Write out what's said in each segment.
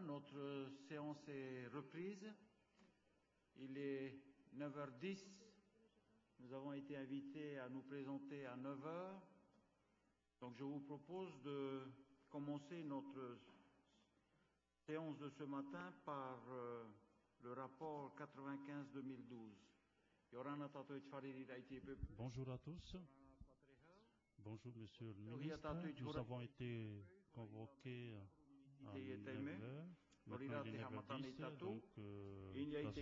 Notre séance est reprise. Il est 9h10. Nous avons été invités à nous présenter à 9h. Donc je vous propose de commencer notre séance de ce matin par euh, le rapport 95-2012. Yorana Tato Itfariri Raiti Pepe. Bonjour à tous. Bonjour, Monsieur le ministre. Nous avons été convoqués à 9h. Maintenant, il est 9h10, donc euh. On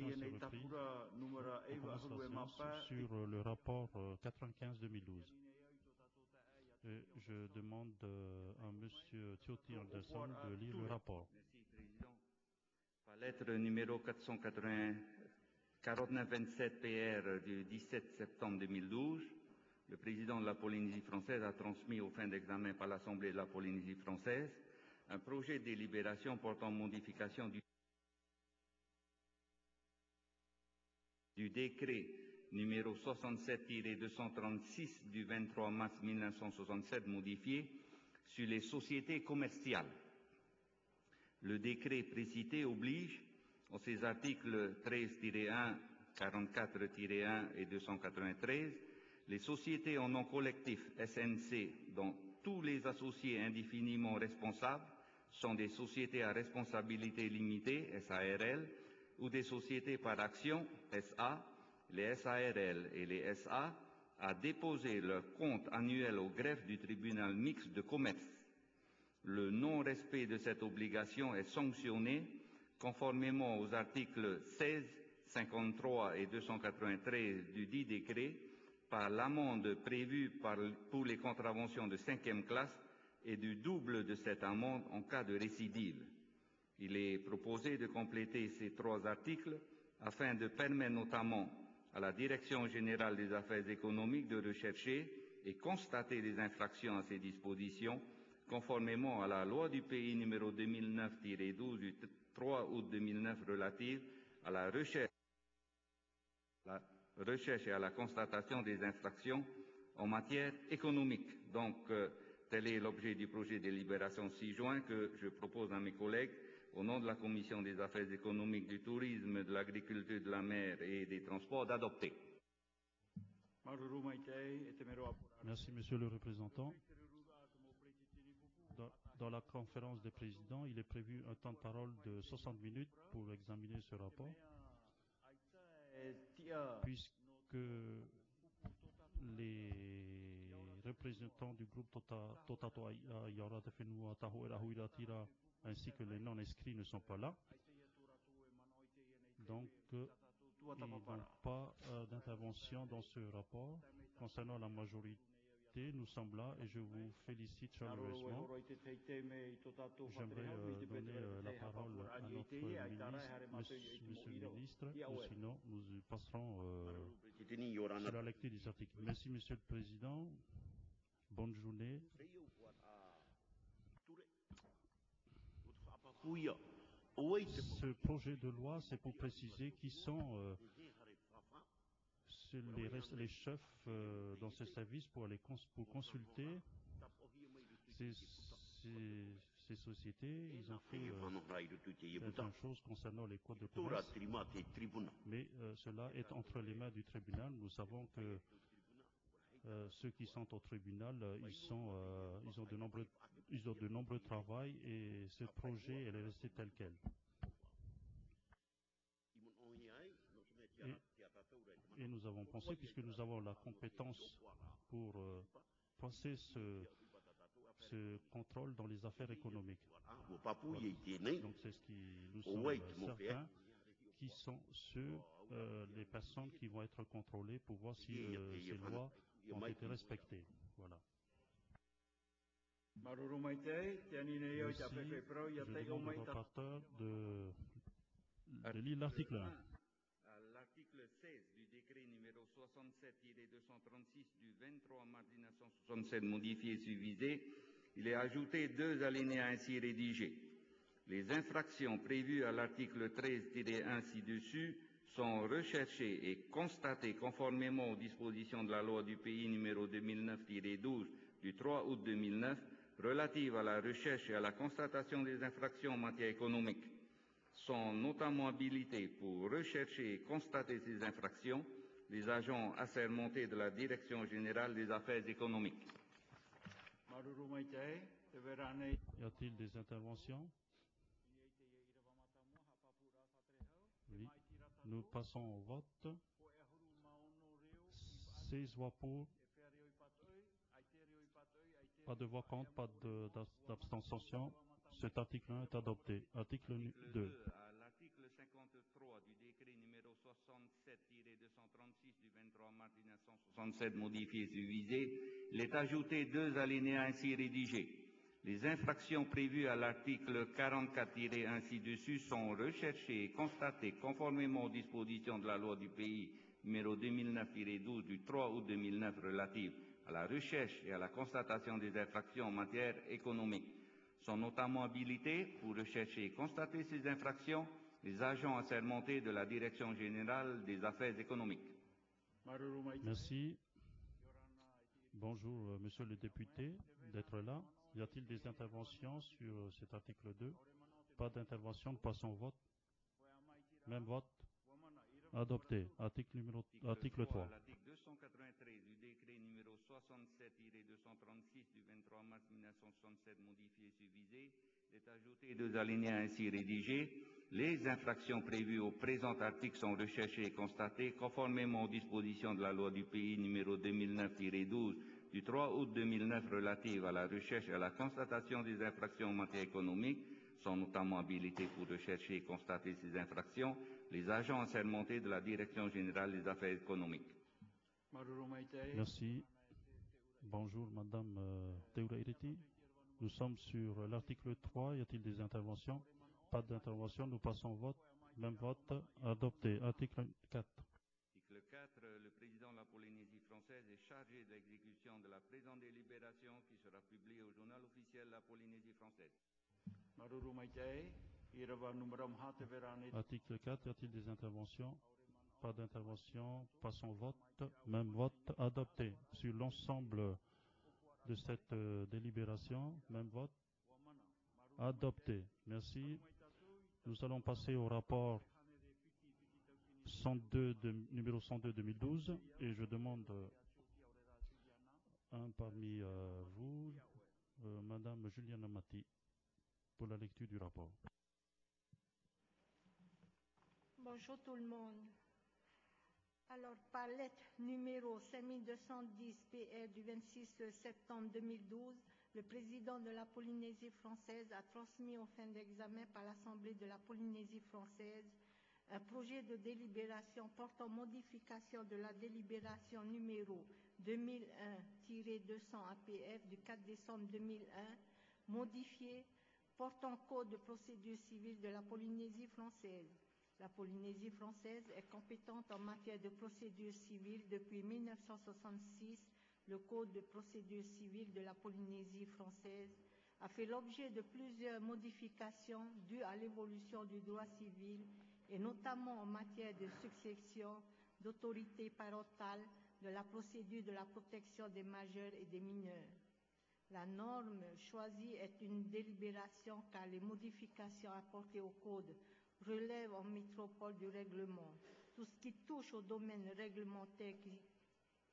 commence la séance sur euh, le rapport euh, 95-2012. Et Je demande euh, à Monsieur Thioti Anderson de lire le rapport. Merci, Président. Par lettre numéro 480 4927 PR du 17 septembre 2012, le président de la Polynésie française a transmis aux fins d'examen par l'Assemblée de la Polynésie française un projet de délibération portant modification du, du décret numéro 67-236 du 23 mars 1967 modifié sur les sociétés commerciales. Le décret précité oblige, en ses articles 13-1, 44-1 et 293, les sociétés en nom collectif SNC, dont tous les associés indéfiniment responsables sont des sociétés à responsabilité limitée, SARL, ou des sociétés par action, SA, les SARL et les SA, à déposer leur compte annuel au greffe du tribunal mixte de commerce. Le non-respect de cette obligation est sanctionné conformément aux articles 16, 53 et 293 du dit décret par l'amende prévue pour les contraventions de cinquième classe et du double de cette amende en cas de récidive. Il est proposé de compléter ces trois articles afin de permettre notamment à la Direction générale des affaires économiques de rechercher et constater les infractions à ces dispositions conformément à la loi du pays numéro 2009-12 du 3 août 2009 relative à la recherche recherche et à la constatation des infractions en matière économique. Donc, euh, tel est l'objet du projet de libération 6 juin que je propose à mes collègues au nom de la Commission des affaires économiques, du tourisme, de l'agriculture, de la mer et des transports d'adopter. Merci, Monsieur le représentant. Dans, dans la conférence des présidents, il est prévu un temps de parole de 60 minutes pour examiner ce rapport, puisque les représentants du groupe Tota Tota Huira Tira ainsi que les non-inscrits ne sont pas là. Donc, euh, ils n'ont pas euh, d'intervention dans ce rapport. Concernant la majorité, nous sommes là et je vous félicite chaleureusement. J'aimerais euh, donner euh, la parole à notre ministre, monsieur, monsieur le ministre, ou sinon nous passerons euh, sur la lecture des articles. Merci, Monsieur le Président. Bonne journée. Ce projet de loi, c'est pour préciser qui sont euh, les, chefs euh, dans ce service pour, cons- pour consulter ces, ces- ces sociétés? Ils ont fait euh, certaines choses concernant les codes de commerce, mais euh, cela est entre les mains du tribunal. Nous savons que ceux qui sont au tribunal, ils, sont, ils, ont de nombreux, ils ont de nombreux travaux et ce projet est resté tel quel. Et nous avons pensé, puisque nous avons la compétence pour euh, passer ce, ce contrôle dans les affaires économiques. Donc c'est ce qui nous sommes certains qui sont ceux, euh, les personnes qui vont être contrôlées pour voir si euh, ces lois ont été respectées. Voilà. Aussi, je demande au rapporteur de, de lire l'article 1. À l'article 16 du décret numéro 67-236 du 23 mars 1967 modifié suivisé, il est ajouté deux alinéas ainsi rédigés. Les infractions prévues à l'article 13-1 ci-dessus sont recherchées et constatées conformément aux dispositions de la loi du pays numéro 2009-12 du 3 août 2009 relatives à la recherche et à la constatation des infractions en matière économique sont notamment habilités pour rechercher et constater ces infractions les agents assermentés de la Direction générale des affaires économiques. Y a-t-il des interventions? Oui. Nous passons au vote. 16 voix pour, pas de voix contre, pas d'abstention. Cet article 1 est adopté. Article nu- 2. à l'article 53 du décret numéro 67-236 du 23 mars 1967 modifié suvisé, il est ajouté deux alinéas ainsi rédigés. Les infractions prévues à l'article 44 ci-dessus sont recherchées et constatées conformément aux dispositions de la loi du pays numéro 2009-12 du 3 août 2009 relative à la recherche et à la constatation des infractions en matière économique sont notamment habilités pour rechercher et constater ces infractions les agents assermentés de la Direction générale des affaires économiques. Merci. Bonjour, euh, monsieur le député, d'être là. Y a-t-il des interventions sur euh, cet article 2 Pas d'intervention, nous passons au vote. Même vote. Adopté. Article, numéro, article 3. L'article 293 du décret numéro 67-236 du 23 mars 1967 modifié suvisé est ajouté deux alinéas ainsi rédigés. Les infractions prévues au présent article sont recherchées et constatées conformément aux dispositions de la loi du pays numéro 2009-12 du 3 août 2009 relative à la recherche et à la constatation des infractions en matière économique sont notamment habilités pour rechercher et constater ces infractions les agents assermentés de la Direction générale des affaires économiques. Merci. Bonjour, madame euh, Iriti. Nous sommes sur euh, l'article 3. Y a-t-il des interventions? Pas d'intervention, nous passons au vote. Même vote. Adopté. Article 4. Article 4. Le président de la Polynésie française est chargé de l'exécution de la présente délibération qui sera publiée au journal officiel de la Polynésie française. Article 4, y a-t-il des interventions? Pas d'intervention. Passons au vote. Même vote adopté. Sur l'ensemble de cette euh, délibération, même vote adopté. Merci. Nous allons passer au rapport 102 de, numéro 102 2012 et je demande euh, un parmi euh, vous, euh, Madame Juliana Mati, pour la lecture du rapport. Bonjour tout le monde. Alors, par lettre numéro 5210 PR du 26 septembre 2012, le président de la Polynésie française a transmis aux fins d'examen par l'Assemblée de la Polynésie française un projet de délibération portant modification de la délibération numéro 2001-200 APF du 4 décembre 2001, modifié portant code de procédure civile de la Polynésie française. La Polynésie française est compétente en matière de procédure civile depuis 1966. Le Code de procédure civile de la Polynésie française a fait l'objet de plusieurs modifications dues à l'évolution du droit civil et notamment en matière de succession, d'autorité parentale, de la procédure de la protection des majeurs et des mineurs. La norme choisie est une délibération car les modifications apportées au Code relève en métropole du règlement. Tout ce qui touche au domaine réglementaire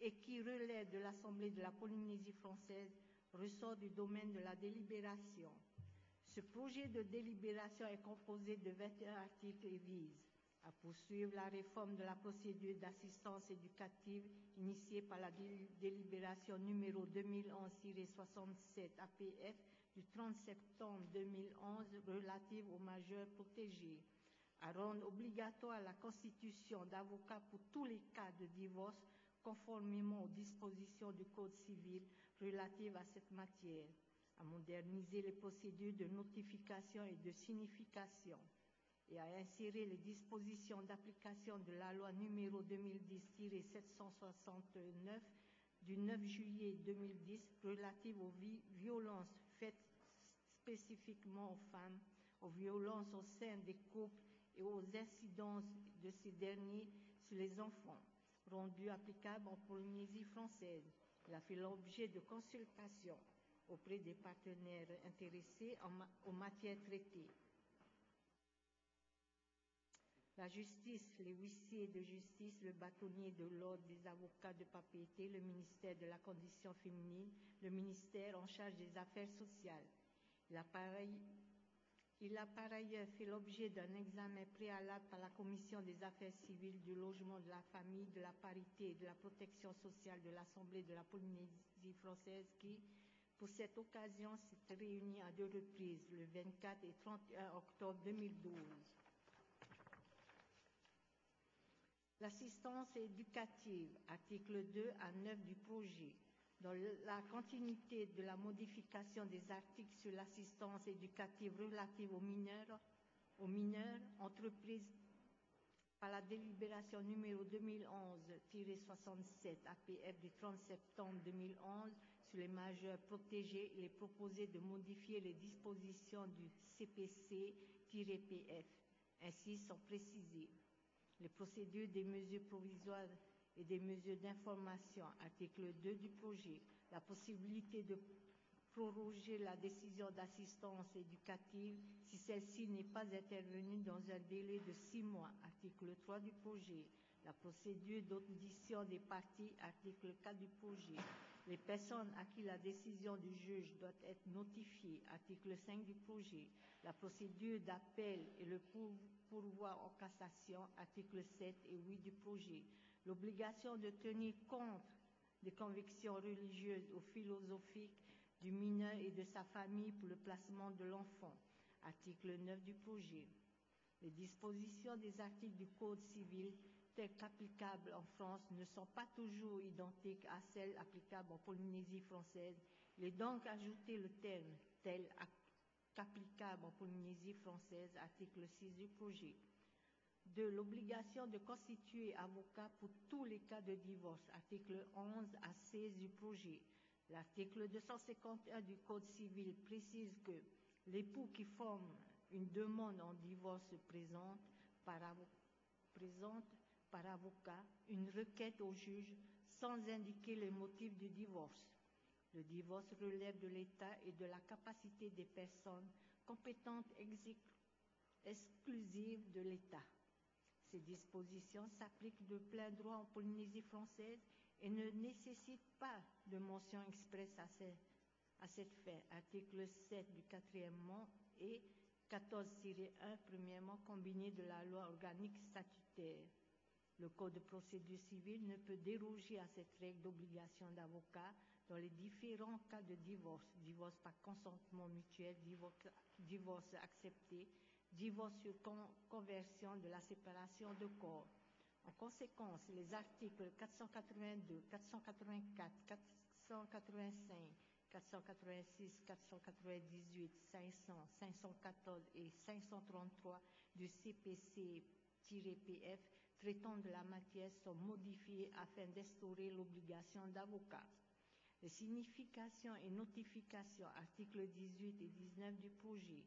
et qui relève de l'Assemblée de la Polynésie française ressort du domaine de la délibération. Ce projet de délibération est composé de 21 articles et vise à poursuivre la réforme de la procédure d'assistance éducative initiée par la dé- délibération numéro 2011-67 APF du 30 septembre 2011 relative aux majeurs protégés, à rendre obligatoire la constitution d'avocats pour tous les cas de divorce conformément aux dispositions du Code civil relatives à cette matière, à moderniser les procédures de notification et de signification et à insérer les dispositions d'application de la loi numéro 2010-769 du 9 juillet 2010 relative aux vi- violences faites spécifiquement aux femmes, aux violences au sein des couples et aux incidences de ces derniers sur les enfants, rendu applicable en Polynésie française. Il a fait l'objet de consultations auprès des partenaires intéressés aux matières traitées. La justice, les huissiers de justice, le bâtonnier de l'ordre des avocats de papier, le ministère de la condition féminine, le ministère en charge des affaires sociales. Il il a par ailleurs fait l'objet d'un examen préalable par la Commission des affaires civiles, du logement, de la famille, de la parité et de la protection sociale de l'Assemblée de la Polynésie française qui, pour cette occasion, s'est réunie à deux reprises, le 24 et 31 octobre 2012. L'assistance éducative, article 2 à 9 du projet. Dans la continuité de la modification des articles sur l'assistance éducative relative aux mineurs, aux mineurs entreprises par la délibération numéro 2011-67 APF du 30 septembre 2011 sur les majeurs protégés, il est proposé de modifier les dispositions du CPC-PF. Ainsi sont précisées les procédures des mesures provisoires et des mesures d'information, article 2 du projet, la possibilité de proroger la décision d'assistance éducative si celle-ci n'est pas intervenue dans un délai de six mois, article 3 du projet, la procédure d'audition des parties, article 4 du projet, les personnes à qui la décision du juge doit être notifiée, article 5 du projet, la procédure d'appel et le pourvoi en cassation, article 7 et 8 du projet, l'obligation de tenir compte des convictions religieuses ou philosophiques du mineur et de sa famille pour le placement de l'enfant, article 9 du projet. Les dispositions des articles du Code civil telles qu'applicables en France ne sont pas toujours identiques à celles applicables en Polynésie française. Il est donc ajouté le terme tel qu'applicable en Polynésie française, article 6 du projet. De l'obligation de constituer avocat pour tous les cas de divorce, article 11 à 16 du projet. L'article 251 du Code civil précise que l'époux qui forme une demande en divorce présente par, présente par avocat une requête au juge sans indiquer les motifs du divorce. Le divorce relève de l'État et de la capacité des personnes compétentes exclusives de l'État. Ces dispositions s'appliquent de plein droit en Polynésie française et ne nécessitent pas de mention expresse à, cette fin. Article 7 du quatrièmement et 14-1 premièrement combiné de la loi organique statutaire. Le Code de procédure civile ne peut déroger à cette règle d'obligation d'avocat dans les différents cas de divorce, divorce par consentement mutuel, divorce accepté, divorce sur con, conversion de la séparation de corps. En conséquence, les articles 482, 484, 485, 486, 498, 500, 514 et 533 du CPC-PF traitant de la matière sont modifiés afin d'instaurer l'obligation d'avocat. Les significations et notifications, articles 18 et 19 du projet,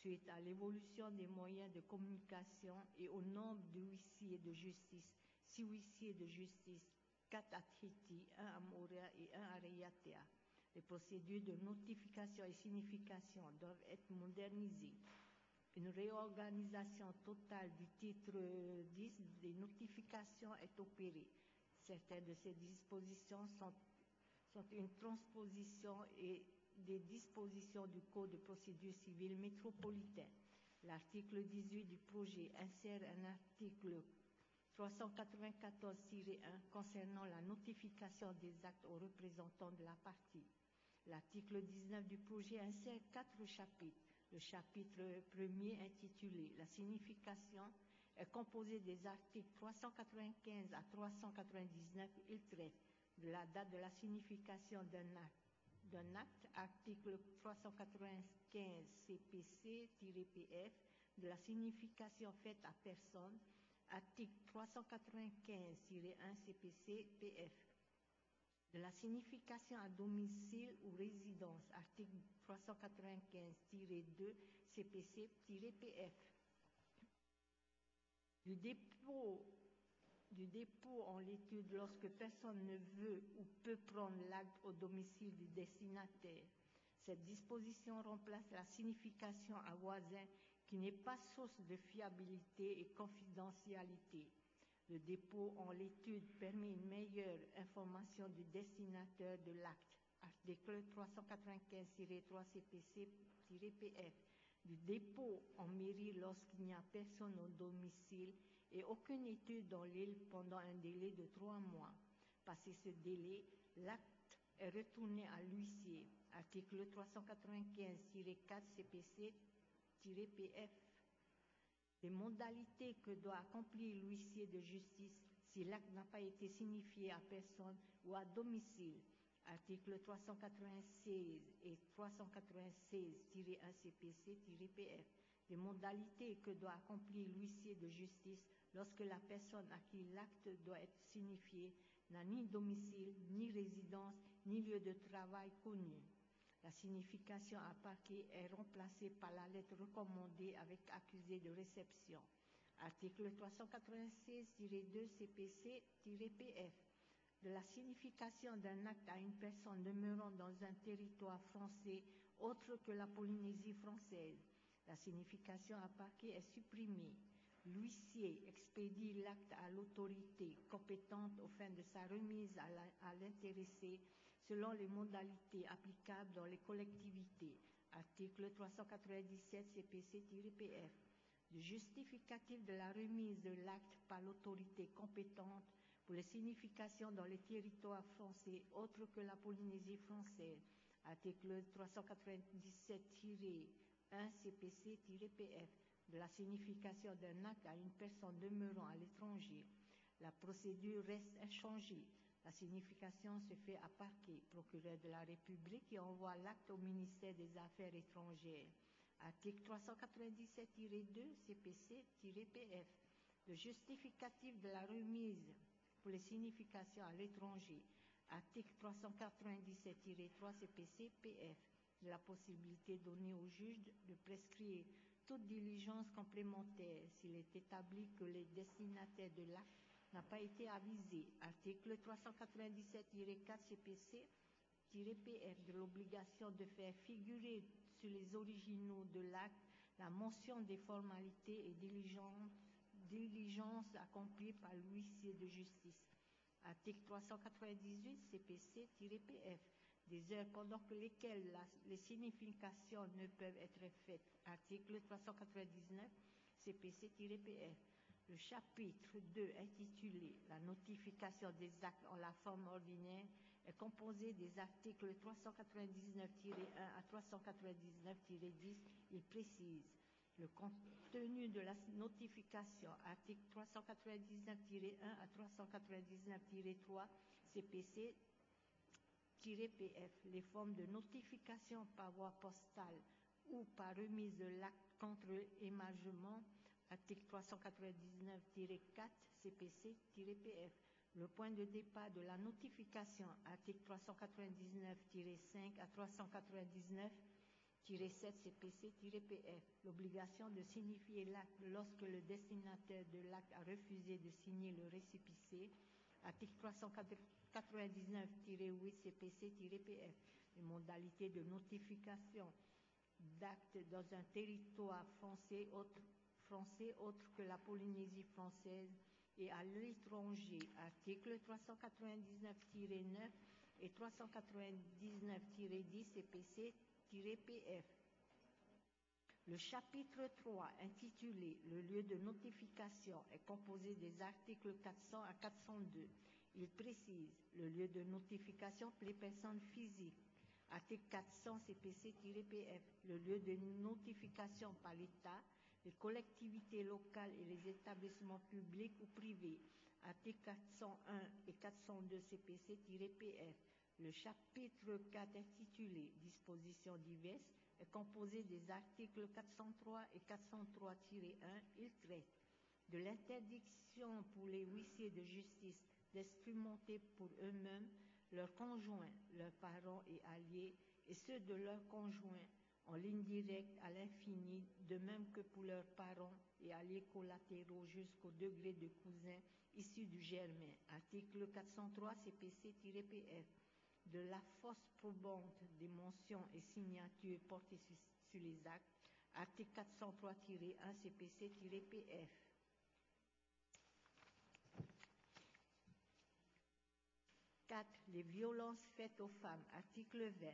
suite à l'évolution des moyens de communication et au nombre de huissiers de justice, six huissiers de justice, quatre à Tahiti, un à Montréal et un à Rayatea. Les procédures de notification et signification doivent être modernisées. Une réorganisation totale du titre 10 des notifications est opérée. Certaines de ces dispositions sont une transposition et des dispositions du Code de procédure civile métropolitain. L'article 18 du projet insère un article 394-1 concernant la notification des actes aux représentants de la partie. L'article 19 du projet insère quatre chapitres. Le chapitre premier intitulé La signification est composé des articles 395 à 399. Il traite de la date de la signification d'un acte d'un acte, article 395 CPC-PF, de la signification faite à personne, article 395-1 CPC-PF, de la signification à domicile ou résidence, article 395-2 CPC-PF, du dépôt du dépôt en l'étude lorsque personne ne veut ou peut prendre l'acte au domicile du destinataire. Cette disposition remplace la signification à voisin qui n'est pas source de fiabilité et confidentialité. Le dépôt en l'étude permet une meilleure information du destinataire de l'acte. Article 395-3 CPC-PF. Du dépôt en mairie lorsqu'il n'y a personne au domicile et aucune étude dans l'île pendant un délai de trois mois. Passé ce délai, l'acte est retourné à l'huissier. Article 395-4 CPC-PF les modalités que doit accomplir l'huissier de justice si l'acte n'a pas été signifié à personne ou à domicile. Article 396 et 396-1 CPC-PF. Les modalités que doit accomplir l'huissier de justice lorsque la personne à qui l'acte doit être signifié n'a ni domicile, ni résidence, ni lieu de travail connu. La signification à parquet est remplacée par la lettre recommandée avec accusé de réception. Article 396-2 CPC-PF. De la signification d'un acte à une personne demeurant dans un territoire français autre que la Polynésie française. La signification à parquet est supprimée. L'huissier expédie l'acte à l'autorité compétente aux fins de sa remise à l'intéressé selon les modalités applicables dans les collectivités. Article 397 CPC-PF. Le justificatif de la remise de l'acte par l'autorité compétente pour les significations dans les territoires français autres que la Polynésie française. Article 397-1 CPC-PF. La signification d'un acte à une personne demeurant à l'étranger. La procédure reste inchangée. La signification se fait à parquet, procureur de la République, qui envoie l'acte au ministère des Affaires étrangères. Article 397-2 CPC-PF. Le justificatif de la remise pour les significations à l'étranger. Article 397-3 CPC-PF. La possibilité donnée au juge de prescrire toute diligence complémentaire s'il est établi que les destinataires de l'acte n'a pas été avisé. Article 397-4 CPC-PF de l'obligation de faire figurer sur les originaux de l'acte la mention des formalités et diligences, diligences accomplies par l'huissier de justice. Article 398 CPC-PF des heures pendant que lesquelles les significations ne peuvent être faites. Article 399 CPC-PF le chapitre 2 intitulé La notification des actes en la forme ordinaire est composé des articles 399-1 à 399-10. Il précise le contenu de la notification, article 399-1 à 399-3 Les formes de notification par voie postale ou par remise de l'acte contre émargement article 399-4 CPC-PF. Le point de départ de la notification, article 399-5 à 399-7 CPC-PF. L'obligation de signifier l'acte lorsque le destinataire de l'acte a refusé de signer le récépissé, article 399-8 CPC-PF. Les modalités de notification d'actes dans un territoire français autre français autre que la Polynésie française et à l'étranger, article 399-9 et 399-10 CPC-PF. Le chapitre 3, intitulé Le lieu de notification, est composé des articles 400 à 402. Il précise le lieu de notification pour les personnes physiques. Article 400 CPC-PF, le lieu de notification par l'État les collectivités locales et les établissements publics ou privés, article 401 et 402 CPC-PF. Le chapitre 4 intitulé Dispositions diverses est composé des articles 403 et 403-1. Il traite de l'interdiction pour les huissiers de justice d'instrumenter pour eux-mêmes leurs conjoints, leurs parents et alliés et ceux de leurs conjoints en ligne directe à l'infini, de même que pour leurs parents et alliés collatéraux jusqu'au degré de cousins issus du germain. Article 403 CPC-PF. De la fausse probante des mentions et signatures portées sur, les actes, article 403-1 CPC-PF. 4. Les violences faites aux femmes, article 20.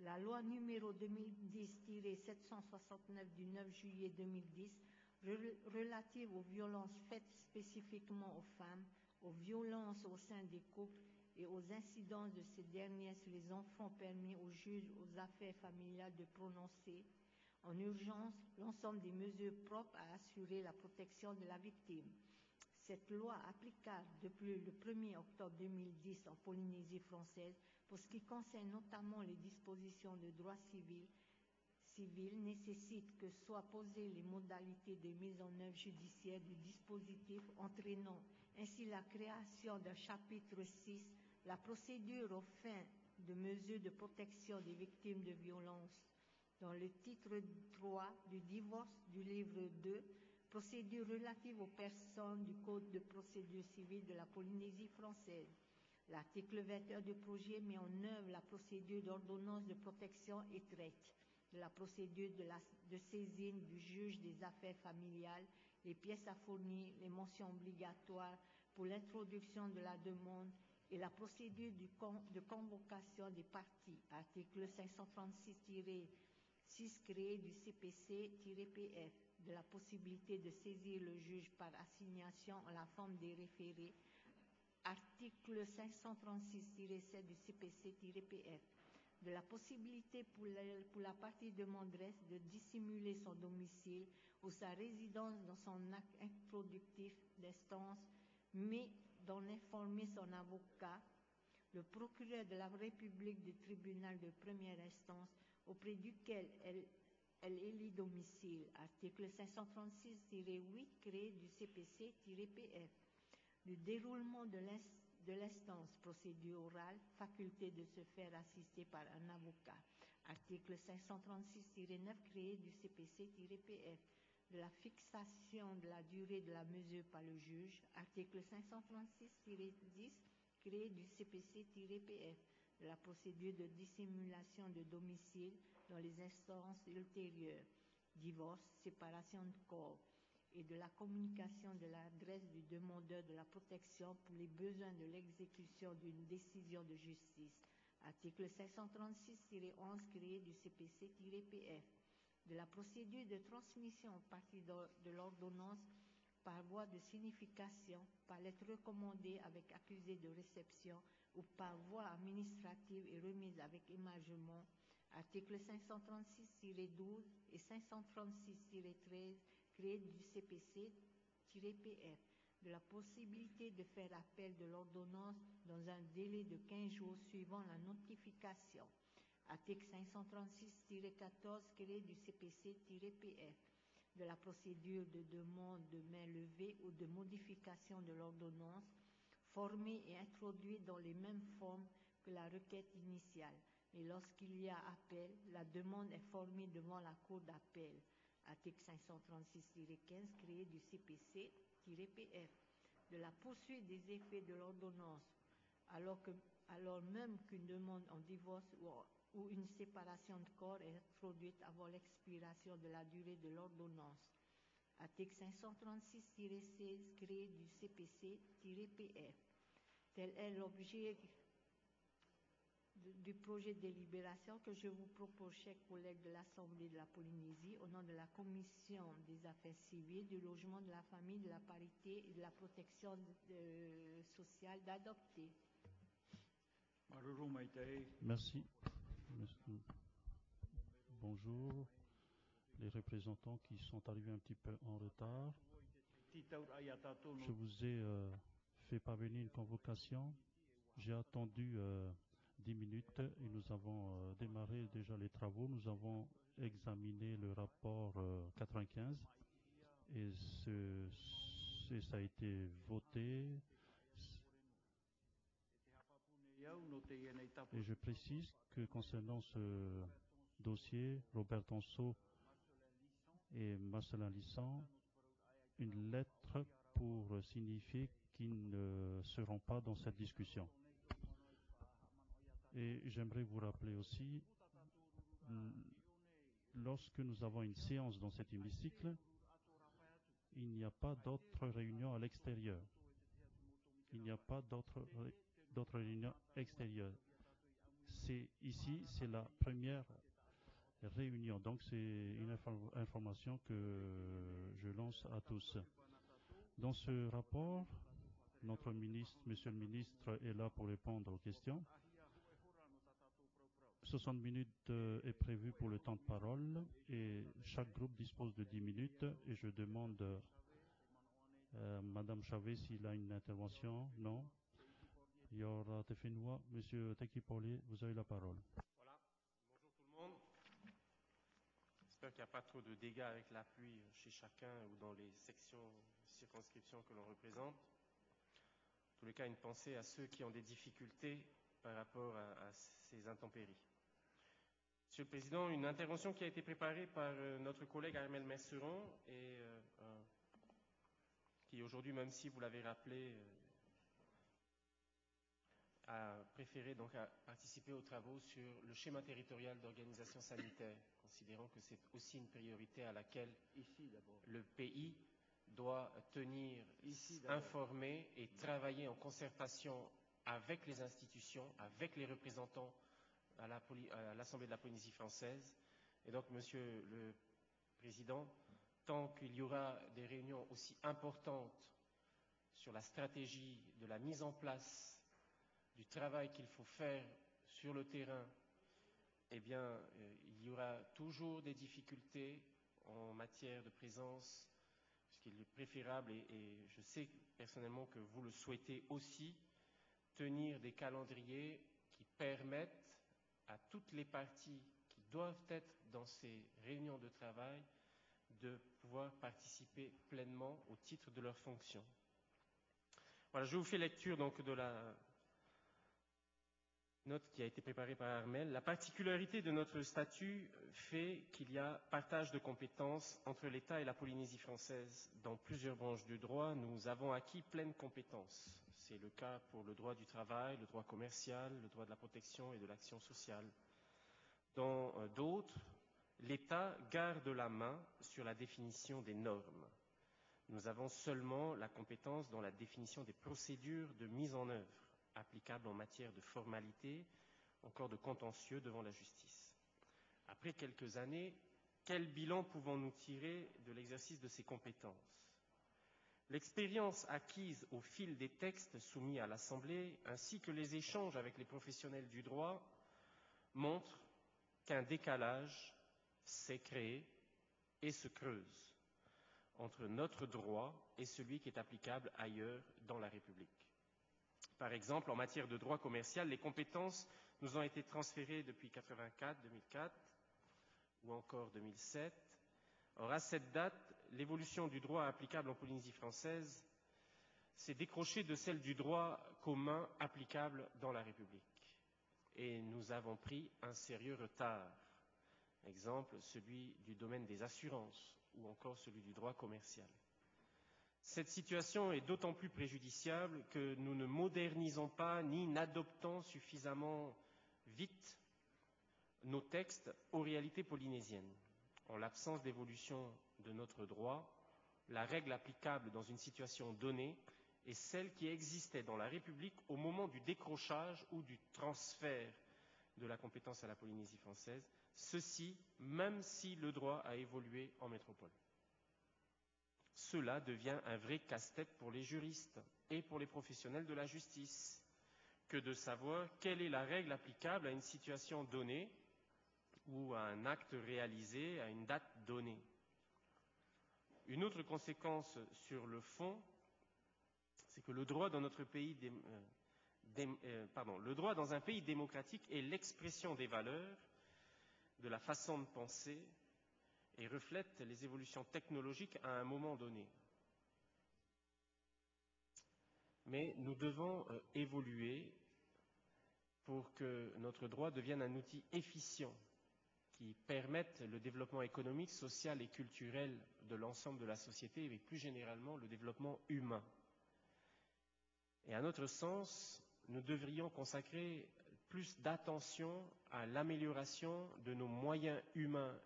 La loi numéro 2010-769 du 9 juillet 2010 relative aux violences faites spécifiquement aux femmes, aux violences au sein des couples et aux incidences de ces dernières sur les enfants permet aux juges aux affaires familiales de prononcer en urgence l'ensemble des mesures propres à assurer la protection de la victime. Cette loi applicable depuis le 1er octobre 2010 en Polynésie française pour ce qui concerne notamment les dispositions de droit civil, civil nécessite que soient posées les modalités de mise en œuvre judiciaire du dispositif entraînant ainsi la création d'un chapitre 6, la procédure aux fins de mesures de protection des victimes de violences. Dans le titre 3 du divorce du livre 2, procédure relative aux personnes du Code de procédure civile de la Polynésie française. L'article 21 du projet met en œuvre la procédure d'ordonnance de protection et traite de la procédure de, saisine du juge des affaires familiales, les pièces à fournir, les mentions obligatoires pour l'introduction de la demande et la procédure de convocation des parties. Article 536-6 créé du CPC-PF de la possibilité de saisir le juge par assignation en la forme des référés. Article 536-7 du CPC-PF de la possibilité pour la, pour la partie demanderesse de dissimuler son domicile ou sa résidence dans son acte introductif d'instance, mais d'en informer son avocat, le procureur de la République du tribunal de première instance auprès duquel elle, elle élit domicile. Article 536-8 créé du CPC-PF. Le déroulement de l'instance, procédure orale, faculté de se faire assister par un avocat. Article 536-9 créé du CPC-PF. De la fixation de la durée de la mesure par le juge. Article 536-10 créé du CPC-PF. De la procédure de dissimulation de domicile dans les instances ultérieures. Divorce, séparation de corps et de la communication de l'adresse du demandeur de la protection pour les besoins de l'exécution d'une décision de justice. Article 536-11 créé du CPC-PF. De la procédure de transmission en partie de l'ordonnance par voie de signification, par lettre recommandée avec accusé de réception ou par voie administrative et remise avec émargement. Article 536-12 et 536-13 créé du CPC-PF de la possibilité de faire appel de l'ordonnance dans un délai de 15 jours suivant la notification. Article 536-14 créé du CPC-PF de la procédure de demande de main levée ou de modification de l'ordonnance formée et introduite dans les mêmes formes que la requête initiale. Mais lorsqu'il y a appel, la demande est formée devant la Cour d'appel article 536-15 créé du CPC-PF, de la poursuite des effets de l'ordonnance, alors, même qu'une demande en divorce ou, ou une séparation de corps est introduite avant l'expiration de la durée de l'ordonnance. Article 536-16 créé du CPC-PF. Tel est l'objet du projet de délibération que je vous propose, chers collègues de l'Assemblée de la Polynésie, au nom de la Commission des affaires civiles, du logement, de la famille, de la parité et de la protection de, sociale, d'adopter. Merci. Bonjour. Les représentants qui sont arrivés un petit peu en retard. Je vous ai euh, fait parvenir une convocation. J'ai attendu euh, 10 minutes et nous avons euh, démarré déjà les travaux. Nous avons examiné le rapport euh, 95 et ce, ce, ça a été voté. Et je précise que concernant ce dossier, Robert Tonso et Marcelin Lissan, une lettre pour signifier qu'ils ne seront pas dans cette discussion. Et j'aimerais vous rappeler aussi, lorsque nous avons une séance dans cet hémicycle, il n'y a pas d'autres réunions à l'extérieur. Il n'y a pas d'autres réunions extérieures. C'est ici, c'est la première réunion. Donc c'est une information que je lance à tous. Dans ce rapport, notre ministre, Monsieur le ministre, est là pour répondre aux questions. 60 minutes euh, est prévu pour le temps de parole et chaque groupe dispose de 10 minutes et je demande euh, Madame Chavez s'il a une intervention. Non. Yora Tefinoua, Monsieur Tekipoli, vous avez la parole. Voilà. Bonjour tout le monde. J'espère qu'il n'y a pas trop de dégâts avec la pluie chez chacun ou dans les sections, circonscriptions que l'on représente. En tous les cas, une pensée à ceux qui ont des difficultés par rapport à, ces intempéries. Monsieur le Président, une intervention qui a été préparée par euh, notre collègue Armel Messeron et euh, qui aujourd'hui, même si vous l'avez rappelé, euh, a préféré donc à participer aux travaux sur le schéma territorial d'organisation sanitaire, considérant que c'est aussi une priorité à laquelle Ici, le pays doit tenir Ici, informé et travailler en concertation avec les institutions, avec les représentants à l'Assemblée de la Polynésie française. Et donc, Monsieur le Président, tant qu'il y aura des réunions aussi importantes sur la stratégie de la mise en place du travail qu'il faut faire sur le terrain, eh bien, euh, il y aura toujours des difficultés en matière de présence, puisqu'il est préférable, et, et je sais personnellement que vous le souhaitez aussi, tenir des calendriers qui permettent à toutes les parties qui doivent être dans ces réunions de travail de pouvoir participer pleinement au titre de leurs fonctions. Voilà, je vous fais lecture de la note qui a été préparée par Armel. La particularité de notre statut fait qu'il y a partage de compétences entre l'État et la Polynésie française. Dans plusieurs branches du droit, nous avons acquis pleines compétences. C'est le cas pour le droit du travail, le droit commercial, le droit de la protection et de l'action sociale. Dans euh, d'autres, l'État garde la main sur la définition des normes. Nous avons seulement la compétence dans la définition des procédures de mise en œuvre applicables en matière de formalité, encore de contentieux devant la justice. Après quelques années, quel bilan pouvons-nous tirer de l'exercice de ces compétences? L'expérience acquise au fil des textes soumis à l'Assemblée, ainsi que les échanges avec les professionnels du droit, montrent qu'un décalage s'est créé et se creuse entre notre droit et celui qui est applicable ailleurs dans la République. Par exemple, en matière de droit commercial, les compétences nous ont été transférées depuis 84, 2004 ou encore 2007. Or, à cette date, l'évolution du droit applicable en Polynésie française s'est décrochée de celle du droit commun applicable dans la République. Et nous avons pris un sérieux retard. Exemple, celui du domaine des assurances ou encore celui du droit commercial. Cette situation est d'autant plus préjudiciable que nous ne modernisons pas ni n'adoptons suffisamment vite nos textes aux réalités polynésiennes. En l'absence d'évolution de notre droit, la règle applicable dans une situation donnée est celle qui existait dans la République au moment du décrochage ou du transfert de la compétence à la Polynésie française, ceci même si le droit a évolué en métropole. Cela devient un vrai casse-tête pour les juristes et pour les professionnels de la justice que de savoir quelle est la règle applicable à une situation donnée ou à un acte réalisé à une date donnée. Une autre conséquence sur le fond, c'est que le droit dans un pays démocratique est l'expression des valeurs, de la façon de penser et reflète les évolutions technologiques à un moment donné. Mais nous devons euh, évoluer pour que notre droit devienne un outil efficient qui permettent le développement économique, social et culturel de l'ensemble de la société et plus généralement le développement humain. Et à notre sens, nous devrions consacrer plus d'attention à l'amélioration de nos moyens humains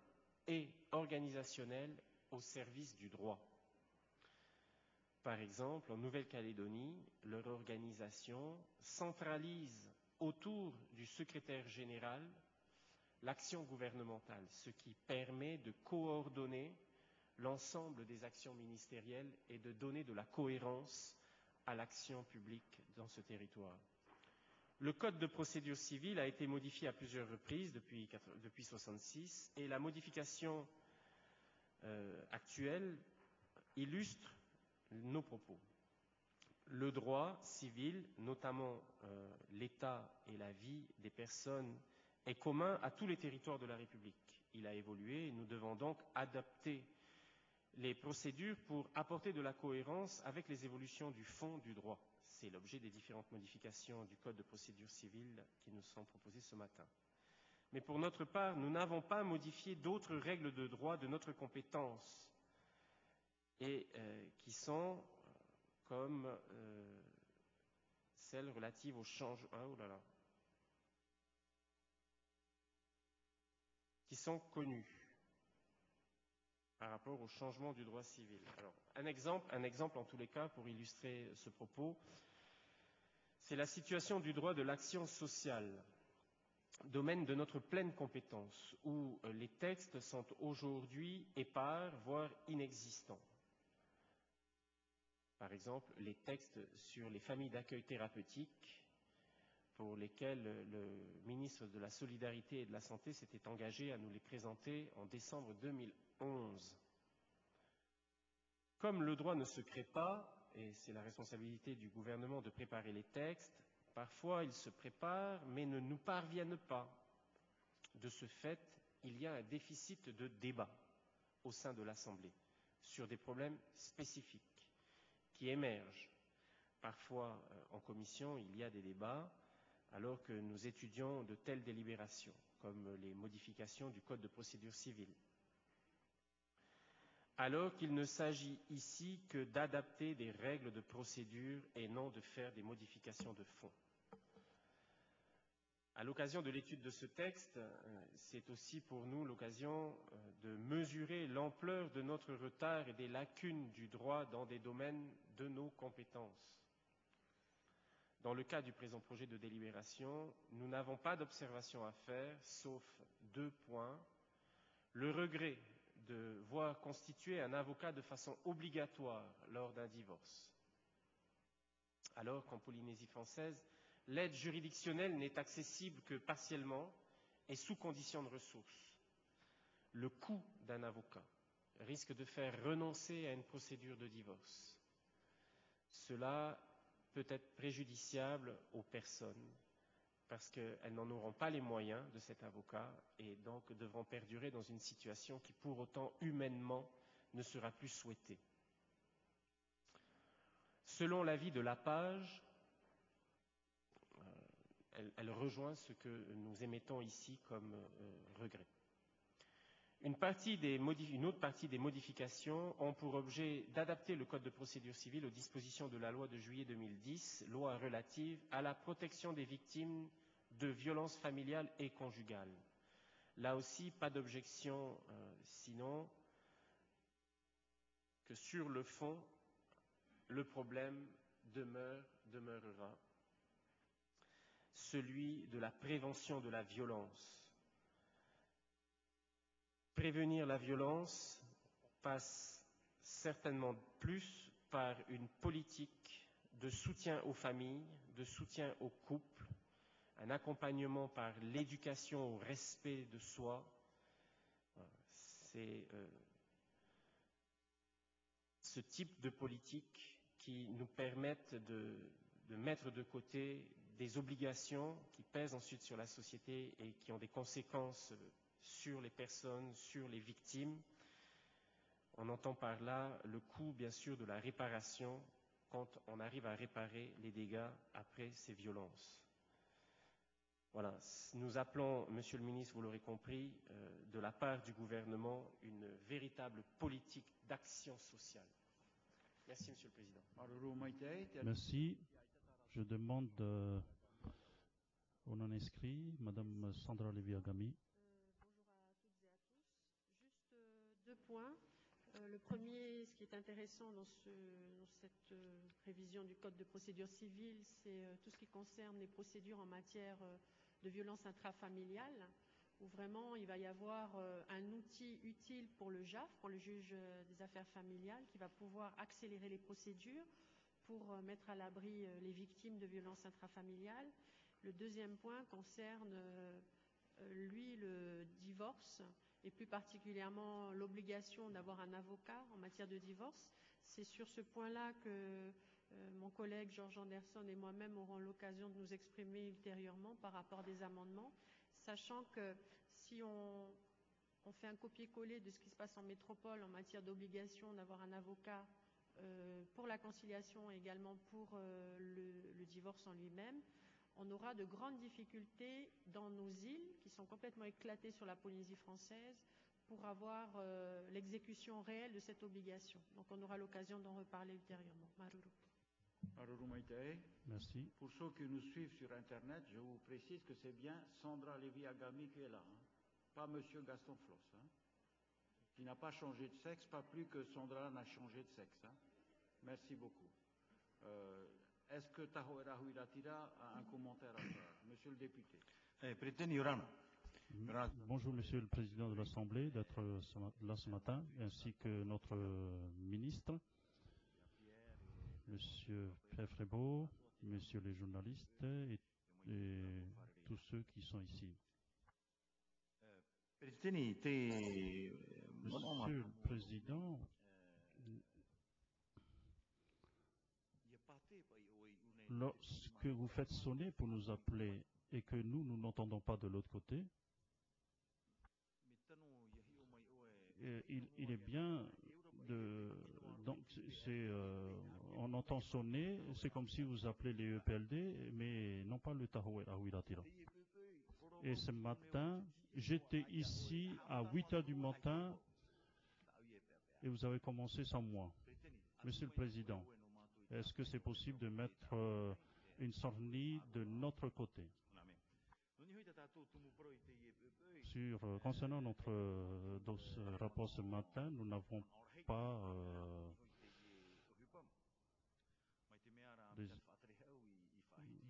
et organisationnels au service du droit. Par exemple, en Nouvelle-Calédonie, leur organisation centralise autour du secrétaire général l'action gouvernementale, ce qui permet de coordonner l'ensemble des actions ministérielles et de donner de la cohérence à l'action publique dans ce territoire. Le Code de procédure civile a été modifié à plusieurs reprises depuis 1966 et la modification euh, actuelle illustre nos propos. Le droit civil, notamment euh, l'état et la vie des personnes, est commun à tous les territoires de la République. Il a évolué et nous devons donc adapter les procédures pour apporter de la cohérence avec les évolutions du fond du droit. C'est l'objet des différentes modifications du Code de procédure civile qui nous sont proposées ce matin. Mais pour notre part, nous n'avons pas modifié d'autres règles de droit de notre compétence et euh, qui sont euh, comme euh, celles relatives au changement. Ah, oh là là. Qui sont connues par rapport au changement du droit civil. Alors, un exemple en tous les cas pour illustrer ce propos, c'est la situation du droit de l'action sociale, domaine de notre pleine compétence, où euh, les textes sont aujourd'hui épars, voire inexistants. Par exemple, les textes sur les familles d'accueil thérapeutique, pour lesquels le ministre de la Solidarité et de la Santé s'était engagé à nous les présenter en décembre 2011. Comme le droit ne se crée pas, et c'est la responsabilité du gouvernement de préparer les textes, parfois ils se préparent mais ne nous parviennent pas. De ce fait, il y a un déficit de débat au sein de l'Assemblée sur des problèmes spécifiques qui émergent. Parfois, euh, en commission, il y a des débats alors que nous étudions de telles délibérations, comme les modifications du Code de procédure civile alors qu'il ne s'agit ici que d'adapter des règles de procédure et non de faire des modifications de fond. À l'occasion de l'étude de ce texte, euh, c'est aussi pour nous l'occasion euh, de mesurer l'ampleur de notre retard et des lacunes du droit dans des domaines de nos compétences. Dans le cas du présent projet de délibération, nous n'avons pas d'observation à faire, sauf deux points. Le regret de voir constituer un avocat de façon obligatoire lors d'un divorce. Alors qu'en Polynésie française, l'aide juridictionnelle n'est accessible que partiellement et sous condition de ressources. Le coût d'un avocat risque de faire renoncer à une procédure de divorce. Cela peut être préjudiciable aux personnes parce qu'elles n'en auront pas les moyens de cet avocat et donc devront perdurer dans une situation qui, pour autant, humainement, ne sera plus souhaitée. Selon l'avis de la page, euh, elle, rejoint ce que nous émettons ici comme euh, regret. Une, autre partie des modifications ont pour objet d'adapter le Code de procédure civile aux dispositions de la loi de juillet 2010, loi relative à la protection des victimes de violences familiales et conjugales. Là aussi, pas d'objection, euh, sinon que sur le fond, le problème demeure, demeurera, celui de la prévention de la violence. Prévenir la violence passe certainement plus par une politique de soutien aux familles, de soutien aux couples, un accompagnement par l'éducation au respect de soi. C'est euh, ce type de politique qui nous permettent de, de mettre de côté des obligations qui pèsent ensuite sur la société et qui ont des conséquences sur les personnes, sur les victimes. On entend par là le coût, bien sûr, de la réparation quand on arrive à réparer les dégâts après ces violences. Voilà, nous appelons, Monsieur le ministre, vous l'aurez compris, euh, de la part du gouvernement, une véritable politique d'action sociale. Merci, Monsieur le Président. Merci. Je demande euh, On en inscrit Madame Sandra Leviagami. Euh, bonjour à toutes et à tous. Juste euh, deux points. Euh, le premier, ce qui est intéressant dans, ce, dans cette euh, révision du Code de procédure civile, c'est euh, tout ce qui concerne les procédures en matière euh, de violence intrafamiliale, où vraiment il va y avoir euh, un outil utile pour le JAF, pour le juge des affaires familiales, qui va pouvoir accélérer les procédures pour mettre à l'abri les victimes de violences intrafamiliales. Le deuxième point concerne, lui, le divorce et plus particulièrement l'obligation d'avoir un avocat en matière de divorce. C'est sur ce point-là que euh, mon collègue Georges Anderson et moi-même aurons l'occasion de nous exprimer ultérieurement par rapport à des amendements, sachant que si on, fait un copier-coller de ce qui se passe en métropole en matière d'obligation d'avoir un avocat euh, pour la conciliation et également pour euh, le, divorce en lui-même, on aura de grandes difficultés dans nos îles, qui sont complètement éclatées sur la Polynésie française, pour avoir euh, l'exécution réelle de cette obligation. Donc on aura l'occasion d'en reparler ultérieurement. Merci. Pour ceux qui nous suivent sur Internet, je vous précise que c'est bien Sandra Lévy-Agami qui est là, hein, pas Monsieur Gaston Floss, hein, qui n'a pas changé de sexe, pas plus que Sandra n'a changé de sexe. Hein. Merci beaucoup. Euh, Est-ce que Taho Rahuiratira a un commentaire à faire Monsieur le député? Eh, Yorana. Bonjour Monsieur le Président de l'Assemblée d'être là ce matin, ainsi que notre ministre, Monsieur Frébeau, Messieurs les journalistes et, et tous ceux qui sont ici. Monsieur le Président, lorsque vous faites sonner pour nous appeler et que nous, nous n'entendons pas de l'autre côté, il, il, est bien de. Donc, c'est, euh, on entend sonner, c'est comme si vous appelez les EPLD, mais non pas le Tahoe Ahuiratira. Et ce matin, j'étais ici à 8 heures du matin et vous avez commencé sans moi. Monsieur le Président, est-ce que c'est possible de mettre euh, une sornie de notre côté? Sur, euh, concernant notre rapport ce matin, nous n'avons pas euh, des,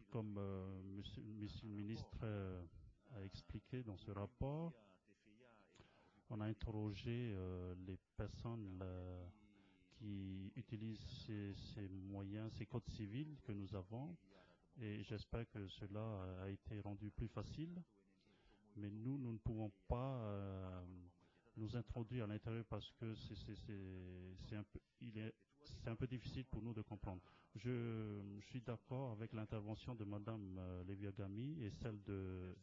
comme euh, monsieur, monsieur, le ministre euh, a expliqué dans ce rapport, on a interrogé les personnes qui utilisent ces, ces, moyens, ces codes civils que nous avons, et j'espère que cela a été rendu plus facile. Mais nous, nous ne pouvons pas euh, nous introduire à l'intérieur parce que c'est un peu, il est, c'est un peu difficile pour nous de comprendre. Je, suis d'accord avec l'intervention de Madame euh, Leviagami et celle de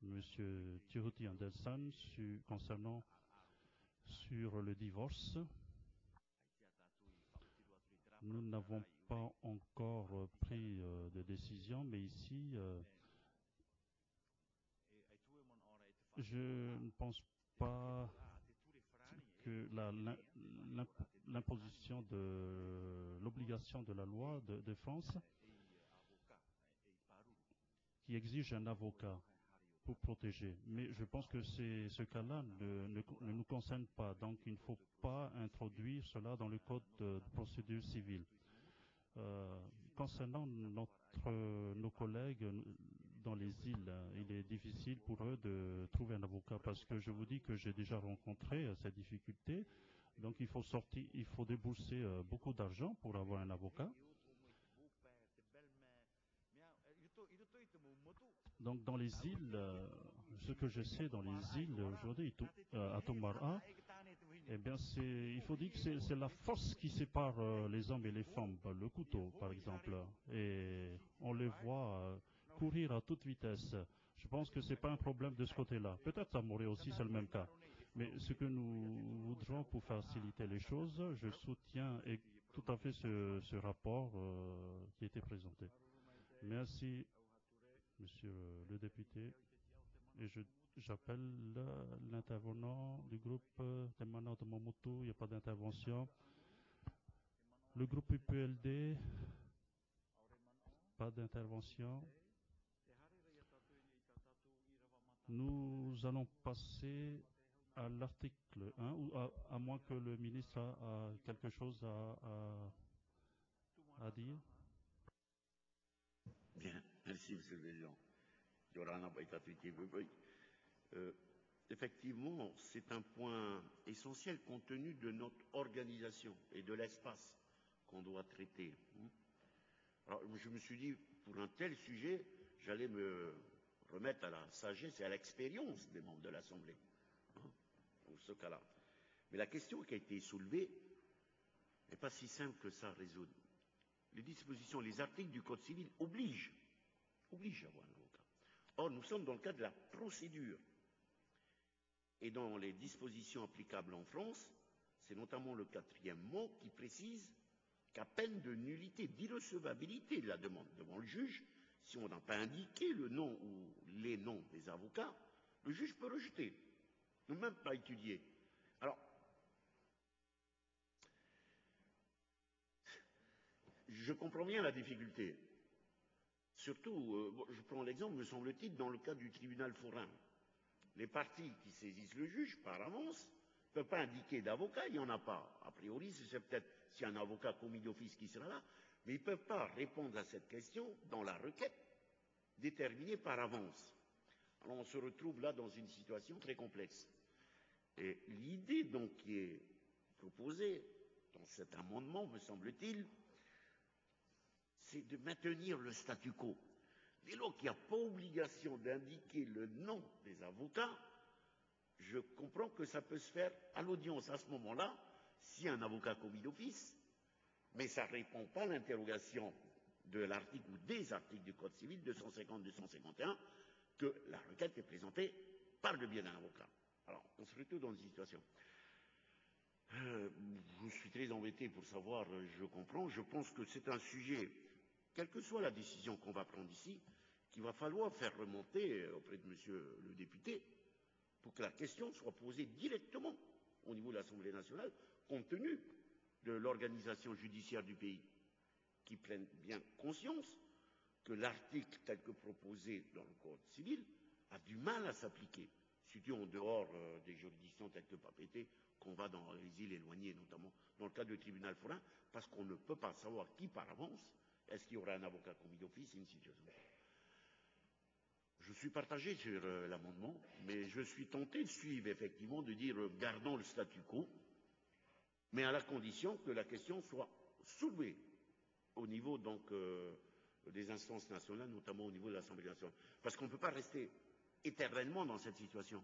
Monsieur Tiruti Anderson concernant sur le divorce. Nous n'avons pas encore pris euh, de décision, mais ici, euh, je ne pense pas que l'imposition de l'obligation de la loi de, de, France qui exige un avocat pour protéger. Mais je pense que ce cas-là ne, nous concerne pas. Donc il ne faut pas introduire cela dans le code de, de procédure civile. Euh, concernant notre, nos collègues dans les îles, il est difficile pour eux de trouver un avocat parce que je vous dis que j'ai déjà rencontré euh, ces difficultés. Donc il faut sortir, il faut débourser euh, beaucoup d'argent pour avoir un avocat. Donc dans les îles, euh, ce que je sais dans les îles aujourd'hui, euh, à Tomara, eh bien il faut dire que c'est la force qui sépare les hommes et les femmes, le couteau par exemple, et on les voit courir à toute vitesse. Je pense que c'est pas un problème de ce côté-là. Peut-être à Morée aussi c'est le même cas. Mais ce que nous voudrons pour faciliter les choses, je soutiens tout à fait ce, ce rapport euh, qui a été présenté. Merci, Monsieur le député. Et j'appelle l'intervenant du groupe Temana de Momotu. Il n'y a pas d'intervention. Le groupe UPLD, pas d'intervention. Nous allons passer à l'article 1, ou à, moins que le ministre a, quelque chose à, dire. Bien, merci Monsieur le Président. Euh, effectivement, c'est un point essentiel compte tenu de notre organisation et de l'espace qu'on doit traiter. hein. Alors, je me suis dit, pour un tel sujet, j'allais me remettre à la sagesse et à l'expérience des membres de l'Assemblée, hein, ce cas-là. Mais la question qui a été soulevée n'est pas si simple que ça à résoudre. Les dispositions, les articles du Code civil obligent, obligent à avoir un avocat. Or, nous sommes dans le cadre de la procédure. Et dans les dispositions applicables en France, c'est notamment le quatrième mot qui précise qu'à peine de nullité, d'irrecevabilité de la demande devant le juge, si on n'a pas indiqué le nom ou les noms des avocats, le juge peut rejeter, ne même pas étudier. Alors, je comprends bien la difficulté. Surtout, euh, je prends l'exemple, me semble-t-il, dans le cas du tribunal forain. Les parties qui saisissent le juge par avance ne peuvent pas indiquer d'avocat, il n'y en a pas. A priori, c'est peut-être a un avocat commis d'office qui sera là, mais ils ne peuvent pas répondre à cette question dans la requête déterminée par avance. Alors on se retrouve là dans une situation très complexe. Et l'idée qui est proposée dans cet amendement, me semble-t-il, c'est de maintenir le statu quo. Dès lors qu'il n'y a pas obligation d'indiquer le nom des avocats, je comprends que ça peut se faire à l'audience à ce moment-là, si un avocat commis d'office, mais ça ne répond pas à l'interrogation de l'article ou des articles du Code civil 250-251 que la requête est présentée par le biais d'un avocat. Alors, on se retrouve dans une situation. Euh, je suis très embêté pour savoir, euh, je comprends, je pense que c'est un sujet, quelle que soit la décision qu'on va prendre ici, qu'il va falloir faire remonter euh, auprès de monsieur le député pour que la question soit posée directement au niveau de l'Assemblée nationale, compte tenu de l'organisation judiciaire du pays, qui prenne bien conscience que l'article tel que proposé dans le Code civil a du mal à s'appliquer, surtout en dehors euh, des juridictions telles que Papété, qu'on va dans les îles éloignées, notamment dans le cas du tribunal forain, parce qu'on ne peut pas savoir qui par avance, est-ce qu'il y aura un avocat commis d'office, une situation. Je suis partagé sur euh, l'amendement, mais je suis tenté de suivre effectivement, de dire euh, gardons le statu quo, mais à la condition que la question soit soulevée au niveau donc euh, des instances nationales, notamment au niveau de l'Assemblée nationale. Parce qu'on ne peut pas rester éternellement dans cette situation.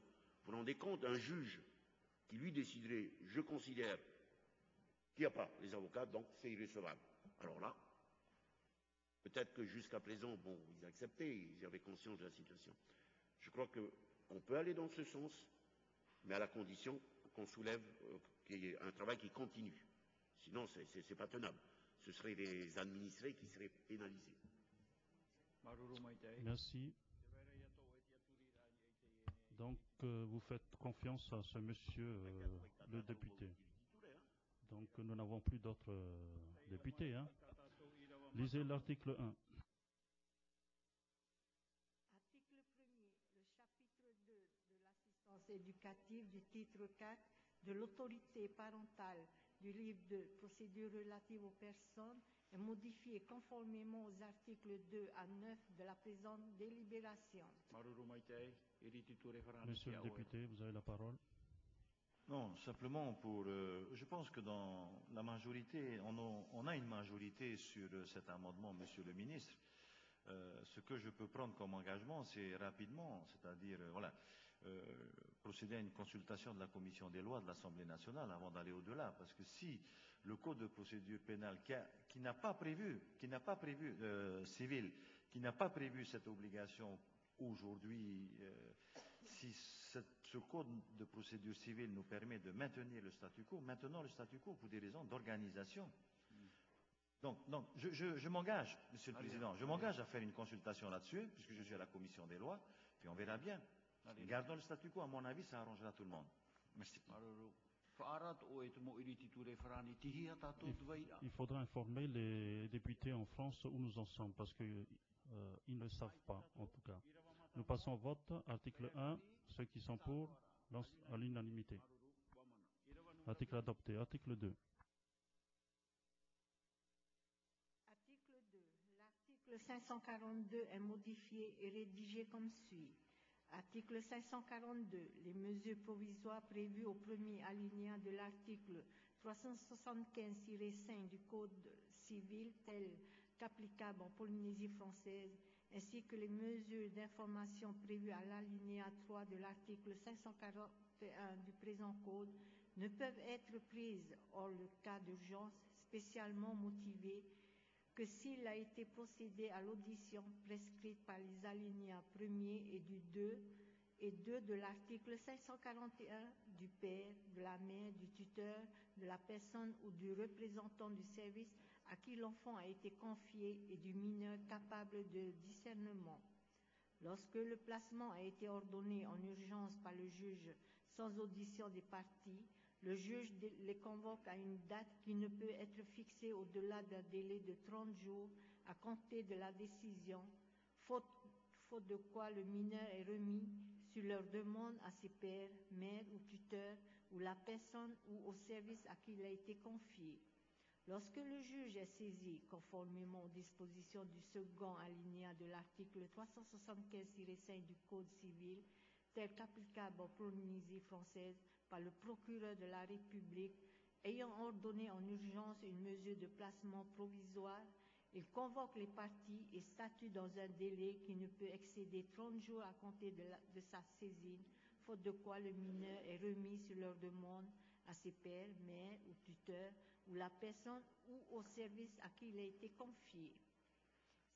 Vous vous rendez compte, un juge qui lui déciderait, je considère qu'il n'y a pas les avocats, donc c'est irrecevable. Alors là, peut-être que jusqu'à présent, bon, ils acceptaient, ils avaient conscience de la situation. Je crois qu'on peut aller dans ce sens, mais à la condition qu'on soulève, euh, qu'il y ait un travail qui continue. Sinon, ce n'est pas tenable. Ce seraient les administrés qui seraient pénalisés. Merci. Donc, euh, vous faites confiance à ce monsieur, euh, le député. Donc, nous n'avons plus d'autres euh, députés. Hein. Lisez l'article 1. Article 1er, le chapitre 2 de l'assistance éducative du titre 4 de l'autorité parentale du livre de procédure relative aux personnes est modifié conformément aux articles 2 à 9 de la présente délibération. Monsieur le député, vous avez la parole. Non, simplement pour. euh, je pense que dans la majorité, on a, on a une majorité sur cet amendement, Monsieur le ministre. Euh, ce que je peux prendre comme engagement, c'est rapidement, c'est-à-dire, euh, voilà, euh, procéder à une consultation de la Commission des lois de l'Assemblée nationale avant d'aller au-delà. Parce que si le Code de procédure pénale, qui, a- qui n'a pas prévu, qui n'a pas prévu, euh, civil, qui n'a pas prévu cette obligation aujourd'hui, euh, si cette- ce code de procédure civile nous permet de maintenir le statu quo, maintenons le statu quo pour des raisons d'organisation. Donc, donc je, je- je m'engage, Monsieur le Allez, Président, je m'engage à faire une consultation là-dessus, puisque je suis à la Commission des lois, puis on verra bien. Gardons le statu quo, à mon avis, ça arrangera tout le monde. Merci. Il faudra informer les députés en France où nous en sommes, parce qu'ils ne le savent pas, en tout cas. Nous passons au vote. Article 1, ceux qui sont pour, lance à l'unanimité. Article adopté. Article 2. Article 2. L'article 542 est modifié et rédigé comme suit. Article 542. Les mesures provisoires prévues au premier alinéa de l'article 375-5 du Code civil telles qu'applicables en Polynésie française, ainsi que les mesures d'information prévues à l'alinéa 3 de l'article 541 du présent Code, ne peuvent être prises hors le cas d'urgence spécialement motivé que s'il a été procédé à l'audition prescrite par les alinéas 1er et du 2 et 2 de l'article 541 du père, de la mère, du tuteur, de la personne ou du représentant du service à qui l'enfant a été confié et du mineur capable de discernement. Lorsque le placement a été ordonné en urgence par le juge sans audition des parties, le juge les convoque à une date qui ne peut être fixée au-delà d'un délai de 30 jours à compter de la décision, faute, de quoi le mineur est remis sur leur demande à ses pères, mères ou tuteurs ou la personne ou au service à qui il a été confié. Lorsque le juge est saisi, conformément aux dispositions du second alinéa de l'article 375-5 du Code civil, tel qu'applicable en Polynésie française par le procureur de la République, ayant ordonné en urgence une mesure de placement provisoire, il convoque les parties et statue dans un délai qui ne peut excéder 30 jours à compter de, sa saisine, faute de quoi le mineur est remis sur leur demande à ses pères, mères ou tuteurs ou la personne ou au service à qui il a été confié.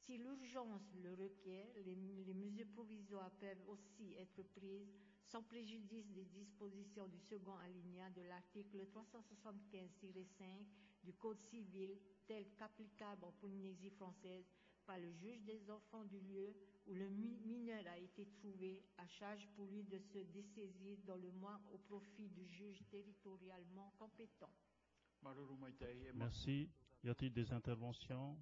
Si l'urgence le requiert, les, mesures provisoires peuvent aussi être prises sans préjudice des dispositions du second alinéa de l'article 375-5 du Code civil tel qu'applicable en Polynésie française par le juge des enfants du lieu où le mineur a été trouvé à charge pour lui de se dessaisir dans le mois au profit du juge territorialement compétent. Merci. Y a-t-il des interventions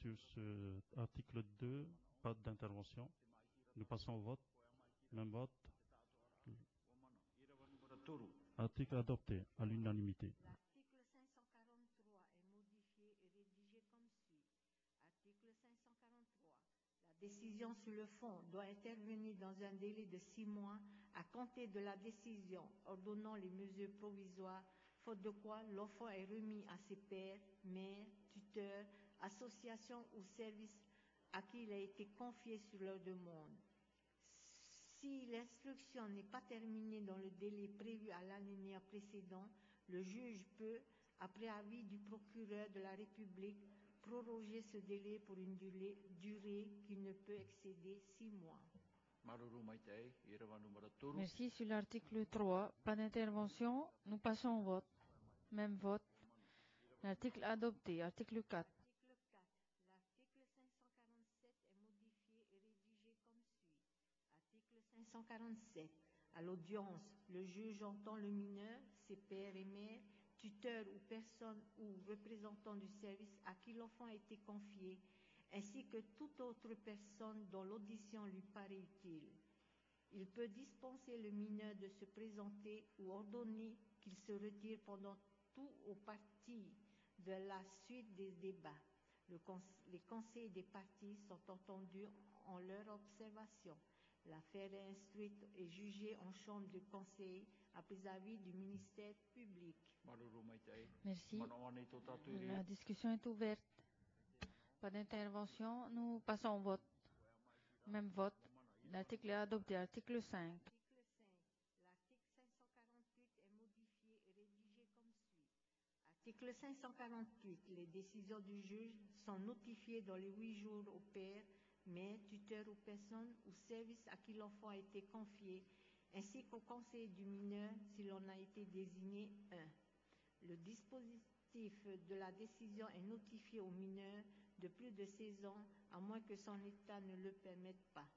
sur ce article 2 Pas d'intervention. Nous passons au vote. Même vote. Article adopté à l'unanimité. L'article 543 est modifié et rédigé comme suit. Article 543. La décision sur le fond doit intervenir dans un délai de six mois à compter de la décision ordonnant les mesures provisoires, faute de quoi l'enfant est remis à ses pères, mères, tuteurs, associations ou services à qui il a été confié sur leur demande. Si l'instruction n'est pas terminée dans le délai prévu à l'alinéa précédent, le juge peut, après avis du procureur de la République, proroger ce délai pour une durée, durée qui ne peut excéder six mois. Merci. Sur l'article 3, pas d'intervention. Nous passons au vote. Même vote. L'article adopté. Article 4. Article 4. L'article 547 est modifié et rédigé comme suit. Article 547. À l'audience, le juge entend le mineur, ses pères et mères, tuteurs ou personnes ou représentants du service à qui l'enfant a été confié, ainsi que toute autre personne dont l'audition lui paraît utile. Il peut dispenser le mineur de se présenter ou ordonner qu'il se retire pendant tout ou partie de la suite des débats. Les conseils des parties sont entendus en leur observation. L'affaire est instruite et jugée en chambre de conseil après avis du ministère public. Merci. La discussion est ouverte. Pas d'intervention. Nous passons au vote. Même vote. L'article est adopté. Article 5. Article 5. L'article 548 est modifié et rédigé comme suit. Article 548. Les décisions du juge sont notifiées dans les huit jours au père, mère, tuteur ou personne ou service à qui l'enfant a été confié, ainsi qu'au conseil du mineur s'il en a été désigné un. Le dispositif de la décision est notifié au mineur de plus de 16 ans, à moins que son état ne le permette pas.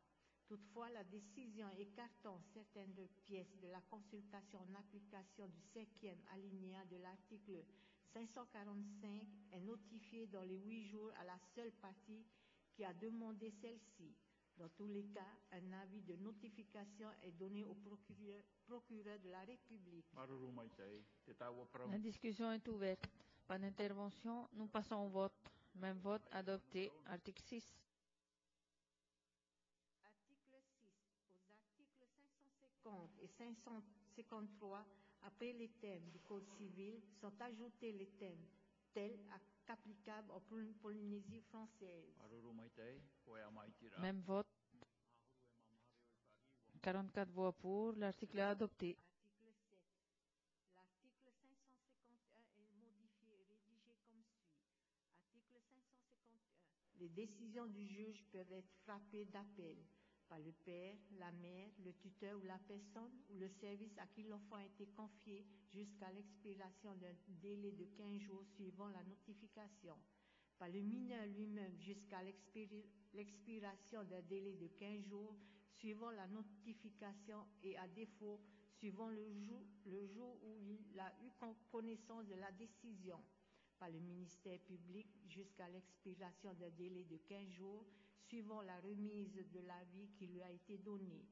Toutefois, la décision écartant certaines pièces de la consultation en application du cinquième alinéa de l'article 545 est notifiée dans les huit jours à la seule partie qui a demandé celle-ci. Dans tous les cas, un avis de notification est donné au procureur, procureur de la République. La discussion est ouverte. Pas d'intervention. Nous passons au vote. Même vote adopté. Article 6. Article 6. Aux articles 550 et 553, après les thèmes du Code civil, sont ajoutés les thèmes tels qu'applicables en Polynésie française. Même vote. 44 voix pour. L'article est adopté. Les décisions du juge peuvent être frappées d'appel par le père, la mère, le tuteur ou la personne ou le service à qui l'enfant a été confié jusqu'à l'expiration d'un délai de 15 jours suivant la notification, par le mineur lui-même jusqu'à l'expiration d'un délai de 15 jours suivant la notification et à défaut suivant le jour, le où il a eu connaissance de la décision. Par le ministère public jusqu'à l'expiration d'un délai de 15 jours suivant la remise de l'avis qui lui a été donné.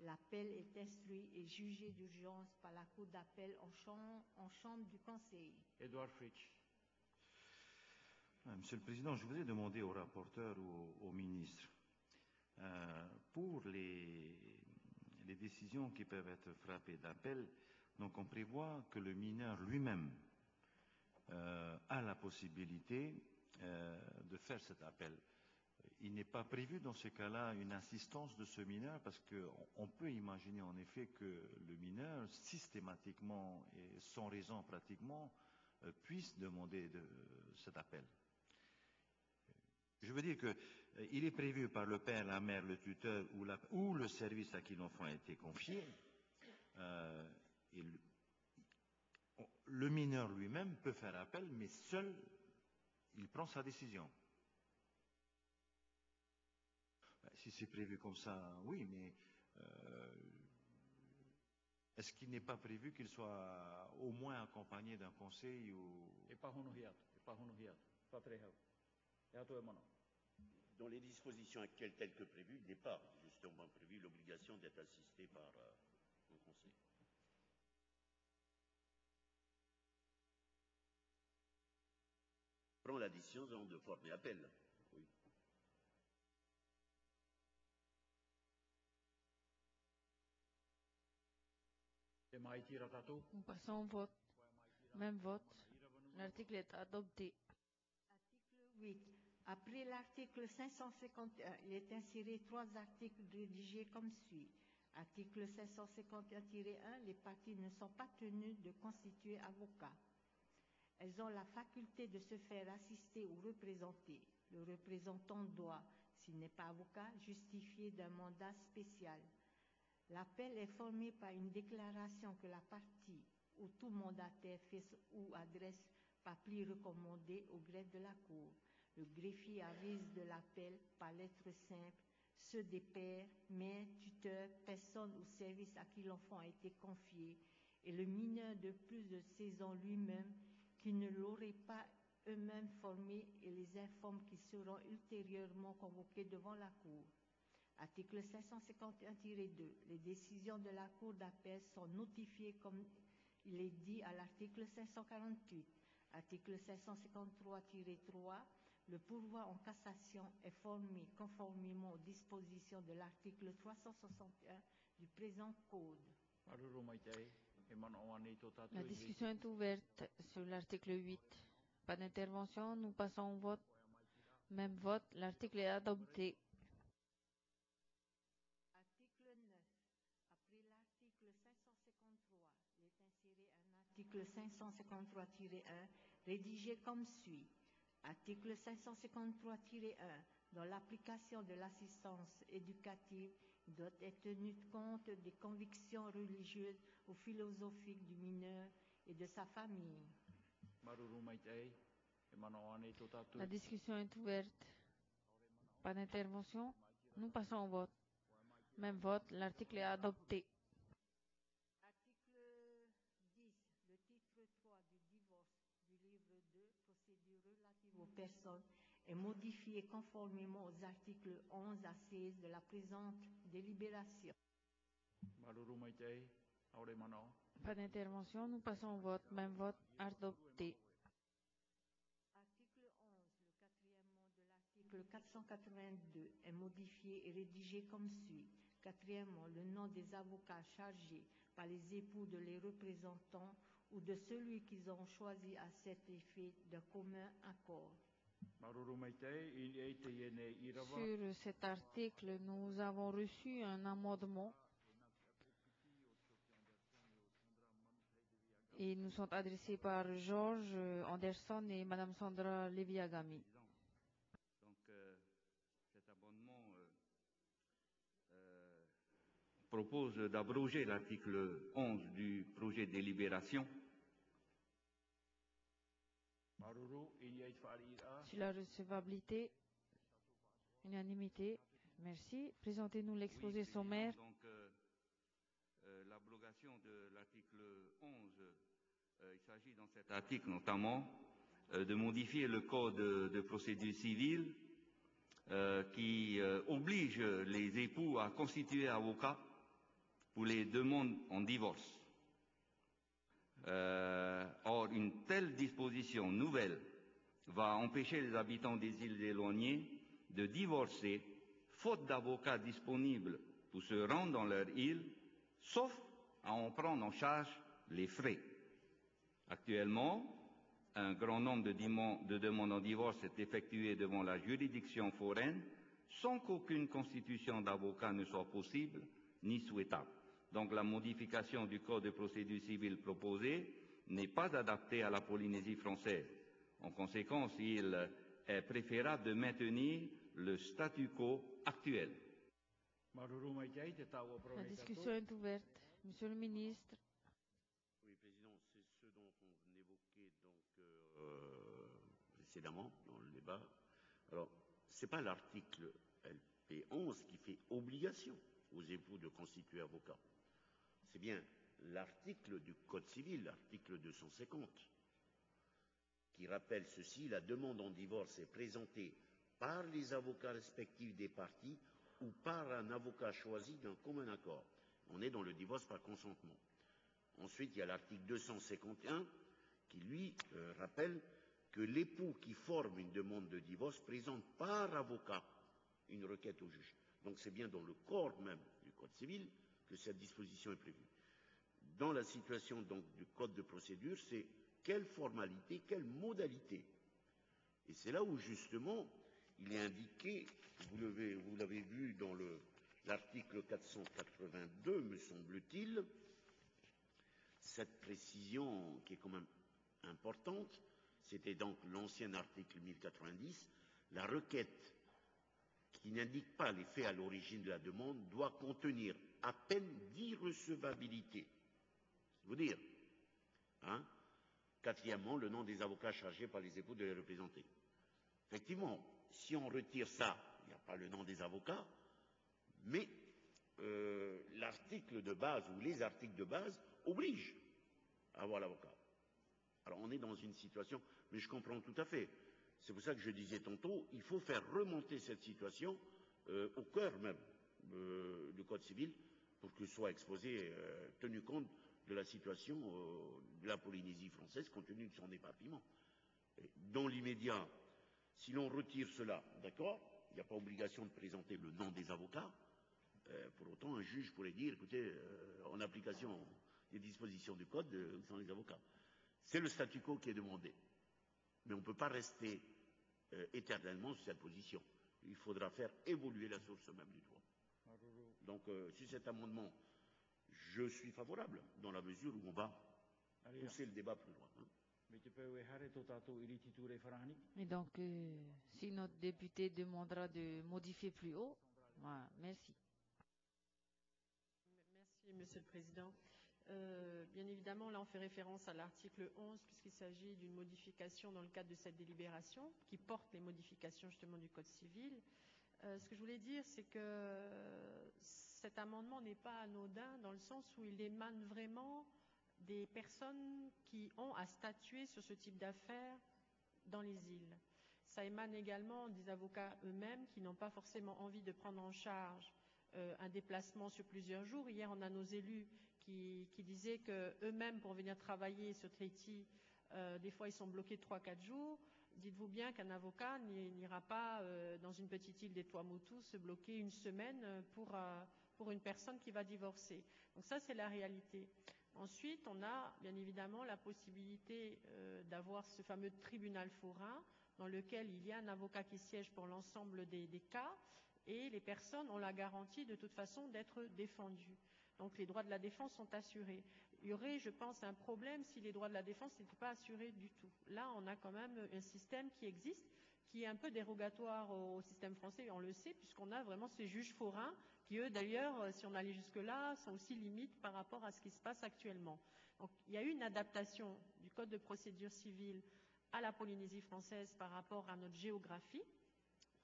L'appel est instruit et jugé d'urgence par la Cour d'appel en, chambre, en chambre du Conseil. Edouard Fritsch. Monsieur le Président, je voudrais demander au rapporteur ou au, au ministre, euh, pour les, les décisions qui peuvent être frappées d'appel, donc on prévoit que le mineur lui-même euh, a la possibilité euh, de faire cet appel. Il n'est pas prévu dans ce cas-là une assistance de ce mineur parce qu'on peut imaginer en effet que le mineur, systématiquement et sans raison pratiquement, euh, puisse demander de, cet appel. Je veux dire qu'il euh, est prévu par le père, la mère, le tuteur ou, le service à qui l'enfant a été confié. Euh, le mineur lui-même peut faire appel, mais seul, il prend sa décision. Si c'est prévu comme ça, oui, mais euh, est-ce qu'il n'est pas prévu qu'il soit au moins accompagné d'un conseil ou... Dans les dispositions actuelles telles que prévues, il n'est pas justement prévu l'obligation d'être assisté par euh, un conseil. prend la décision de former appel. Oui. Nous passons au vote. Même vote. L'article est adopté. Article 8. Après l'article 551, il est inséré trois articles rédigés comme suit. Article 551-1, les parties ne sont pas tenues de constituer avocats. Elles ont la faculté de se faire assister ou représenter. Le représentant doit, s'il n'est pas avocat, justifier d'un mandat spécial. L'appel est formé par une déclaration que la partie ou tout mandataire fait ou adresse par pli recommandé au greffe de la Cour. Le greffier avise de l'appel par lettre simple ceux des pères, mères, tuteurs, personnes ou services à qui l'enfant a été confié et le mineur de plus de 16 ans lui-même qui ne l'auraient pas eux-mêmes formés et les informe qui seront ultérieurement convoqués devant la Cour. Article 551-2. Les décisions de la Cour d'appel sont notifiées comme il est dit à l'article 548. Article 553-3. Le pourvoi en cassation est formé conformément aux dispositions de l'article 361 du présent Code. La discussion est ouverte sur l'article 8. Pas d'intervention, nous passons au vote. Même vote, l'article est adopté. Article 9. Après l'article 553, il est inséré un article 553-1 rédigé comme suit. Article 553-1. Dans l'application de l'assistance éducative, il doit être tenu compte des convictions religieuses ou philosophiques du mineur et de sa famille. La discussion est ouverte. Pas d'intervention. Nous passons au vote. Même vote. L'article est adopté. Article 10. Le titre 3 du divorce du livre 2, procédure relative aux personnes, est modifié conformément aux articles 11 à 16 de la présente délibération. Pas d'intervention, nous passons au vote. Même vote adopté. Article 11, le quatrième mot de l'article 482 est modifié et rédigé comme suit. Quatrièmement, le nom des avocats chargés par les époux de les représentants ou de celui qu'ils ont choisi à cet effet de commun accord. Sur cet article, nous avons reçu un amendement et nous sont adressés par Georges Anderson et Madame Sandra Leviagami. Donc, euh, cet amendement euh, euh, propose d'abroger l'article 11 du projet de délibération Sur la recevabilité, unanimité. Merci. Présentez-nous l'exposé Oui, sommaire. Donc, euh, euh, l'abrogation de l'article 11, euh, il s'agit dans cet article notamment euh, de modifier le code de, procédure civile qui oblige les époux à constituer avocat pour les demandes en divorce. Euh, or, une telle disposition nouvelle va empêcher les habitants des îles éloignées de divorcer, faute d'avocats disponibles pour se rendre dans leur île, sauf à en prendre en charge les frais. Actuellement, un grand nombre de, demandes en divorce est effectué devant la juridiction foraine sans qu'aucune constitution d'avocat ne soit possible ni souhaitable. Donc la modification du Code de procédure civile proposée n'est pas adaptée à la Polynésie française. En conséquence, il est préférable de maintenir le statu quo actuel. La discussion est ouverte. Monsieur le ministre, Oui, Président, c'est ce dont on évoquait donc euh, précédemment dans le débat. Alors, ce n'est pas l'article LP11 qui fait obligation aux époux de constituer avocat. C'est bien l'article du Code civil, l'article 250, qui rappelle ceci, la demande en divorce est présentée par les avocats respectifs des parties ou par un avocat choisi d'un commun accord. On est dans le divorce par consentement. Ensuite, il y a l'article 251 qui, lui, euh, rappelle que l'époux qui forme une demande de divorce présente par avocat une requête au juge. Donc c'est bien dans le corps même du Code civil que cette disposition est prévue. Dans la situation donc du Code de procédure, c'est quelle formalité, quelle modalité. Et c'est là où justement il est indiqué, vous l'avez, vu dans le, l'article 482, me semble-t-il, cette précision qui est quand même importante, c'était donc l'ancien article 1090, la requête qui n'indique pas les faits à l'origine de la demande doit contenir à peine d'irrecevabilité. Vous dire. Hein? Quatrièmement, le nom des avocats chargés par les époux de les représenter. Effectivement, si on retire ça, il n'y a pas le nom des avocats, mais euh, l'article de base ou les articles de base obligent à avoir l'avocat. Alors on est dans une situation, mais je comprends tout à fait. C'est pour ça que je disais tantôt, il faut faire remonter cette situation euh, au cœur même euh, du Code civil pour que soit exposé, euh, tenu compte de la situation euh, de la Polynésie française compte tenu de son éparpillement. Dans l'immédiat, si l'on retire cela, d'accord, il n'y a pas obligation de présenter le nom des avocats. Euh, pour autant, un juge pourrait dire, écoutez, en application des dispositions du Code, euh, où sont les avocats C'est le statu quo qui est demandé. Mais on ne peut pas rester éternellement sur cette position. Il faudra faire évoluer la source même du droit. Donc, euh, sur cet amendement, je suis favorable dans la mesure où on va pousser le débat plus loin. hein. et donc, euh, si notre député demandera de modifier plus haut, voilà, merci. Merci, Monsieur le Président. Euh, bien évidemment, là, on fait référence à l'article 11, puisqu'il s'agit d'une modification dans le cadre de cette délibération, qui porte les modifications justement du Code civil. Euh, ce que je voulais dire, c'est que cet amendement n'est pas anodin dans le sens où il émane vraiment des personnes qui ont à statuer sur ce type d'affaires dans les îles. Ça émane également des avocats eux-mêmes qui n'ont pas forcément envie de prendre en charge euh, un déplacement sur plusieurs jours. Hier, on a nos élus qui, disaient qu'eux-mêmes, pour venir travailler sur Tahiti, euh, des fois, ils sont bloqués 3-4 jours. Dites-vous bien qu'un avocat n'ira pas euh, dans une petite île des Tuamotu se bloquer une semaine pour, euh, pour une personne qui va divorcer. Donc ça, c'est la réalité. Ensuite, on a bien évidemment la possibilité euh, d'avoir ce fameux tribunal forain dans lequel il y a un avocat qui siège pour l'ensemble des, des, cas et les personnes ont la garantie de toute façon d'être défendues. Donc les droits de la défense sont assurés. Il y aurait, je pense, un problème si les droits de la défense n'étaient pas assurés du tout. Là, on a quand même un système qui existe, qui est un peu dérogatoire au, système français, on le sait, puisqu'on a vraiment ces juges forains qui, eux, d'ailleurs, euh, si on allait jusque-là, sont aussi limites par rapport à ce qui se passe actuellement. Donc, il y a eu une adaptation du Code de procédure civile à la Polynésie française par rapport à notre géographie,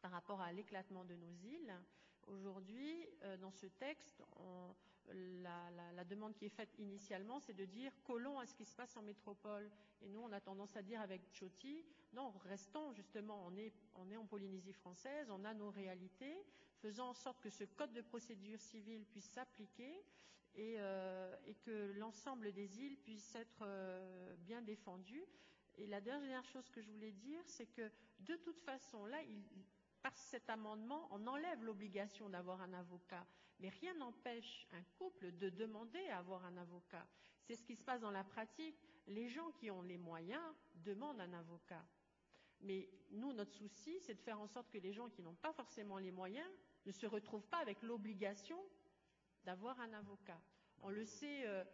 par rapport à l'éclatement de nos îles. Aujourd'hui, euh, dans ce texte, on, la, demande qui est faite initialement, c'est de dire collons à ce qui se passe en métropole. Et nous, on a tendance à dire avec Choti, non, restons justement, on est, en Polynésie française, on a nos réalités, faisant en sorte que ce code de procédure civile puisse s'appliquer et, euh, que l'ensemble des îles puissent être euh, bien défendues. Et la dernière chose que je voulais dire, c'est que de toute façon, là, il, par cet amendement, on enlève l'obligation d'avoir un avocat. Mais rien n'empêche un couple de demander à avoir un avocat. C'est ce qui se passe dans la pratique. Les gens qui ont les moyens demandent un avocat. Mais nous, notre souci, c'est de faire en sorte que les gens qui n'ont pas forcément les moyens ne se retrouvent pas avec l'obligation d'avoir un avocat. On le sait, euh,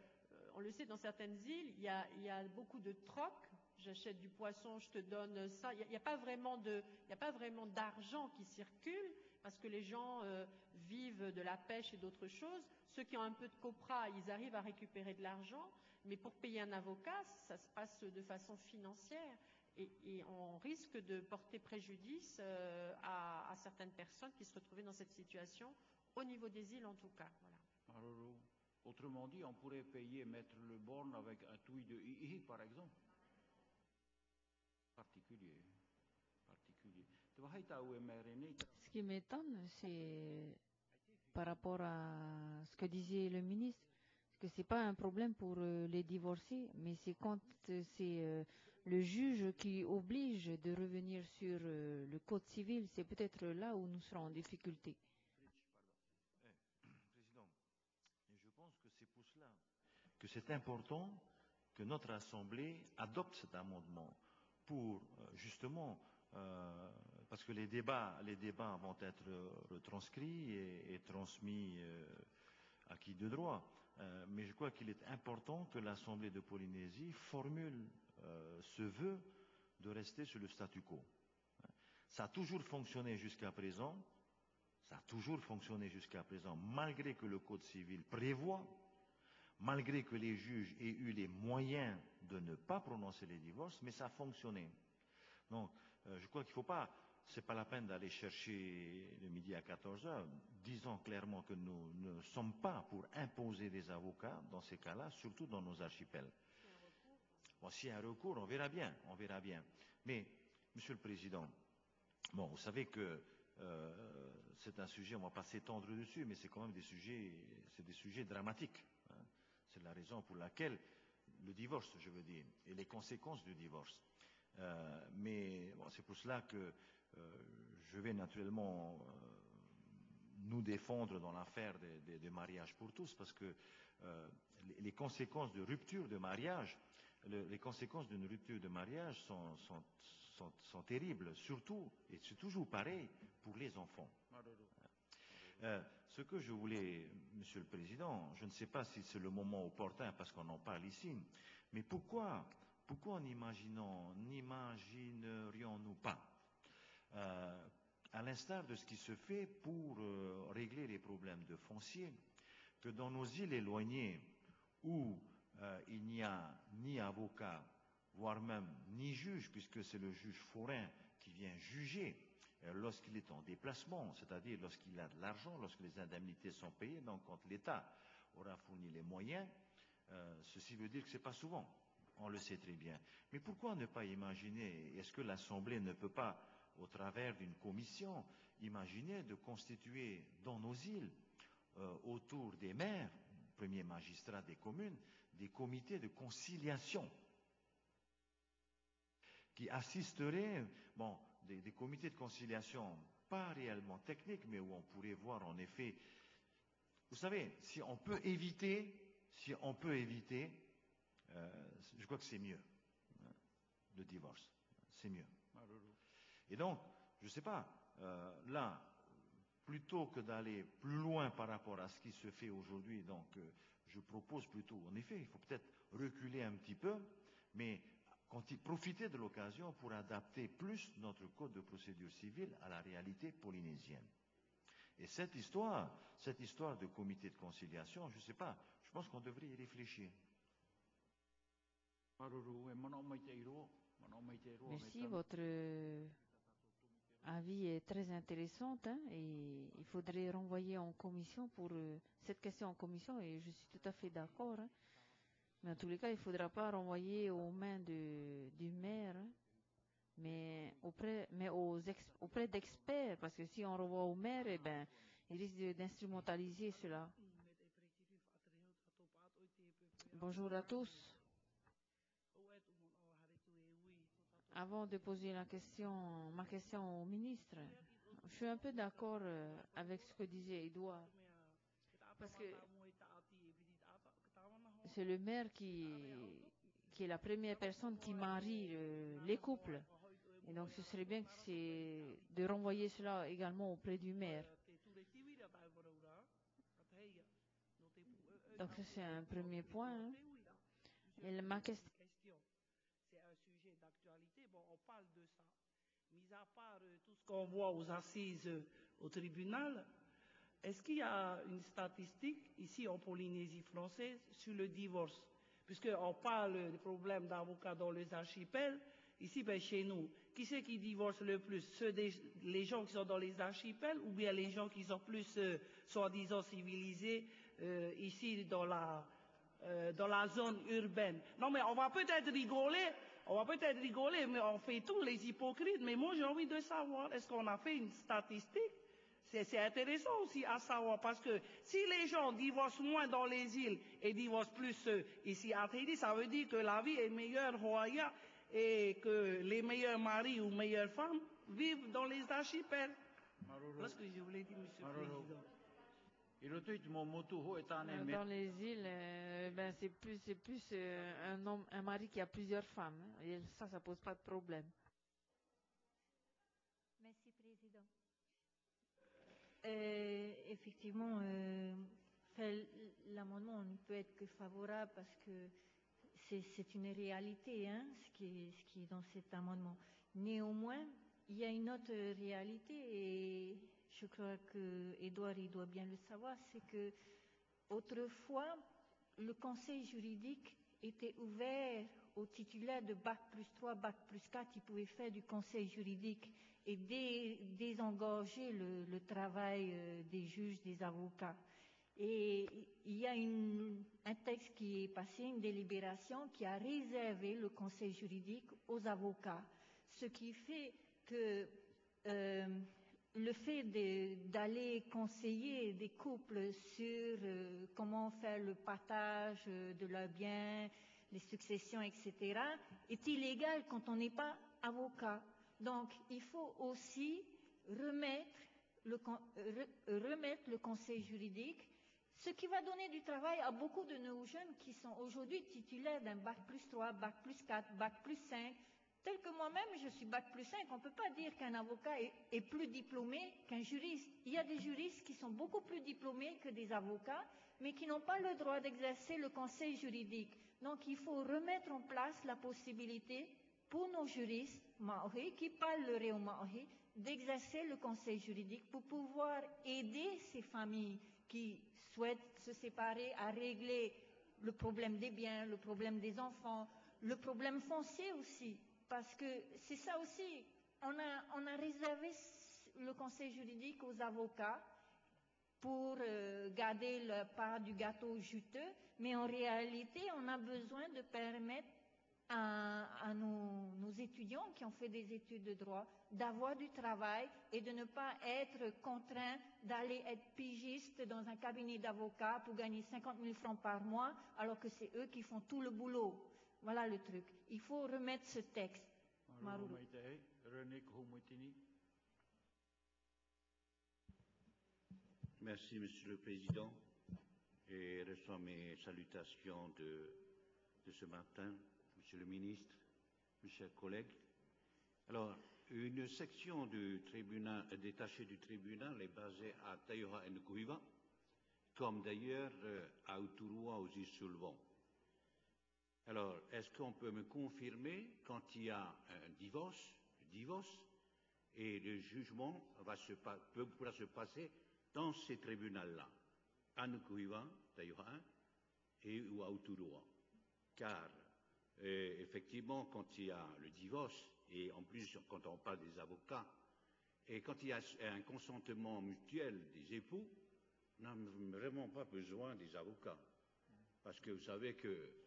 dans certaines îles, il y a, beaucoup de trocs. J'achète du poisson, je te donne ça. Il n'y a, a, pas vraiment de, il n'y a pas vraiment d'argent qui circule parce que les gens euh, vivent de la pêche et d'autres choses. Ceux qui ont un peu de copra, ils arrivent à récupérer de l'argent, mais pour payer un avocat, ça se passe de façon financière et, et on risque de porter préjudice euh, à, à, certaines personnes qui se retrouvaient dans cette situation, au niveau des îles en tout cas. Voilà. Alors, autrement dit, on pourrait payer mettre le borne avec un touille de II, par exemple. Particulier. Particulier. Ce qui m'étonne, c'est par rapport à ce que disait le ministre, que c'est pas un problème pour euh, les divorcés, mais c'est quand c'est euh, le juge qui oblige de revenir sur euh, le code civil, c'est peut-être là où nous serons en difficulté. Eh, je pense que c'est pour cela que c'est important que notre Assemblée adopte cet amendement pour justement euh, parce que les débats, les débats vont être retranscrits et, transmis euh, à qui de droit. Euh, mais je crois qu'il est important que l'Assemblée de Polynésie formule euh, ce vœu de rester sur le statu quo. Ça a toujours fonctionné jusqu'à présent, ça a toujours fonctionné jusqu'à présent, malgré que le Code civil prévoit, malgré que les juges aient eu les moyens de ne pas prononcer les divorces, mais ça a fonctionné. Donc, euh, je crois qu'il ne faut pas, ce n'est pas la peine d'aller chercher le midi à 14 heures. Disons clairement que nous ne sommes pas pour imposer des avocats dans ces cas-là, surtout dans nos archipels. Bon, s'il un recours, on verra bien, on verra bien. Mais, Monsieur le Président, bon, vous savez que euh, c'est un sujet, on va pas s'étendre dessus, mais c'est quand même des sujets, c'est des sujets dramatiques. Hein. C'est la raison pour laquelle le divorce, je veux dire, et les conséquences du divorce. Euh, mais c'est pour cela que je vais naturellement euh, nous défendre dans l'affaire des, mariages pour tous, parce que euh, les, conséquences de rupture de mariage, le, les conséquences d'une rupture de mariage sont, terribles, surtout, et c'est toujours pareil, pour les enfants. Euh, ce que je voulais, Monsieur le Président, je ne sais pas si c'est le moment opportun parce qu'on en parle ici, mais pourquoi pourquoi n'imaginerions-nous pas, euh, à l'instar de ce qui se fait pour euh, régler les problèmes de foncier, que dans nos îles éloignées où euh, il n'y a ni avocat, voire même ni juge, puisque c'est le juge forain qui vient juger lorsqu'il est en déplacement, c'est-à-dire lorsqu'il a de l'argent, lorsque les indemnités sont payées, donc quand l'État aura fourni les moyens, ceci veut dire que ce n'est pas souvent on le sait très bien. Mais pourquoi ne pas imaginer, est-ce que l'Assemblée ne peut pas au travers d'une commission, imaginez de constituer dans nos îles, euh, autour des maires, premiers magistrats des communes, des comités de conciliation qui assisteraient, bon, des, comités de conciliation pas réellement techniques, mais où on pourrait voir en effet, vous savez, si on peut éviter, si on peut éviter, euh, je crois que c'est mieux, hein, le divorce, c'est mieux. Et donc, je ne sais pas, euh, là, plutôt que d'aller plus loin par rapport à ce qui se fait aujourd'hui, donc euh, je propose plutôt, en effet, il faut peut-être reculer un petit peu, mais profiter de l'occasion pour adapter plus notre code de procédure civile à la réalité polynésienne. Et cette histoire, cette histoire de comité de conciliation, je ne sais pas, je pense qu'on devrait y réfléchir. Merci, votre avis est très intéressant hein, et il faudrait renvoyer en commission pour euh, cette question en commission et je suis tout à fait d'accord. Hein. Mais en tous les cas, il ne faudra pas renvoyer aux mains du maire, hein, mais auprès, mais aux ex, auprès d'experts, parce que si on renvoie au maire, eh ben, il risque d'instrumentaliser cela. Bonjour à tous. Avant de poser la question, ma question au ministre, je suis un peu d'accord euh, avec ce que disait Edouard. Parce que c'est le maire qui, est la première personne qui marie euh, les couples. Et donc ce serait bien que c'est de renvoyer cela également auprès du maire. Donc c'est un premier point. Hein. Et ma question à part euh, tout ce qu'on voit aux assises au tribunal, est-ce qu'il y a une statistique ici en Polynésie française sur le divorce? Puisqu'on parle des problèmes d'avocats dans les archipels, ici ben, chez nous, qui c'est qui divorce le plus? Les gens qui sont dans les archipels ou bien les gens qui sont plus, euh, soi-disant, civilisés euh, ici dans la, euh, dans la zone urbaine? Non mais on va peut-être rigoler, on va peut-être rigoler, mais on fait tous les hypocrites. Mais moi, j'ai envie de savoir, est-ce qu'on a fait une statistique? C'est intéressant aussi à savoir parce que si les gens divorcent moins dans les îles et divorcent plus euh, ici à Tahiti, ça veut dire que la vie est meilleure Roya et que les meilleurs maris ou meilleures femmes vivent dans les archipels. Voilà ce que je voulais dire, Monsieur le Président. Dans les îles, euh, ben c'est plus, c'est plus euh, un homme, un mari qui a plusieurs femmes. Hein, et ça, ça pose pas de problème. Merci, Président. Euh, effectivement, euh, l'amendement ne peut être que favorable parce que c'est une réalité, hein, ce, qui est, ce qui est dans cet amendement. Néanmoins, il y a une autre réalité et je crois que Edouard il doit bien le savoir, c'est que autrefois le conseil juridique était ouvert aux titulaires de bac plus 3, bac plus 4, ils pouvaient faire du conseil juridique et dé, désengorger le, travail euh, des juges, des avocats. Et il y a un texte qui est passé, une délibération qui a réservé le conseil juridique aux avocats, ce qui fait que euh, le fait d'aller conseiller des couples sur euh, comment faire le partage euh, de leurs biens, les successions, etc., est illégal quand on n'est pas avocat. Donc, il faut aussi remettre le, re, remettre le conseil juridique, ce qui va donner du travail à beaucoup de nos jeunes qui sont aujourd'hui titulaires d'un bac plus 3, bac plus 4, bac plus 5, Tel que moi-même, je suis bac plus 5, on ne peut pas dire qu'un avocat est, plus diplômé qu'un juriste. Il y a des juristes qui sont beaucoup plus diplômés que des avocats, mais qui n'ont pas le droit d'exercer le conseil juridique. Donc il faut remettre en place la possibilité pour nos juristes maoris qui parlent le réo maori d'exercer le conseil juridique pour pouvoir aider ces familles qui souhaitent se séparer à régler le problème des biens, le problème des enfants, le problème foncier aussi parce que c'est ça aussi. On a, réservé le conseil juridique aux avocats pour euh, garder la part du gâteau juteux, mais en réalité, on a besoin de permettre à, nos, nos, étudiants qui ont fait des études de droit d'avoir du travail et de ne pas être contraints d'aller être pigistes dans un cabinet d'avocats pour gagner 50 000 francs par mois alors que c'est eux qui font tout le boulot. Voilà le truc. Il faut remettre ce texte. Merci, Monsieur le Président, et reçois mes salutations de, de ce matin Monsieur le ministre, mes chers collègues. Alors, une section du tribunal, détachée du tribunal est basée à Taïra et Nkuiva, comme d'ailleurs euh, à Uturua aux îles Sulvan. Alors, est-ce qu'on peut me confirmer quand il y a un divorce, divorce et le jugement va se, peut, pourra se passer dans ces tribunaux-là, à Nkuiva, Taïra et ou à Uturua Car et effectivement, quand il y a le divorce, et en plus quand on parle des avocats, et quand il y a un consentement mutuel des époux, on n'a vraiment pas besoin des avocats. Parce que vous savez que euh,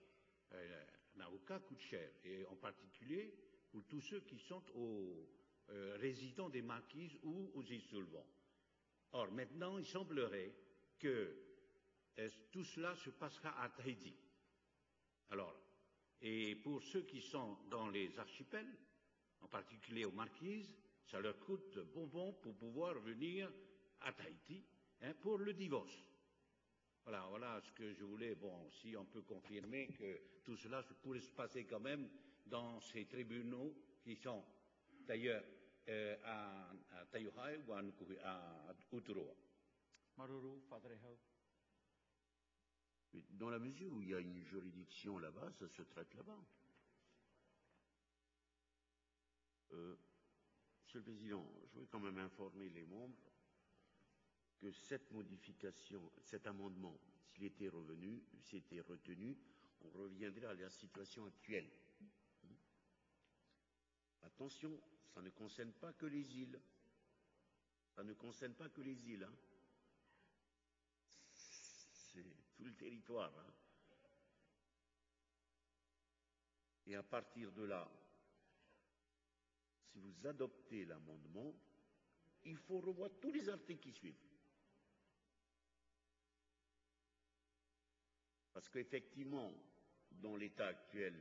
un avocat coûte cher, et en particulier pour tous ceux qui sont aux euh, résidents des marquises ou aux insolvents. Or, maintenant, il semblerait que euh, tout cela se passera à Tahiti. Alors, et pour ceux qui sont dans les archipels, en particulier aux Marquises, ça leur coûte bonbon pour pouvoir venir à Tahiti hein, pour le divorce. Voilà, voilà ce que je voulais. Bon, si on peut confirmer que tout cela pourrait se passer quand même dans ces tribunaux qui sont d'ailleurs euh, à, à ou à, à Uturoa. Maruru, dans la mesure où il y a une juridiction là-bas, ça se traite là-bas. Euh, Monsieur le Président, je voudrais quand même informer les membres que cette modification, cet amendement, s'il était revenu, s'il était retenu, on reviendrait à la situation actuelle. Attention, ça ne concerne pas que les îles. Ça ne concerne pas que les îles. Hein tout le territoire. Hein. Et à partir de là, si vous adoptez l'amendement, il faut revoir tous les articles qui suivent. Parce qu'effectivement, dans l'état actuel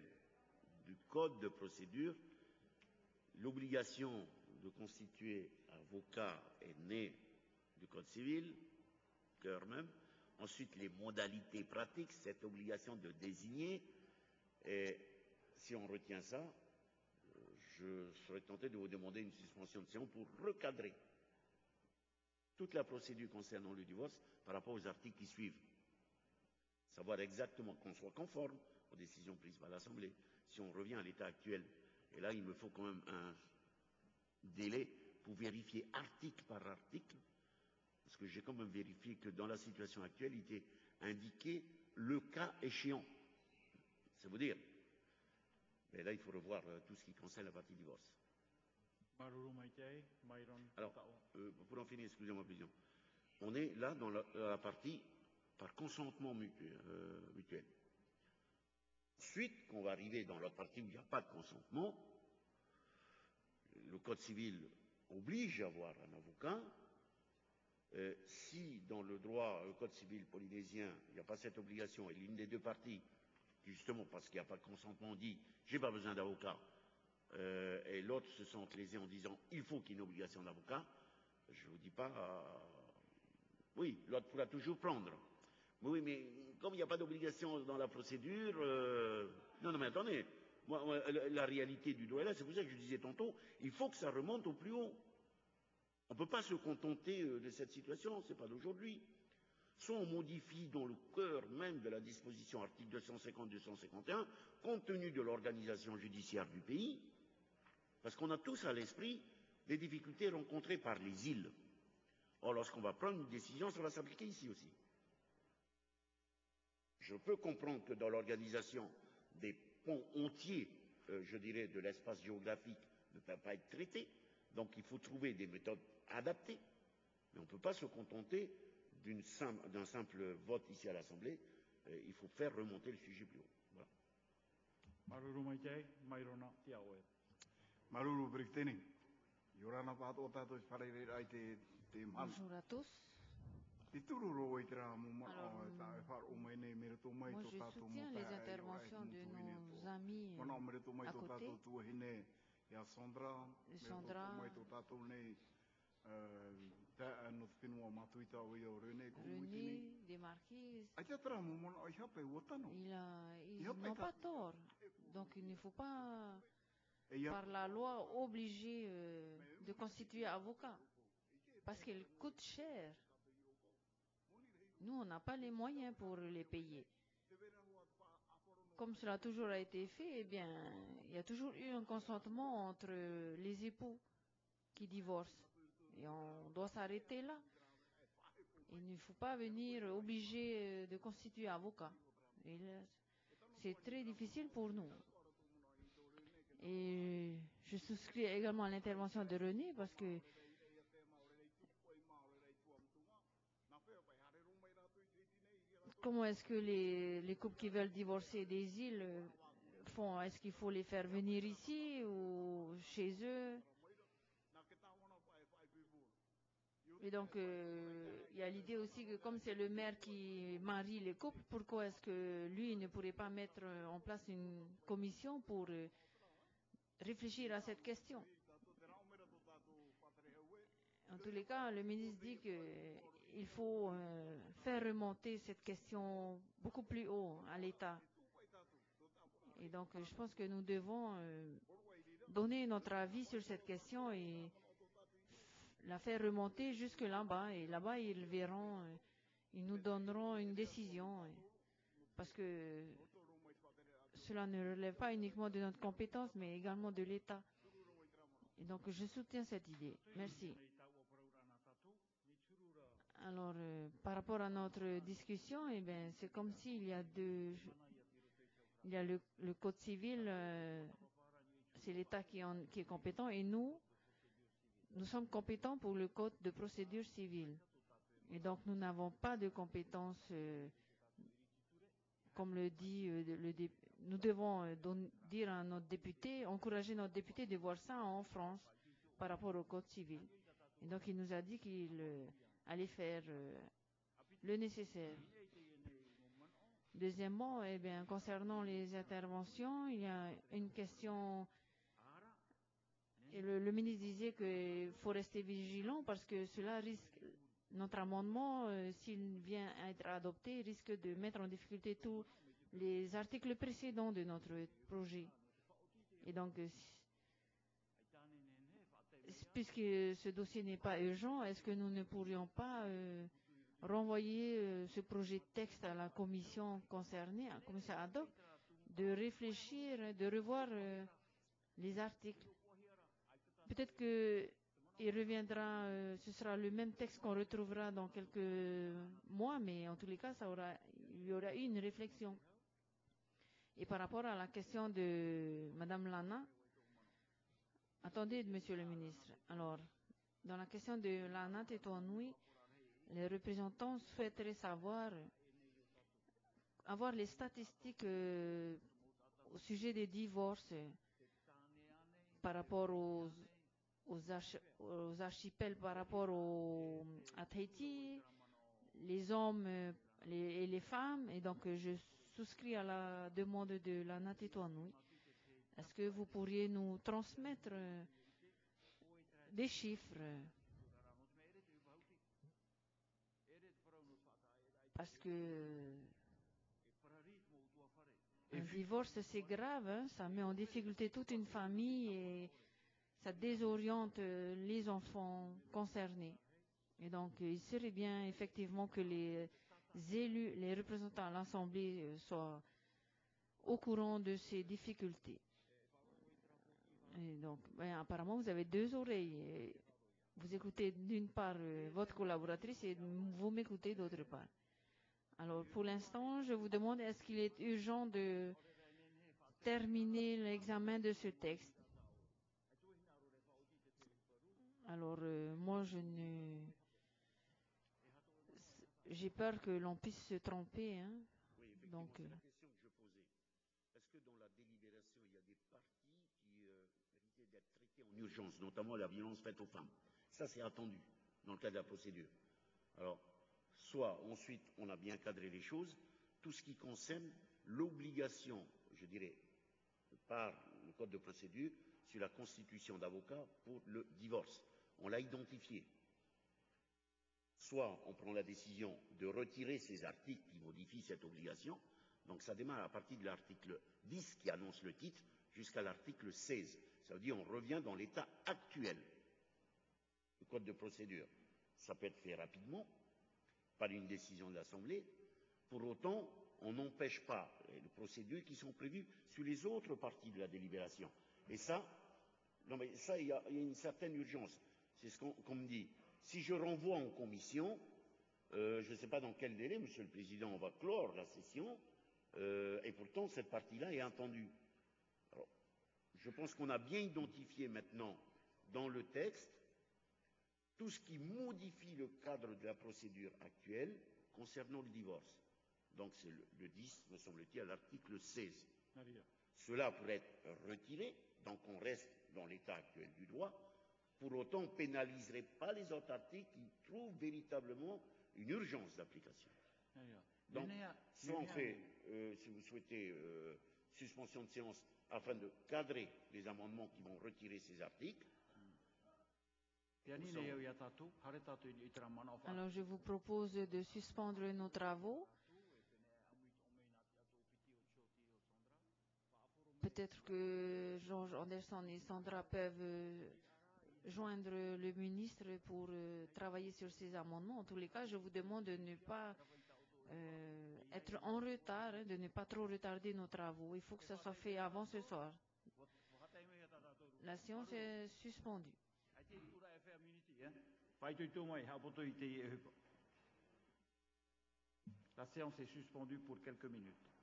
du code de procédure, l'obligation de constituer avocat est née du code civil, cœur même, Ensuite, les modalités pratiques, cette obligation de désigner. Et si on retient ça, je serais tenté de vous demander une suspension de séance pour recadrer toute la procédure concernant le divorce par rapport aux articles qui suivent. Savoir exactement qu'on soit conforme aux décisions prises par l'Assemblée. Si on revient à l'état actuel, et là il me faut quand même un délai pour vérifier article par article parce que j'ai quand même vérifié que dans la situation actuelle, il était indiqué le cas échéant. C'est vous dire. Mais là, il faut revoir euh, tout ce qui concerne la partie divorce. Alors, euh, pour en finir, excusez-moi, Président. On est là dans la, partie par consentement euh, mutuel. Ensuite, qu'on va arriver dans la partie où il n'y a pas de consentement, le Code civil oblige à avoir un avocat, euh, si dans le droit, le code civil polynésien, il n'y a pas cette obligation, et l'une des deux parties, justement parce qu'il n'y a pas de consentement, dit j'ai pas besoin d'avocat, euh, et l'autre se sent lésé en disant il faut qu'il y ait une obligation d'avocat, je ne vous dis pas, oui, l'autre pourra toujours prendre. Oui, mais comme il n'y a pas d'obligation dans la procédure, euh, non, non, mais attendez, moi, la réalité du droit est là, c'est pour ça que je disais tantôt, il faut que ça remonte au plus haut. On ne peut pas se contenter euh, de cette situation, ce n'est pas d'aujourd'hui. Soit on modifie dans le cœur même de la disposition article 250-251, compte tenu de l'organisation judiciaire du pays, parce qu'on a tous à l'esprit les difficultés rencontrées par les îles. Or, lorsqu'on va prendre une décision, ça va s'appliquer ici aussi. Je peux comprendre que dans l'organisation des ponts entiers, euh, je dirais, de l'espace géographique ne peuvent pas être traités, donc il faut trouver des méthodes adapté. Mais on ne peut pas se contenter d'un simple, vote ici à l'Assemblée. Euh, il faut faire remonter le sujet plus haut. Voilà. Maruru mai te, mai rona te awe. Maruru Brikteni. Yorana pat o tato whare ai te, te man. Bonjour à tous. Moi, je soutiens les interventions de nos amis à côté. Sandra. René des marquises. Ils Il y a n'ont pas tort. Donc il ne faut pas, par la loi, obliger euh, de constituer avocat. Parce qu'il coûte cher. Nous, on n'a pas les moyens pour les payer. Comme cela a toujours été fait, eh bien, il y a toujours eu un consentement entre les époux qui divorcent. Et on doit s'arrêter là. Il ne faut pas venir obliger euh, de constituer avocat. C'est très difficile pour nous. Et je souscris également à l'intervention de René parce que comment est-ce que les, les couples qui veulent divorcer des îles euh, font? Est-ce qu'il faut les faire venir ici ou chez eux? Et donc, euh, il y a l'idée aussi que comme c'est le maire qui marie les couples, pourquoi est-ce que lui ne pourrait pas mettre euh, en place une commission pour réfléchir à cette question? En tous les cas, le ministre dit qu'il faut euh, faire remonter cette question beaucoup plus haut à l'État. Et donc, je pense que nous devons euh, donner notre avis sur cette question et la faire remonter jusque là-bas. Et là-bas, ils verront, euh, ils nous donneront une décision. Parce que cela ne relève pas uniquement de notre compétence, mais également de l'État. Et donc, je soutiens cette idée. Merci. Alors, euh, par rapport à notre discussion, eh bien, c'est comme s'il y a deux. Il y a le, code civil, euh, c'est l'État qui, qui est compétent, et nous, nous sommes compétents pour le code de procédure civile. Et donc, nous n'avons pas de compétences, euh, comme le dit le dé- Nous devons dire à notre député, encourager notre député de voir ça en France par rapport au code civil. Et donc, il nous a dit qu'il allait faire euh, le nécessaire. Deuxièmement, eh bien, concernant les interventions, il y a une question. Et le, ministre disait qu'il faut rester vigilant parce que cela risque. Notre amendement, euh, s'il vient à être adopté, risque de mettre en difficulté tous les articles précédents de notre projet. Et donc, euh, puisque ce dossier n'est pas urgent, est-ce que nous ne pourrions pas euh, renvoyer euh, ce projet de texte à la commission concernée, à la commission ad hoc, de réfléchir, de revoir euh, les articles? Peut-être que il reviendra, ce sera le même texte qu'on retrouvera dans quelques mois, mais en tous les cas, il y aura eu une réflexion. Et par rapport à la question de Madame Lana, attendez, Monsieur le ministre. Alors, dans la question de Lana Tetouanoui, les représentants souhaiteraient savoir, avoir les statistiques euh, au sujet des divorces par rapport aux, aux, arch- aux archipels, par rapport à Tahiti, les hommes et les femmes. Et donc, je souscris à la demande de la Natétouanoui. Est-ce que vous pourriez nous transmettre euh, des chiffres? Parce que un divorce, c'est grave, hein, ça met en difficulté toute une famille et ça désoriente euh, les enfants concernés. Et donc, euh, il serait bien effectivement que les élus, les représentants à l'Assemblée soient au courant de ces difficultés. Et donc, apparemment, vous avez deux oreilles. Et Vous écoutez d'une part euh, votre collaboratrice et vous m'écoutez d'autre part. Alors, pour l'instant, je vous demande, est-ce qu'il est urgent de terminer l'examen de ce texte? Alors, euh, moi, je ne... J'ai peur que l'on puisse se tromper. Hein? Donc, euh, la question que je posais. Est-ce que dans la délibération urgence, notamment la violence faite aux femmes. Ça, c'est attendu dans le cadre de la procédure. Alors, soit ensuite on a bien cadré les choses, tout ce qui concerne l'obligation, je dirais, par le code de procédure sur la constitution d'avocats pour le divorce. On l'a identifié. Soit on prend la décision de retirer ces articles qui modifient cette obligation, donc ça démarre à partir de l'article 10 qui annonce le titre jusqu'à l'article 16. Ça veut dire on revient dans l'état actuel du code de procédure. Ça peut être fait rapidement, par une décision de l'Assemblée. Pour autant, on n'empêche pas les procédures qui sont prévues sur les autres parties de la délibération. Et ça, il y, a, une certaine urgence. C'est ce qu'on qu me dit. Si je renvoie en commission, euh, je ne sais pas dans quel délai, Monsieur le Président, on va clore la session, euh, et pourtant cette partie-là est entendue. Je pense qu'on a bien identifié maintenant dans le texte tout ce qui modifie le cadre de la procédure actuelle concernant le divorce. Donc c'est le, le 10, me semble-t-il, à l'article 16. Cela pourrait être retiré, donc on reste dans l'état actuel du droit. Pour autant, on ne pénaliserait pas les autres articles qui trouvent véritablement une urgence d'application. Donc, soit on fait, euh, si vous souhaitez, euh, suspension de séance afin de cadrer les amendements qui vont retirer ces articles, alors je vous propose de suspendre nos travaux. Peut-être que Georges Anderson et Sandra peuvent joindre le ministre pour travailler sur ces amendements. En tous les cas, je vous demande de ne pas euh, être en retard, de ne pas trop retarder nos travaux. Il faut que ça soit fait avant ce soir. La séance est suspendue. La séance est suspendue pour quelques minutes.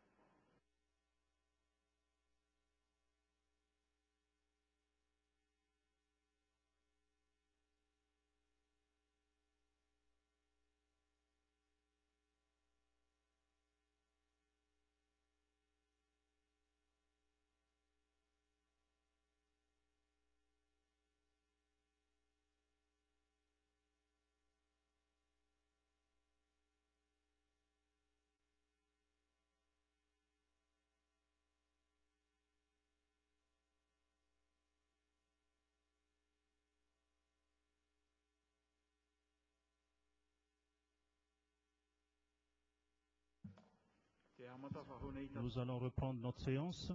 Nous allons reprendre notre séance.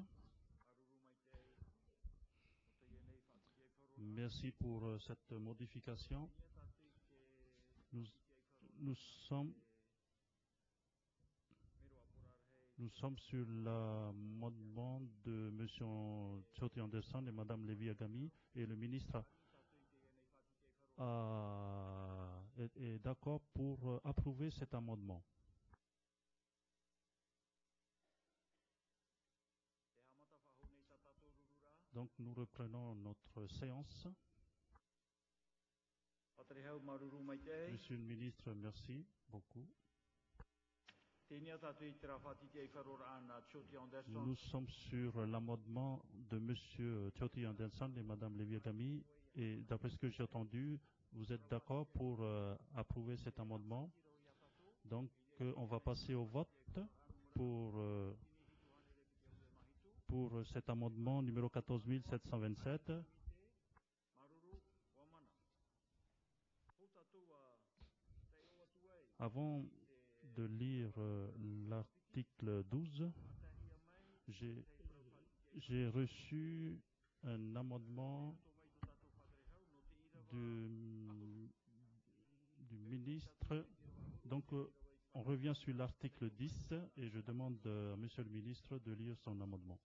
Merci pour cette modification. Nous, sommes sur l'amendement de M. Choti Anderson et Mme Lévy Agami et le ministre est, est d'accord pour approuver cet amendement. Donc nous reprenons notre séance. Monsieur le ministre, merci beaucoup. Nous sommes sur l'amendement de Monsieur Choti Anderson et Madame Leviagami et d'après ce que j'ai entendu, vous êtes d'accord pour euh, approuver cet amendement? Donc euh, on va passer au vote pour euh, pour cet amendement numéro 14727. Avant de lire l'article 12, j'ai reçu un amendement du, du ministre. Donc, on revient sur l'article 10 et je demande à Monsieur le ministre de lire son amendement.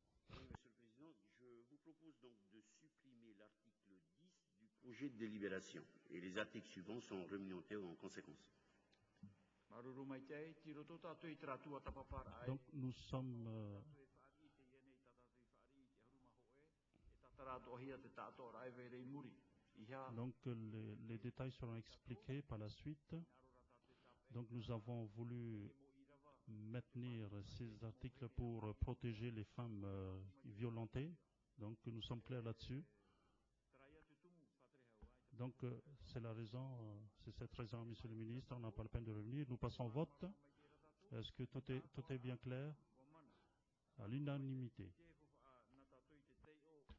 Projet de délibération et les articles suivants sont remis en conséquence. Donc nous sommes euh, donc les, les, détails seront expliqués par la suite. Donc nous avons voulu maintenir ces articles pour protéger les femmes euh, violentées. Donc nous sommes clairs là-dessus. Donc, euh, c'est la raison, euh, c'est cette raison, Monsieur le ministre, on n'a pas la peine de revenir. Nous passons au vote. Est-ce que tout est, bien clair? À l'unanimité.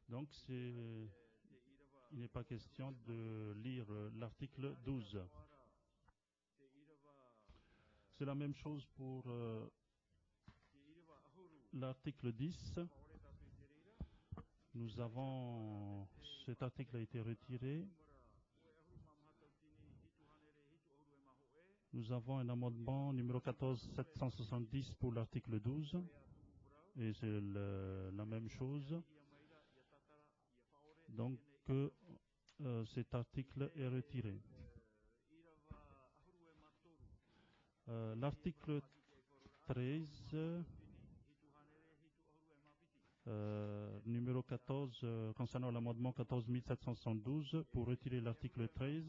Donc, il n'est pas question de lire l'article 12. C'est la même chose pour euh, l'article 10. Nous avons, cet article a été retiré. Nous avons un amendement numéro 14770 pour l'article 12. Et c'est la même chose. Donc, euh, cet article est retiré. Euh, l'article 13, euh, numéro 14, euh, concernant l'amendement 14772, pour retirer l'article 13.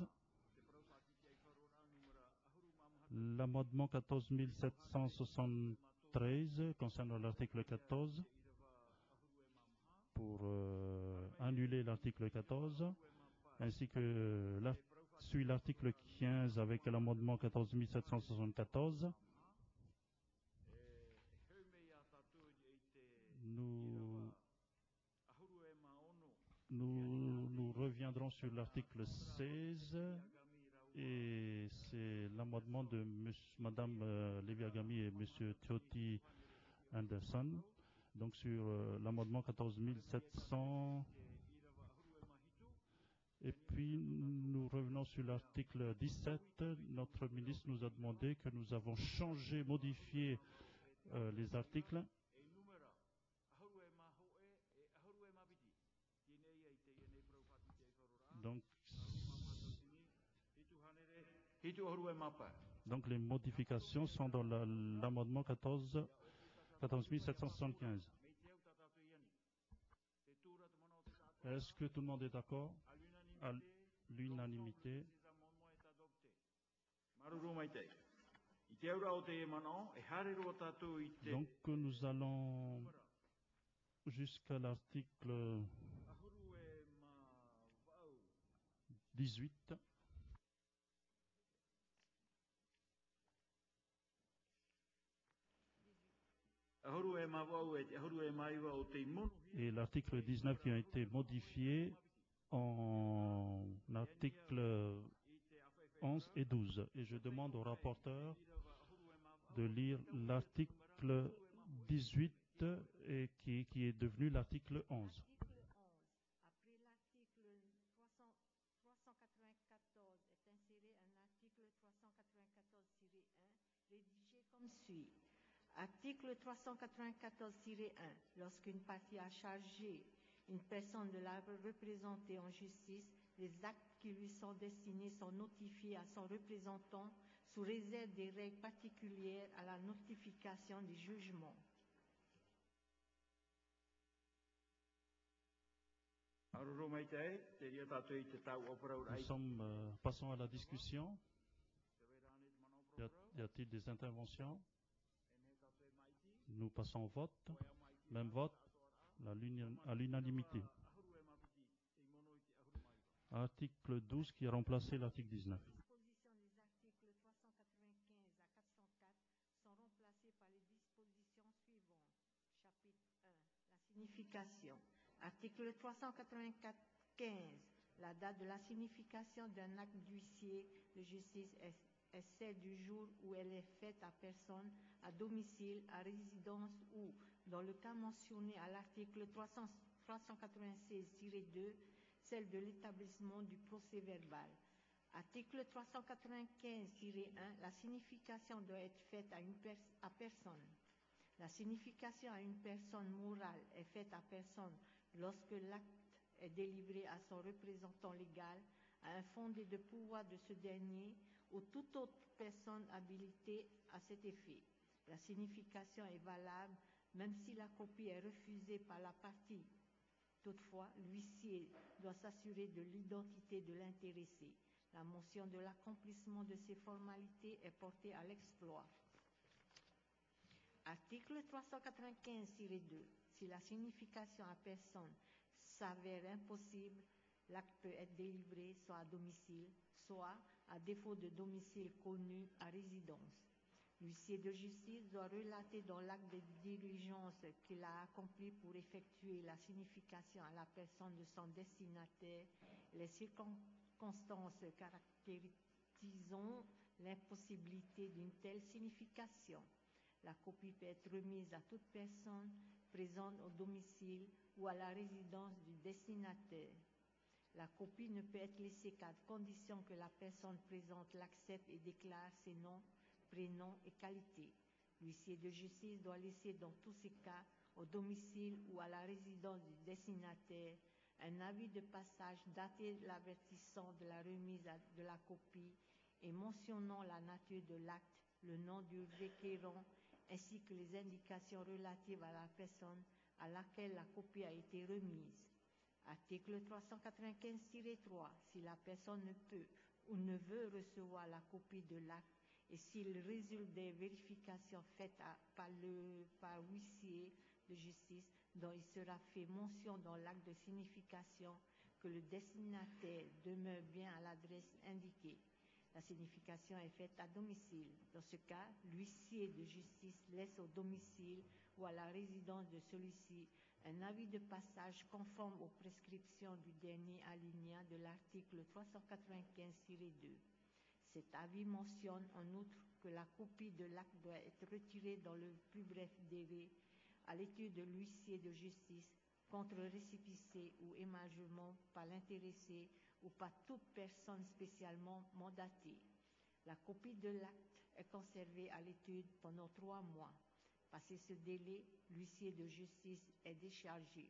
L'amendement 14773, concernant l'article 14, pour annuler l'article 14, ainsi que l'ar- suit l'article 15 avec l'amendement 14774. Nous, nous, reviendrons sur l'article 16 et c'est l'amendement de monsieur- Madame euh, et Monsieur Tiotti Anderson. Donc sur euh, l'amendement 14700. Et puis nous revenons sur l'article 17. Notre ministre nous a demandé que nous avons changé, modifié euh, les articles. Donc, les modifications sont dans la- l'amendement 14 14775. Est-ce que tout le monde est d'accord? L'unanimité. Donc nous allons jusqu'à l'article 18. Ahuru e mawau e te ahuru e maiwa o te mono. Et l'article 19 qui a été modifié en article 11 et 12. Et je demande au rapporteur de lire l'article 18 et qui, qui est devenu l'article 11. Article 11. Après l'article 300 394 est inséré un article 394-1 rédigé comme suit. Article 394-1. Lorsqu'une partie a chargé une personne de la représenter en justice, les actes qui lui sont destinés sont notifiés à son représentant sous réserve des règles particulières à la notification du jugement. Nous euh, passons à la discussion. Y a-t-il des interventions? Nous passons au vote. Même vote à l'unanimité. Article 12 qui a remplacé l'article 19. dispositions des articles 395 à 404 sont remplacées par les dispositions suivantes. Chapitre 1. La signification. Article 394 15. La date de la signification d'un acte d'huissier de justice est, est celle du jour où elle est faite à personne, à domicile, à résidence ou, dans le cas mentionné à l'article 300 396-2, celle de l'établissement du procès verbal. Article 395-1, la signification doit être faite à, une personne. La signification à une personne morale est faite à personne lorsque l'acte est délivré à son représentant légal, à un fondé de pouvoir de ce dernier ou toute autre personne habilitée à cet effet. La signification est valable même si la copie est refusée par la partie. Toutefois, l'huissier doit s'assurer de l'identité de l'intéressé. La mention de l'accomplissement de ces formalités est portée à l'exploit. Article 395-2. Si la signification à personne s'avère impossible, L'acte peut être délivré soit à domicile, soit, à défaut de domicile connu, à résidence. L'huissier de justice doit relater dans l'acte de diligence qu'il a accompli pour effectuer la signification à la personne de son destinataire les circonstances caractérisant l'impossibilité d'une telle signification. La copie peut être remise à toute personne présente au domicile ou à la résidence du destinataire. La copie ne peut être laissée qu'à condition que la personne présente l'accepte et déclare ses noms, prénoms et qualités. L'huissier de justice doit laisser dans tous ces cas, au domicile ou à la résidence du destinataire, un avis de passage daté l'avertissant de la remise de la copie et mentionnant la nature de l'acte, le nom du requérant, ainsi que les indications relatives à la personne à laquelle la copie a été remise. Article 395-3. Si la personne ne peut ou ne veut recevoir la copie de l'acte et s'il résulte des vérifications faites par le par huissier de justice dont il sera fait mention dans l'acte de signification que le destinataire demeure bien à l'adresse indiquée. La signification est faite à domicile. Dans ce cas, l'huissier de justice laisse au domicile ou à la résidence de celui-ci un avis de passage conforme aux prescriptions du dernier alinéa de l'article 395-2. Cet avis mentionne en outre que la copie de l'acte doit être retirée dans le plus bref délai à l'étude de l'huissier de justice contre récipicé ou émagement par l'intéressé ou par toute personne spécialement mandatée. La copie de l'acte est conservée à l'étude pendant trois mois. Passé ce délai, l'huissier de justice est déchargé.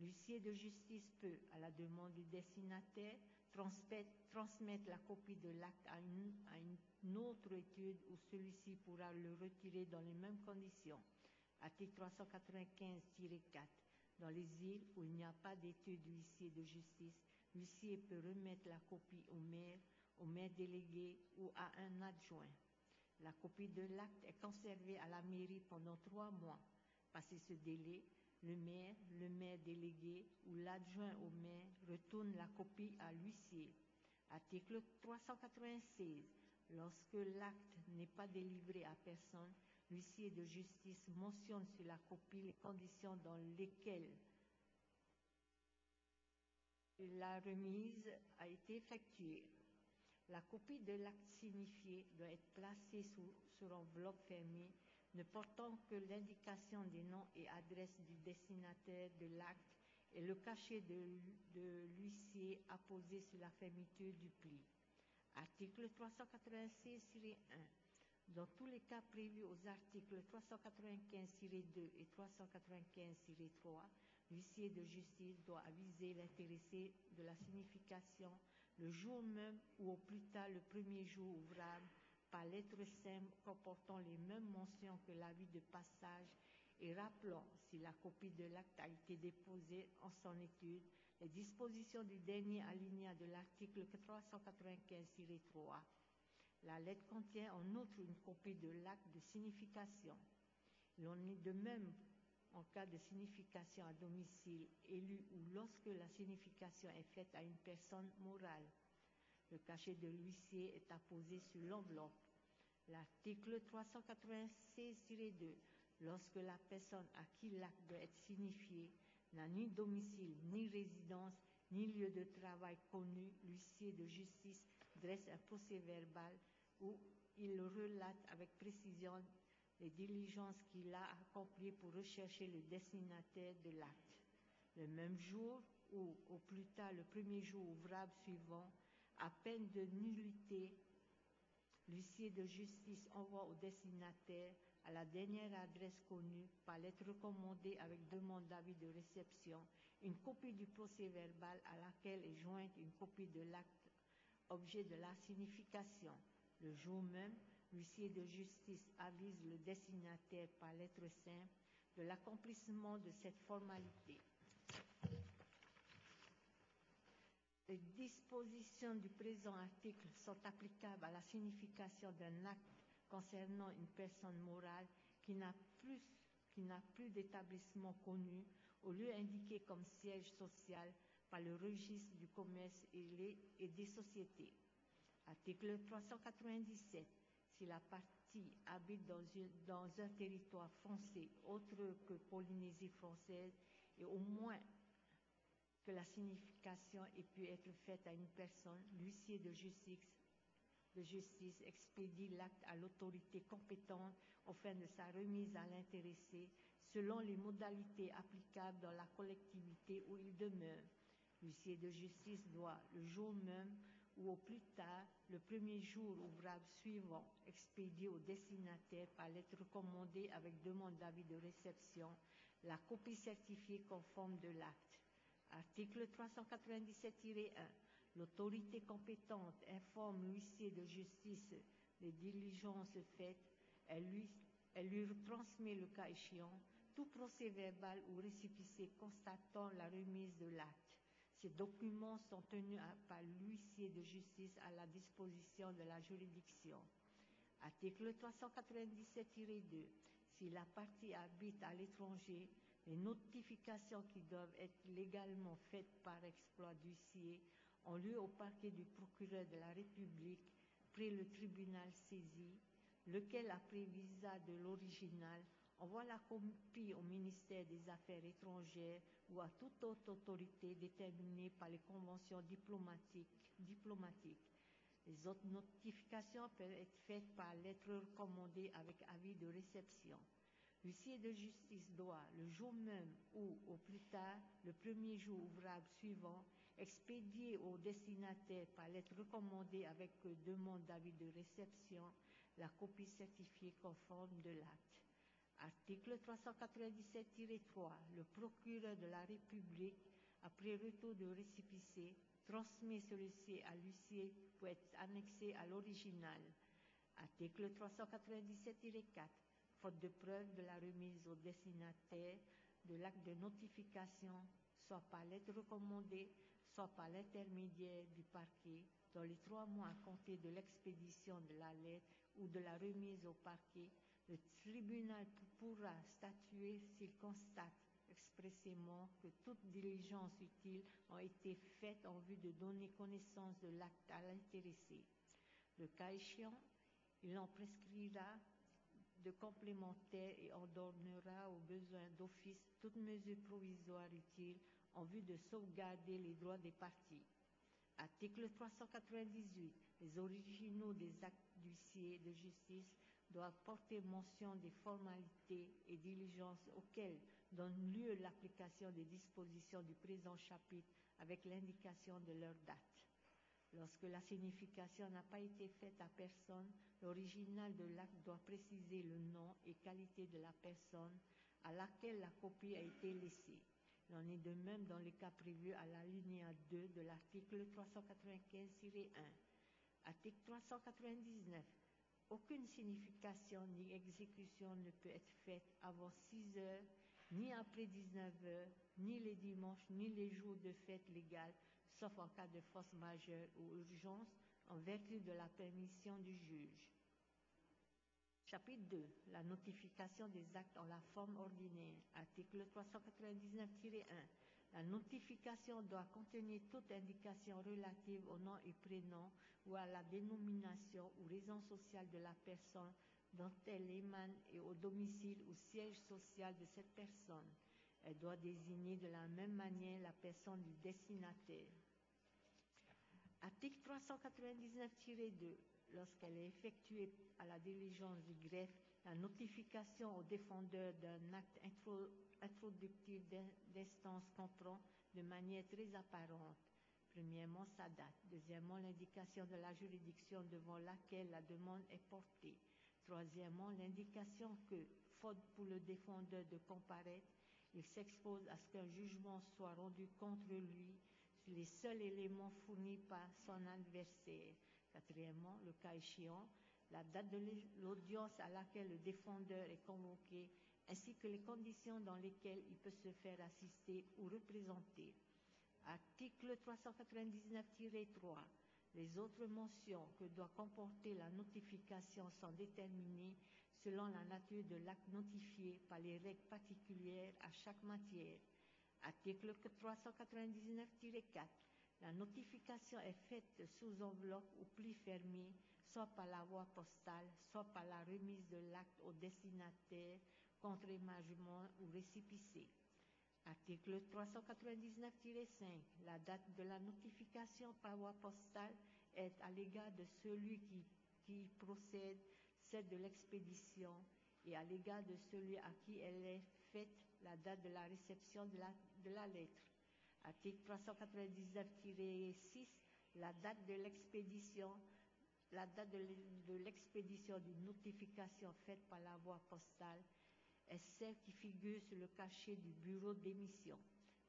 L'huissier de justice peut, à la demande du destinataire, transmettre la copie de l'acte à une, autre étude où celui-ci pourra le retirer dans les mêmes conditions. Article 395-4. Dans les îles où il n'y a pas d'étude d'huissier de justice, l'huissier peut remettre la copie au maire, au maire délégué ou à un adjoint. La copie de l'acte est conservée à la mairie pendant trois mois. Passé ce délai, le maire, le maire délégué ou l'adjoint au maire retourne la copie à l'huissier. Article 396. Lorsque l'acte n'est pas délivré à personne, l'huissier de justice mentionne sur la copie les conditions dans lesquelles la remise a été effectuée. La copie de l'acte signifié doit être placée sur enveloppe fermée, ne portant que l'indication des noms et adresses du destinataire de l'acte et le cachet de, l'huissier apposé sur la fermeture du pli. Article 386-1. Dans tous les cas prévus aux articles 395-2 et 395-3, l'huissier de justice doit aviser l'intéressé de la signification le jour même ou au plus tard le premier jour ouvrable par lettre simple comportant les mêmes mentions que l'avis de passage et rappelant, si la copie de l'acte a été déposée en son étude, les dispositions du dernier alinéa de l'article 395-3. La lettre contient en outre une copie de l'acte de signification. Il en est de même en cas de signification à domicile élu ou lorsque la signification est faite à une personne morale. Le cachet de l'huissier est apposé sur l'enveloppe. L'article 396-2. Lorsque la personne à qui l'acte doit être signifié n'a ni domicile, ni résidence, ni lieu de travail connu, l'huissier de justice dresse un procès verbal où il relate avec précision les diligences qu'il a accomplies pour rechercher le destinataire de l'acte. Le même jour ou au plus tard le premier jour ouvrable suivant, à peine de nullité, l'huissier de justice envoie au destinataire à la dernière adresse connue par lettre recommandée avec demande d'avis de réception une copie du procès verbal à laquelle est jointe une copie de l'acte objet de la signification. Le jour même, l'huissier de justice avise le destinataire par lettre simple de l'accomplissement de cette formalité. Les dispositions du présent article sont applicables à la signification d'un acte concernant une personne morale qui n'a plus, qui n'a plus d'établissement connu au lieu indiqué comme siège social par le registre du commerce et, des sociétés. Article 397. Si la partie habite dans, dans un territoire français autre que Polynésie française et au moins que la signification ait pu être faite à une personne, l'huissier de justice, expédie l'acte à l'autorité compétente au fin de sa remise à l'intéressé selon les modalités applicables dans la collectivité où il demeure. L'huissier de justice doit, le jour même ou au plus tard, le premier jour ouvrable suivant, expédier au destinataire par lettre recommandée avec demande d'avis de réception la copie certifiée conforme de l'acte. Article 397-1. L'autorité compétente informe l'huissier de justice des diligences faites. Elle lui, transmet le cas échéant tout procès verbal ou récépissé constatant la remise de l'acte. Ces documents sont tenus par l'huissier de justice à la disposition de la juridiction. Article 397-2. Si la partie habite à l'étranger, les notifications qui doivent être légalement faites par exploit d'huissier ont lieu au parquet du procureur de la République près le tribunal saisi, lequel, après visa de l'original, envoie la copie au ministère des Affaires étrangères ou à toute autre autorité déterminée par les conventions diplomatiques. diplomatiques. Les autres notifications peuvent être faites par lettre recommandée avec avis de réception. L'huissier de justice doit, le jour même ou au plus tard, le premier jour ouvrable suivant, expédier au destinataire par lettre recommandée avec demande d'avis de réception la copie certifiée conforme de l'acte. Article 397-3. Le procureur de la République, après retour de récépissé, transmet celui-ci à l'huissier pour être annexé à l'original. Article 397-4. Faute de preuve de la remise au destinataire de l'acte de notification, soit par lettre recommandée, soit par l'intermédiaire du parquet, dans les trois mois à compter de l'expédition de la lettre ou de la remise au parquet, le tribunal pourra statuer s'il constate expressément que toutes diligences utiles ont été faites en vue de donner connaissance de l'acte à l'intéressé. Le cas échéant, il en prescrira de complémentaires et ordonnera aux besoins d'office toute mesure provisoire utile en vue de sauvegarder les droits des parties. Article 398. Les originaux des actes d'huissier de justice doivent porter mention des formalités et diligences auxquelles donne lieu l'application des dispositions du présent chapitre avec l'indication de leur date. Lorsque la signification n'a pas été faite à personne, l'original de l'acte doit préciser le nom et qualité de la personne à laquelle la copie a été laissée. Il en est de même dans les cas prévus à l'alinéa 2 de l'article 395-1. Article 399. Aucune signification ni exécution ne peut être faite avant 6 heures, ni après 19 heures, ni les dimanches, ni les jours de fête légale, sauf en cas de force majeure ou urgence, en vertu de la permission du juge. Chapitre 2. La notification des actes en la forme ordinaire. Article 399-1. La notification doit contenir toute indication relative au nom et prénom ou à la dénomination ou raison sociale de la personne dont elle émane et au domicile ou siège social de cette personne. Elle doit désigner de la même manière la personne du destinataire. Article 399-2. Lorsqu'elle est effectuée à la diligence du greffe, la notification au défendeur d'un acte intro, introductif d'instance comprend de manière très apparente, premièrement sa date, deuxièmement l'indication de la juridiction devant laquelle la demande est portée, troisièmement l'indication que, faute pour le défendeur de comparaître, il s'expose à ce qu'un jugement soit rendu contre lui les seuls éléments fournis par son adversaire. Quatrièmement, le cas échéant, la date de l'audience à laquelle le défendeur est convoqué, ainsi que les conditions dans lesquelles il peut se faire assister ou représenter. Article 399-3. Les autres mentions que doit comporter la notification sont déterminées selon la nature de l'acte notifié par les règles particulières à chaque matière. Article 399-4. La notification est faite sous enveloppe ou pli fermé, soit par la voie postale, soit par la remise de l'acte au destinataire contre émargement ou récipicé. Article 399-5. La date de la notification par voie postale est à l'égard de celui qui, qui procède celle de l'expédition et à l'égard de celui à qui elle est faite la date de la réception de la, de la lettre. Article 399-6. La date de l'expédition la date de l'expédition d'une notification faite par la voie postale est celle qui figure sur le cachet du bureau d'émission.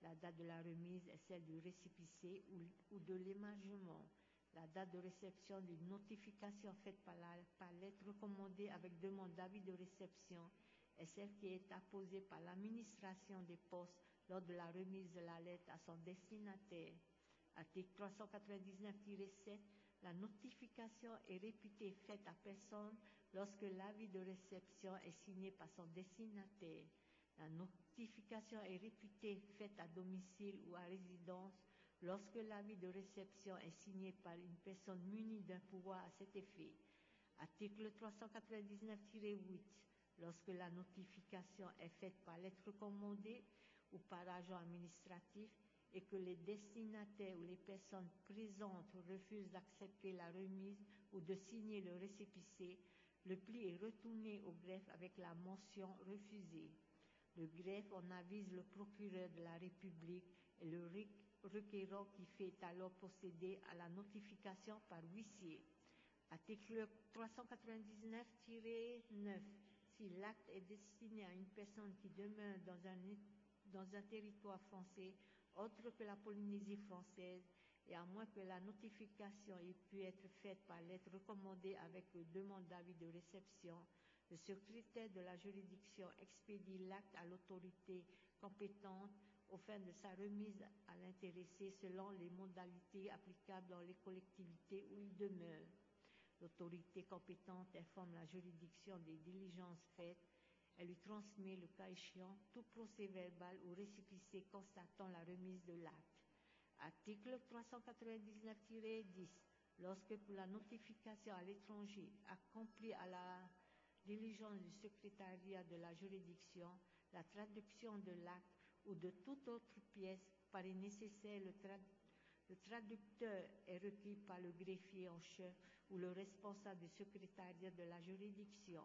La date de la remise est celle du récipicé ou, de l'émargement. La date de réception d'une notification faite par, la, par lettre recommandée avec demande d'avis de réception est celle qui est apposée par l'administration des postes lors de la remise de la lettre à son destinataire. Article 399-7. La notification est réputée faite à personne lorsque l'avis de réception est signé par son destinataire. La notification est réputée faite à domicile ou à résidence lorsque l'avis de réception est signé par une personne munie d'un pouvoir à cet effet. Article 399-8. Lorsque la notification est faite par lettre recommandée ou par agent administratif et que les destinataires ou les personnes présentes refusent d'accepter la remise ou de signer le récépissé, le pli est retourné au greffe avec la mention refusée. Le greffe en avise le procureur de la République et le requérant qui fait alors procéder à la notification par huissier. Article 399-9. Si l'acte est destiné à une personne qui demeure dans un, dans un territoire français autre que la Polynésie française, et à moins que la notification ait pu être faite par lettre recommandée avec demande d'avis de réception, le secrétaire de la juridiction expédie l'acte à l'autorité compétente aux fins de sa remise à l'intéressé selon les modalités applicables dans les collectivités où il demeure. L'autorité compétente informe la juridiction des diligences faites. Elle lui transmet, le cas échéant, tout procès verbal ou récipicé constatant la remise de l'acte. Article 399-10. Lorsque pour la notification à l'étranger accomplie à la diligence du secrétariat de la juridiction, la traduction de l'acte ou de toute autre pièce paraît nécessaire, le, le traducteur est requis par le greffier en chef ou le responsable du secrétariat de la juridiction.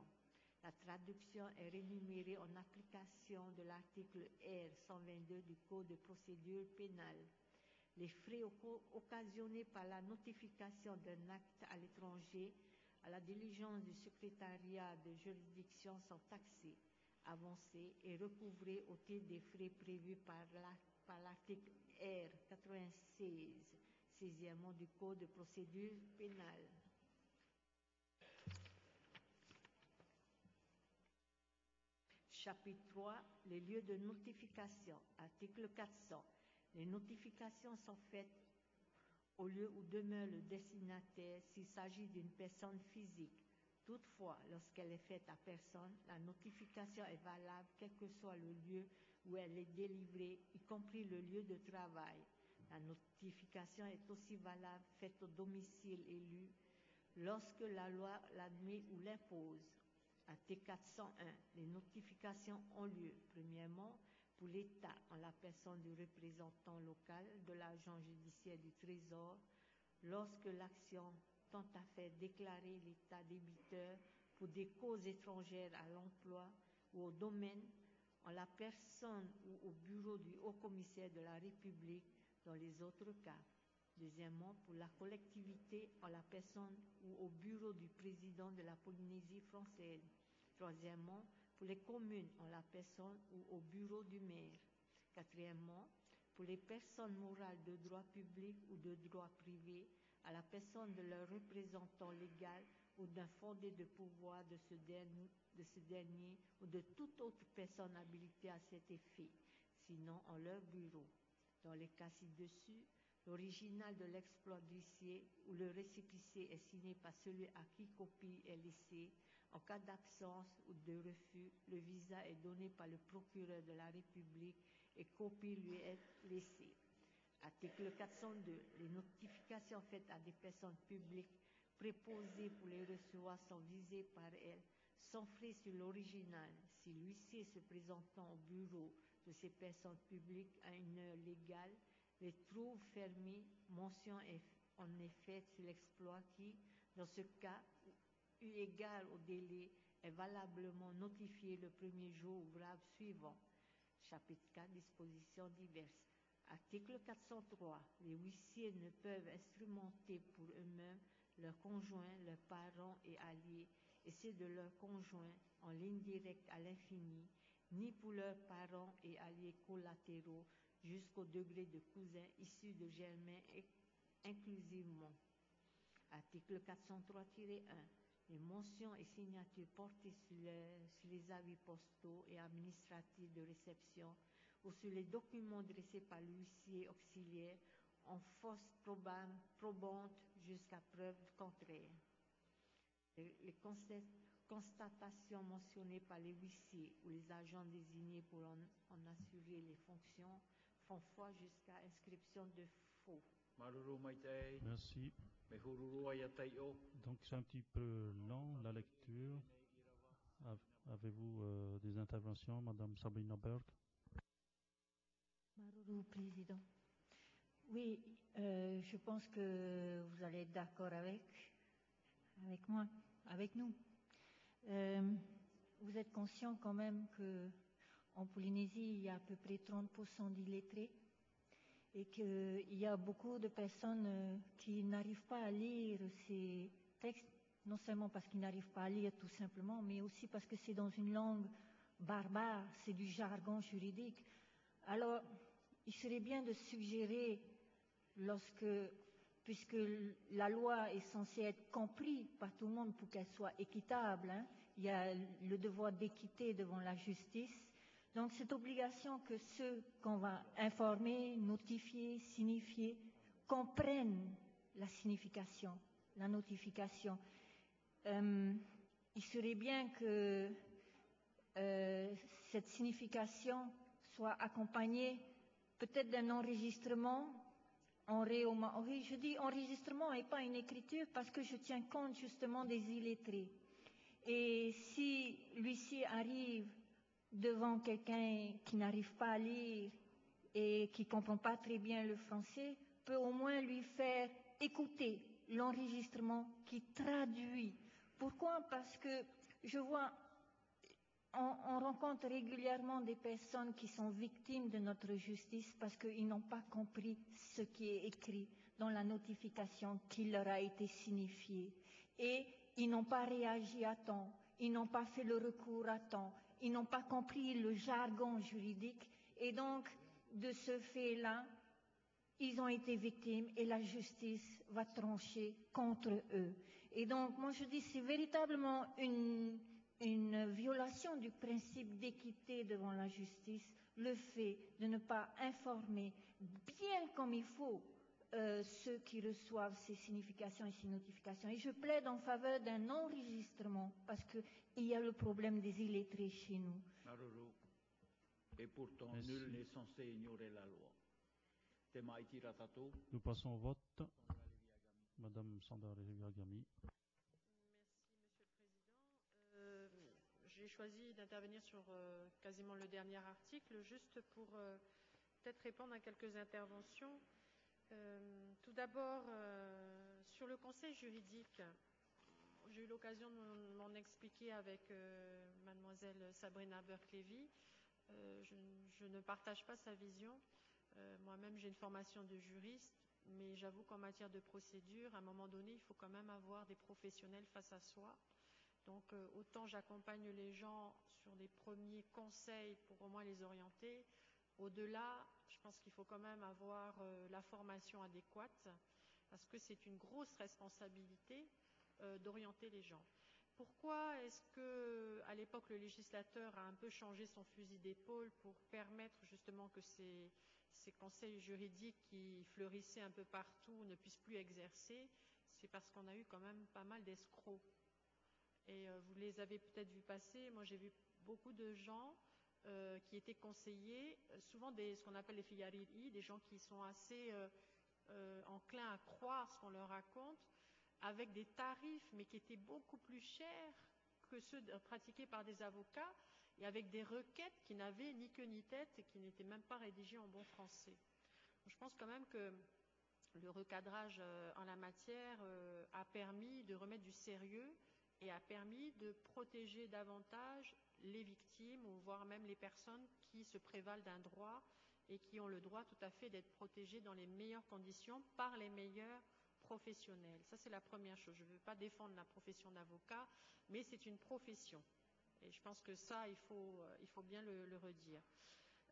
La traduction est rémunérée en application de l'article R 122 du Code de procédure pénale. Les frais occasionnés par la notification d'un acte à l'étranger à la diligence du secrétariat de juridiction sont taxés, avancés et recouvrés au titre des frais prévus par l'article R 96, 16e du Code de procédure pénale. Chapitre 3. Les lieux de notification. Article 400. Les notifications sont faites au lieu où demeure le destinataire s'il s'agit d'une personne physique. Toutefois, lorsqu'elle est faite à personne, la notification est valable quel que soit le lieu où elle est délivrée, y compris le lieu de travail. La notification est aussi valable faite au domicile élu lorsque la loi l'admet ou l'impose. Article 401. Les notifications ont lieu, premièrement, pour l'État en la personne du représentant local de l'agent judiciaire du Trésor, lorsque l'action tend à faire déclarer l'État débiteur pour des causes étrangères à l'emploi ou au domaine, en la personne ou au bureau du haut-commissaire de la République dans les autres cas. Deuxièmement, pour la collectivité en la personne ou au bureau du président de la Polynésie française. Troisièmement, pour les communes en la personne ou au bureau du maire. Quatrièmement, pour les personnes morales de droit public ou de droit privé, à la personne de leur représentant légal ou d'un fondé de pouvoir de ce, dernier, de ce dernier ou de toute autre personne habilitée à cet effet, sinon en leur bureau. Dans les cas ci-dessus, l'original de l'exploit d'huissier ou le récépissé est signé par celui à qui copie est laissée. En cas d'absence ou de refus, le visa est donné par le procureur de la République et copie lui est laissée. Article 402. Les notifications faites à des personnes publiques préposées pour les recevoir sont visées par elles sans frais sur l'original si l'huissier se présentant au bureau de ces personnes publiques à une heure légale les trouve fermés, mention en effet sur l'exploit qui, dans ce cas, eu égard au délai, est valablement notifié le premier jour ouvrable suivant. Chapitre 4, dispositions diverses. Article 403. Les huissiers ne peuvent instrumenter pour eux-mêmes leurs conjoints, leurs parents et alliés, et ceux de leurs conjoints en ligne directe à l'infini, ni pour leurs parents et alliés collatéraux jusqu'au degré de cousins issus de germains inclusivement. Article 403-1. Les mentions et signatures portées sur les, avis postaux et administratifs de réception ou sur les documents dressés par l'huissier auxiliaire en force probante jusqu'à preuve contraire. Les, constatations mentionnées par les huissiers ou les agents désignés pour en assurer les fonctions font foi jusqu'à inscription de faux. Merci. Donc c'est un petit peu lent la lecture. Avez-vous euh, des interventions, Madame Sabrina Berg? Maruru, Président. Oui, euh, je pense que vous allez être d'accord avec, avec moi, avec nous. Euh, vous êtes conscient quand même que en Polynésie, il y a à peu près 30% d'illettrés et qu'il y a beaucoup de personnes euh, qui n'arrivent pas à lire ces textes, non seulement parce qu'ils n'arrivent pas à lire tout simplement, mais aussi parce que c'est dans une langue barbare, c'est du jargon juridique. Alors, il serait bien de suggérer, lorsque, puisque la loi est censée être comprise par tout le monde pour qu'elle soit équitable, hein, il y a le devoir d'équité devant la justice, donc cette obligation que ceux qu'on va informer, notifier, signifier, comprennent la signification, la notification. Euh, il serait bien que euh, cette signification soit accompagnée peut-être d'un enregistrement en. Je dis enregistrement et pas une écriture parce que je tiens compte justement des illettrés. Et si l'huissier arrive devant quelqu'un qui n'arrive pas à lire et qui ne comprend pas très bien le français, peut au moins lui faire écouter l'enregistrement qui traduit. Pourquoi? Parce que je vois, on, on, rencontre régulièrement des personnes qui sont victimes de notre justice parce qu'ils n'ont pas compris ce qui est écrit dans la notification qui leur a été signifiée. Et ils n'ont pas réagi à temps, ils n'ont pas fait le recours à temps, ils n'ont pas compris le jargon juridique et donc de ce fait-là, ils ont été victimes et la justice va trancher contre eux. Et donc, moi je dis, c'est véritablement une, une violation du principe d'équité devant la justice, le fait de ne pas informer bien comme il faut euh, ceux qui reçoivent ces significations et ces notifications. Et je plaide en faveur d'un enregistrement parce qu'il y a le problème des illettrés chez nous. Maruru. Et pourtant, Merci. nul n'est censé ignorer la loi. Nous passons au vote. Madame Sandra Yagami. Euh, j'ai choisi d'intervenir sur euh, quasiment le dernier article, juste pour euh, peut-être répondre à quelques interventions. Euh, tout d'abord, euh, sur le conseil juridique, j'ai eu l'occasion de m'en expliquer avec euh, mademoiselle Sabrina Burke-Lévy. Euh, je, je, ne partage pas sa vision. Moi-même, j'ai une formation de juriste, mais j'avoue qu'en matière de procédure, à un moment donné, il faut quand même avoir des professionnels face à soi. Donc, autant j'accompagne les gens sur des premiers conseils pour au moins les orienter, au-delà, je pense qu'il faut quand même avoir euh, la formation adéquate parce que c'est une grosse responsabilité euh, d'orienter les gens. Pourquoi est-ce que, à l'époque, le législateur a un peu changé son fusil d'épaule pour permettre justement que ces, conseils juridiques qui fleurissaient un peu partout ne puissent plus exercer C'est parce qu'on a eu quand même pas mal d'escrocs. Et euh, vous les avez peut-être vus passer. Moi, j'ai vu beaucoup de gens euh, qui étaient conseillés, euh, souvent ce qu'on appelle les figariri, des gens qui sont assez euh, enclins à croire ce qu'on leur raconte, avec des tarifs, mais qui étaient beaucoup plus chers que ceux pratiqués par des avocats, et avec des requêtes qui n'avaient ni queue ni tête et qui n'étaient même pas rédigées en bon français. Je pense quand même que le recadrage en la matière a permis de remettre du sérieux et a permis de protéger davantage les victimes voire même les personnes qui se prévalent d'un droit et qui ont le droit tout à fait d'être protégées dans les meilleures conditions par les meilleurs professionnels. Ça, c'est la première chose. Je ne veux pas défendre la profession d'avocat, mais c'est une profession. Et je pense que ça, il faut, euh, il faut bien le, redire.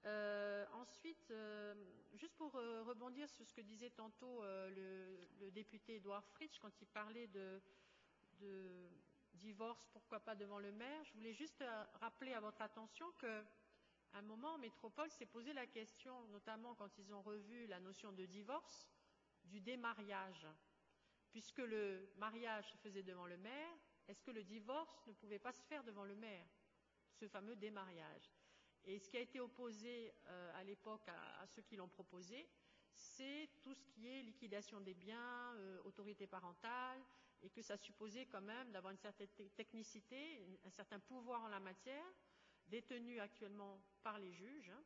Euh, ensuite, euh, juste pour rebondir sur ce que disait tantôt le, député Edouard Fritsch quand il parlait de divorce, pourquoi pas devant le maire, je voulais juste euh, rappeler à votre attention que à un moment, en métropole s'est posé la question, notamment quand ils ont revu la notion de divorce, du démariage. Puisque le mariage se faisait devant le maire, est-ce que le divorce ne pouvait pas se faire devant le maire Ce fameux démariage? Et ce qui a été opposé euh, à l'époque à, à, ceux qui l'ont proposé, c'est tout ce qui est liquidation des biens, euh, autorité parentale, et que ça supposait quand même d'avoir une certaine technicité, un certain pouvoir en la matière, détenu actuellement par les juges, hein,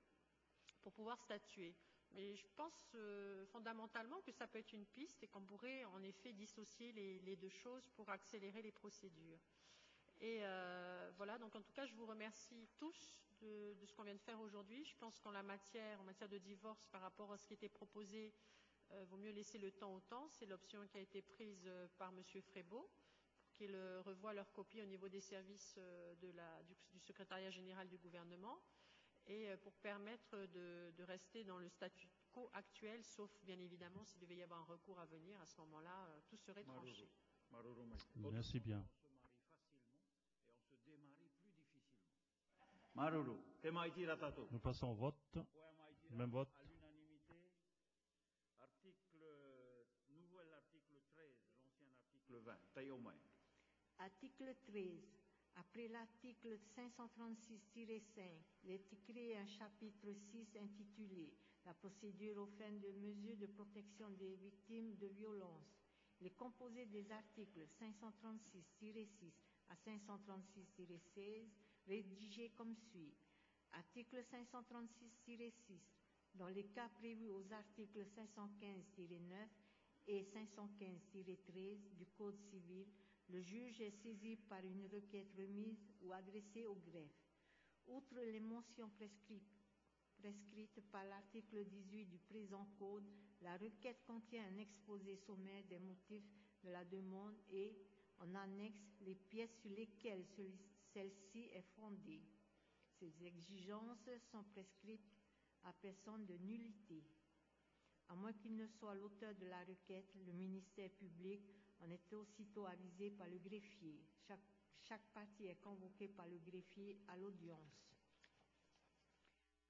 pour pouvoir statuer. Mais je pense euh, fondamentalement que ça peut être une piste et qu'on pourrait en effet dissocier les, deux choses pour accélérer les procédures. Et euh, voilà, donc en tout cas, je vous remercie tous de, de ce qu'on vient de faire aujourd'hui. Je pense qu'en la matière, en matière de divorce, par rapport à ce qui était proposé, vaut mieux laisser le temps au temps. C'est l'option qui a été prise euh, par M. Frébeau pour qu'il euh, revoie leur copie au niveau des services euh, de la, du, du secrétariat général du gouvernement et euh, pour permettre de, de rester dans le statu quo actuel, sauf bien évidemment s'il devait y avoir un recours à venir, à ce moment-là, euh, tout serait tranché. Merci bien. Nous passons au vote. Même vote. Article, nouvel article 13, l'ancien article 20. Taïomai. Article 13. Après l'article 536-5, il créé un chapitre 6 intitulé La procédure aux fins de mesures de protection des victimes de violences. Il est composé des articles 536-6 à 536-16 rédigés comme suit. Article 536-6. Dans les cas prévus aux articles 515-9 et 515-13 du Code civil, le juge est saisi par une requête remise ou adressée au greffe. Outre les mentions prescrites, par l'article 18 du présent code, la requête contient un exposé sommaire des motifs de la demande et, en annexe, les pièces sur lesquelles celle-ci est fondée. Ces exigences sont prescrites à personne de nullité. À moins qu'il ne soit l'auteur de la requête, le ministère public en est aussitôt avisé par le greffier. Chaque, partie est convoquée par le greffier à l'audience.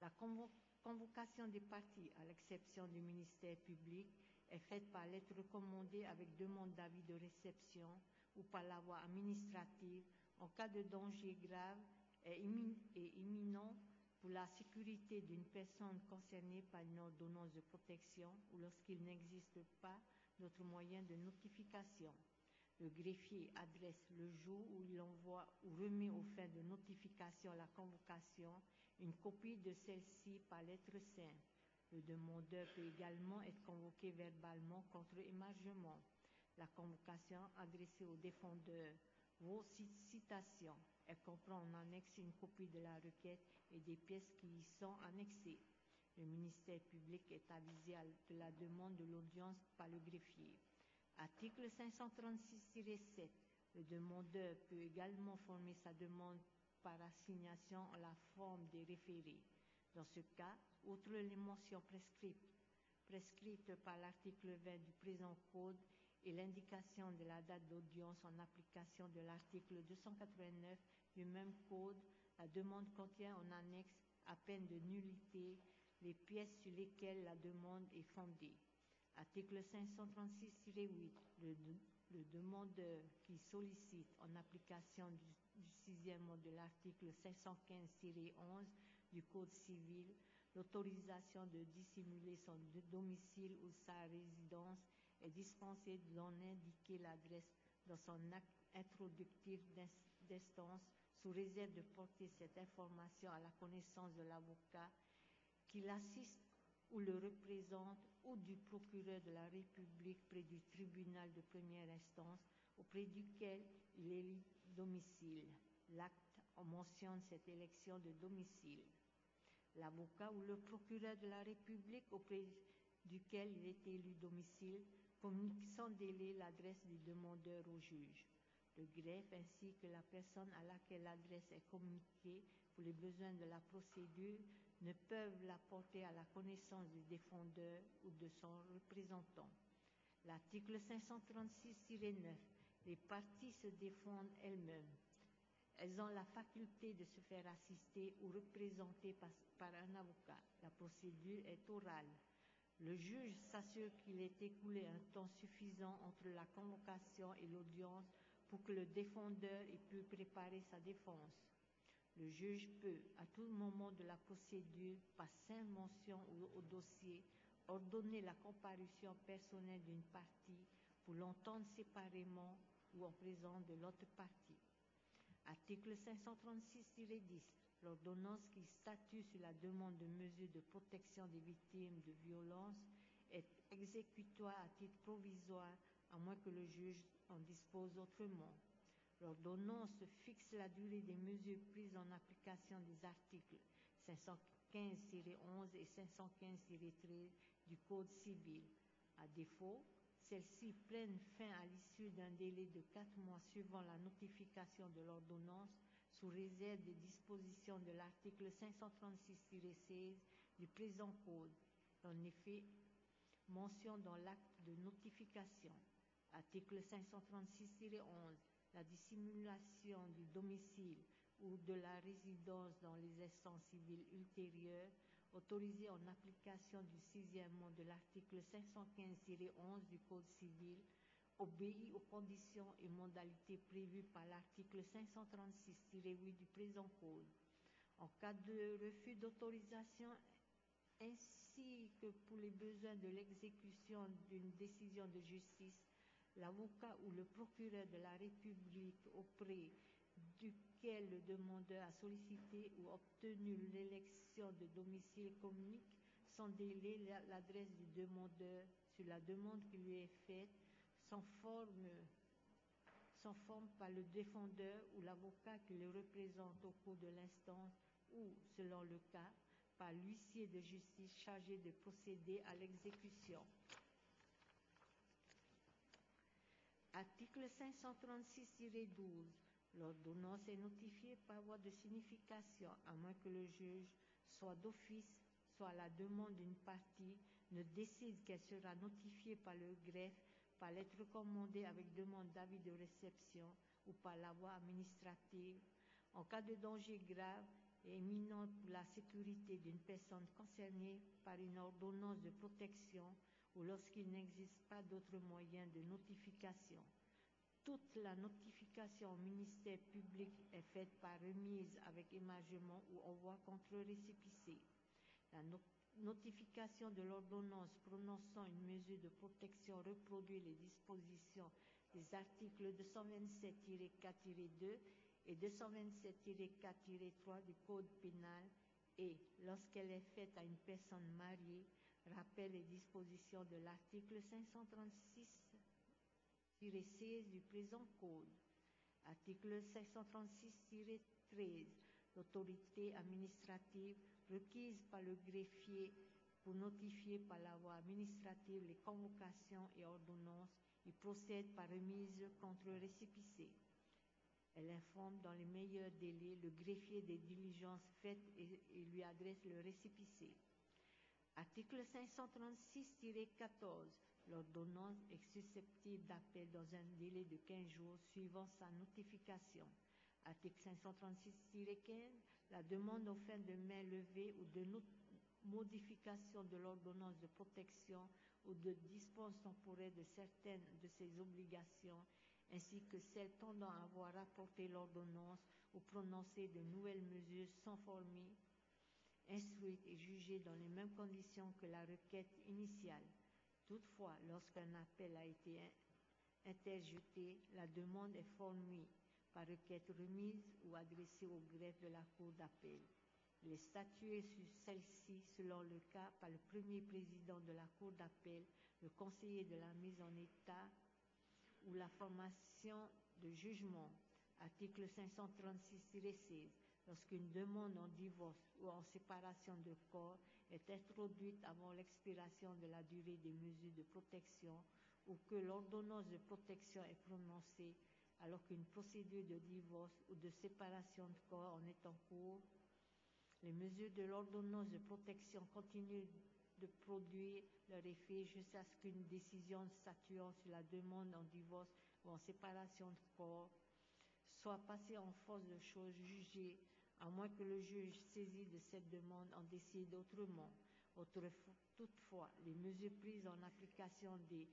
La convo convocation des parties, à l'exception du ministère public, est faite par lettre recommandée avec demande d'avis de réception ou par la voie administrative en cas de danger grave et imminent pour la sécurité d'une personne concernée par une ordonnance de protection ou lorsqu'il n'existe pas d'autre moyen de notification. Le greffier adresse le jour où il envoie ou remet aux fins de notification la convocation une copie de celle-ci par lettre simple. Le demandeur peut également être convoqué verbalement contre émargement. La convocation adressée au défendeur vos citations. Elle comprend en annexe une copie de la requête et des pièces qui y sont annexées. Le ministère public est avisé de la demande de l'audience par le greffier. Article 536-7. Le demandeur peut également former sa demande par assignation en la forme des référés. Dans ce cas, outre les mentions prescrites, prescrites par l'article 20 du présent code et l'indication de la date d'audience en application de l'article 289 du même code, la demande contient en annexe à peine de nullité les pièces sur lesquelles la demande est fondée. Article 536-8. Le, le demandeur qui sollicite en application du, du sixième mot de l'article 515-11 du Code civil, l'autorisation de dissimuler son domicile ou sa résidence est dispensée d'en indiquer l'adresse dans son acte introductif d'instance sous réserve de porter cette information à la connaissance de l'avocat qui l'assiste ou le représente ou du procureur de la République près du tribunal de première instance auprès duquel il élit domicile. L'acte mentionne cette élection de domicile. L'avocat ou le procureur de la République auprès duquel il est élu domicile communique sans délai l'adresse du demandeur au juge. Le greffe ainsi que la personne à laquelle l'adresse est communiquée pour les besoins de la procédure ne peuvent la porter à la connaissance du défendeur ou de son représentant. L'article 536-9 les parties se défendent elles-mêmes. Elles ont la faculté de se faire assister ou représenter par, un avocat. La procédure est orale. Le juge s'assure qu'il est écoulé un temps suffisant entre la convocation et l'audience pour que le défendeur ait pu préparer sa défense. Le juge peut, à tout moment de la procédure, par simple mention au, au dossier, ordonner la comparution personnelle d'une partie pour l'entendre séparément ou en présence de l'autre partie. Article 536-10. L'ordonnance qui statue sur la demande de mesures de protection des victimes de violences est exécutoire à titre provisoire à moins que le juge en dispose autrement. L'ordonnance fixe la durée des mesures prises en application des articles 515-11 et 515-13 du Code civil. À défaut, celles-ci prennent fin à l'issue d'un délai de quatre mois suivant la notification de l'ordonnance sous réserve des dispositions de l'article 536-16 du présent Code. En effet, mention dans l'acte de notification. Article 536-11. La dissimulation du domicile ou de la résidence dans les instances civiles ultérieures autorisée en application du sixièmement de l'article 515-11 du Code civil obéit aux conditions et modalités prévues par l'article 536-8 du présent Code. En cas de refus d'autorisation ainsi que pour les besoins de l'exécution d'une décision de justice, l'avocat ou le procureur de la République auprès duquel le demandeur a sollicité ou obtenu l'élection de domicile communique sans délai l'adresse du demandeur sur la demande qui lui est faite sans forme, sans forme par le défendeur ou l'avocat qui le représente au cours de l'instance ou, selon le cas, par l'huissier de justice chargé de procéder à l'exécution. Article 536-12. L'ordonnance est notifiée par voie de signification, à moins que le juge, soit d'office, soit à la demande d'une partie, ne décide qu'elle sera notifiée par le greffe, par lettre commandée avec demande d'avis de réception ou par la voie administrative, en cas de danger grave et imminent pour la sécurité d'une personne concernée par une ordonnance de protection ou lorsqu'il n'existe pas d'autre moyen de notification. Toute la notification au ministère public est faite par remise avec émargement ou envoi contre récépissé. La no notification de l'ordonnance prononçant une mesure de protection reproduit les dispositions des articles 227-4-2 et 227-4-3 du Code pénal et, lorsqu'elle est faite à une personne mariée, rappelle les dispositions de l'article 536-16 du présent Code. Article 536-13. L'autorité administrative requise par le greffier pour notifier par la voie administrative les convocations et ordonnances, il procède par remise contre récépissé. Elle informe dans les meilleurs délais le greffier des diligences faites et, et lui adresse le récépissé. Article 536-14. L'ordonnance est susceptible d'appel dans un délai de 15 jours suivant sa notification. Article 536-15. La demande aux fins de main levée ou de modification de l'ordonnance de protection ou de dispense temporaire de certaines de ses obligations, ainsi que celles tendant à avoir rapporté l'ordonnance ou prononcé de nouvelles mesures sans former instruite et jugée dans les mêmes conditions que la requête initiale. Toutefois, lorsqu'un appel a été interjeté, la demande est formée par requête remise ou adressée au greffe de la Cour d'appel. Il est statué sur celle-ci, selon le cas, par le premier président de la Cour d'appel, le conseiller de la mise en état ou la formation de jugement. Article 536-16. Lorsqu'une demande en divorce ou en séparation de corps est introduite avant l'expiration de la durée des mesures de protection ou que l'ordonnance de protection est prononcée alors qu'une procédure de divorce ou de séparation de corps en est en cours, les mesures de l'ordonnance de protection continuent de produire leur effet jusqu'à ce qu'une décision statuant sur la demande en divorce ou en séparation de corps soit passée en force de chose jugée, à moins que le juge saisi de cette demande en décide autrement. Toutefois, les mesures prises en application des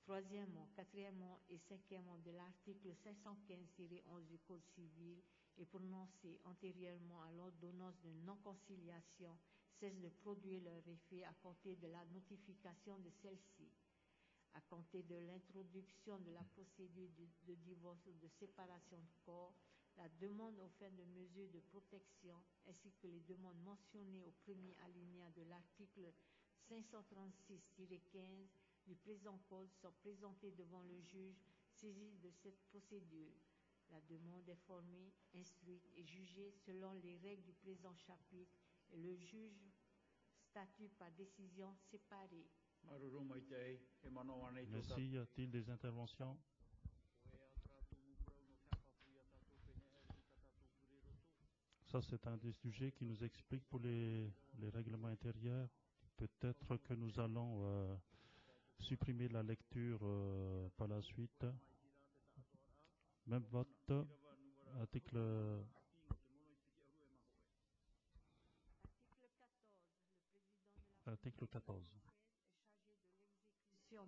troisièmement, quatrièmement et cinquièmement de l'article 515-11 du Code civil et prononcées antérieurement à l'ordonnance de non-conciliation cessent de produire leur effet à compter de la notification de celle-ci. À compter de l'introduction de la procédure de, de divorce ou de séparation de corps, la demande aux fins de mesures de protection ainsi que les demandes mentionnées au premier alinéa de l'article 536-15 du présent code sont présentées devant le juge saisi de cette procédure. La demande est formée, instruite et jugée selon les règles du présent chapitre et le juge statue par décision séparée. Merci. Y a-t-il des interventions? Ça, c'est un des sujets qui nous explique pour les, règlements intérieurs. Peut-être que nous allons euh, supprimer la lecture euh, par la suite. Même vote, article Article 14.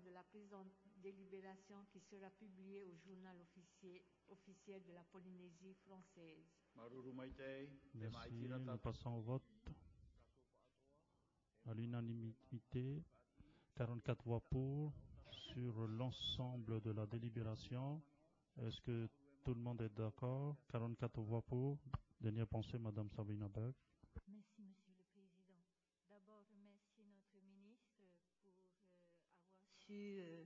de la présente délibération qui sera publiée au journal officiel, officiel de la Polynésie française. Merci. Nous passons au vote. À l'unanimité, 44 voix pour sur l'ensemble de la délibération. Est-ce que tout le monde est d'accord? 44 voix pour. Dernière pensée, Madame Sabina Berg. Merci, Monsieur le Président. D'abord, remercier notre ministre pour euh, avoir su euh,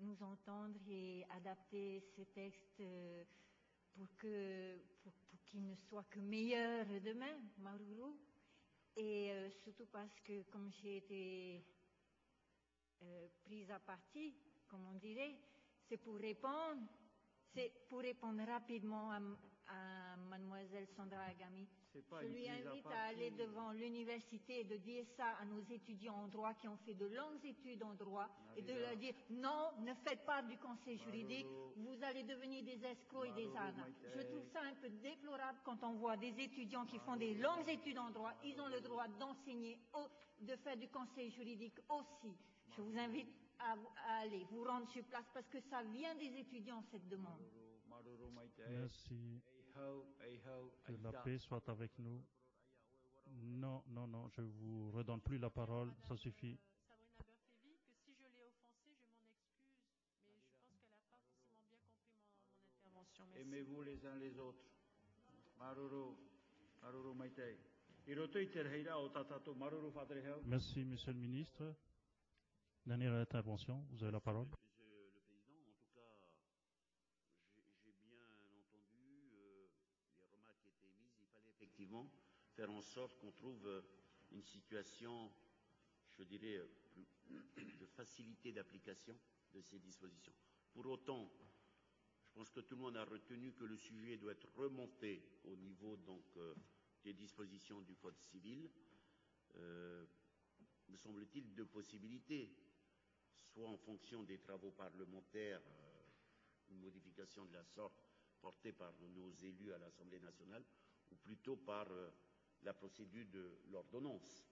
nous entendre et adapter ce texte euh, pour que pour, pour qu'il ne soit que meilleur demain, Maruru. Et euh, surtout parce que comme j'ai été euh, prise à partie, comme on dirait, c'est pour répondre, c'est pour répondre rapidement à, à mademoiselle Sandra Agami. Je lui invite à, aller devant l'université et de dire ça à nos étudiants en droit qui ont fait de longues études en droit Maria. et de leur dire non, ne faites pas du conseil juridique, vous allez devenir des escrocs et des ânes. Je trouve ça un peu déplorable quand on voit des étudiants qui font des longues études en droit, ils ont le droit d'enseigner, de faire du conseil juridique aussi. Je vous invite à, à aller vous rendre sur place parce que ça vient des étudiants cette demande. Merci. Que la paix soit avec nous. Non, non, non, je vous redonne plus la parole, ça suffit. Sabrina Berfevi, que si je l'ai offensée, je m'en excuse, mais je pense qu'elle n'a pas forcément bien compris mon, mon intervention. Merci. Aimez-vous les uns les autres? Maruru, maruru maitei. Merci, Monsieur le Ministre. Dernière intervention, vous avez la parole. effectivement faire en sorte qu'on trouve une situation, je dirais, de facilité d'application de ces dispositions. Pour autant, je pense que tout le monde a retenu que le sujet doit être remonté au niveau donc euh, des dispositions du Code civil. Euh, me semble-t-il deux possibilités, soit en fonction des travaux parlementaires, euh, une modification de la sorte portée par nos élus à l'Assemblée nationale, ou plutôt par euh, la procédure de l'ordonnance,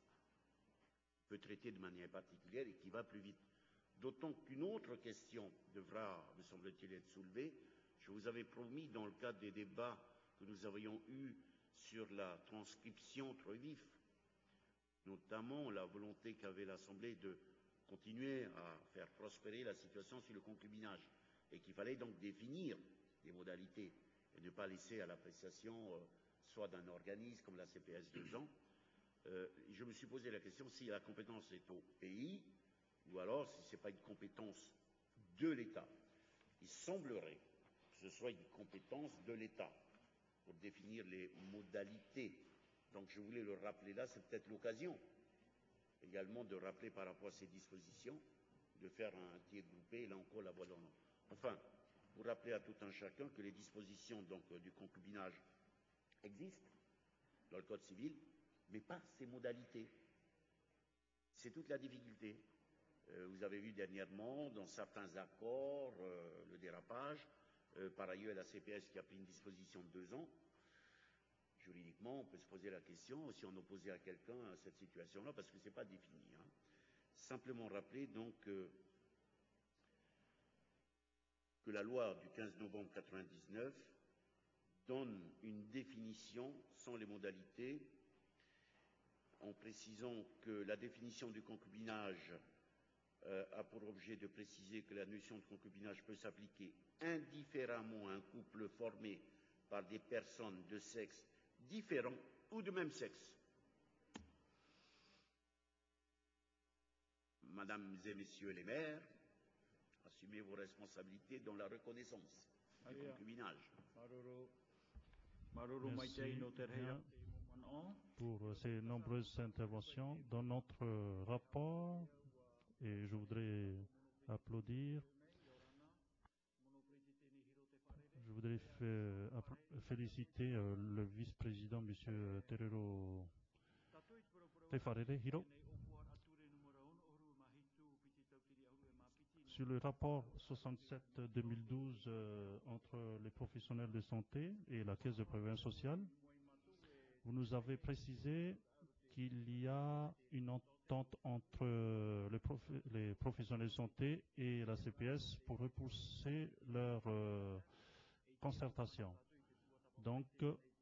peut traiter de manière particulière et qui va plus vite. D'autant qu'une autre question devra, me semble-t-il, être soulevée. Je vous avais promis, dans le cadre des débats que nous avions eus sur la transcription trop vif, notamment la volonté qu'avait l'Assemblée de continuer à faire prospérer la situation sur le concubinage, et qu'il fallait donc définir les modalités et ne pas laisser à l'appréciation euh, soit d'un organisme comme la CPS 2 ans. Euh, je me suis posé la question si la compétence est au pays ou alors si ce n'est pas une compétence de l'État. Il semblerait que ce soit une compétence de l'État pour définir les modalités. Donc je voulais le rappeler là, c'est peut-être l'occasion également de rappeler par rapport à ces dispositions, de faire un tir groupé, là encore la voie dans Enfin, vous rappeler à tout un chacun que les dispositions euh, du concubinage existent dans le Code civil, mais pas ces modalités. C'est toute la difficulté. Euh, vous avez vu dernièrement, dans certains accords, euh, le dérapage. Euh, par ailleurs, la CPS qui a pris une disposition de deux ans. Juridiquement, on peut se poser la question si on opposait à quelqu'un cette situation-là, parce que ce n'est pas défini. Hein. Simplement rappeler donc que la loi du 15 novembre 1999 donne une définition sans les modalités, en précisant que la définition du concubinage euh, a pour objet de préciser que la notion de concubinage peut s'appliquer indifféremment à un couple formé par des personnes de sexe différent ou de même sexe. Mesdames et Messieurs les maires, assumez vos responsabilités dans la reconnaissance du concubinage. Merci pour ces nombreuses interventions dans notre rapport et je voudrais applaudir. Je voudrais féliciter euh, le vice-président, M. Terero Tefarere Hiro. Sur le rapport 67-2012 euh, entre les professionnels de santé et la Caisse de prévention sociale, vous nous avez précisé qu'il y a une entente entre les, prof les, professionnels de santé et la CPS pour repousser leur euh, concertation. Donc,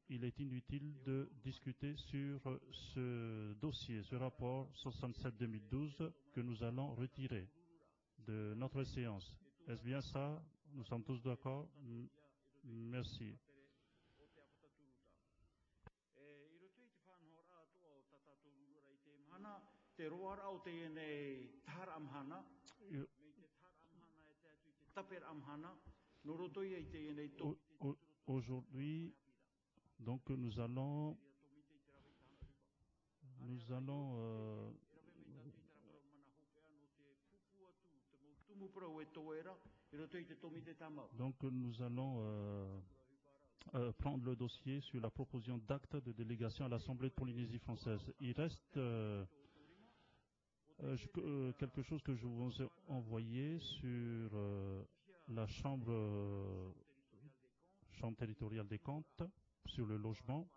il est inutile de discuter sur ce dossier, ce rapport 67-2012 que nous allons retirer de notre séance. Est-ce bien ça? Nous sommes tous d'accord? Merci. e to. Aujourd'hui, donc nous allons nous allons euh, donc nous allons euh, euh, prendre le dossier sur la proposition d'acte de délégation à l'Assemblée de Polynésie française. Il reste euh, quelque chose que je vous ai envoyé sur la chambre, chambre territoriale des comptes, sur le logement.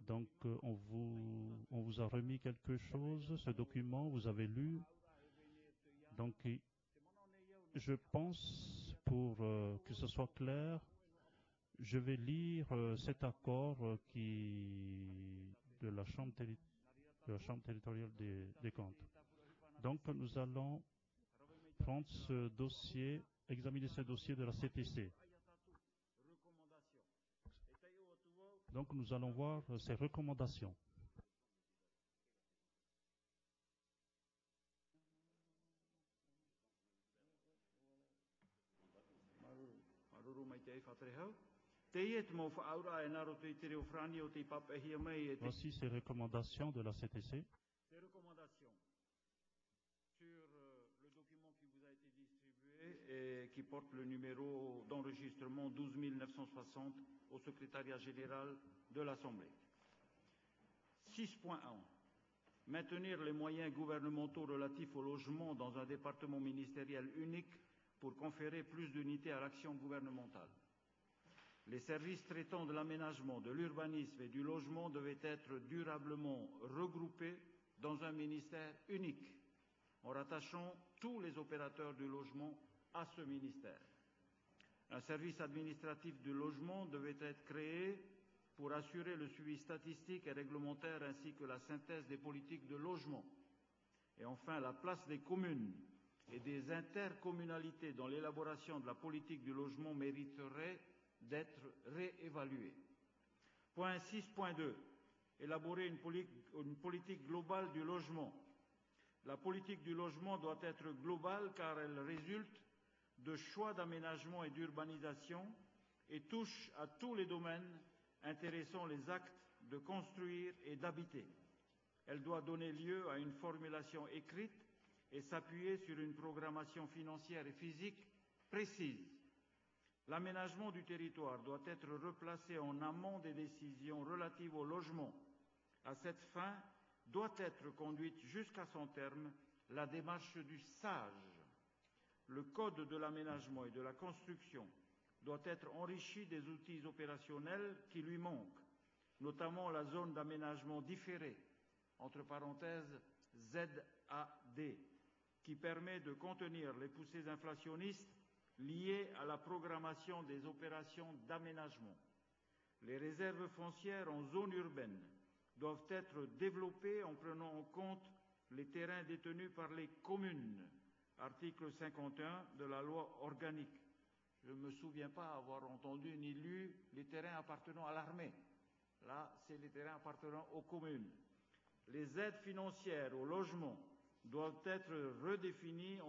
Donc, on, vous, on vous a remis quelque chose, ce document, vous avez lu. Donc, je pense, pour euh, que ce soit clair, je vais lire cet accord qui de la chambre territoriale de la Chambre territoriale des, des, comptes. Donc, nous allons prendre ce dossier, examiner ce dossier de la CTC. Donc, nous allons voir ces recommandations. Voici ces recommandations de la CTC. Ces recommandations sur euh, le document qui vous a été distribué et qui porte le numéro d'enregistrement 12 960 au secrétariat général de l'Assemblée. 6.1. Maintenir les moyens gouvernementaux relatifs au logement dans un département ministériel unique pour conférer plus d'unité à l'action gouvernementale. Les services traitant de l'aménagement, de l'urbanisme et du logement devaient être durablement regroupés dans un ministère unique, en rattachant tous les opérateurs du logement à ce ministère. Un service administratif du logement devait être créé pour assurer le suivi statistique et réglementaire ainsi que la synthèse des politiques de logement. Et enfin, la place des communes et des intercommunalités dans l'élaboration de la politique du logement mériterait d'être réévaluée. Point 6.2. Élaborer une, une politique globale du logement. La politique du logement doit être globale car elle résulte de choix d'aménagement et d'urbanisation et touche à tous les domaines intéressant les actes de construire et d'habiter. Elle doit donner lieu à une formulation écrite et s'appuyer sur une programmation financière et physique précise. L'aménagement du territoire doit être replacé en amont des décisions relatives au logement. À cette fin, doit être conduite jusqu'à son terme la démarche du SAGE. Le Code de l'aménagement et de la construction doit être enrichi des outils opérationnels qui lui manquent, notamment la zone d'aménagement différé, entre parenthèses ZAD, qui permet de contenir les poussées inflationnistes liées à la programmation des opérations d'aménagement. Les réserves foncières en zone urbaine doivent être développées en prenant en compte les terrains détenus par les communes, article 51 de la loi organique. Je ne me souviens pas avoir entendu ni lu les terrains appartenant à l'armée. Là, c'est les terrains appartenant aux communes. Les aides financières au logement doivent être redéfinies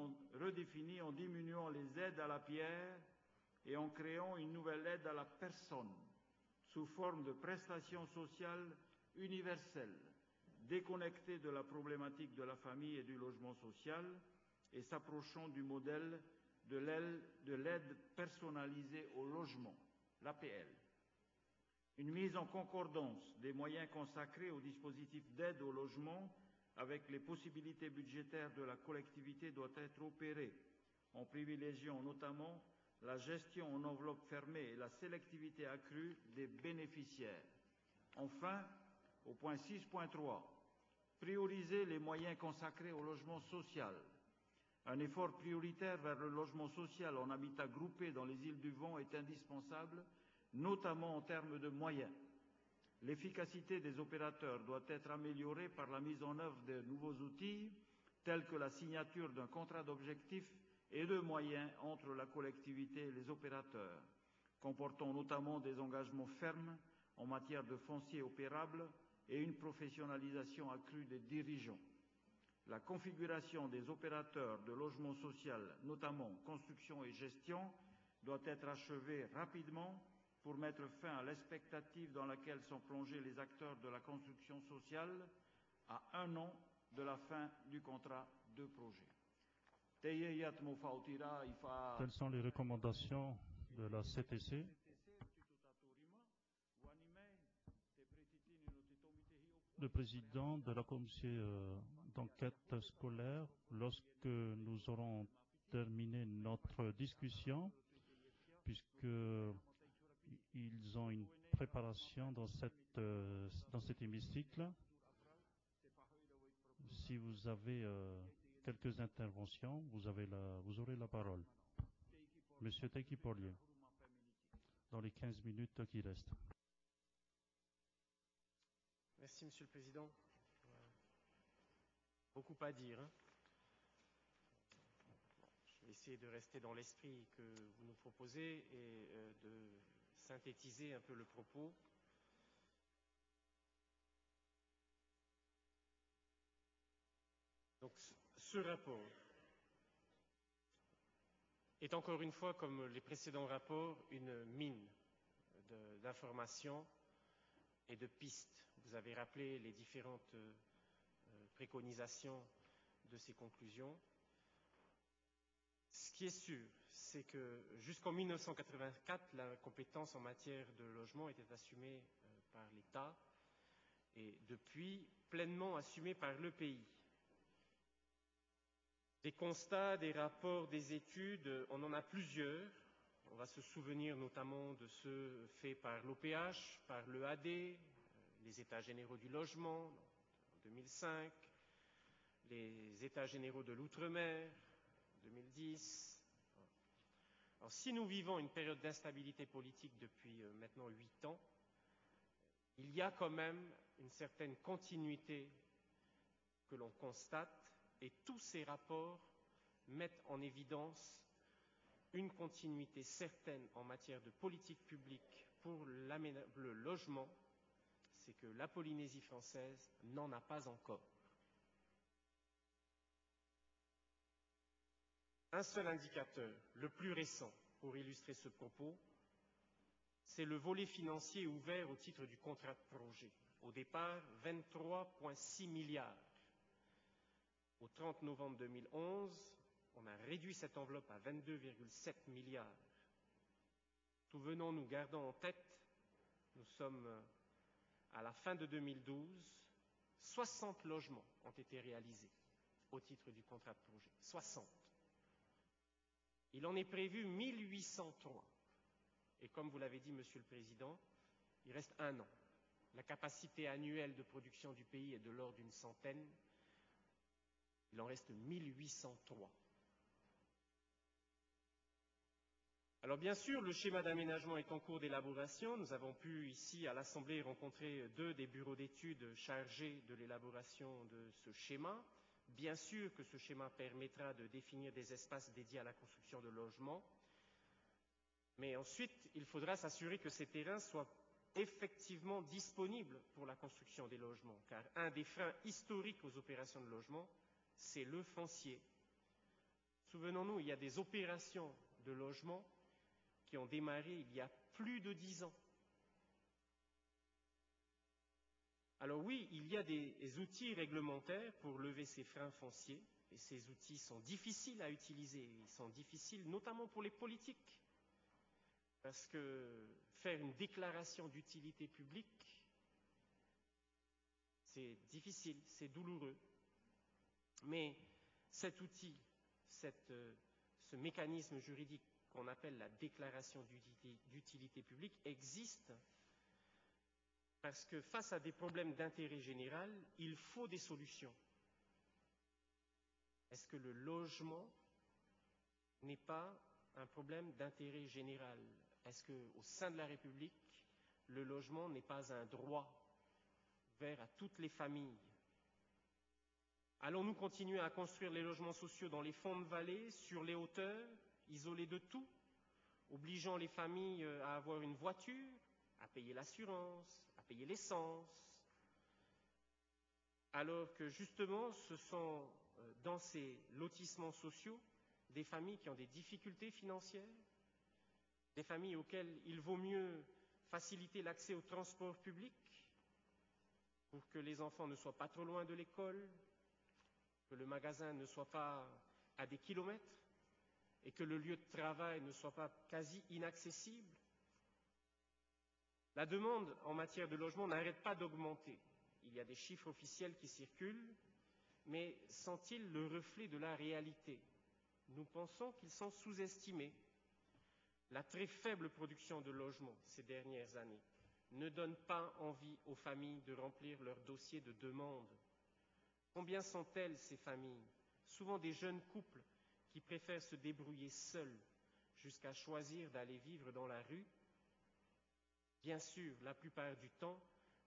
en, diminuant les aides à la pierre et en créant une nouvelle aide à la personne sous forme de prestations sociales universelles, déconnectées de la problématique de la famille et du logement social et s'approchant du modèle de l'aide personnalisée au logement, l'APL. Une mise en concordance des moyens consacrés au dispositif d'aide au logement avec les possibilités budgétaires de la collectivité doit être opérée, en privilégiant notamment la gestion en enveloppe fermée et la sélectivité accrue des bénéficiaires. Enfin, au point 6.3, prioriser les moyens consacrés au logement social. Un effort prioritaire vers le logement social en habitat groupé dans les îles du Vent est indispensable, notamment en termes de moyens. L'efficacité des opérateurs doit être améliorée par la mise en œuvre de nouveaux outils tels que la signature d'un contrat d'objectifs et de moyens entre la collectivité et les opérateurs, comportant notamment des engagements fermes en matière de foncier opérable et une professionnalisation accrue des dirigeants. La configuration des opérateurs de logement social, notamment construction et gestion, doit être achevée rapidement pour mettre fin à l'expectative dans laquelle sont plongés les acteurs de la construction sociale à un an de la fin du contrat de projet. Telles sont les recommandations de la CTC. Le président de la commission euh, d'enquête scolaire, lorsque nous aurons terminé notre discussion, puisque ils ont une préparation euh, dans cet hémicycle. Si vous avez euh, quelques interventions, vous, aurez la parole. Monsieur Tekipolier, dans les 15 minutes qui restent. Merci, Monsieur le Président. Beaucoup à dire. Hein. Je vais essayer de rester dans l'esprit que vous nous proposez et euh, de synthétiser un peu le propos. Ce rapport est encore une fois, comme les précédents rapports, une mine d'informations et de pistes. Vous avez rappelé les différentes euh, préconisations de ces conclusions. Ce qui est sûr, c'est que jusqu'en 1984, la compétence en matière de logement était assumée euh, par l'État et depuis pleinement assumée par le pays. Des constats, des rapports, des études, on en a plusieurs. On va se souvenir notamment de ceux faits par l'OPH, par l'EAD, euh, les États généraux du logement en 2005, les États généraux de l'outre-mer 2010, alors, si nous vivons une période d'instabilité politique depuis euh, maintenant huit ans, il y a quand même une certaine continuité que l'on constate et tous ces rapports mettent en évidence une continuité certaine en matière de politique publique pour le logement, c'est que la Polynésie française n'en a pas encore. Un seul indicateur, le plus récent, pour illustrer ce propos, c'est le volet financier ouvert au titre du contrat de projet. Au départ, 23,6 milliards. Au 30 novembre 2011, on a réduit cette enveloppe à 22,7 milliards. Souvenons-nous, gardons en tête, nous sommes à la fin de 2012, 60 logements ont été réalisés au titre du contrat de projet. 60. Il en est prévu 1803. Et comme vous l'avez dit, Monsieur le Président, il reste un an. La capacité annuelle de production du pays est de l'ordre d'une centaine. Il en reste 1803. Alors bien sûr, le schéma d'aménagement est en cours d'élaboration. Nous avons pu ici à l'Assemblée rencontrer deux des bureaux d'études chargés de l'élaboration de ce schéma. Bien sûr que ce schéma permettra de définir des espaces dédiés à la construction de logements, mais ensuite, il faudra s'assurer que ces terrains soient effectivement disponibles pour la construction des logements, car un des freins historiques aux opérations de logement, c'est le foncier. Souvenons-nous, il y a des opérations de logement qui ont démarré il y a plus de dix ans. Alors oui, il y a des outils réglementaires pour lever ces freins fonciers, et ces outils sont difficiles à utiliser, ils sont difficiles notamment pour les politiques, parce que faire une déclaration d'utilité publique, c'est difficile, c'est douloureux. Mais cet outil, ce mécanisme juridique qu'on appelle la déclaration d'utilité publique existe parce que face à des problèmes d'intérêt général, il faut des solutions. Est-ce que le logement n'est pas un problème d'intérêt général? Est-ce qu'au sein de la République, le logement n'est pas un droit ouvert à toutes les familles? Allons-nous continuer à construire les logements sociaux dans les fonds de vallée, sur les hauteurs, isolés de tout, obligeant les familles euh, à avoir une voiture, à payer l'assurance, payer l'essence, alors que justement ce sont euh, dans ces lotissements sociaux des familles qui ont des difficultés financières, des familles auxquelles il vaut mieux faciliter l'accès au transport public pour que les enfants ne soient pas trop loin de l'école, que le magasin ne soit pas à des kilomètres et que le lieu de travail ne soit pas quasi inaccessible. La demande en matière de logement n'arrête pas d'augmenter. Il y a des chiffres officiels qui circulent, mais sont-ils le reflet de la réalité? Nous pensons qu'ils sont sous-estimés. La très faible production de logements ces dernières années ne donne pas envie aux familles de remplir leur dossier de demande Combien sont-elles ces familles? Souvent des jeunes couples qui préfèrent se débrouiller seuls jusqu'à choisir d'aller vivre dans la rue. Bien sûr, la plupart du temps,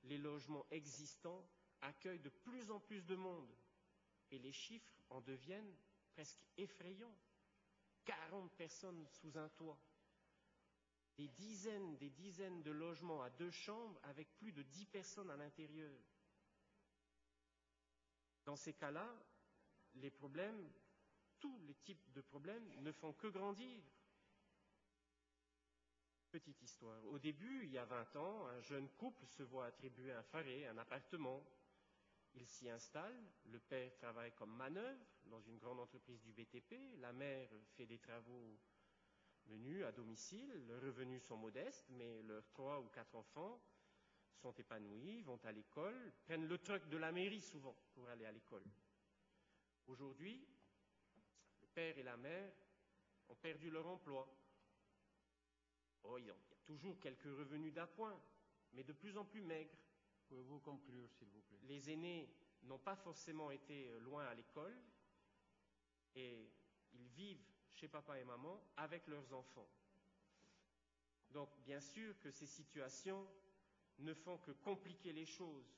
les logements existants accueillent de plus en plus de monde et les chiffres en deviennent presque effrayants. 40 personnes sous un toit, des dizaines, des dizaines de logements à deux chambres avec plus de 10 personnes à l'intérieur. Dans ces cas-là, les problèmes, tous les types de problèmes ne font que grandir. Petite histoire. Au début, il y a 20 ans, un jeune couple se voit attribuer un faré, un appartement. Il s'y installe, le père travaille comme manœuvre dans une grande entreprise du BTP, la mère fait des travaux menus à domicile, leurs revenus sont modestes, mais leurs trois ou quatre enfants sont épanouis, vont à l'école, prennent le truc de la mairie souvent pour aller à l'école. Aujourd'hui, le père et la mère ont perdu leur emploi. Oh, il y a toujours quelques revenus d'appoint, mais de plus en plus maigres. Pouvez-vous conclure, s'il vous plaît? Les aînés n'ont pas forcément été loin à l'école et ils vivent chez papa et maman avec leurs enfants. Donc, bien sûr que ces situations ne font que compliquer les choses.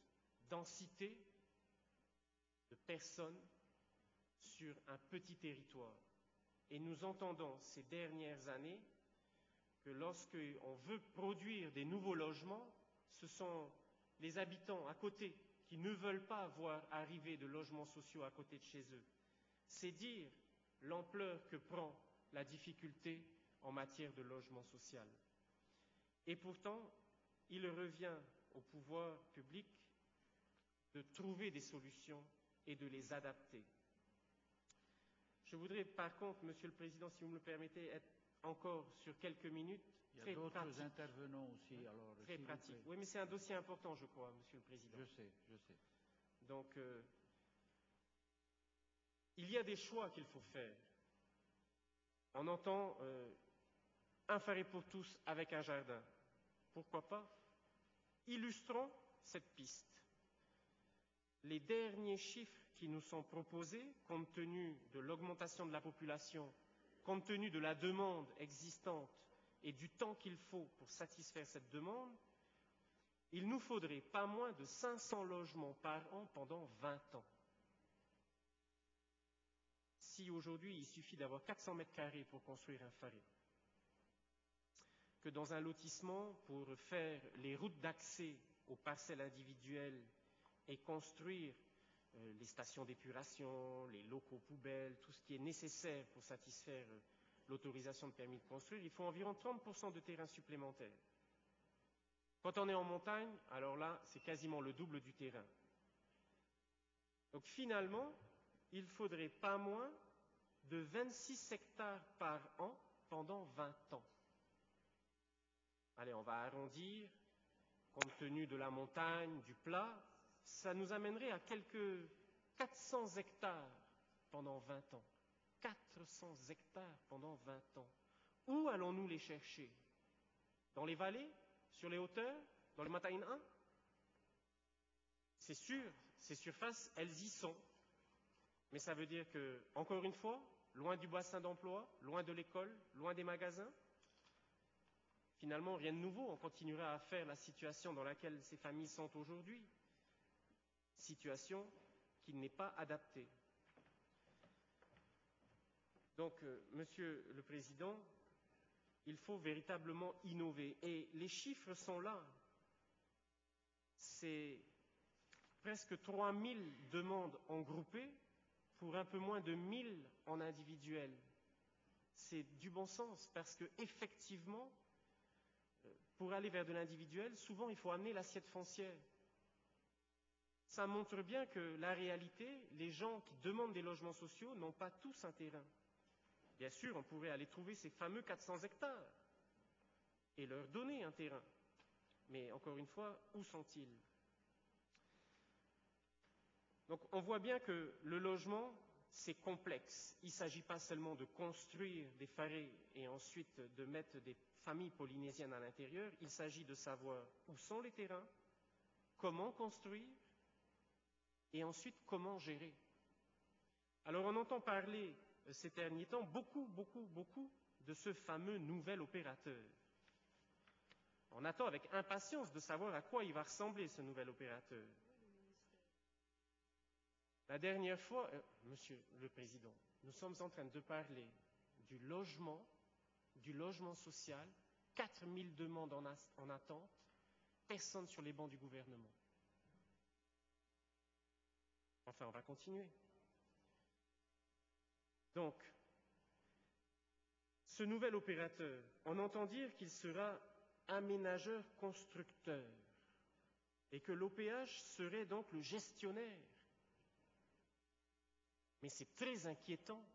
Densité de personnes sur un petit territoire. Et nous entendons ces dernières années que lorsqu'on veut produire des nouveaux logements, ce sont les habitants à côté qui ne veulent pas voir arriver de logements sociaux à côté de chez eux. C'est dire l'ampleur que prend la difficulté en matière de logement social. Et pourtant, il revient au pouvoir public de trouver des solutions et de les adapter. Je voudrais par contre, Monsieur le Président, si vous me le permettez, être encore sur quelques minutes. Il y a d'autres intervenants aussi, alors. Très pratique. Oui, mais c'est un dossier important, je crois, Monsieur le Président. Je sais, je sais. Donc, euh, il y a des choix qu'il faut faire. On entend euh, un faré pour tous avec un jardin. Pourquoi pas Illustrons cette piste. Les derniers chiffres qui nous sont proposés, compte tenu de l'augmentation de la population, compte tenu de la demande existante et du temps qu'il faut pour satisfaire cette demande, il nous faudrait pas moins de 500 logements par an pendant 20 ans. Si aujourd'hui il suffit d'avoir 400 mètres carrés pour construire un faré, que dans un lotissement, pour faire les routes d'accès aux parcelles individuelles et construire euh, les stations d'épuration, les locaux poubelles, tout ce qui est nécessaire pour satisfaire euh, l'autorisation de permis de construire, il faut environ 30% de terrain supplémentaire. Quand on est en montagne, alors là, c'est quasiment le double du terrain. Donc finalement, il faudrait pas moins de 26 hectares par an pendant 20 ans. Allez, on va arrondir, compte tenu de la montagne, du plat, ça nous amènerait à quelques 400 hectares pendant 20 ans. 400 hectares pendant 20 ans. Où allons-nous les chercher? Dans les vallées? Sur les hauteurs? Dans le Mataïn 1 C'est sûr, ces surfaces, elles y sont. Mais ça veut dire que, encore une fois, loin du bassin d'emploi, loin de l'école, loin des magasins, finalement, rien de nouveau. On continuera à faire la situation dans laquelle ces familles sont aujourd'hui situation qui n'est pas adaptée. Donc, euh, Monsieur le Président, il faut véritablement innover. Et les chiffres sont là. C'est presque 3000 demandes en groupé pour un peu moins de 1000 en individuel. C'est du bon sens parce que effectivement, euh, pour aller vers de l'individuel, souvent il faut amener l'assiette foncière ça montre bien que la réalité, les gens qui demandent des logements sociaux n'ont pas tous un terrain. Bien sûr, on pourrait aller trouver ces fameux 400 hectares et leur donner un terrain. Mais encore une fois, où sont-ils? Donc on voit bien que le logement, c'est complexe. Il ne s'agit pas seulement de construire des farés et ensuite de mettre des familles polynésiennes à l'intérieur, il s'agit de savoir où sont les terrains, comment construire, et ensuite, comment gérer? Alors, on entend parler euh, ces derniers temps beaucoup, beaucoup, beaucoup de ce fameux nouvel opérateur. On attend avec impatience de savoir à quoi il va ressembler ce nouvel opérateur. La dernière fois, euh, Monsieur le Président, nous sommes en train de parler du logement, du logement social, 4000 demandes en attente, personne sur les bancs du gouvernement. Enfin, on va continuer. Donc, ce nouvel opérateur, on entend dire qu'il sera aménageur-constructeur et que l'OPH serait donc le gestionnaire. Mais c'est très inquiétant.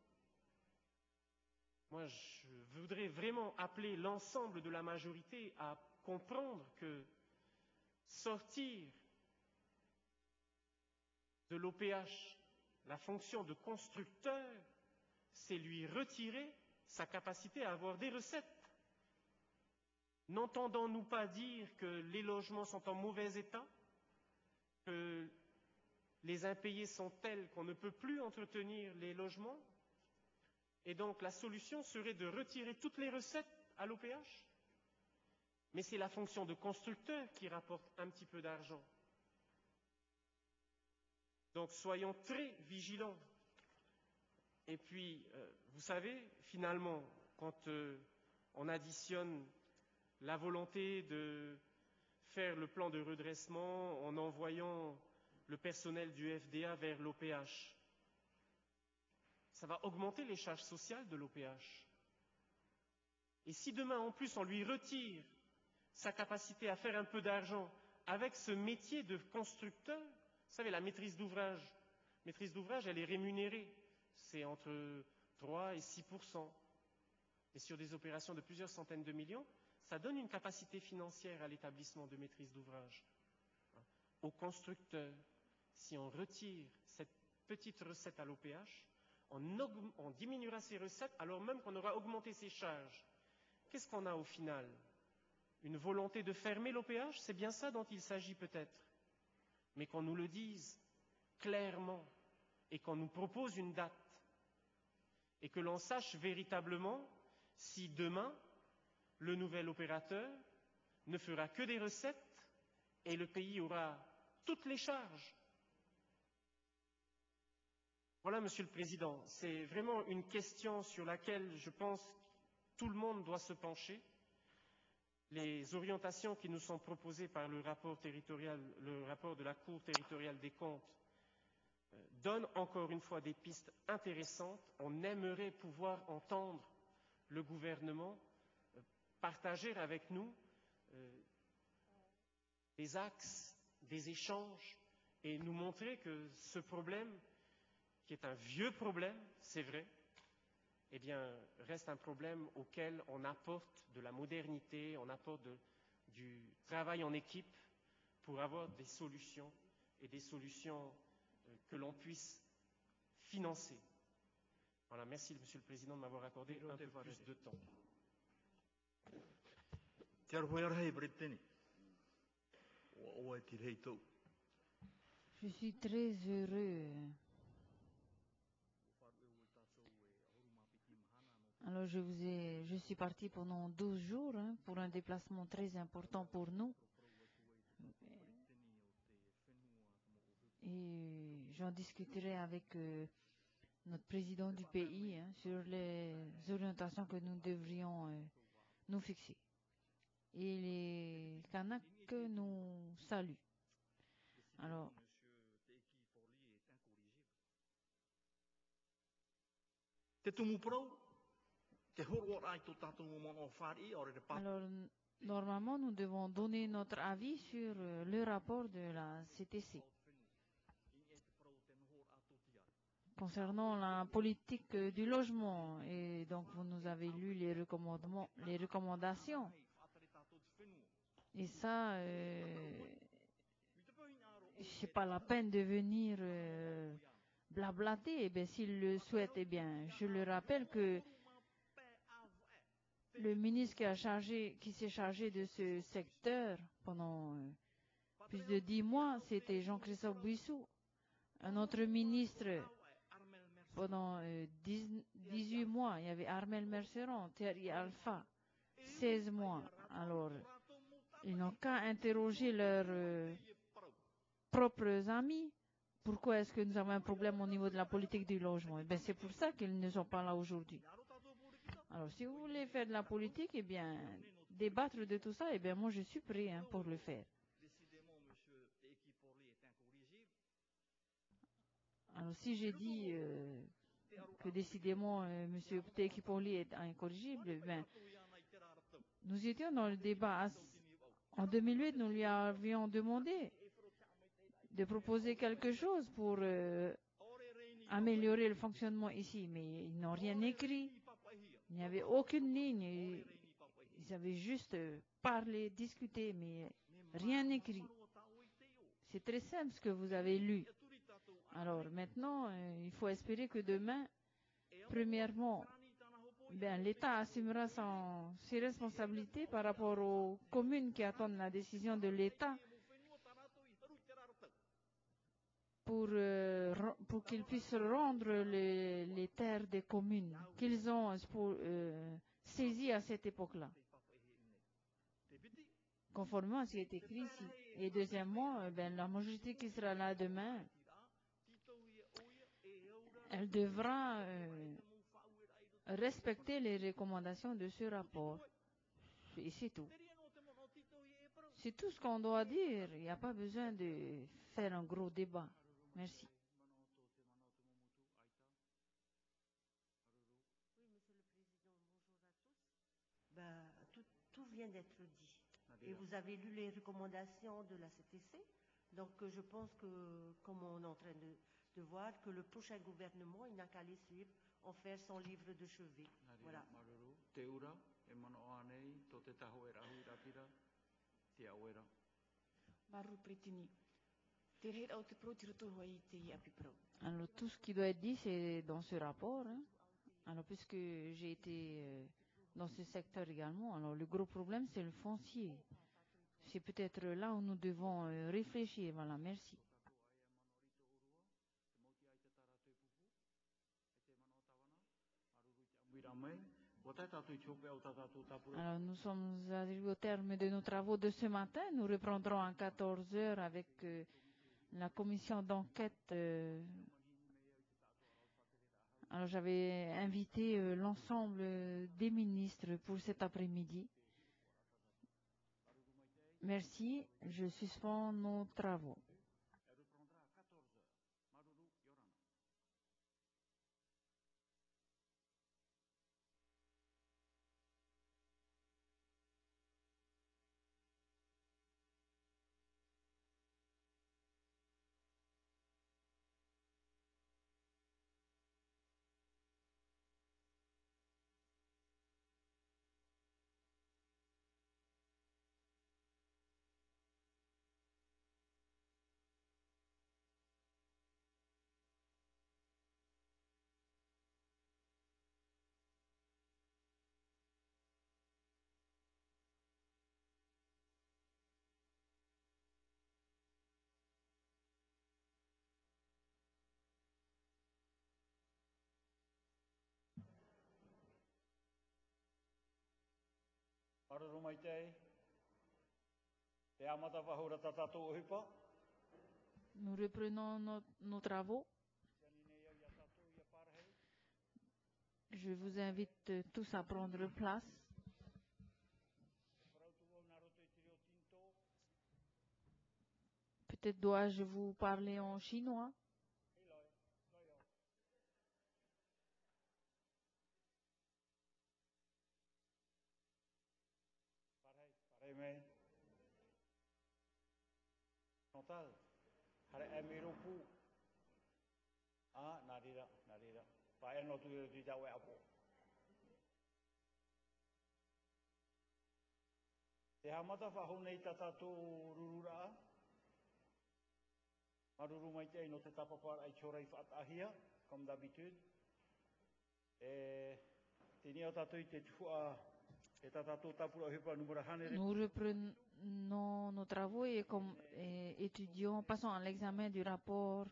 Moi, je voudrais vraiment appeler l'ensemble de la majorité à comprendre que sortir de l'OPH, la fonction de constructeur, c'est lui retirer sa capacité à avoir des recettes. N'entendons-nous pas dire que les logements sont en mauvais état, que les impayés sont tels qu'on ne peut plus entretenir les logements Et donc la solution serait de retirer toutes les recettes à l'OPH mais c'est la fonction de constructeur qui rapporte un petit peu d'argent. Donc soyons très vigilants. Et puis, euh, vous savez, finalement, quand euh, on additionne la volonté de faire le plan de redressement en envoyant le personnel du FDA vers l'OPH, ça va augmenter les charges sociales de l'OPH. Et si demain, en plus, on lui retire sa capacité à faire un peu d'argent avec ce métier de constructeur, vous savez, la maîtrise d'ouvrage, maîtrise d'ouvrage, elle est rémunérée. C'est entre 3 et 6% Et sur des opérations de plusieurs centaines de millions, ça donne une capacité financière à l'établissement de maîtrise d'ouvrage. Au constructeur, si on retire cette petite recette à l'OPH, on, on, diminuera ses recettes alors même qu'on aura augmenté ses charges. Qu'est-ce qu'on a au final? Une volonté de fermer l'OPH C'est bien ça dont il s'agit peut-être mais qu'on nous le dise clairement et qu'on nous propose une date et que l'on sache véritablement si demain le nouvel opérateur ne fera que des recettes et le pays aura toutes les charges. Voilà, Monsieur le Président, c'est vraiment une question sur laquelle je pense que tout le monde doit se pencher les orientations qui nous sont proposées par le rapport territorial, le rapport de la Cour territoriale des comptes, euh, donnent encore une fois des pistes intéressantes. On aimerait pouvoir entendre le gouvernement euh, partager avec nous euh, des axes, des échanges et nous montrer que ce problème, qui est un vieux problème, c'est vrai, eh bien, reste un problème auquel on apporte de la modernité, on apporte de, du travail en équipe pour avoir des solutions et des solutions euh, que l'on puisse financer. Voilà, merci Monsieur le Président de m'avoir accordé un peu plus de temps. Je suis très heureux Alors, je, vous ai, je suis parti pendant 12 jours hein, pour un déplacement très important pour nous. Et j'en discuterai avec euh, notre président du pays hein, sur les orientations que nous devrions euh, nous fixer. Et les Kanaks nous saluent. Alors, alors, normalement, nous devons donner notre avis sur euh, le rapport de la CTC. Concernant la politique euh, du logement, et donc vous nous avez lu les, recommandations. Et ça, euh, c'est pas la peine de venir euh, blablater. Eh s'il le souhaite, eh bien, je le rappelle que le ministre qui, a chargé, qui s'est chargé de ce secteur pendant euh, plus de dix mois, c'était Jean-Christophe Buissou. Un autre ministre, pendant euh, 18 mois, il y avait Armel Merceron, Thierry Alpha, 16 mois. Alors, ils n'ont qu'à interroger leurs euh, propres amis. Pourquoi est-ce que nous avons un problème au niveau de la politique du logement? Eh C'est pour ça qu'ils ne sont pas là aujourd'hui. Alors, si vous voulez faire de la politique, eh bien, débattre de tout ça, eh bien, moi, je suis prêt hein, pour le faire. Alors, si j'ai dit euh, que décidément euh, M. Tekipoli est incorrigible, eh bien, nous étions dans le débat. En 2008, nous lui avions demandé de proposer quelque chose pour euh, améliorer le fonctionnement ici, mais ils n'ont rien écrit. Il n'y avait aucune ligne. Ils avaient juste parlé, discuté, mais rien écrit. C'est très simple ce que vous avez lu. Alors maintenant, euh, il faut espérer que demain, premièrement, ben, l'État assumera ses responsabilités par rapport aux communes qui attendent la décision de l'État pour, euh, pour qu'ils puissent rendre les, terres des communes qu'ils ont euh, saisies à cette époque-là. conformément à ce qui est écrit ici. Et deuxièmement, euh, ben, la majorité qui sera là demain, elle devra respecter les recommandations de ce rapport. Et c'est tout. C'est tout ce qu'on doit dire. Il n'y a pas besoin de faire un gros débat. Merci. Ben, tout, tout vient d'être dit. Et vous avez lu les recommandations de la CTC. Donc je pense que, comme on est en train de, de voir, que le prochain gouvernement, il n'a qu'à les suivre, en faire son livre de chevet. Voilà. Alors tout ce qui doit être dit, c'est dans ce rapport. Hein. Alors puisque j'ai été euh, dans ce secteur également, alors le gros problème, c'est le foncier. C'est peut-être là où nous devons euh, réfléchir. Voilà, merci. Alors, nous sommes arrivés au terme de nos travaux de ce matin. Nous reprendrons à 14 heures avec euh, la commission d'enquête. Euh. Alors, j'avais invité euh, l'ensemble des ministres pour cet après-midi. Merci. Je suspends nos travaux. Nous reprenons nos travaux. Je vous invite tous à prendre place. Peut-être dois-je vous parler en chinois. nei. No tal, e rupu. A, ah, nā rira, nā rira. Pa e no tu iro tu i e apu. Te hamata hone i tata tō rurura a. Mai te no te tapapara ai chorei whatahia, kom da bitud. E, te nia tatu i te tua Nous reprenons nos travaux et comme et étudions, passons à l'examen du rapport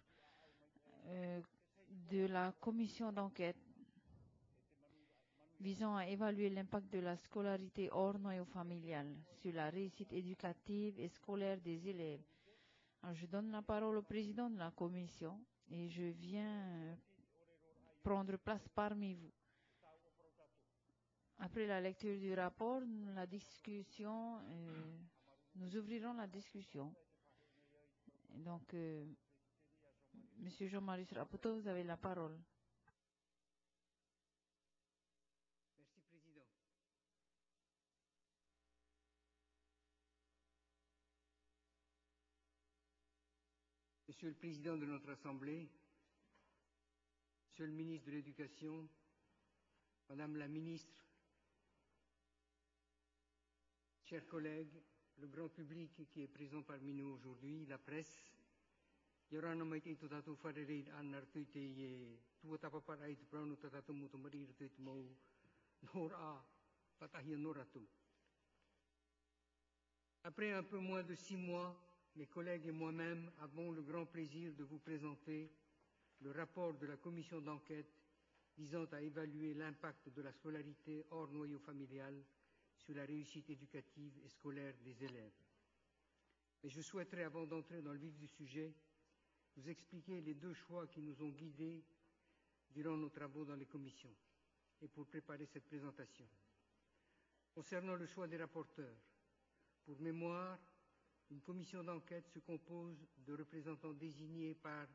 euh, de la commission d'enquête visant à évaluer l'impact de la scolarité hors noyau familial sur la réussite éducative et scolaire des élèves. Je donne la parole au président de la commission et je viens prendre place parmi vous. Après la lecture du rapport, la discussion, euh, nous ouvrirons la discussion. Donc, euh, Monsieur Jean-Marie Raputo, vous avez la parole. Merci, Président. Monsieur le Président de notre Assemblée, Monsieur le ministre de l'Éducation, Madame la ministre Chers collègues, le grand public qui est présent parmi nous aujourd'hui, la presse, e. Après un peu moins de six mois, mes collègues et moi-même avons le grand plaisir de vous présenter le rapport de la commission d'enquête visant à évaluer l'impact de la scolarité hors noyau familial sur la réussite éducative et scolaire des élèves. Mais je souhaiterais, avant d'entrer dans le vif du sujet, vous expliquer les deux choix qui nous ont guidés durant nos travaux dans les commissions et pour préparer cette présentation. Concernant le choix des rapporteurs, pour mémoire, une commission d'enquête se compose de représentants désignés par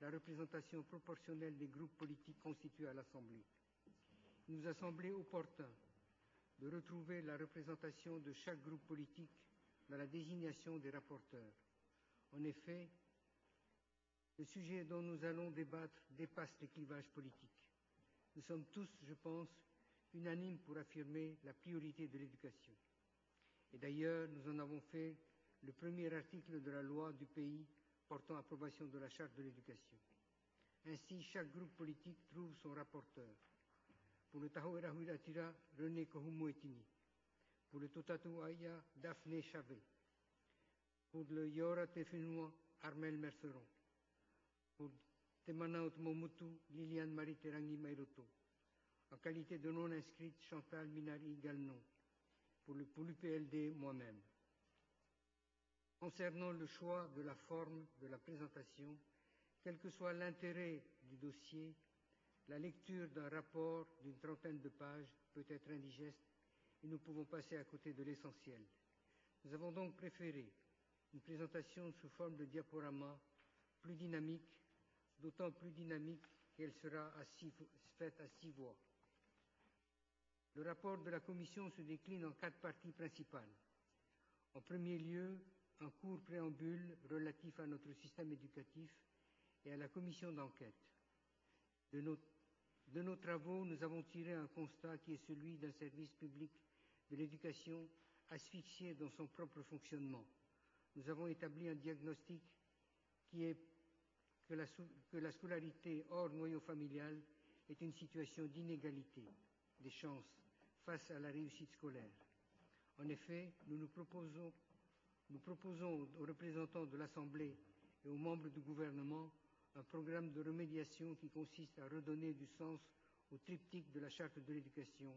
la représentation proportionnelle des groupes politiques constitués à l'Assemblée. Il nous a semblé opportun de retrouver la représentation de chaque groupe politique dans la désignation des rapporteurs. En effet, le sujet dont nous allons débattre dépasse les clivages politiques. Nous sommes tous, je pense, unanimes pour affirmer la priorité de l'éducation. Et d'ailleurs, nous en avons fait le premier article de la loi du pays portant approbation de la charte de l'éducation. Ainsi, chaque groupe politique trouve son rapporteur. Pour le Tahoera Huiratira, René Kohumuetini. Pour le Totatu Aya, Daphné Chavet. Pour le Yora Tefenua, Armel Merceron. Pour Temanaut Momutu, Liliane Marie Terangi Mairoto. En qualité de non inscrite, Chantal Minari Galnon. Pour le, pour l'UPLD, moi-même. Concernant le choix de la forme de la présentation, quel que soit l'intérêt du dossier, la lecture d'un rapport d'une trentaine de pages peut être indigeste et nous pouvons passer à côté de l'essentiel. Nous avons donc préféré une présentation sous forme de diaporama plus dynamique, d'autant plus dynamique qu'elle sera faite à six voix. Le rapport de la Commission se décline en quatre parties principales. En premier lieu, un court préambule relatif à notre système éducatif et à la commission d'enquête. De nos, de nos travaux, nous avons tiré un constat qui est celui d'un service public de l'éducation asphyxié dans son propre fonctionnement. Nous avons établi un diagnostic qui est que la, scolarité hors noyau familial est une situation d'inégalité des chances face à la réussite scolaire. En effet, nous nous proposons aux représentants de l'Assemblée et aux membres du gouvernement un programme de remédiation qui consiste à redonner du sens au triptyque de la charte de l'éducation,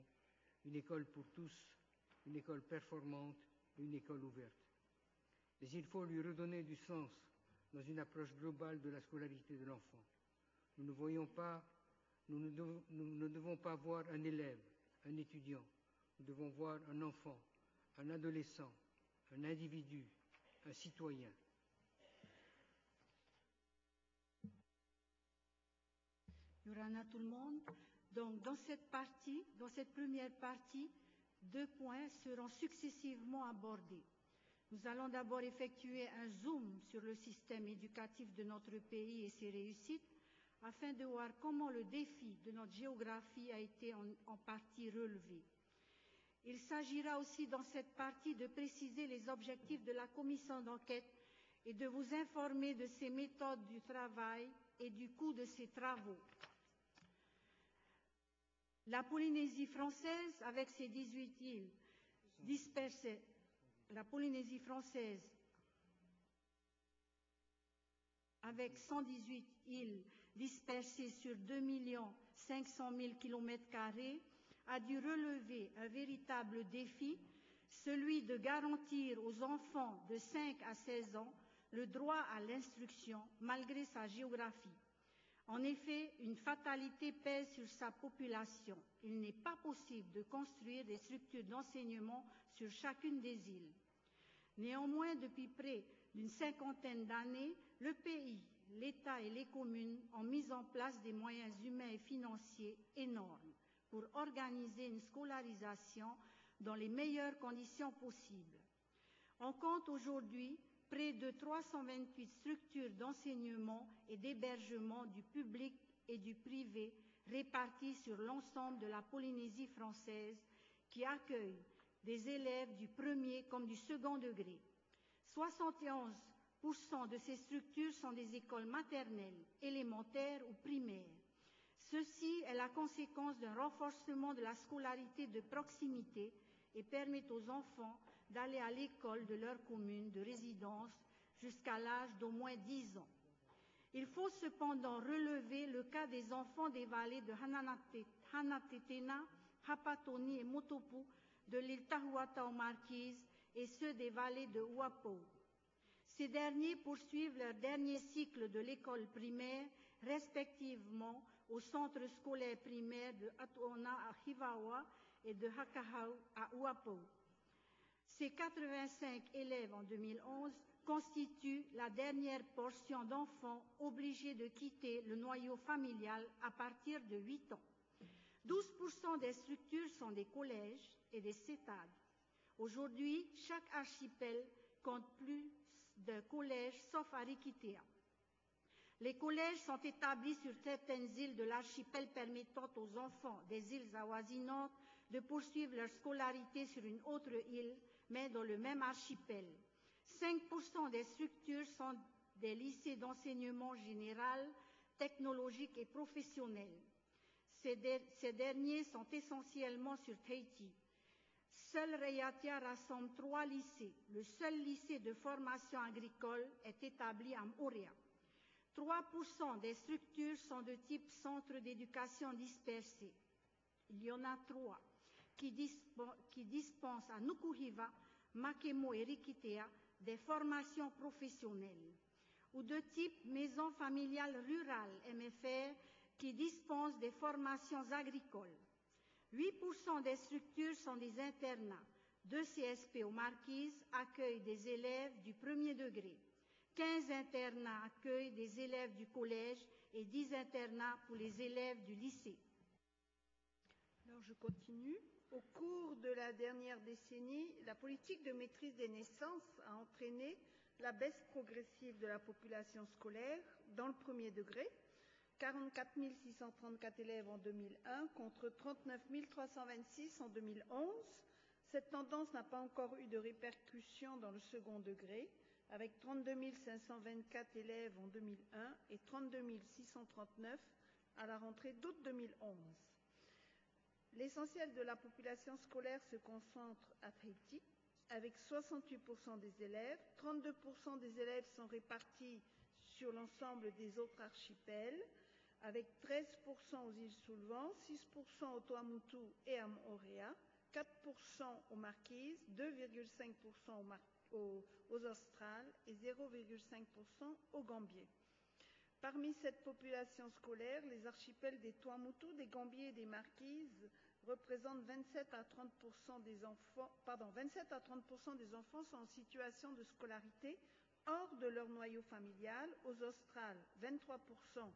une école pour tous, une école performante et une école ouverte. Mais il faut lui redonner du sens dans une approche globale de la scolarité de l'enfant. Nous ne nous ne devons pas voir un élève, un étudiant, nous devons voir un enfant, un adolescent, un individu, un citoyen. Tout le monde. Donc, dans cette partie, dans cette première partie, deux points seront successivement abordés. Nous allons d'abord effectuer un zoom sur le système éducatif de notre pays et ses réussites, afin de voir comment le défi de notre géographie a été en, en partie relevé. Il s'agira aussi dans cette partie de préciser les objectifs de la commission d'enquête et de vous informer de ses méthodes du travail et du coût de ses travaux. La Polynésie française, avec ses 18 îles dispersées, la Polynésie française, avec 118 îles dispersées sur 2 500 000 km, a dû relever un véritable défi, celui de garantir aux enfants de 5 à 16 ans le droit à l'instruction malgré sa géographie. En effet, une fatalité pèse sur sa population. Il n'est pas possible de construire des structures d'enseignement sur chacune des îles. Néanmoins, depuis près d'une cinquantaine d'années, le pays, l'État et les communes ont mis en place des moyens humains et financiers énormes pour organiser une scolarisation dans les meilleures conditions possibles. On compte aujourd'hui près de 328 structures d'enseignement et d'hébergement du public et du privé réparties sur l'ensemble de la Polynésie française qui accueillent des élèves du premier comme du second degré. 71% de ces structures sont des écoles maternelles, élémentaires ou primaires. Ceci est la conséquence d'un renforcement de la scolarité de proximité et permet aux enfants d'aller à l'école de leur commune de résidence jusqu'à l'âge d'au moins 10 ans. Il faut cependant relever le cas des enfants des vallées de Hanatetena, Hapatoni et Motopu de l'île Tahuata aux et ceux des vallées de Huapo. Ces derniers poursuivent leur dernier cycle de l'école primaire, respectivement au centre scolaire primaire de Atuona à Hivawa et de Hakahau à Huapo. Ces 85 élèves en 2011 constituent la dernière portion d'enfants obligés de quitter le noyau familial à partir de 8 ans. 12% des structures sont des collèges et des CETAD. Aujourd'hui, chaque archipel compte plus de collèges sauf à. Les collèges sont établis sur certaines îles de l'archipel permettant aux enfants des îles avoisinantes de poursuivre leur scolarité sur une autre île, mais dans le même archipel. 5% des structures sont des lycées d'enseignement général, technologique et professionnel. Ces, der ces derniers sont essentiellement sur Tahiti. Seul Rayatia rassemble trois lycées. Le seul lycée de formation agricole est établi à Moria. 3% des structures sont de type centre d'éducation dispersé. Il y en a trois qui, dispensent à Nukuhiva, Makemo et Rikitea des formations professionnelles, ou de type maison familiale rurale, MFR, qui dispensent des formations agricoles. 8% des structures sont des internats. Deux CSP aux Marquises accueillent des élèves du premier degré. 15 internats accueillent des élèves du collège et 10 internats pour les élèves du lycée. Alors je continue. Au cours de la dernière décennie, la politique de maîtrise des naissances a entraîné la baisse progressive de la population scolaire dans le premier degré. 44 634 élèves en 2001 contre 39 326 en 2011. Cette tendance n'a pas encore eu de répercussions dans le second degré, avec 32 524 élèves en 2001 et 32 639 à la rentrée d'août 2011. L'essentiel de la population scolaire se concentre à Tahiti, avec 68% des élèves. 32% des élèves sont répartis sur l'ensemble des autres archipels, avec 13% aux îles Soulevent, 6% au Tuamutu et à Moorea, 4% aux Marquises, 2,5% aux, aux, aux Australes et 0,5% aux Gambiers. Parmi cette population scolaire, les archipels des Tuamutu, des Gambiers et des Marquises représentent 27 à 30 des enfants, pardon, 27 à 30 des enfants sont en situation de scolarité hors de leur noyau familial. Aux Australes, 23%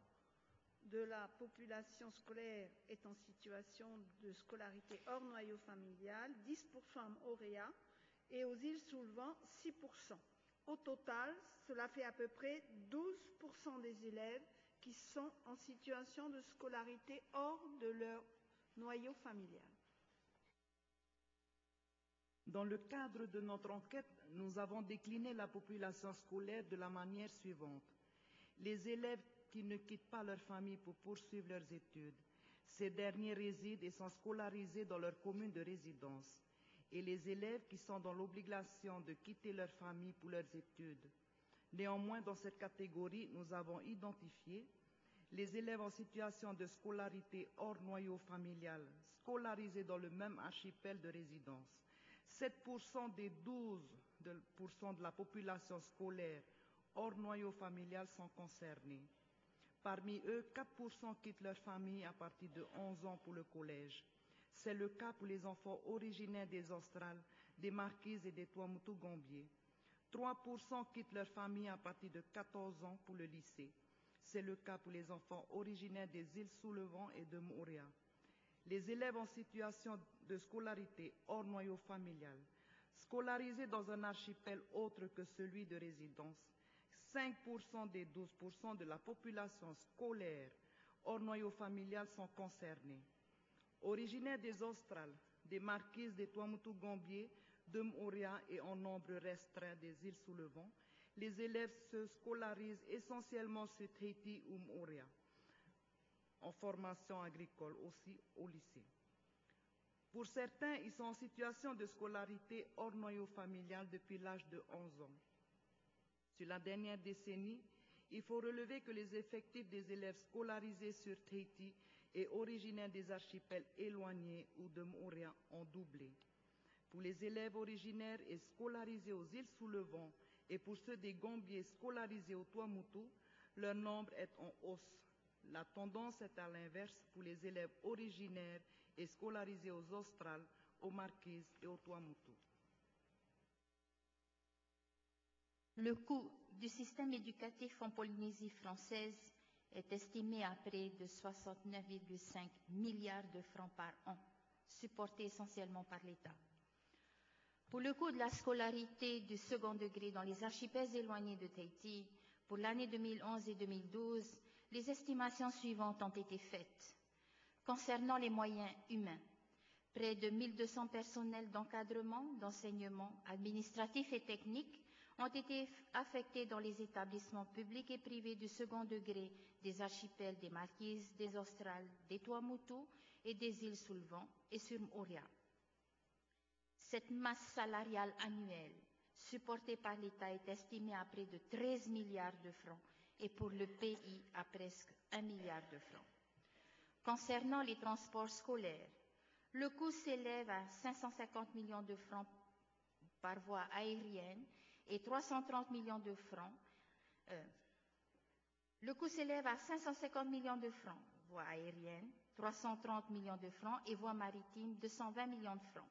de la population scolaire est en situation de scolarité hors noyau familial, 10 à Auréa et aux îles Soulevent, 6 Au total, cela fait à peu près 12% des élèves qui sont en situation de scolarité hors de leur noyau familial. Dans le cadre de notre enquête, nous avons décliné la population scolaire de la manière suivante. Les élèves qui ne quittent pas leur famille pour poursuivre leurs études. Ces derniers résident et sont scolarisés dans leur commune de résidence. Et les élèves qui sont dans l'obligation de quitter leur famille pour leurs études. Néanmoins, dans cette catégorie, nous avons identifié les élèves en situation de scolarité hors noyau familial, scolarisés dans le même archipel de résidence. 7% des 12% de la population scolaire hors noyau familial sont concernés. Parmi eux, 4% quittent leur famille à partir de 11 ans pour le collège. C'est le cas pour les enfants originaires des Australes, des Marquises et des Tuamutu Gambier. 3% quittent leur famille à partir de 14 ans pour le lycée. C'est le cas pour les enfants originaires des îles Soulevant et de Moorea. Les élèves en situation de scolarité hors noyau familial, scolarisés dans un archipel autre que celui de résidence, 5% des 12% de la population scolaire hors noyau familial sont concernés. Originaires des Australes, des Marquises, des Tuamutu Gambier, de Moorea et en nombre restreint des îles sous le vent, les élèves se scolarisent essentiellement sur Tahiti ou Moorea, en formation agricole aussi au lycée. Pour certains, ils sont en situation de scolarité hors noyau familial depuis l'âge de 11 ans. Sur la dernière décennie, il faut relever que les effectifs des élèves scolarisés sur Tahiti et originaires des archipels éloignés ou de Moorea ont doublé. Pour les élèves originaires et scolarisés aux îles sous le vent et pour ceux des Gambiers scolarisés au Tuamutu, leur nombre est en hausse. La tendance est à l'inverse pour les élèves originaires et scolarisés aux Australes, aux Marquises et au Tuamutu. Le coût du système éducatif en Polynésie française est estimé à près de 69,5 milliards de francs par an, supporté essentiellement par l'État. Pour le coût de la scolarité du second degré dans les archipels éloignés de Tahiti, pour l'année 2011 et 2012, les estimations suivantes ont été faites. Concernant les moyens humains, près de 1200 personnels d'encadrement, d'enseignement administratif et technique ont été affectés dans les établissements publics et privés du second degré des archipels des Marquises, des Australes, des Tuamutu et des îles sous le vent et sur Moria. Cette masse salariale annuelle supportée par l'État est estimée à près de 13 milliards de francs et pour le pays à presque 1 milliard de francs. Concernant les transports scolaires, le coût s'élève à 550 millions de francs par voie aérienne et 330 millions de francs. Euh, le coût s'élève à 550 millions de francs, voie aérienne, 330 millions de francs et voie maritime, 220 millions de francs.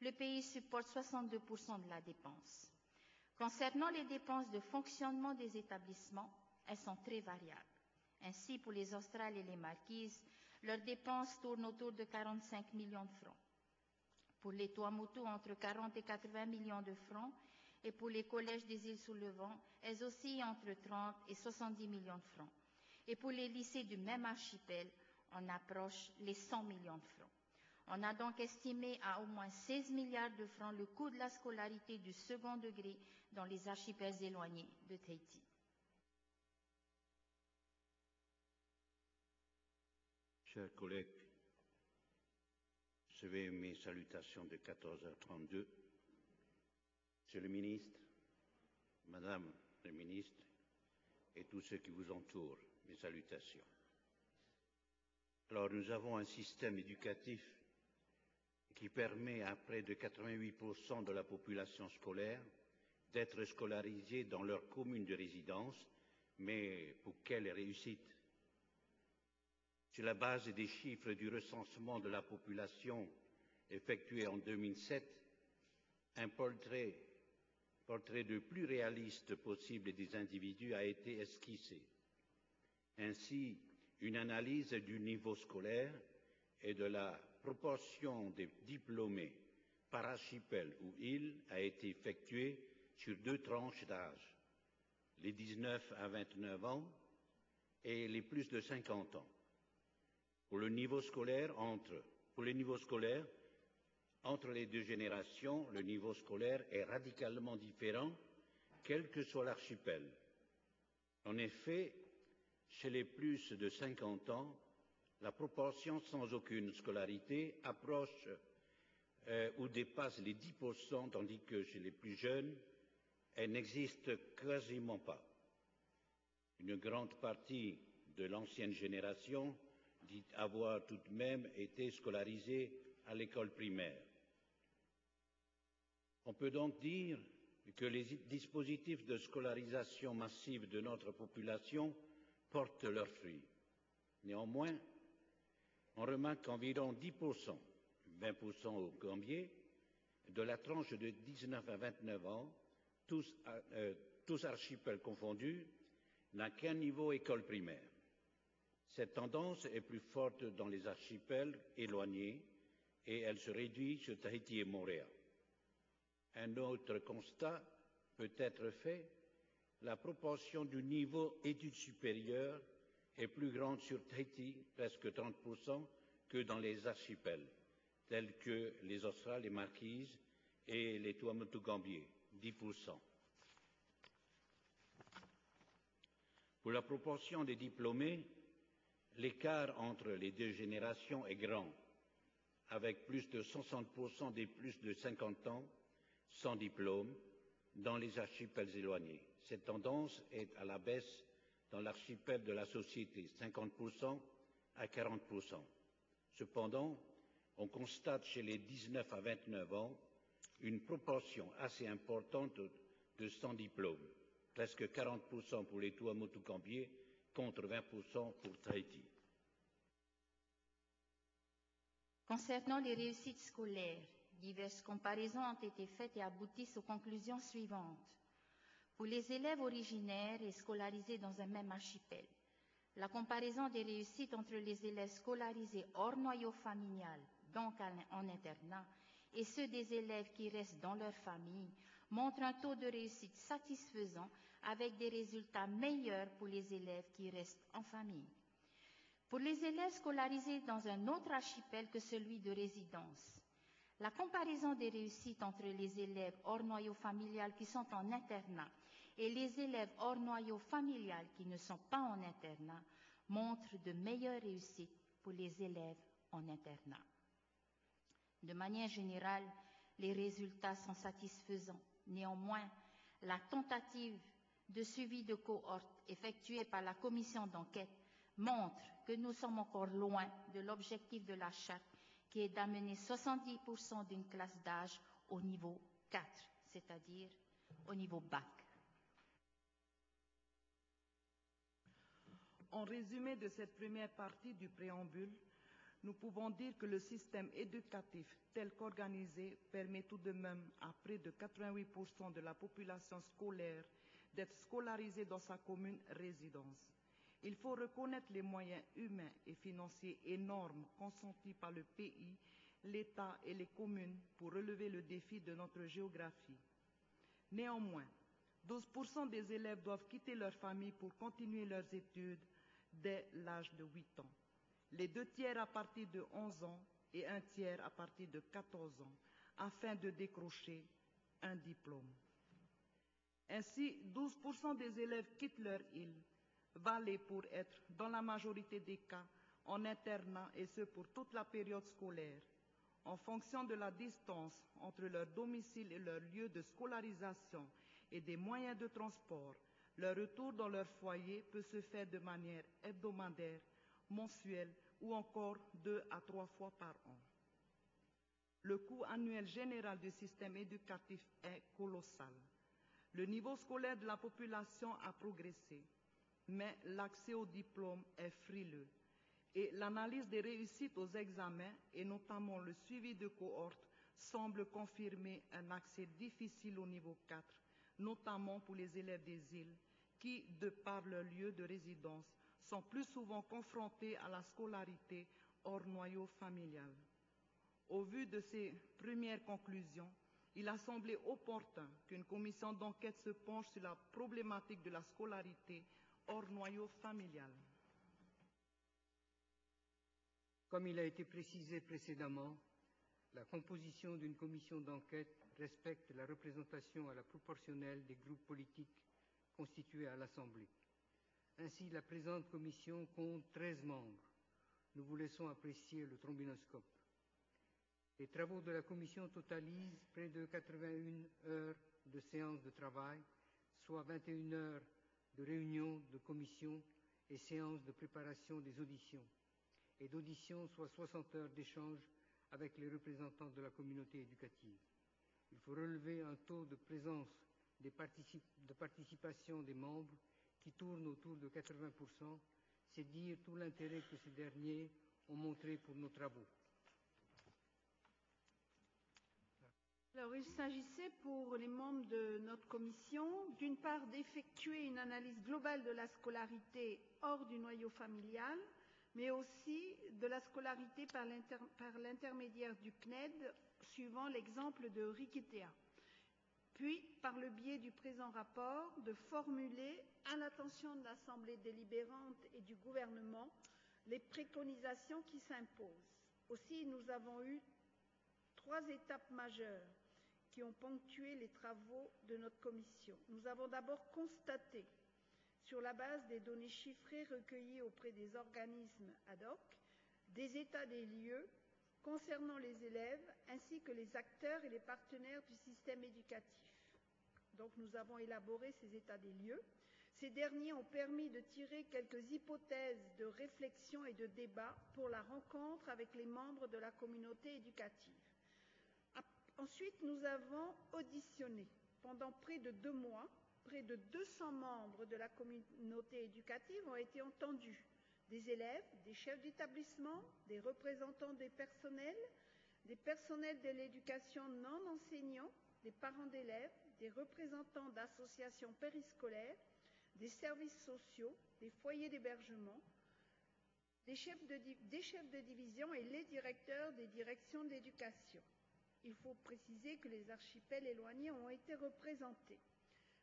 Le pays supporte 62% de la dépense. Concernant les dépenses de fonctionnement des établissements, elles sont très variables. Ainsi, pour les Australes et les Marquises, leurs dépenses tournent autour de 45 millions de francs. Pour les Tuamutu, entre 40 et 80 millions de francs et pour les collèges des îles sous le vent, elles oscillent entre 30 et 70 millions de francs. Et pour les lycées du même archipel, on approche les 100 millions de francs. On a donc estimé à au moins 16 milliards de francs le coût de la scolarité du second degré dans les archipels éloignés de Tahiti. Chers collègues, recevez mes salutations de 14h32 Monsieur le ministre, Madame le ministre et tous ceux qui vous entourent, mes salutations. Alors nous avons un système éducatif qui permet à près de 88% de la population scolaire d'être scolarisée dans leur commune de résidence, mais pour quelle réussite? Sur la base des chiffres du recensement de la population effectué en 2007, un portrait portrait le plus réaliste possible des individus a été esquissé. Ainsi, une analyse du niveau scolaire et de la proportion des diplômés par archipel ou île a été effectuée sur deux tranches d'âge, les 19 à 29 ans et les plus de 50 ans. Pour le niveau scolaire, entre, pour les niveaux scolaires, entre les deux générations, le niveau scolaire est radicalement différent, quel que soit l'archipel. En effet, chez les plus de 50 ans, la proportion sans aucune scolarité approche euh, ou dépasse les 10%, tandis que chez les plus jeunes, elle n'existe quasiment pas. Une grande partie de l'ancienne génération dit avoir tout de même été scolarisée à l'école primaire. On peut donc dire que les dispositifs de scolarisation massive de notre population portent leurs fruits. Néanmoins, on remarque qu'environ 10%, 20% au Gambier, de la tranche de 19 à 29 ans, tous, euh, tous archipels confondus, n'a qu'un niveau école primaire. Cette tendance est plus forte dans les archipels éloignés et elle se réduit sur Tahiti et Montréal. Un autre constat peut être fait, la proportion du niveau études supérieures est plus grande sur Tahiti, presque 30%, que dans les archipels, tels que les Australes, les Marquises et les Tuamotu Gambier, 10%. Pour la proportion des diplômés, l'écart entre les deux générations est grand, avec plus de 60% des plus de 50 ans sans diplôme dans les archipels éloignés. Cette tendance est à la baisse dans l'archipel de la société, 50% à 40%. Cependant, on constate chez les 19 à 29 ans une proportion assez importante de sans diplôme, presque 40% pour les Tuamotu-Cambier contre 20% pour Tahiti. Concernant les réussites scolaires, diverses comparaisons ont été faites et aboutissent aux conclusions suivantes. Pour les élèves originaires et scolarisés dans un même archipel, la comparaison des réussites entre les élèves scolarisés hors noyau familial, donc en internat, et ceux des élèves qui restent dans leur famille montre un taux de réussite satisfaisant avec des résultats meilleurs pour les élèves qui restent en famille. Pour les élèves scolarisés dans un autre archipel que celui de résidence, la comparaison des réussites entre les élèves hors noyau familial qui sont en internat et les élèves hors noyau familial qui ne sont pas en internat montre de meilleures réussites pour les élèves en internat. De manière générale, les résultats sont satisfaisants. Néanmoins, la tentative de suivi de cohorte effectuée par la commission d'enquête montre que nous sommes encore loin de l'objectif de la charte qui est d'amener 70% d'une classe d'âge au niveau 4, c'est-à-dire au niveau bac. En résumé de cette première partie du préambule, nous pouvons dire que le système éducatif tel qu'organisé permet tout de même à près de 88% de la population scolaire d'être scolarisée dans sa commune résidence. Il faut reconnaître les moyens humains et financiers énormes consentis par le pays, l'État et les communes pour relever le défi de notre géographie. Néanmoins, 12% des élèves doivent quitter leur famille pour continuer leurs études dès l'âge de 8 ans les deux tiers à partir de 11 ans et un tiers à partir de 14 ans, afin de décrocher un diplôme. Ainsi, 12% des élèves quittent leur île, valée pour être, dans la majorité des cas, en internat et ce pour toute la période scolaire. En fonction de la distance entre leur domicile et leur lieu de scolarisation et des moyens de transport, leur retour dans leur foyer peut se faire de manière hebdomadaire mensuel ou encore deux à trois fois par an. Le coût annuel général du système éducatif est colossal. Le niveau scolaire de la population a progressé, mais l'accès au diplôme est frileux. Et l'analyse des réussites aux examens, et notamment le suivi de cohortes, semble confirmer un accès difficile au niveau 4, notamment pour les élèves des îles, qui, de par leur lieu de résidence, sont plus souvent confrontés à la scolarité hors noyau familial. Au vu de ces premières conclusions, il a semblé opportun qu'une commission d'enquête se penche sur la problématique de la scolarité hors noyau familial. Comme il a été précisé précédemment, la composition d'une commission d'enquête respecte la représentation à la proportionnelle des groupes politiques constitués à l'Assemblée. Ainsi, la présente commission compte 13 membres. Nous vous laissons apprécier le trombinoscope. Les travaux de la commission totalisent près de 81 heures de séances de travail, soit 21 heures de réunions de commission et séances de préparation des auditions, et d'auditions, soit 60 heures d'échanges avec les représentants de la communauté éducative. Il faut relever un taux de présence de participation des membres qui tourne autour de 80%, c'est dire tout l'intérêt que ces derniers ont montré pour nos travaux. Alors, il s'agissait pour les membres de notre commission, d'une part, d'effectuer une analyse globale de la scolarité hors du noyau familial, mais aussi de la scolarité par l'intermédiaire du CNED, suivant l'exemple de Rikitea puis, par le biais du présent rapport, de formuler à l'attention de l'Assemblée délibérante et du gouvernement les préconisations qui s'imposent. Aussi, nous avons eu trois étapes majeures qui ont ponctué les travaux de notre commission. Nous avons d'abord constaté, sur la base des données chiffrées recueillies auprès des organismes ad hoc, des états des lieux concernant les élèves ainsi que les acteurs et les partenaires du système éducatif. Donc nous avons élaboré ces états des lieux. Ces derniers ont permis de tirer quelques hypothèses de réflexion et de débat pour la rencontre avec les membres de la communauté éducative. Ensuite, nous avons auditionné pendant près de deux mois. Près de 200 membres de la communauté éducative ont été entendus. Des élèves, des chefs d'établissement, des représentants des personnels, des personnels de l'éducation non enseignants, des parents d'élèves, des représentants d'associations périscolaires, des services sociaux, des foyers d'hébergement, des chefs, de, division et les directeurs des directions de l'éducation. Il faut préciser que les archipels éloignés ont été représentés.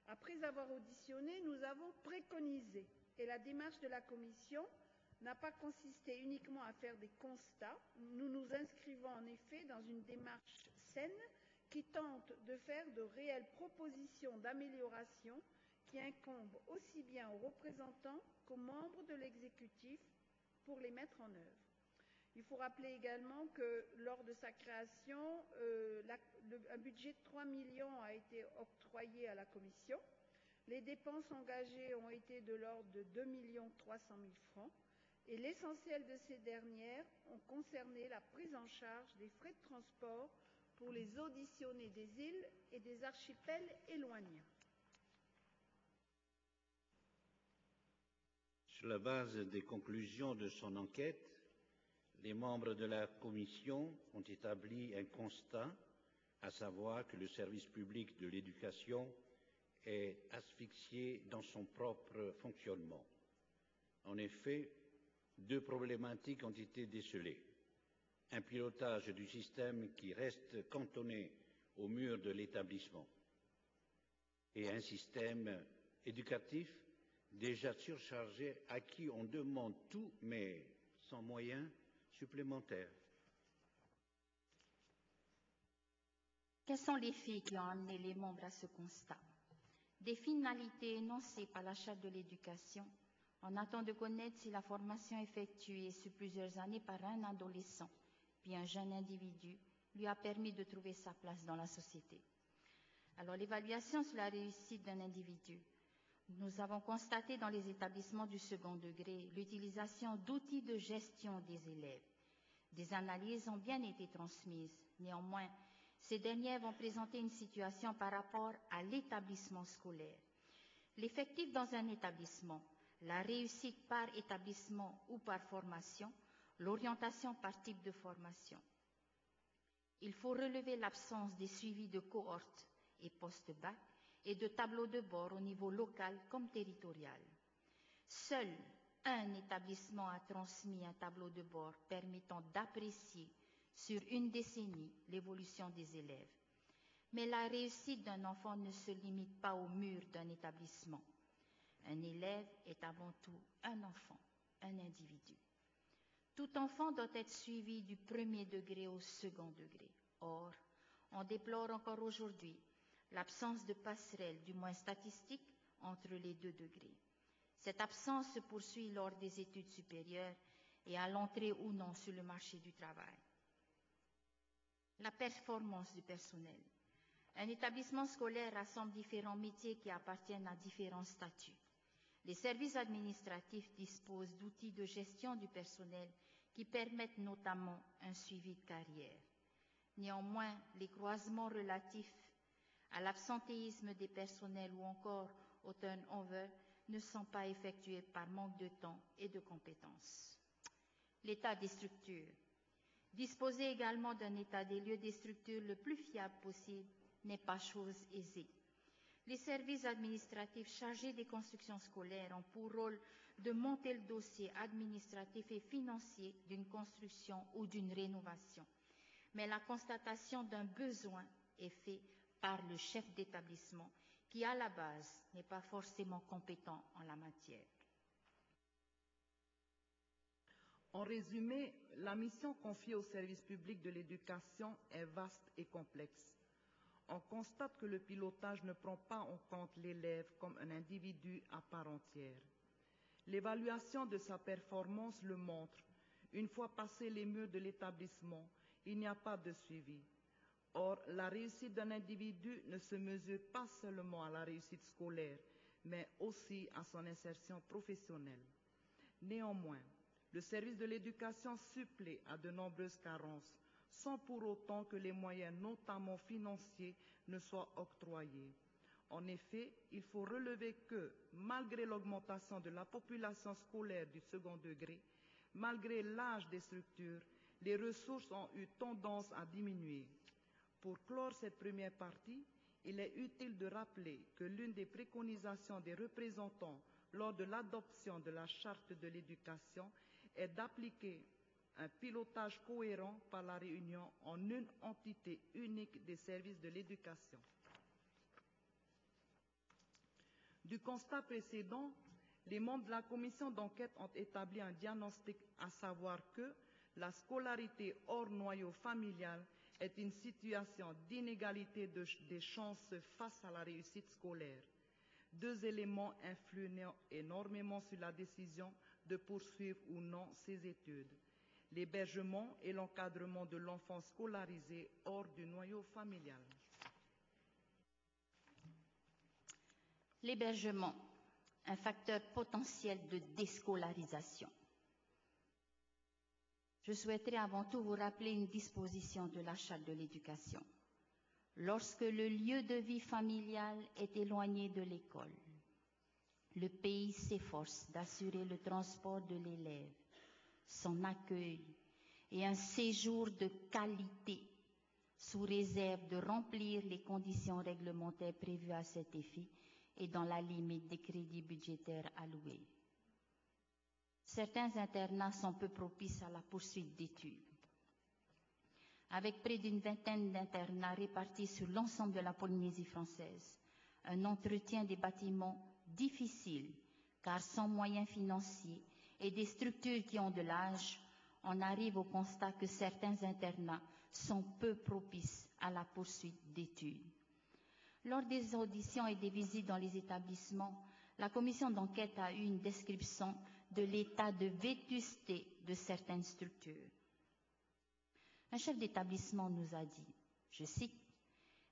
Après avoir auditionné, nous avons préconisé, et la démarche de la Commission n'a pas consisté uniquement à faire des constats. Nous nous inscrivons en effet dans une démarche saine qui tente de faire de réelles propositions d'amélioration qui incombent aussi bien aux représentants qu'aux membres de l'exécutif pour les mettre en œuvre. Il faut rappeler également que lors de sa création, euh, un budget de 3 millions a été octroyé à la Commission. Les dépenses engagées ont été de l'ordre de 2 300 000 francs et l'essentiel de ces dernières ont concerné la prise en charge des frais de transport pour les auditionnés des îles et des archipels éloignés. Sur la base des conclusions de son enquête, les membres de la Commission ont établi un constat, à savoir que le service public de l'éducation est asphyxié dans son propre fonctionnement. En effet, deux problématiques ont été décelées. Un pilotage du système qui reste cantonné au mur de l'établissement et un système éducatif déjà surchargé à qui on demande tout mais sans moyens supplémentaires. Quels sont les faits qui ont amené les membres à ce constat? Des finalités énoncées par la Charte de l'éducation. On attend de connaître si la formation effectuée sur plusieurs années par un adolescent puis un jeune individu lui a permis de trouver sa place dans la société. Alors l'évaluation sur la réussite d'un individu. Nous avons constaté dans les établissements du second degré l'utilisation d'outils de gestion des élèves. Des analyses ont bien été transmises. Néanmoins, ces dernières vont présenter une situation par rapport à l'établissement scolaire. L'effectif dans un établissement, la réussite par établissement ou par formation, l'orientation par type de formation. Il faut relever l'absence des suivis de cohortes et post-bac et de tableaux de bord au niveau local comme territorial. Seul un établissement a transmis un tableau de bord permettant d'apprécier sur une décennie l'évolution des élèves. Mais la réussite d'un enfant ne se limite pas au mur d'un établissement. Un élève est avant tout un enfant, un individu. Tout enfant doit être suivi du premier degré au second degré. Or, on déplore encore aujourd'hui l'absence de passerelle, du moins statistique, entre les deux degrés. Cette absence se poursuit lors des études supérieures et à l'entrée ou non sur le marché du travail. La performance du personnel. Un établissement scolaire rassemble différents métiers qui appartiennent à différents statuts. Les services administratifs disposent d'outils de gestion du personnel qui permettent notamment un suivi de carrière. Néanmoins, les croisements relatifs à l'absentéisme des personnels ou encore au turnover ne sont pas effectués par manque de temps et de compétences. L'état des structures. Disposer également d'un état des lieux des structures le plus fiable possible n'est pas chose aisée. Les services administratifs chargés des constructions scolaires ont pour rôle de monter le dossier administratif et financier d'une construction ou d'une rénovation. Mais la constatation d'un besoin est faite par le chef d'établissement qui, à la base, n'est pas forcément compétent en la matière. En résumé, la mission confiée au service public de l'éducation est vaste et complexe. On constate que le pilotage ne prend pas en compte l'élève comme un individu à part entière. L'évaluation de sa performance le montre. Une fois passé les murs de l'établissement, il n'y a pas de suivi. Or, la réussite d'un individu ne se mesure pas seulement à la réussite scolaire, mais aussi à son insertion professionnelle. Néanmoins, le service de l'éducation supplée à de nombreuses carences, sans pour autant que les moyens, notamment financiers, ne soient octroyés. En effet, il faut relever que, malgré l'augmentation de la population scolaire du second degré, malgré l'âge des structures, les ressources ont eu tendance à diminuer. Pour clore cette première partie, il est utile de rappeler que l'une des préconisations des représentants lors de l'adoption de la charte de l'éducation est d'appliquer un pilotage cohérent par la réunion en une entité unique des services de l'éducation. Du constat précédent, les membres de la commission d'enquête ont établi un diagnostic à savoir que la scolarité hors noyau familial est une situation d'inégalité de, des chances face à la réussite scolaire. Deux éléments influent énormément sur la décision de poursuivre ou non ses études l'hébergement et l'encadrement de l'enfant scolarisé hors du noyau familial. L'hébergement, un facteur potentiel de déscolarisation. Je souhaiterais avant tout vous rappeler une disposition de la Charte de l'éducation. Lorsque le lieu de vie familial est éloigné de l'école, le pays s'efforce d'assurer le transport de l'élève, son accueil et un séjour de qualité sous réserve de remplir les conditions réglementaires prévues à cet effet et dans la limite des crédits budgétaires alloués. Certains internats sont peu propices à la poursuite d'études. Avec près d'une vingtaine d'internats répartis sur l'ensemble de la Polynésie française, un entretien des bâtiments difficile, car sans moyens financiers et des structures qui ont de l'âge, on arrive au constat que certains internats sont peu propices à la poursuite d'études. Lors des auditions et des visites dans les établissements, la commission d'enquête a eu une description de l'état de vétusté de certaines structures. Un chef d'établissement nous a dit, je cite,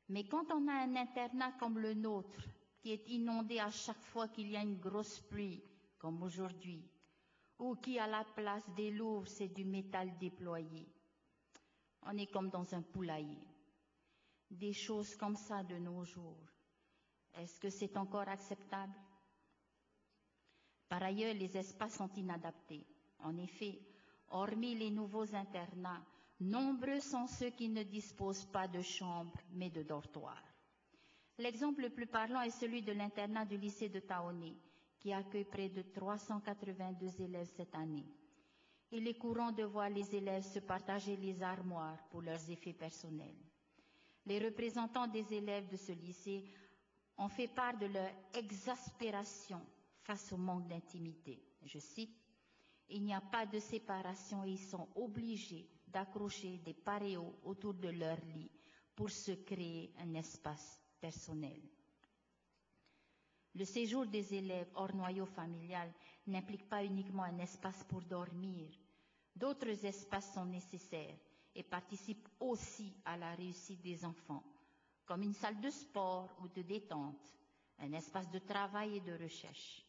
Mais quand on a un internat comme le nôtre, qui est inondé à chaque fois qu'il y a une grosse pluie, comme aujourd'hui, ou qui à la place des louvres, c'est du métal déployé. On est comme dans un poulailler. Des choses comme ça de nos jours. Est-ce que c'est encore acceptable? Par ailleurs, les espaces sont inadaptés. En effet, hormis les nouveaux internats, nombreux sont ceux qui ne disposent pas de chambres, mais de dortoirs. L'exemple le plus parlant est celui de l'internat du lycée de Taoné, qui accueille près de 382 élèves cette année. Il est courant de voir les élèves se partager les armoires pour leurs effets personnels. Les représentants des élèves de ce lycée ont fait part de leur exaspération face au manque d'intimité. Je cite, Il n'y a pas de séparation et ils sont obligés d'accrocher des paréos autour de leur lit pour se créer un espace personnel. Le séjour des élèves hors noyau familial n'implique pas uniquement un espace pour dormir. D'autres espaces sont nécessaires et participent aussi à la réussite des enfants, comme une salle de sport ou de détente, un espace de travail et de recherche.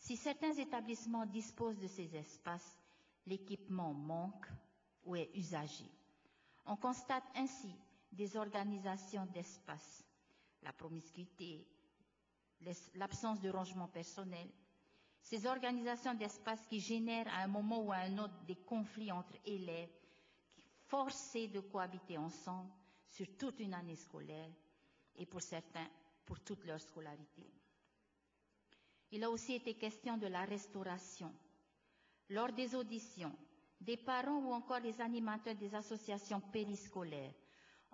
Si certains établissements disposent de ces espaces, l'équipement manque ou est usagé. On constate ainsi des organisations d'espace, la promiscuité, l'absence de rangement personnel, ces organisations d'espace qui génèrent à un moment ou à un autre des conflits entre élèves forcés de cohabiter ensemble sur toute une année scolaire et pour certains pour toute leur scolarité. Il a aussi été question de la restauration. Lors des auditions, des parents ou encore des animateurs des associations périscolaires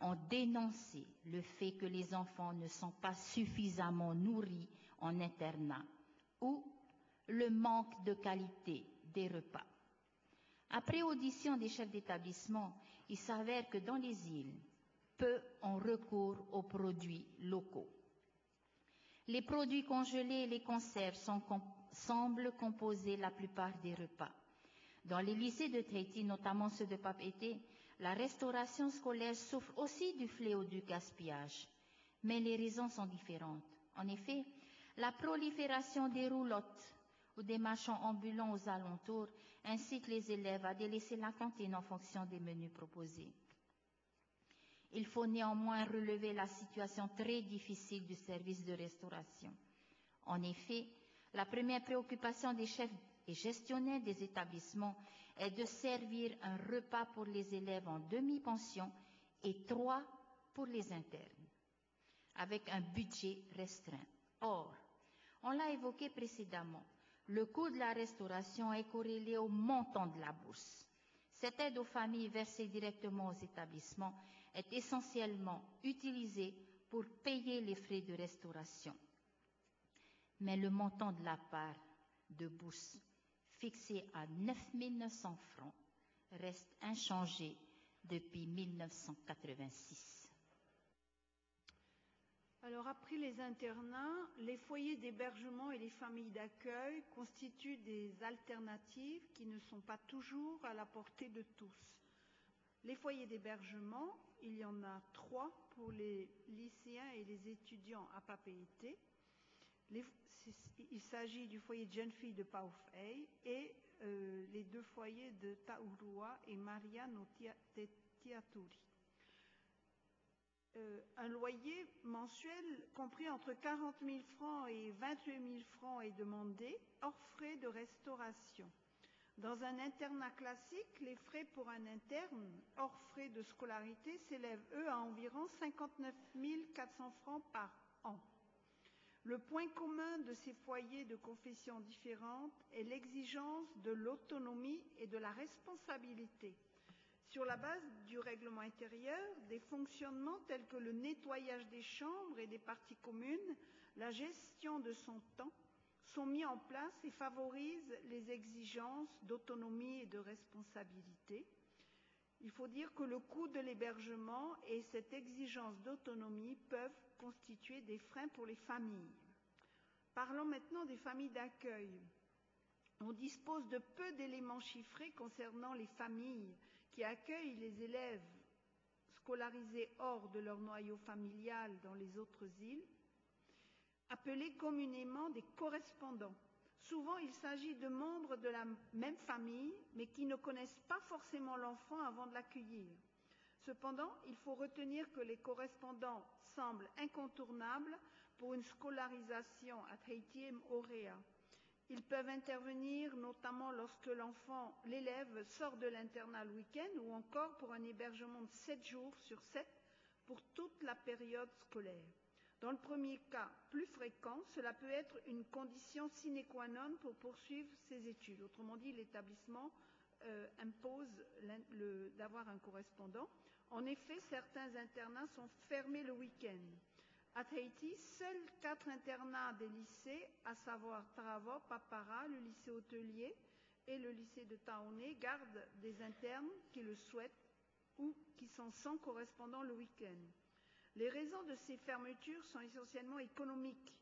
ont dénoncé le fait que les enfants ne sont pas suffisamment nourris en internat ou le manque de qualité des repas. Après audition des chefs d'établissement, il s'avère que dans les îles, peu ont recours aux produits locaux. Les produits congelés et les conserves semblent composer la plupart des repas. Dans les lycées de Tahiti, notamment ceux de Papeete, la restauration scolaire souffre aussi du fléau du gaspillage, mais les raisons sont différentes. En effet, la prolifération des roulottes ou des marchands ambulants aux alentours incite les élèves à délaisser la cantine en fonction des menus proposés. Il faut néanmoins relever la situation très difficile du service de restauration. En effet, la première préoccupation des chefs et gestionnaires des établissements est de servir un repas pour les élèves en demi-pension et trois pour les internes, avec un budget restreint. Or, on l'a évoqué précédemment, le coût de la restauration est corrélé au montant de la bourse. Cette aide aux familles versée directement aux établissements est essentiellement utilisée pour payer les frais de restauration. Mais le montant de la part de bourse fixé à 9 900 francs reste inchangé depuis 1986. Alors après les internats, les foyers d'hébergement et les familles d'accueil constituent des alternatives qui ne sont pas toujours à la portée de tous. Les foyers d'hébergement, il y en a trois pour les lycéens et les étudiants à Papeete. il s'agit du foyer de jeunes filles de Paufei et euh, les deux foyers de Taurua et Maria Tiaturi. Euh, un loyer mensuel compris entre 40 000 francs et 28 000 francs est demandé, hors frais de restauration. Dans un internat classique, les frais pour un interne, hors frais de scolarité, s'élèvent, eux, à environ 59 400 francs par an. Le point commun de ces foyers de confessions différentes est l'exigence de l'autonomie et de la responsabilité sur la base du règlement intérieur, des fonctionnements tels que le nettoyage des chambres et des parties communes, la gestion de son temps, sont mis en place et favorisent les exigences d'autonomie et de responsabilité. Il faut dire que le coût de l'hébergement et cette exigence d'autonomie peuvent constituer des freins pour les familles. Parlons maintenant des familles d'accueil. On dispose de peu d'éléments chiffrés concernant les familles qui accueillent les élèves scolarisés hors de leur noyau familial dans les autres îles, appelés communément des correspondants. Souvent, il s'agit de membres de la même famille, mais qui ne connaissent pas forcément l'enfant avant de l'accueillir. Cependant, il faut retenir que les correspondants semblent incontournables pour une scolarisation à Tahitiem Auréa. Ils peuvent intervenir notamment lorsque l'élève, sort de l'internat le week-end ou encore pour un hébergement de 7 jours sur 7 pour toute la période scolaire. Dans le premier cas, plus fréquent, cela peut être une condition sine qua non pour poursuivre ses études. Autrement dit, l'établissement euh, impose d'avoir un correspondant. En effet, certains internats sont fermés le week-end. À Tahiti, seuls quatre internats des lycées, à savoir Taravo, Papara, le lycée hôtelier et le lycée de Taoné, gardent des internes qui le souhaitent ou qui sont sans correspondant le week-end. Les raisons de ces fermetures sont essentiellement économiques.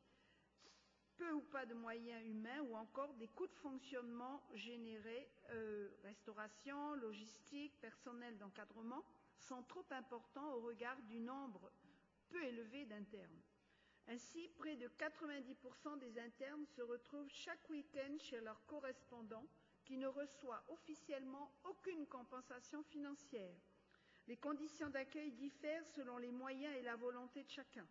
Peu ou pas de moyens humains ou encore des coûts de fonctionnement générés, euh, restauration, logistique, personnel d'encadrement, sont trop importants au regard du nombre peu élevé d'internes. Ainsi, près de 90% des internes se retrouvent chaque week-end chez leur correspondant qui ne reçoit officiellement aucune compensation financière. Les conditions d'accueil diffèrent selon les moyens et la volonté de chacun.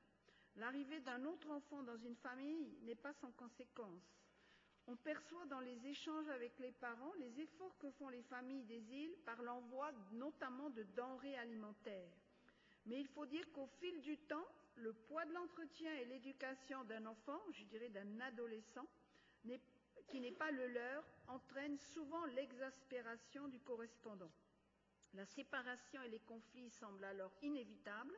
L'arrivée d'un autre enfant dans une famille n'est pas sans conséquence. On perçoit dans les échanges avec les parents les efforts que font les familles des îles par l'envoi notamment de denrées alimentaires. Mais il faut dire qu'au fil du temps, le poids de l'entretien et l'éducation d'un enfant, je dirais d'un adolescent, qui n'est pas le leur, entraîne souvent l'exaspération du correspondant. La séparation et les conflits semblent alors inévitables.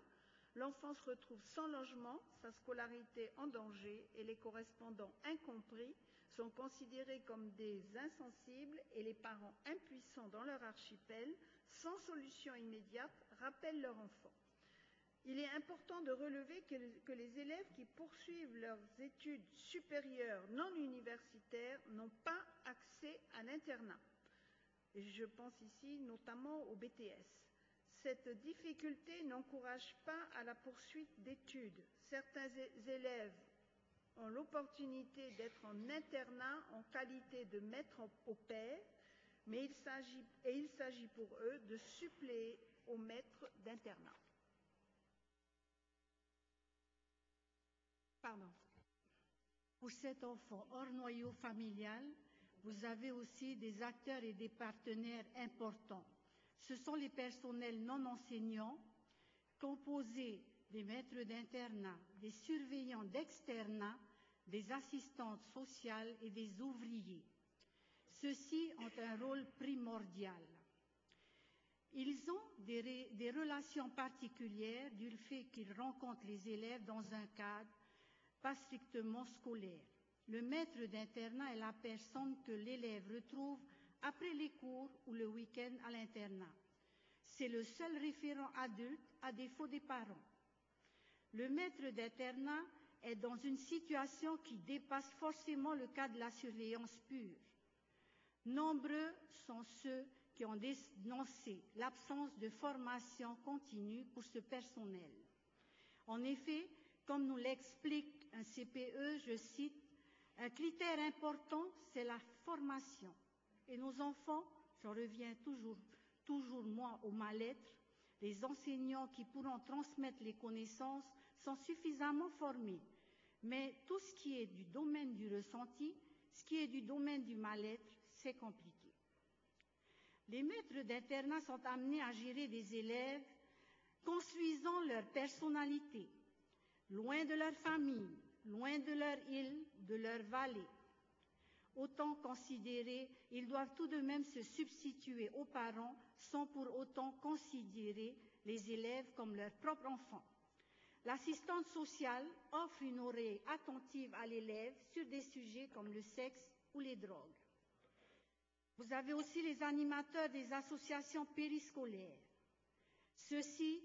L'enfant se retrouve sans logement, sa scolarité en danger et les correspondants incompris sont considérés comme des insensibles et les parents impuissants dans leur archipel, sans solution immédiate, rappellent leur enfant. Il est important de relever que, les élèves qui poursuivent leurs études supérieures non universitaires n'ont pas accès à l'internat. Je pense ici notamment au BTS. Cette difficulté n'encourage pas à la poursuite d'études. Certains élèves ont l'opportunité d'être en internat en qualité de maître au pair, mais il s'agit, il s'agit pour eux de suppléer aux maîtres d'internat. Pardon. Pour cet enfant hors noyau familial, vous avez aussi des acteurs et des partenaires importants. Ce sont les personnels non enseignants, composés des maîtres d'internat, des surveillants d'externat, des assistantes sociales et des ouvriers. Ceux-ci ont un rôle primordial. Ils ont des, des relations particulières du fait qu'ils rencontrent les élèves dans un cadre pas strictement scolaire. Le maître d'internat est la personne que l'élève retrouve après les cours ou le week-end à l'internat. C'est le seul référent adulte à défaut des parents. Le maître d'internat est dans une situation qui dépasse forcément le cas de la surveillance pure. Nombreux sont ceux qui ont dénoncé l'absence de formation continue pour ce personnel. En effet, comme nous l'explique un CPE, je cite, un critère important, c'est la formation. Et nos enfants, j'en reviens toujours, toujours moins au mal-être, les enseignants qui pourront transmettre les connaissances sont suffisamment formés. Mais tout ce qui est du domaine du ressenti, ce qui est du domaine du mal-être, c'est compliqué. Les maîtres d'internat sont amenés à gérer des élèves construisant leur personnalité, loin de leur famille, loin de leur île, de leur vallée. Autant considérés, ils doivent tout de même se substituer aux parents sans pour autant considérer les élèves comme leurs propres enfants. L'assistante sociale offre une oreille attentive à l'élève sur des sujets comme le sexe ou les drogues. Vous avez aussi les animateurs des associations périscolaires. Ceux-ci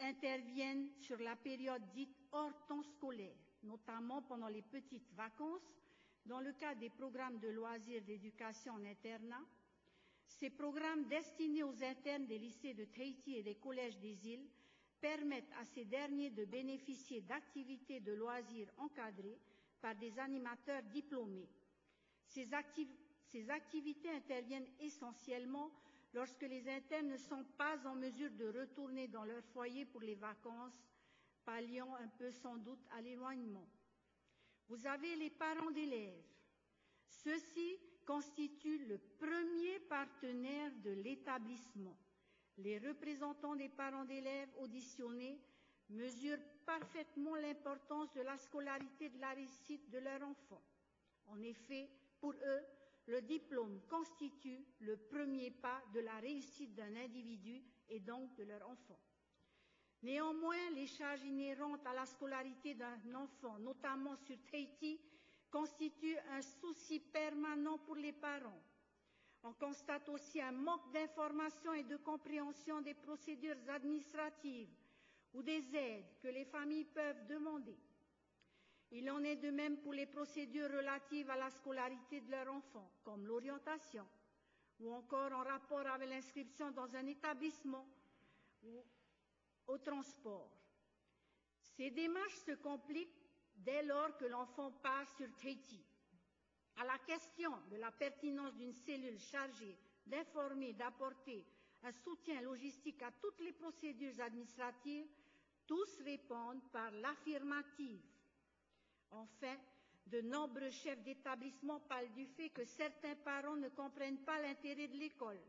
interviennent sur la période dite hors temps scolaire notamment pendant les petites vacances, dans le cadre des programmes de loisirs d'éducation en internat. Ces programmes destinés aux internes des lycées de Tahiti et des collèges des îles permettent à ces derniers de bénéficier d'activités de loisirs encadrées par des animateurs diplômés. Ces, activ ces activités interviennent essentiellement lorsque les internes ne sont pas en mesure de retourner dans leur foyer pour les vacances palliant un peu sans doute à l'éloignement. Vous avez les parents d'élèves. Ceux-ci constituent le premier partenaire de l'établissement. Les représentants des parents d'élèves auditionnés mesurent parfaitement l'importance de la scolarité de la réussite de leur enfant. En effet, pour eux, le diplôme constitue le premier pas de la réussite d'un individu et donc de leur enfant. Néanmoins, les charges inhérentes à la scolarité d'un enfant, notamment sur Tahiti, constituent un souci permanent pour les parents. On constate aussi un manque d'information et de compréhension des procédures administratives ou des aides que les familles peuvent demander. Il en est de même pour les procédures relatives à la scolarité de leur enfant, comme l'orientation, ou encore en rapport avec l'inscription dans un établissement au transport. Ces démarches se compliquent dès lors que l'enfant part sur Tahiti. À la question de la pertinence d'une cellule chargée d'informer, d'apporter un soutien logistique à toutes les procédures administratives, tous répondent par l'affirmative. Enfin, de nombreux chefs d'établissement parlent du fait que certains parents ne comprennent pas l'intérêt de l'école.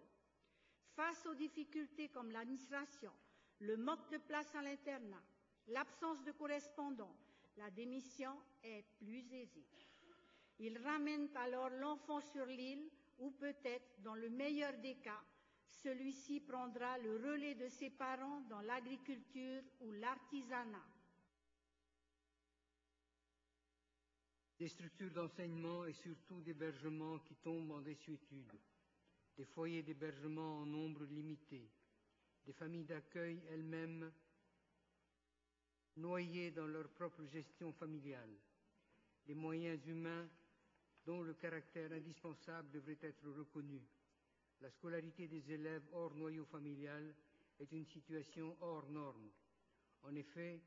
Face aux difficultés comme l'administration, le manque de place à l'internat, l'absence de correspondant, la démission est plus aisée. Ils ramènent alors l'enfant sur l'île ou peut-être, dans le meilleur des cas, celui-ci prendra le relais de ses parents dans l'agriculture ou l'artisanat. Des structures d'enseignement et surtout d'hébergement qui tombent en désuétude, des foyers d'hébergement en nombre limité, des familles d'accueil elles-mêmes noyées dans leur propre gestion familiale, les moyens humains dont le caractère indispensable devrait être reconnu. La scolarité des élèves hors noyau familial est une situation hors norme. En effet,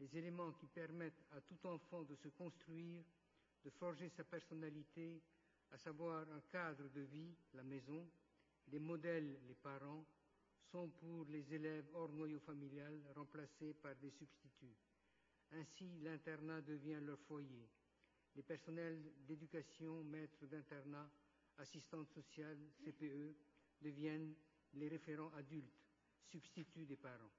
les éléments qui permettent à tout enfant de se construire, de forger sa personnalité, à savoir un cadre de vie, la maison, les modèles, les parents, sont pour les élèves hors noyau familial remplacés par des substituts. Ainsi, l'internat devient leur foyer. Les personnels d'éducation, maîtres d'internat, assistantes sociales, CPE, deviennent les référents adultes, substituts des parents.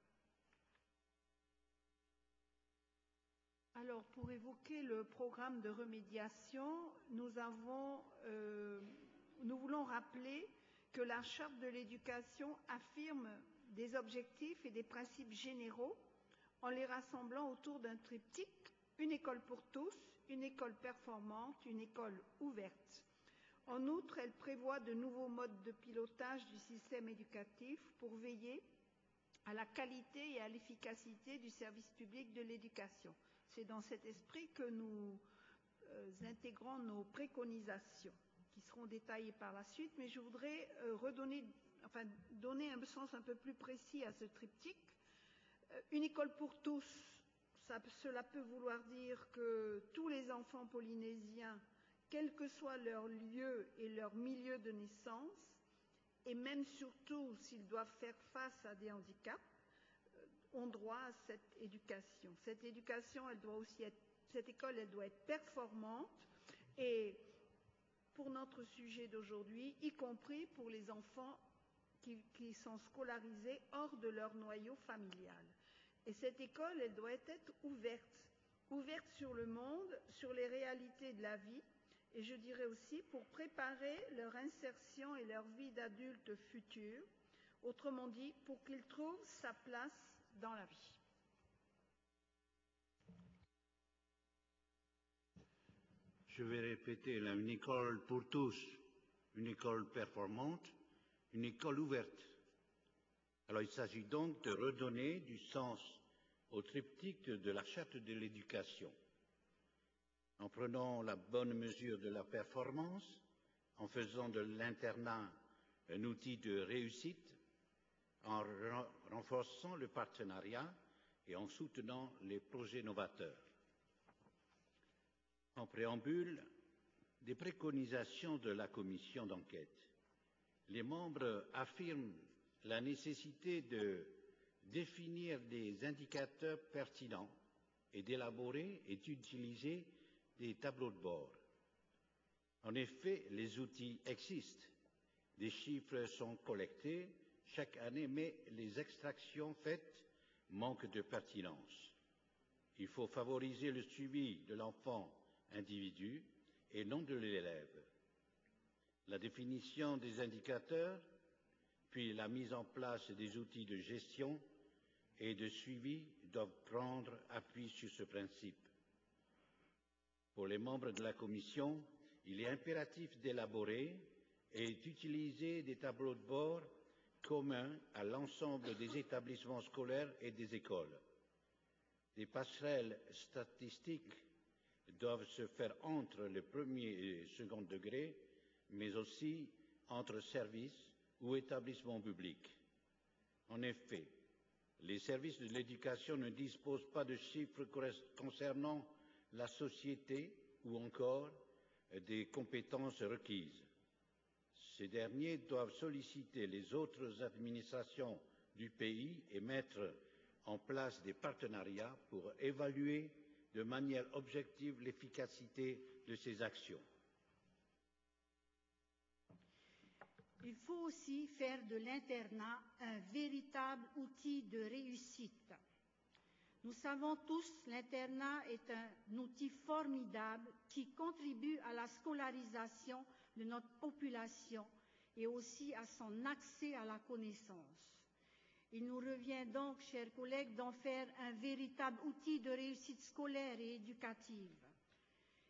Alors, pour évoquer le programme de remédiation, nous, avons, euh, nous voulons rappeler que la Charte de l'éducation affirme des objectifs et des principes généraux en les rassemblant autour d'un triptyque, une école pour tous, une école performante, une école ouverte. En outre, elle prévoit de nouveaux modes de pilotage du système éducatif pour veiller à la qualité et à l'efficacité du service public de l'éducation. C'est dans cet esprit que nous euh, intégrons nos préconisations, seront par la suite, mais je voudrais euh, redonner, enfin, donner un sens un peu plus précis à ce triptyque. Euh, une école pour tous, cela peut vouloir dire que tous les enfants polynésiens, quel que soit leur lieu et leur milieu de naissance, et même surtout s'ils doivent faire face à des handicaps, ont droit à cette éducation. Cette éducation, elle doit aussi être, cette école, elle doit être performante et pour notre sujet d'aujourd'hui, y compris pour les enfants qui, sont scolarisés hors de leur noyau familial. Et cette école, elle doit être ouverte, ouverte sur le monde, sur les réalités de la vie, et je dirais aussi pour préparer leur insertion et leur vie d'adulte futur, autrement dit, pour qu'ils trouvent sa place dans la vie. Je vais répéter une école pour tous, une école performante, une école ouverte. Alors il s'agit donc de redonner du sens au triptyque de la charte de l'éducation, en prenant la bonne mesure de la performance, en faisant de l'internat un outil de réussite, en renforçant le partenariat et en soutenant les projets novateurs. En préambule, des préconisations de la commission d'enquête. Les membres affirment la nécessité de définir des indicateurs pertinents et d'élaborer et d'utiliser des tableaux de bord. En effet, les outils existent. Des chiffres sont collectés chaque année, mais les extractions faites manquent de pertinence. Il faut favoriser le suivi de l'enfant individu et non de l'élève. La définition des indicateurs, puis la mise en place des outils de gestion et de suivi doivent prendre appui sur ce principe. Pour les membres de la Commission, il est impératif d'élaborer et d'utiliser des tableaux de bord commun à l'ensemble des établissements scolaires et des écoles. Des passerelles statistiques doivent se faire entre le premier et le second degré, mais aussi entre services ou établissements publics. En effet, les services de l'éducation ne disposent pas de chiffres concernant la société ou encore des compétences requises. Ces derniers doivent solliciter les autres administrations du pays et mettre en place des partenariats pour évaluer de manière objective l'efficacité de ces actions. Il faut aussi faire de l'internat un véritable outil de réussite. Nous savons tous l'internat est un outil formidable qui contribue à la scolarisation de notre population et aussi à son accès à la connaissance. Il nous revient donc, chers collègues, d'en faire un véritable outil de réussite scolaire et éducative.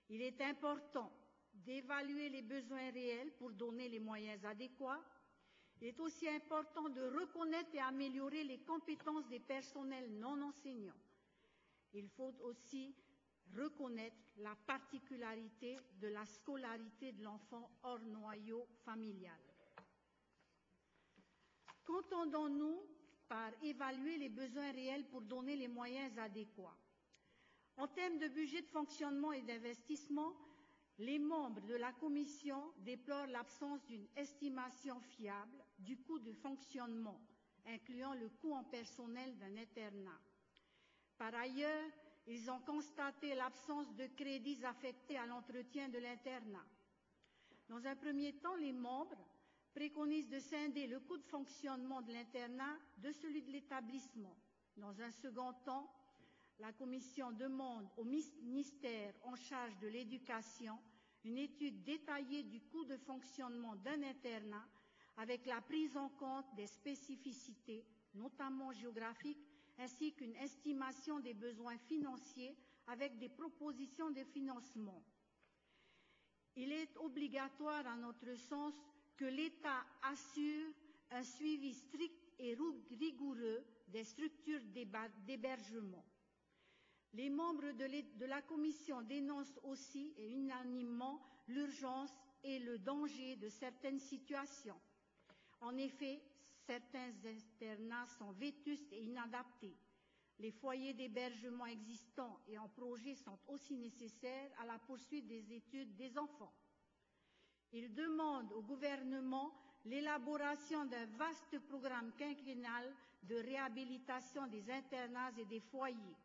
Il est important d'évaluer les besoins réels pour donner les moyens adéquats. Il est aussi important de reconnaître et améliorer les compétences des personnels non enseignants. Il faut aussi reconnaître la particularité de la scolarité de l'enfant hors noyau familial. Qu'entendons-nous par évaluer les besoins réels pour donner les moyens adéquats En termes de budget de fonctionnement et d'investissement, les membres de la Commission déplorent l'absence d'une estimation fiable du coût de fonctionnement, incluant le coût en personnel d'un internat. Par ailleurs, ils ont constaté l'absence de crédits affectés à l'entretien de l'internat. Dans un premier temps, les membres préconisent de scinder le coût de fonctionnement de l'internat de celui de l'établissement. Dans un second temps, la Commission demande au ministère en charge de l'éducation une étude détaillée du coût de fonctionnement d'un internat avec la prise en compte des spécificités, notamment géographiques, ainsi qu'une estimation des besoins financiers avec des propositions de financement. Il est obligatoire, à notre sens, que l'État assure un suivi strict et rigoureux des structures d'hébergement. Les membres de la Commission dénoncent aussi et unanimement l'urgence et le danger de certaines situations. En effet, certains internats sont vétustes et inadaptés. Les foyers d'hébergement existants et en projet sont aussi nécessaires à la poursuite des études des enfants. Ils demandent au gouvernement l'élaboration d'un vaste programme quinquennal de réhabilitation des internats et des foyers.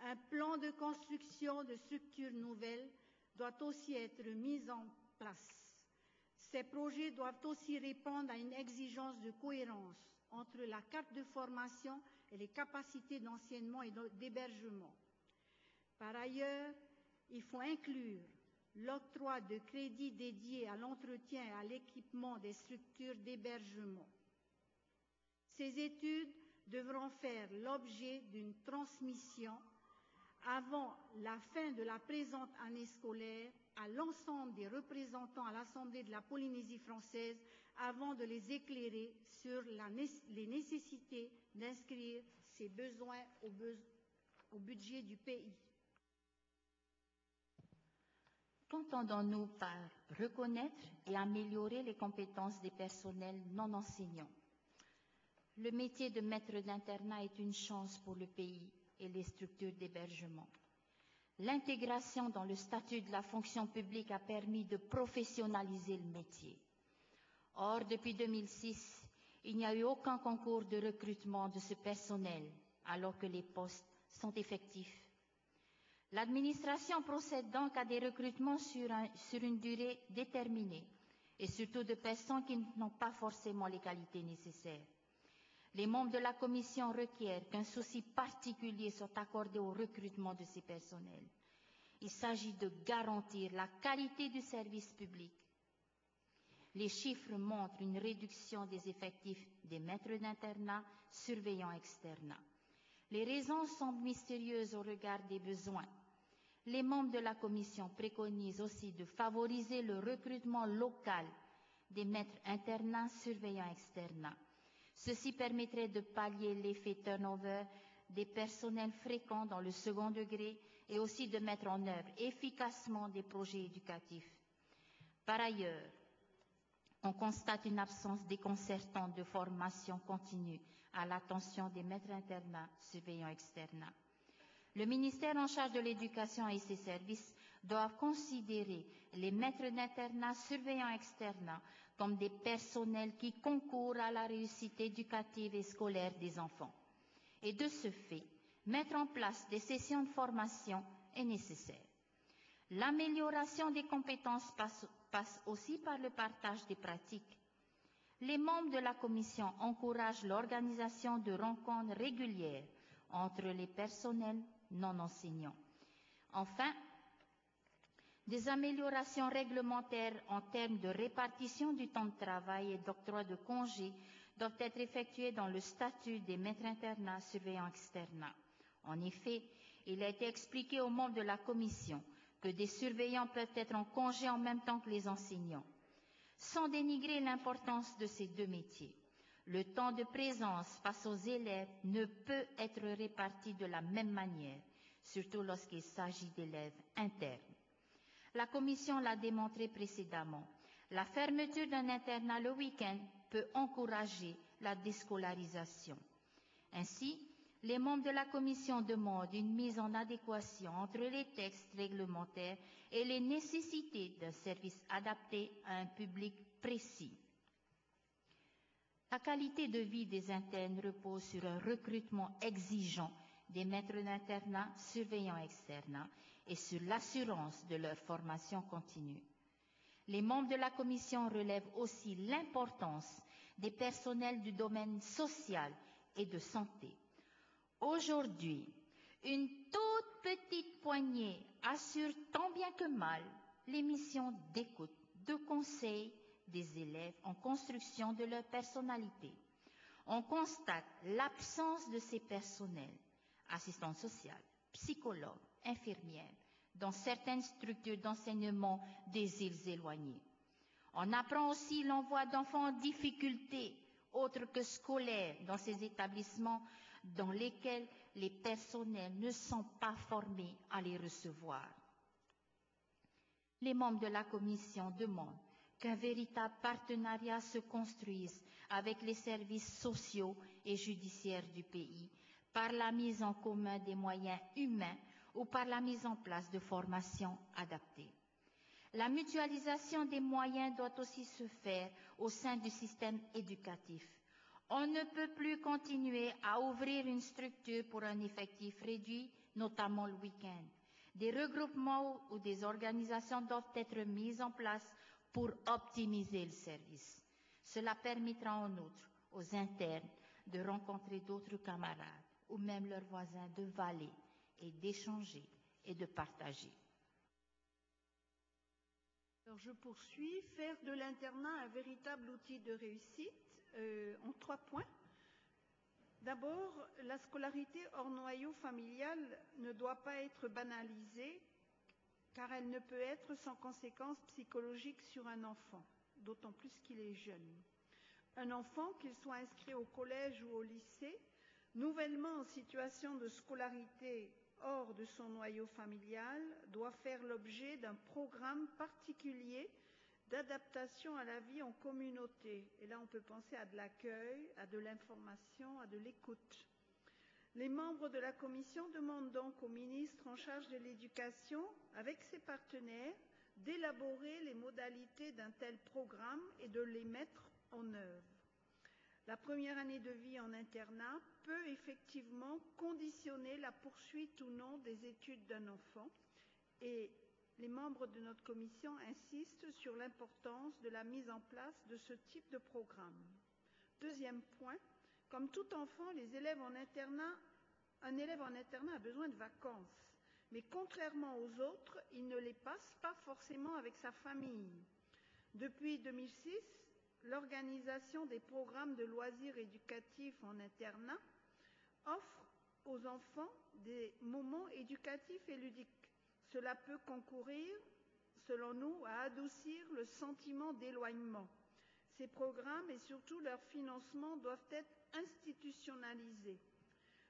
Un plan de construction de structures nouvelles doit aussi être mis en place. Ces projets doivent aussi répondre à une exigence de cohérence entre la carte de formation et les capacités d'enseignement et d'hébergement. Par ailleurs, il faut inclure l'octroi de crédits dédiés à l'entretien et à l'équipement des structures d'hébergement. Ces études devront faire l'objet d'une transmission avant la fin de la présente année scolaire à l'ensemble des représentants à l'Assemblée de la Polynésie française avant de les éclairer sur les nécessités d'inscrire ces besoins au budget du pays. Qu'entendons-nous par reconnaître et améliorer les compétences des personnels non enseignants Le métier de maître d'internat est une chance pour le pays et les structures d'hébergement. L'intégration dans le statut de la fonction publique a permis de professionnaliser le métier. Or, depuis 2006, il n'y a eu aucun concours de recrutement de ce personnel, alors que les postes sont effectifs. L'administration procède donc à des recrutements sur, un, sur une durée déterminée, et surtout de personnes qui n'ont pas forcément les qualités nécessaires. Les membres de la Commission requièrent qu'un souci particulier soit accordé au recrutement de ces personnels. Il s'agit de garantir la qualité du service public. Les chiffres montrent une réduction des effectifs des maîtres d'internat, surveillants externats. Les raisons semblent mystérieuses au regard des besoins. Les membres de la Commission préconisent aussi de favoriser le recrutement local des maîtres internats, surveillants externats. Ceci permettrait de pallier l'effet turnover des personnels fréquents dans le second degré et aussi de mettre en œuvre efficacement des projets éducatifs. Par ailleurs, on constate une absence déconcertante de formation continue à l'attention des maîtres internats surveillants externats. Le ministère en charge de l'éducation et ses services doivent considérer les maîtres d'internat surveillants externats comme des personnels qui concourent à la réussite éducative et scolaire des enfants. Et de ce fait, mettre en place des sessions de formation est nécessaire. L'amélioration des compétences passe, passe, aussi par le partage des pratiques. Les membres de la Commission encouragent l'organisation de rencontres régulières entre les personnels non enseignants. Enfin, des améliorations réglementaires en termes de répartition du temps de travail et d'octroi de congés doivent être effectuées dans le statut des maîtres internats surveillants externats. En effet, il a été expliqué aux membres de la Commission que des surveillants peuvent être en congé en même temps que les enseignants. Sans dénigrer l'importance de ces deux métiers, le temps de présence face aux élèves ne peut être réparti de la même manière, surtout lorsqu'il s'agit d'élèves internes. La Commission l'a démontré précédemment. La fermeture d'un internat le week-end peut encourager la déscolarisation. Ainsi, les membres de la Commission demandent une mise en adéquation entre les textes réglementaires et les nécessités d'un service adapté à un public précis. La qualité de vie des internes repose sur un recrutement exigeant des maîtres d'internat, surveillants externes et sur l'assurance de leur formation continue. Les membres de la Commission relèvent aussi l'importance des personnels du domaine social et de santé. Aujourd'hui, une toute petite poignée assure tant bien que mal les missions d'écoute, de conseil des élèves en construction de leur personnalité. On constate l'absence de ces personnels, assistants sociaux, psychologues, infirmières, dans certaines structures d'enseignement des îles éloignées. On apprend aussi l'envoi d'enfants en difficulté, autres que scolaires, dans ces établissements dans lesquels les personnels ne sont pas formés à les recevoir. Les membres de la Commission demandent qu'un véritable partenariat se construise avec les services sociaux et judiciaires du pays par la mise en commun des moyens humains ou par la mise en place de formations adaptées. La mutualisation des moyens doit aussi se faire au sein du système éducatif. On ne peut plus continuer à ouvrir une structure pour un effectif réduit, notamment le week-end. Des regroupements ou des organisations doivent être mises en place pour optimiser le service. Cela permettra en outre aux internes de rencontrer d'autres camarades ou même leurs voisins de vallée et d'échanger et de partager. Alors je poursuis. Faire de l'internat un véritable outil de réussite euh, en trois points. D'abord, la scolarité hors noyau familial ne doit pas être banalisée car elle ne peut être sans conséquences psychologiques sur un enfant, d'autant plus qu'il est jeune. Un enfant, qu'il soit inscrit au collège ou au lycée, nouvellement en situation de scolarité hors de son noyau familial, doit faire l'objet d'un programme particulier d'adaptation à la vie en communauté. Et là, on peut penser à de l'accueil, à de l'information, à de l'écoute. Les membres de la Commission demandent donc au ministre en charge de l'éducation, avec ses partenaires, d'élaborer les modalités d'un tel programme et de les mettre en œuvre. La première année de vie en internat peut effectivement conditionner la poursuite ou non des études d'un enfant et les membres de notre commission insistent sur l'importance de la mise en place de ce type de programme. Deuxième point, comme tout enfant, les élèves en internat un élève en internat a besoin de vacances, mais contrairement aux autres, il ne les passe pas forcément avec sa famille. Depuis 2006, l'organisation des programmes de loisirs éducatifs en internat offre aux enfants des moments éducatifs et ludiques. Cela peut concourir, selon nous, à adoucir le sentiment d'éloignement. Ces programmes et surtout leur financement doivent être institutionnalisés.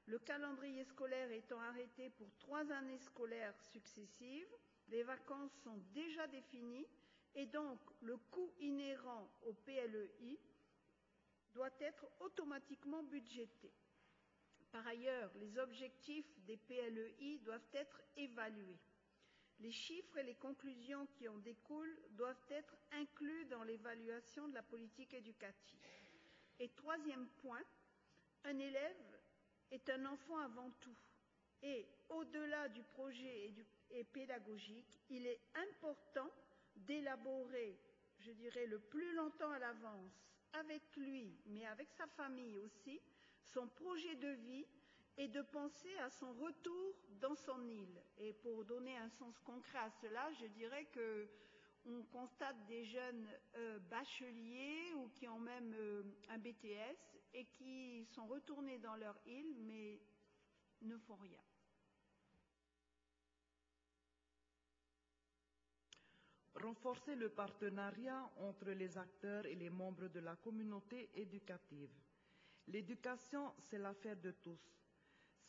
Le calendrier scolaire étant arrêté pour trois années scolaires successives, les vacances sont déjà définies et donc le coût inhérent au PLEI doit être automatiquement budgété. Par ailleurs, les objectifs des PLEI doivent être évalués. Les chiffres et les conclusions qui en découlent doivent être inclus dans l'évaluation de la politique éducative. Et troisième point, un élève est un enfant avant tout. Et au-delà du projet et, pédagogique, il est important d'élaborer, je dirais, le plus longtemps à l'avance, avec lui, mais avec sa famille aussi, son projet de vie et de penser à son retour dans son île. Et pour donner un sens concret à cela, je dirais que on constate des jeunes euh, bacheliers ou qui ont même euh, un BTS et qui sont retournés dans leur île mais ne font rien. Renforcer le partenariat entre les acteurs et les membres de la communauté éducative. L'éducation, c'est l'affaire de tous.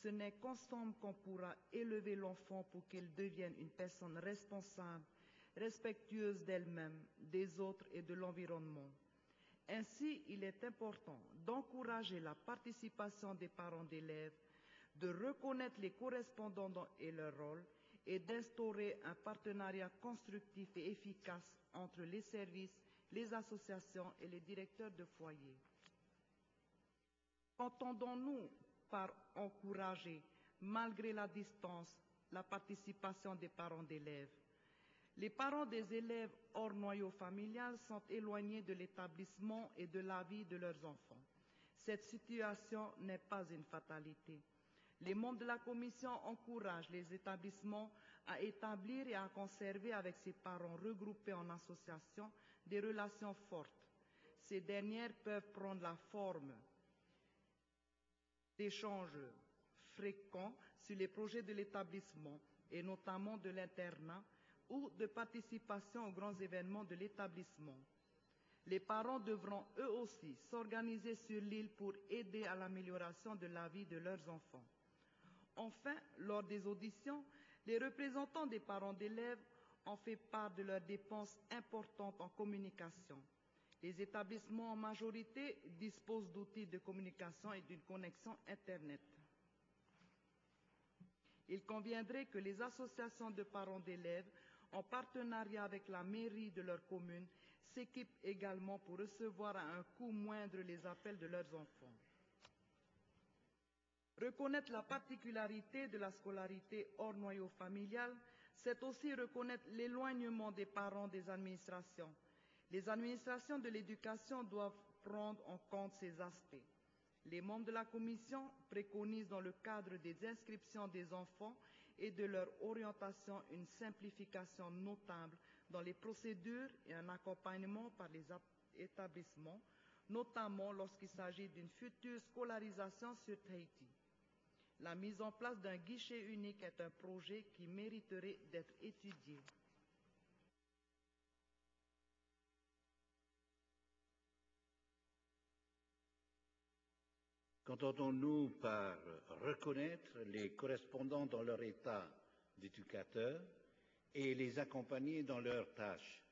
Ce n'est qu'ensemble qu'on pourra élever l'enfant pour qu'il devienne une personne responsable, respectueuse d'elle-même, des autres et de l'environnement. Ainsi, il est important d'encourager la participation des parents d'élèves, de reconnaître les correspondants et leur rôle et d'instaurer un partenariat constructif et efficace entre les services, les associations et les directeurs de foyers. Qu'entendons-nous par encourager malgré la distance, la participation des parents d'élèves? Les parents des élèves hors noyau familial sont éloignés de l'établissement et de la vie de leurs enfants. Cette situation n'est pas une fatalité. Les membres de la Commission encouragent les établissements à établir et à conserver avec ces parents regroupés en association des relations fortes. Ces dernières peuvent prendre la forme d'échanges fréquents sur les projets de l'établissement et notamment de l'internat ou de participation aux grands événements de l'établissement. Les parents devront eux aussi s'organiser sur l'île pour aider à l'amélioration de la vie de leurs enfants. Enfin, lors des auditions, les représentants des parents d'élèves ont fait part de leurs dépenses importantes en communication. Les établissements en majorité disposent d'outils de communication et d'une connexion Internet. Il conviendrait que les associations de parents d'élèves, en partenariat avec la mairie de leur commune, s'équipent également pour recevoir à un coût moindre les appels de leurs enfants. Reconnaître la particularité de la scolarité hors noyau familial, c'est aussi reconnaître l'éloignement des parents des administrations. Les administrations de l'éducation doivent prendre en compte ces aspects. Les membres de la Commission préconisent dans le cadre des inscriptions des enfants et de leur orientation une simplification notable dans les procédures et un accompagnement par les établissements, notamment lorsqu'il s'agit d'une future scolarisation sur Tahiti. La mise en place d'un guichet unique est un projet qui mériterait d'être étudié. Qu'entendons-nous par reconnaître les correspondants dans leur état d'éducateur et les accompagner dans leurs tâches?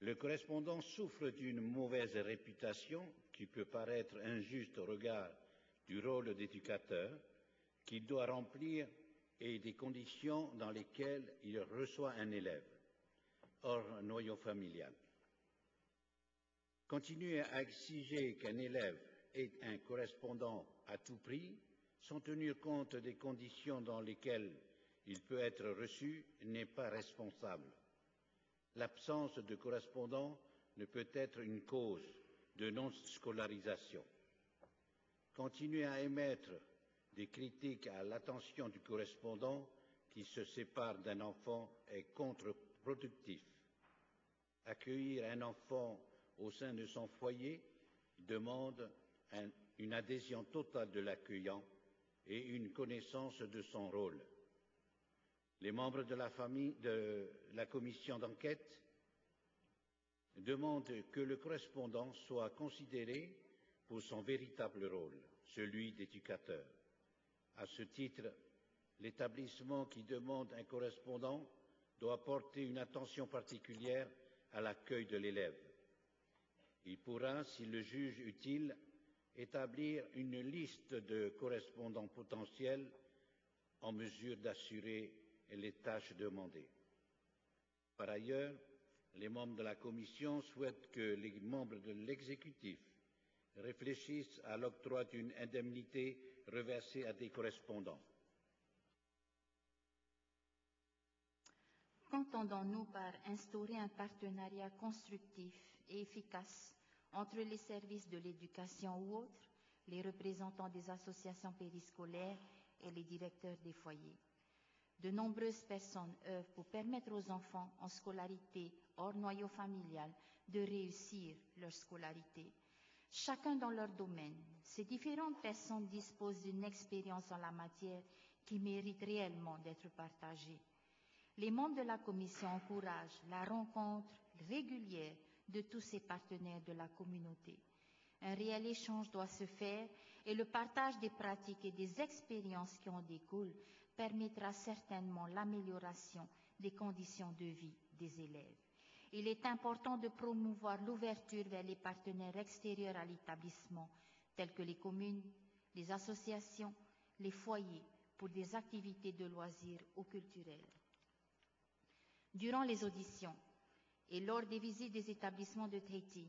Le correspondant souffre d'une mauvaise réputation qui peut paraître injuste au regard du rôle d'éducateur qu'il doit remplir et des conditions dans lesquelles il reçoit un élève hors noyau familial. Continuer à exiger qu'un élève un correspondant à tout prix, sans tenir compte des conditions dans lesquelles il peut être reçu, n'est pas responsable. L'absence de correspondant ne peut être une cause de non-scolarisation. Continuer à émettre des critiques à l'attention du correspondant qui se sépare d'un enfant est contre-productif. Accueillir un enfant au sein de son foyer demande un, une adhésion totale de l'accueillant et une connaissance de son rôle. Les membres de la, famille, de la commission d'enquête demandent que le correspondant soit considéré pour son véritable rôle, celui d'éducateur. À ce titre, l'établissement qui demande un correspondant doit porter une attention particulière à l'accueil de l'élève. Il pourra, s'il le juge utile, établir une liste de correspondants potentiels en mesure d'assurer les tâches demandées. Par ailleurs, les membres de la Commission souhaitent que les membres de l'exécutif réfléchissent à l'octroi d'une indemnité reversée à des correspondants. Qu'entendons-nous par instaurer un partenariat constructif et efficace? Entre les services de l'éducation ou autres, les représentants des associations périscolaires et les directeurs des foyers De nombreuses personnes œuvrent pour permettre aux enfants en scolarité hors noyau familial de réussir leur scolarité chacun dans leur domaine. Ces différentes personnes disposent d'une expérience en la matière qui mérite réellement d'être partagée. Les membres de la Commission encouragent la rencontre régulière de tous ces partenaires de la communauté. Un réel échange doit se faire et le partage des pratiques et des expériences qui en découlent permettra certainement l'amélioration des conditions de vie des élèves. Il est important de promouvoir l'ouverture vers les partenaires extérieurs à l'établissement, tels que les communes, les associations, les foyers, pour des activités de loisirs ou culturelles. Durant les auditions et lors des visites des établissements de Tahiti,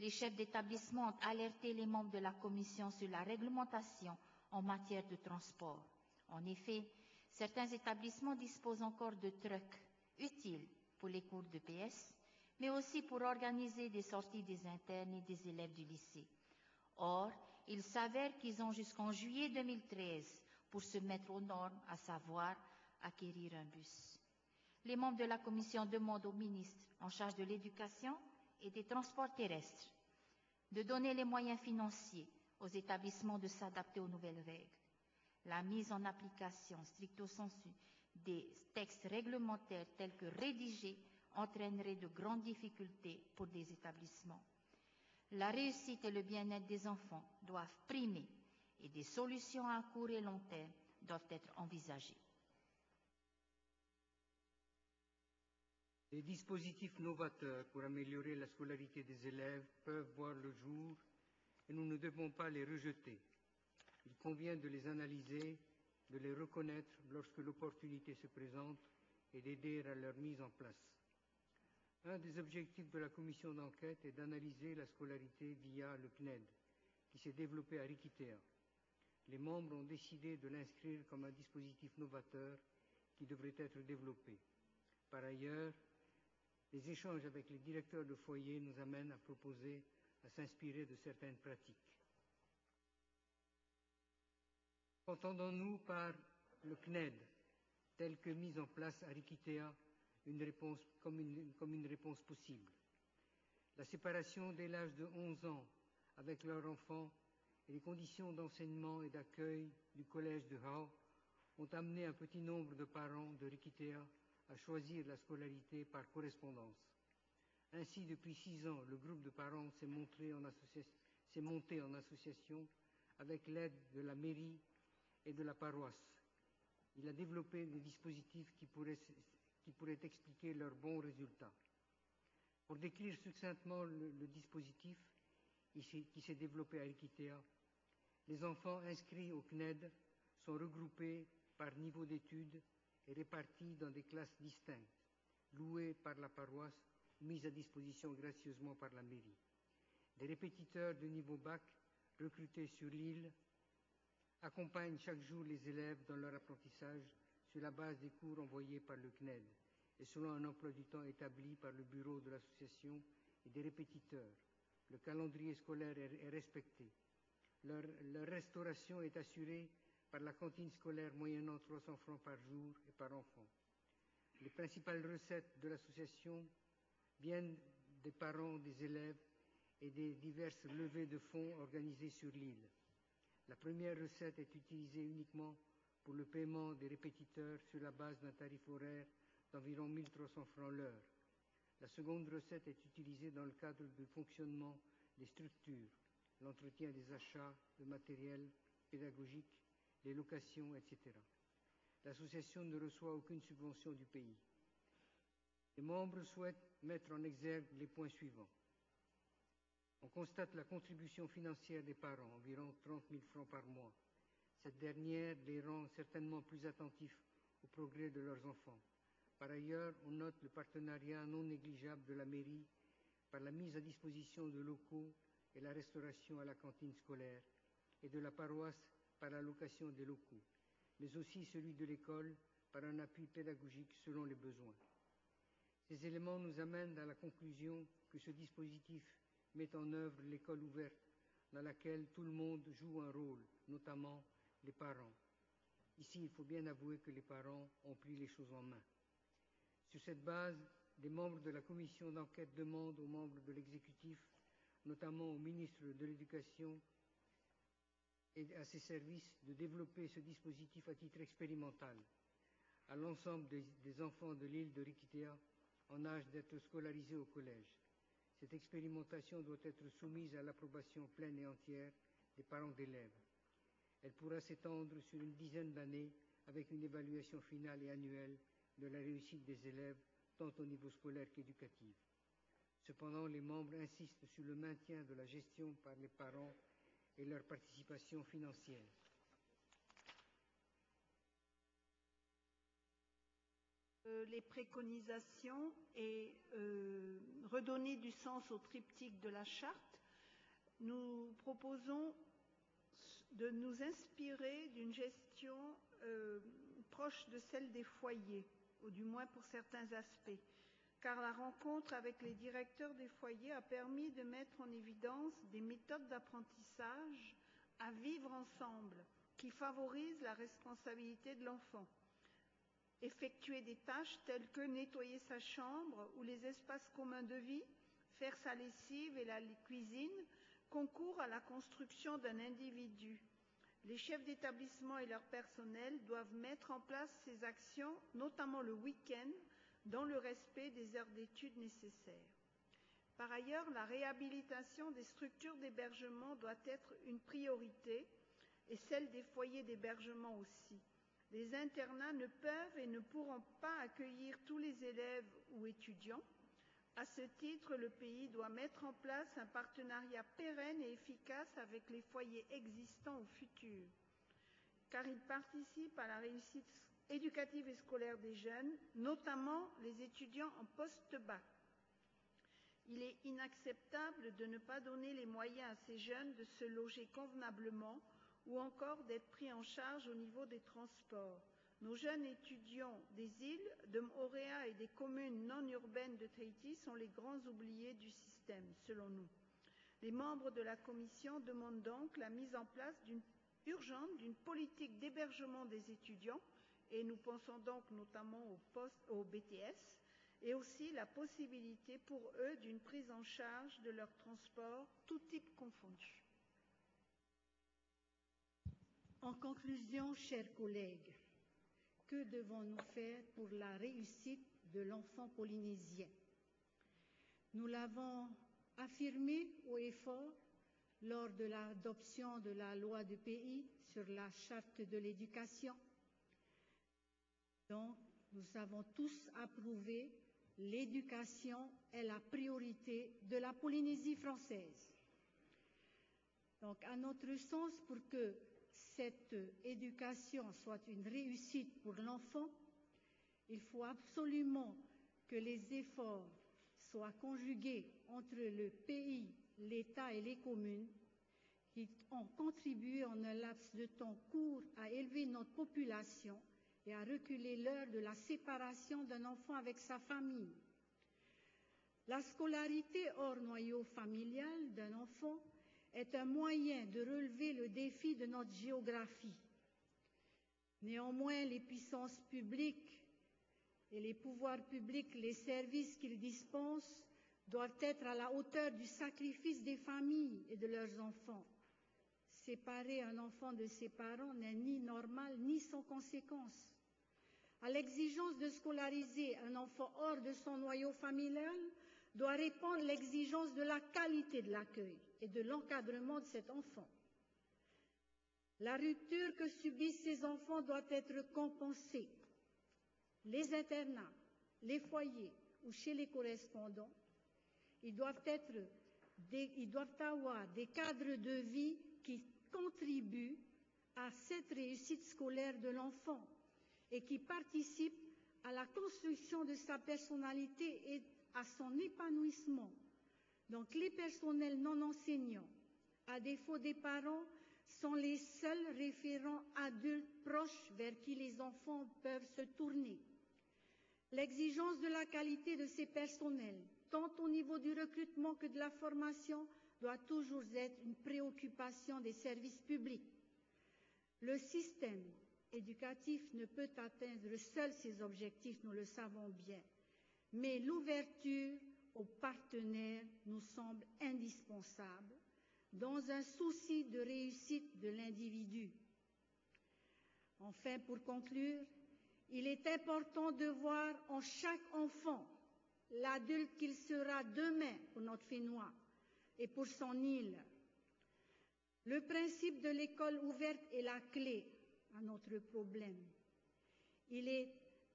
les chefs d'établissement ont alerté les membres de la commission sur la réglementation en matière de transport. En effet, certains établissements disposent encore de trucks utiles pour les cours de PS, mais aussi pour organiser des sorties des internes et des élèves du lycée. Or, il s'avère qu'ils ont jusqu'en juillet 2013 pour se mettre aux normes, à savoir acquérir un bus. Les membres de la Commission demandent au ministre en charge de l'éducation et des transports terrestres de donner les moyens financiers aux établissements de s'adapter aux nouvelles règles. La mise en application stricto sensu des textes réglementaires tels que rédigés entraînerait de grandes difficultés pour des établissements. La réussite et le bien-être des enfants doivent primer et des solutions à court et long terme doivent être envisagées. Des dispositifs novateurs pour améliorer la scolarité des élèves peuvent voir le jour et nous ne devons pas les rejeter. Il convient de les analyser, de les reconnaître lorsque l'opportunité se présente et d'aider à leur mise en place. Un des objectifs de la commission d'enquête est d'analyser la scolarité via le CNED, qui s'est développé à Rikitea. Les membres ont décidé de l'inscrire comme un dispositif novateur qui devrait être développé. Par ailleurs, les échanges avec les directeurs de foyer nous amènent à proposer à s'inspirer de certaines pratiques. Qu'entendons-nous par le CNED, tel que mis en place à Rikitea une comme, une, réponse possible? La séparation dès l'âge de 11 ans avec leur enfant et les conditions d'enseignement et d'accueil du collège de Hao ont amené un petit nombre de parents de Rikitea à choisir la scolarité par correspondance. Ainsi, depuis six ans, le groupe de parents s'est monté en association avec l'aide de la mairie et de la paroisse. Il a développé des dispositifs qui pourraient, expliquer leurs bons résultats. Pour décrire succinctement le, le dispositif qui s'est développé à Equitea, les enfants inscrits au CNED sont regroupés par niveau d'études et répartis dans des classes distinctes, louées par la paroisse mises à disposition gracieusement par la mairie. Des répétiteurs de niveau bac recrutés sur l'île accompagnent chaque jour les élèves dans leur apprentissage sur la base des cours envoyés par le CNED et selon un emploi du temps établi par le bureau de l'association et des répétiteurs. Le calendrier scolaire est, respecté. Leur restauration est assurée par la cantine scolaire moyennant 300 francs par jour et par enfant. Les principales recettes de l'association viennent des parents des élèves et des diverses levées de fonds organisées sur l'île. La première recette est utilisée uniquement pour le paiement des répétiteurs sur la base d'un tarif horaire d'environ 1300 francs l'heure. La seconde recette est utilisée dans le cadre du fonctionnement des structures, l'entretien des achats de matériel pédagogique les locations, etc. L'association ne reçoit aucune subvention du pays. Les membres souhaitent mettre en exergue les points suivants. On constate la contribution financière des parents, environ 30 000 francs par mois. Cette dernière les rend certainement plus attentifs au progrès de leurs enfants. Par ailleurs, on note le partenariat non négligeable de la mairie par la mise à disposition de locaux et la restauration à la cantine scolaire et de la paroisse par la location des locaux, mais aussi celui de l'école par un appui pédagogique selon les besoins. Ces éléments nous amènent à la conclusion que ce dispositif met en œuvre l'école ouverte, dans laquelle tout le monde joue un rôle, notamment les parents. Ici, il faut bien avouer que les parents ont pris les choses en main. Sur cette base, des membres de la commission d'enquête demandent aux membres de l'exécutif, notamment au ministre de l'Éducation, et à ses services de développer ce dispositif à titre expérimental à l'ensemble des, des, enfants de l'île de Rikitea en âge d'être scolarisés au collège. Cette expérimentation doit être soumise à l'approbation pleine et entière des parents d'élèves. Elle pourra s'étendre sur une dizaine d'années avec une évaluation finale et annuelle de la réussite des élèves tant au niveau scolaire qu'éducatif. Cependant, les membres insistent sur le maintien de la gestion par les parents et leur participation financière. Euh, les préconisations et euh, redonner du sens au triptyque de la charte, nous proposons de nous inspirer d'une gestion euh, proche de celle des foyers, ou du moins pour certains aspects, car la rencontre avec les directeurs des foyers a permis de mettre en évidence des méthodes d'apprentissage à vivre ensemble qui favorisent la responsabilité de l'enfant. Effectuer des tâches telles que nettoyer sa chambre ou les espaces communs de vie, faire sa lessive et la cuisine concourent à la construction d'un individu. Les chefs d'établissement et leur personnel doivent mettre en place ces actions, notamment le week-end, dans le respect des heures d'études nécessaires. Par ailleurs, la réhabilitation des structures d'hébergement doit être une priorité et celle des foyers d'hébergement aussi. Les internats ne peuvent et ne pourront pas accueillir tous les élèves ou étudiants. À ce titre, le pays doit mettre en place un partenariat pérenne et efficace avec les foyers existants ou futurs, car ils participent à la réussite éducative et scolaire des jeunes, notamment les étudiants en post-bac. Il est inacceptable de ne pas donner les moyens à ces jeunes de se loger convenablement ou encore d'être pris en charge au niveau des transports. Nos jeunes étudiants des îles, de Moréa et des communes non urbaines de Tahiti sont les grands oubliés du système, selon nous. Les membres de la Commission demandent donc la mise en place urgente d'une politique d'hébergement des étudiants, et nous pensons donc notamment au, post, au BTS, et aussi la possibilité pour eux d'une prise en charge de leur transport, tout type confondu. En conclusion, chers collègues, que devons-nous faire pour la réussite de l'enfant polynésien? Nous l'avons affirmé au effort lors de l'adoption de la loi du pays sur la charte de l'éducation. Donc, nous avons tous approuvé l'éducation est la priorité de la Polynésie française. Donc, à notre sens, pour que cette éducation soit une réussite pour l'enfant, il faut absolument que les efforts soient conjugués entre le pays, l'État et les communes qui ont contribué en un laps de temps court à élever notre population et à reculer l'heure de la séparation d'un enfant avec sa famille. La scolarité hors noyau familial d'un enfant est un moyen de relever le défi de notre géographie. Néanmoins, les puissances publiques et les pouvoirs publics, les services qu'ils dispensent, doivent être à la hauteur du sacrifice des familles et de leurs enfants. Séparer un enfant de ses parents n'est ni normal ni sans conséquence. À l'exigence de scolariser un enfant hors de son noyau familial doit répondre l'exigence de la qualité de l'accueil et de l'encadrement de cet enfant. La rupture que subissent ces enfants doit être compensée. Les internats, les foyers ou chez les correspondants, ils doivent, ils doivent avoir des cadres de vie contribuent à cette réussite scolaire de l'enfant et qui participent à la construction de sa personnalité et à son épanouissement donc les personnels non enseignants, à défaut des parents, sont les seuls référents adultes proches vers qui les enfants peuvent se tourner. L'exigence de la qualité de ces personnels, tant au niveau du recrutement que de la formation, doit toujours être une préoccupation des services publics. Le système éducatif ne peut atteindre seul ses objectifs, nous le savons bien, mais l'ouverture aux partenaires nous semble indispensable dans un souci de réussite de l'individu. Enfin, pour conclure, il est important de voir en chaque enfant l'adulte qu'il sera demain pour notre Fénois et pour son île. Le principe de l'école ouverte est la clé à notre problème. Il est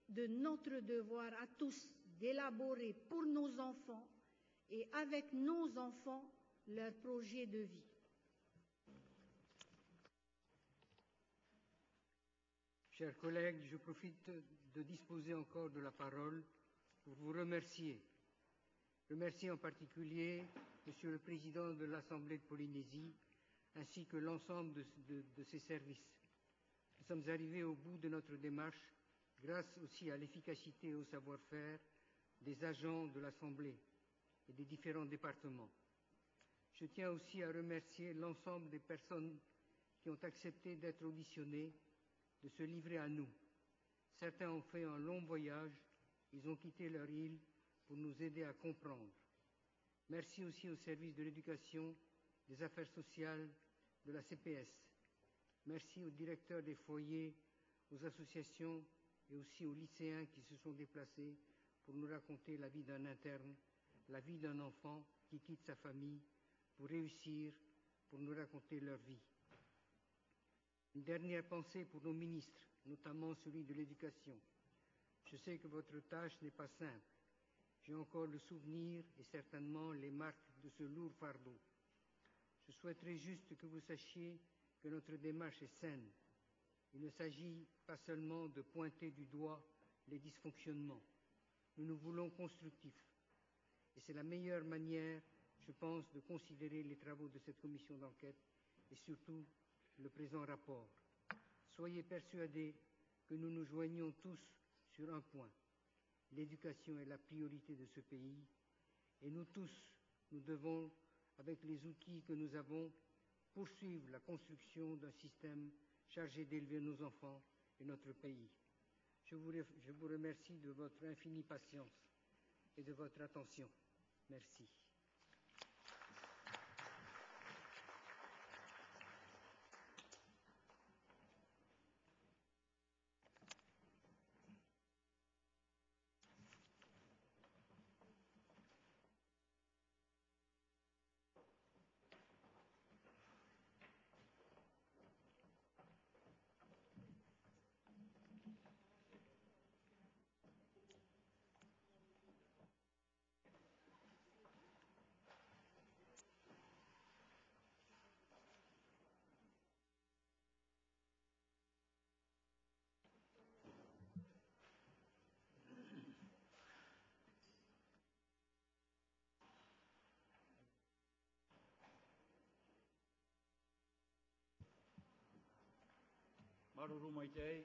de notre devoir à tous d'élaborer pour nos enfants et avec nos enfants leur projet de vie. Chers collègues, je profite de disposer encore de la parole pour vous remercier. Remercier en particulier Monsieur le Président de l'Assemblée de Polynésie, ainsi que l'ensemble de ses services. Nous sommes arrivés au bout de notre démarche grâce aussi à l'efficacité et au savoir-faire des agents de l'Assemblée et des différents départements. Je tiens aussi à remercier l'ensemble des personnes qui ont accepté d'être auditionnées, de se livrer à nous. Certains ont fait un long voyage, ils ont quitté leur île pour nous aider à comprendre. Merci aussi au service de l'éducation, des affaires sociales, de la CPS. Merci aux directeurs des foyers, aux associations et aussi aux lycéens qui se sont déplacés pour nous raconter la vie d'un interne, la vie d'un enfant qui quitte sa famille pour réussir, pour nous raconter leur vie. Une dernière pensée pour nos ministres, notamment celui de l'éducation. Je sais que votre tâche n'est pas simple. J'ai encore le souvenir et certainement les marques de ce lourd fardeau. Je souhaiterais juste que vous sachiez que notre démarche est saine. Il ne s'agit pas seulement de pointer du doigt les dysfonctionnements. Nous nous voulons constructifs. Et c'est la meilleure manière, je pense, de considérer les travaux de cette commission d'enquête et surtout le présent rapport. Soyez persuadés que nous nous joignons tous sur un point. L'éducation est la priorité de ce pays et nous tous, nous devons, avec les outils que nous avons, poursuivre la construction d'un système chargé d'élever nos enfants et notre pays. Je vous, remercie de votre infinie patience et de votre attention. Merci.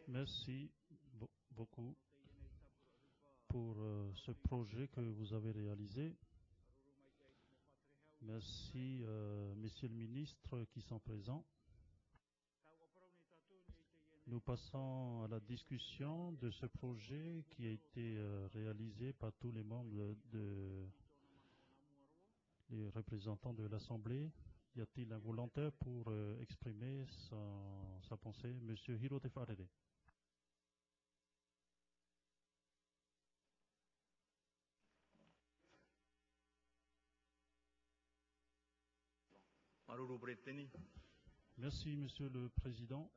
Merci beaucoup pour euh, ce projet que vous avez réalisé. Merci, euh, messieurs le ministre qui sont présents. Nous passons à la discussion de ce projet qui a été euh, réalisé par tous les membres de les représentants de l'Assemblée. Y a-t-il un volontaire pour euh, exprimer son, sa pensée Monsieur Hirote Farede. Merci, Monsieur le Président.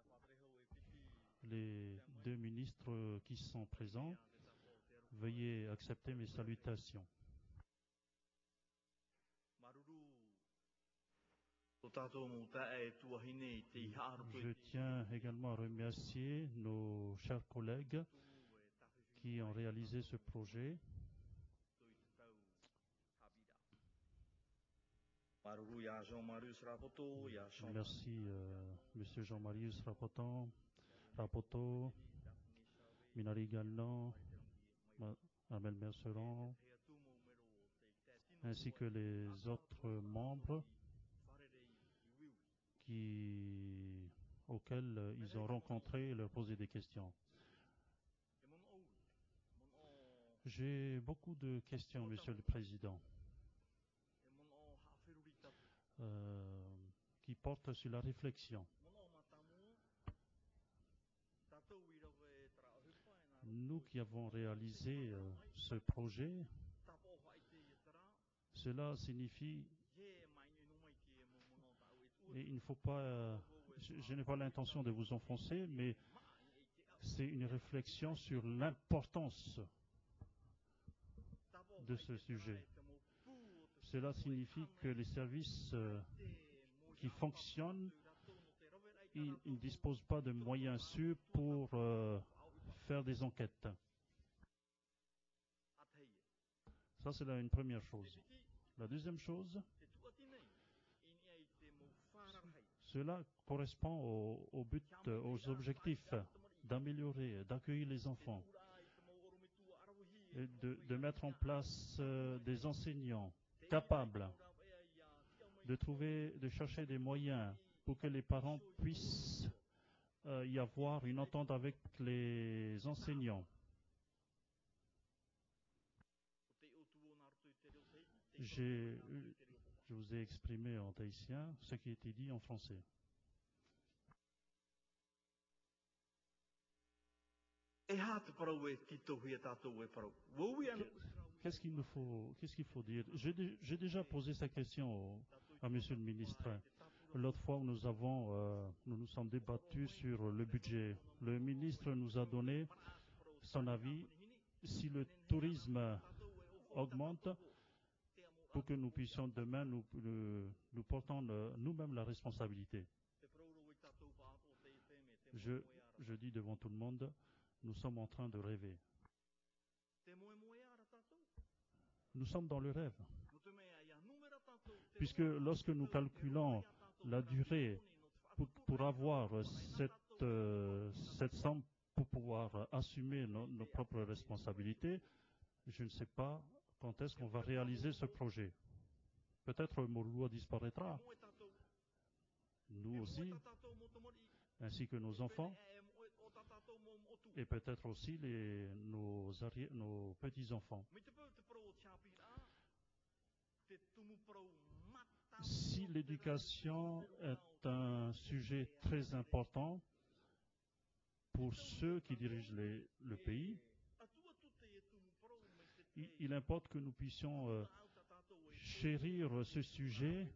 Les deux ministres qui sont présents, veuillez accepter mes salutations. Je tiens également à remercier nos chers collègues qui ont réalisé ce projet. Merci, euh, Monsieur Jean-Marius Rapoton, Rapoto, Minari Galland, Amel Merceron, ainsi que les autres membres auxquels ils ont rencontré et leur posé des questions. J'ai beaucoup de questions, Monsieur le Président, euh, qui portent sur la réflexion. Nous qui avons réalisé euh, ce projet, cela signifie il ne faut pas, euh, je, n'ai pas l'intention de vous enfoncer, mais c'est une réflexion sur l'importance de ce sujet. Cela signifie que les services euh, qui fonctionnent, ne disposent pas de moyens sûrs pour euh, faire des enquêtes. Ça, c'est une première chose. La deuxième chose, Cela correspond au, au but, aux objectifs d'améliorer, d'accueillir les enfants, et de, de mettre en place euh, des enseignants capables de trouver, de chercher des moyens pour que les parents puissent euh, y avoir une entente avec les enseignants. J'ai, je vous ai exprimé en tahitien ce qui a été dit en français. Qu'est-ce qu'il nous faut, qu'est-ce qu'il faut dire? J'ai dé- j'ai déjà posé cette question au- à Monsieur le ministre. L'autre fois, où nous avons, euh, nous nous sommes débattus sur le budget. Le ministre nous a donné son avis si le tourisme augmente pour que nous puissions demain nous, nous portons nous-mêmes la responsabilité. Je, dis devant tout le monde, nous sommes en train de rêver. Nous sommes dans le rêve. Puisque lorsque nous calculons la durée pour, avoir cette, euh, cette somme pour pouvoir assumer nos propres responsabilités, je ne sais pas quand est-ce qu'on va réaliser ce projet? Peut-être Morloa disparaîtra. Nous aussi, ainsi que nos enfants, et peut-être aussi les, nos, petits-enfants. Si l'éducation est un sujet très important pour ceux qui dirigent le pays, il, importe que nous puissions euh, chérir ce sujet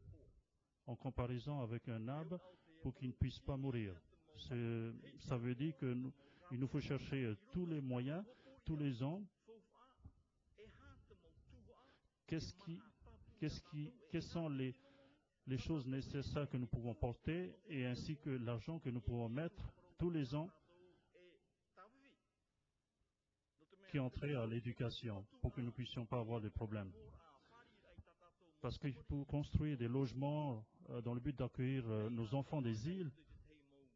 en comparaison avec un arbre pour qu'il ne puisse pas mourir. Ça veut dire que nous, il nous faut chercher euh, tous les moyens, tous les ans. Qu'est-ce qui, qu'est-ce qui, quelles sont les, les choses nécessaires que nous pouvons porter et ainsi que l'argent que nous pouvons mettre tous les ans qui à l'éducation pour que nous puissions pas avoir de problèmes. Parce que pour construire des logements euh, dans le but d'accueillir euh, nos enfants des îles,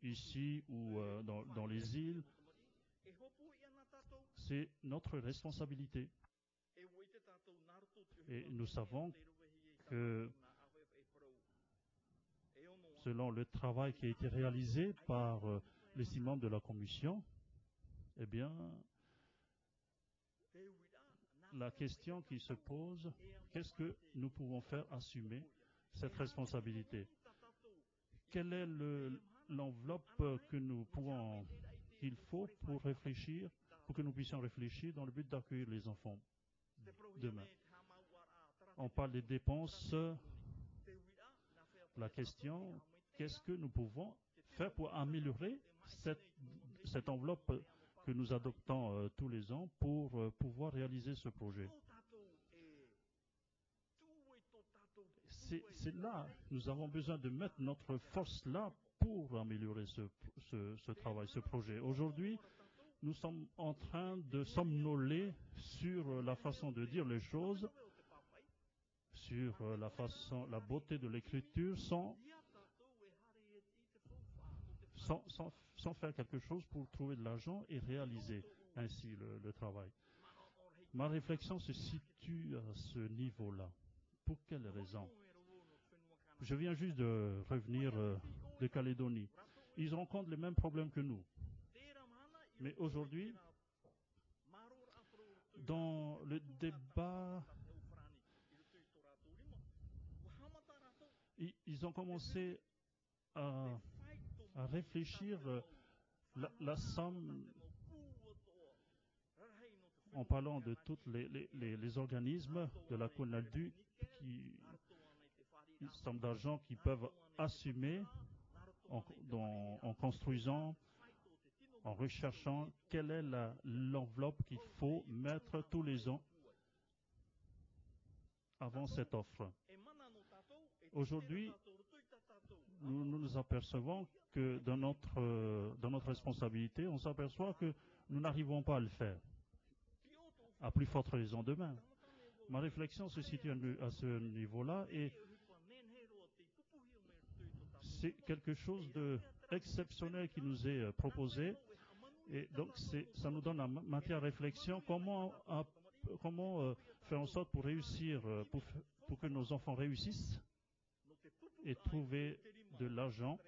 ici ou euh, dans, dans les îles, c'est notre responsabilité. Et nous savons que selon le travail qui a été réalisé par les six membres de la commission, eh bien, la question qui se pose, qu'est-ce que nous pouvons faire assumer cette responsabilité? Quelle est le- l'enveloppe que nous pouvons, qu'il faut pour réfléchir, pour que nous puissions réfléchir dans le but d'accueillir les enfants demain? On parle des dépenses. La question, qu'est-ce que nous pouvons faire pour améliorer cette enveloppe? Que nous adoptons euh, tous les ans pour euh, pouvoir réaliser ce projet C'est là, nous avons besoin de mettre notre force là pour améliorer ce, travail, ce projet. Aujourd'hui, nous sommes en train de somnoler sur euh, la façon de dire les choses, sur la façon, la beauté de l'écriture, sans, sans, sans, sans faire quelque chose pour trouver de l'argent et réaliser ainsi le, travail. Ma réflexion se situe à ce niveau-là. Pour quelle raison? Je viens juste de revenir euh, de Calédonie. Ils rencontrent les mêmes problèmes que nous. Mais aujourd'hui, dans le débat, ils ont commencé à, à réfléchir euh, la, la somme en parlant de tous les, les- organismes de la CONALDU qui une somme d'argent qu'ils peuvent assumer en, construisant, en recherchant quelle est l'enveloppe qu'il faut mettre tous les ans avant cette offre. Aujourd'hui, nous nous apercevons que dans notre, euh, dans notre responsabilité, on s'aperçoit que nous n'arrivons pas à le faire. À plus forte raison demain. Ma réflexion se situe à ce niveau-là et c'est quelque chose d'exceptionnel qui nous est proposé. Et donc, ça nous donne une matière à réflexion. Comment, comment faire en sorte pour réussir, pour que nos enfants réussissent et trouver de l'argent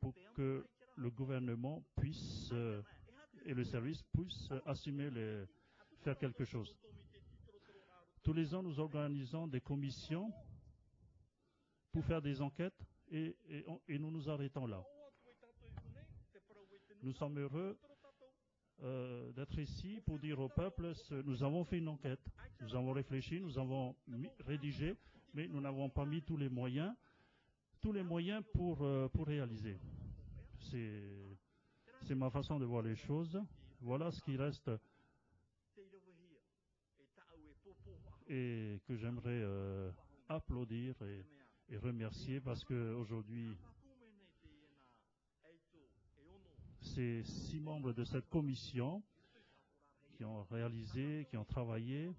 pour que le gouvernement puisse et le service puisse assumer faire quelque chose. Tous les ans, nous organisons des commissions pour faire des enquêtes et, nous nous arrêtons là. Nous sommes heureux euh, d'être ici pour dire au peuple, nous avons fait une enquête, nous avons réfléchi, nous avons rédigé, mais nous n'avons pas mis tous les moyens, tous les moyens pour, euh, pour réaliser. C'est ma façon de voir les choses. Voilà ce qui reste et que j'aimerais euh, applaudir et, et remercier parce qu'aujourd'hui, c'est six membres de cette commission qui ont réalisé, qui ont travaillé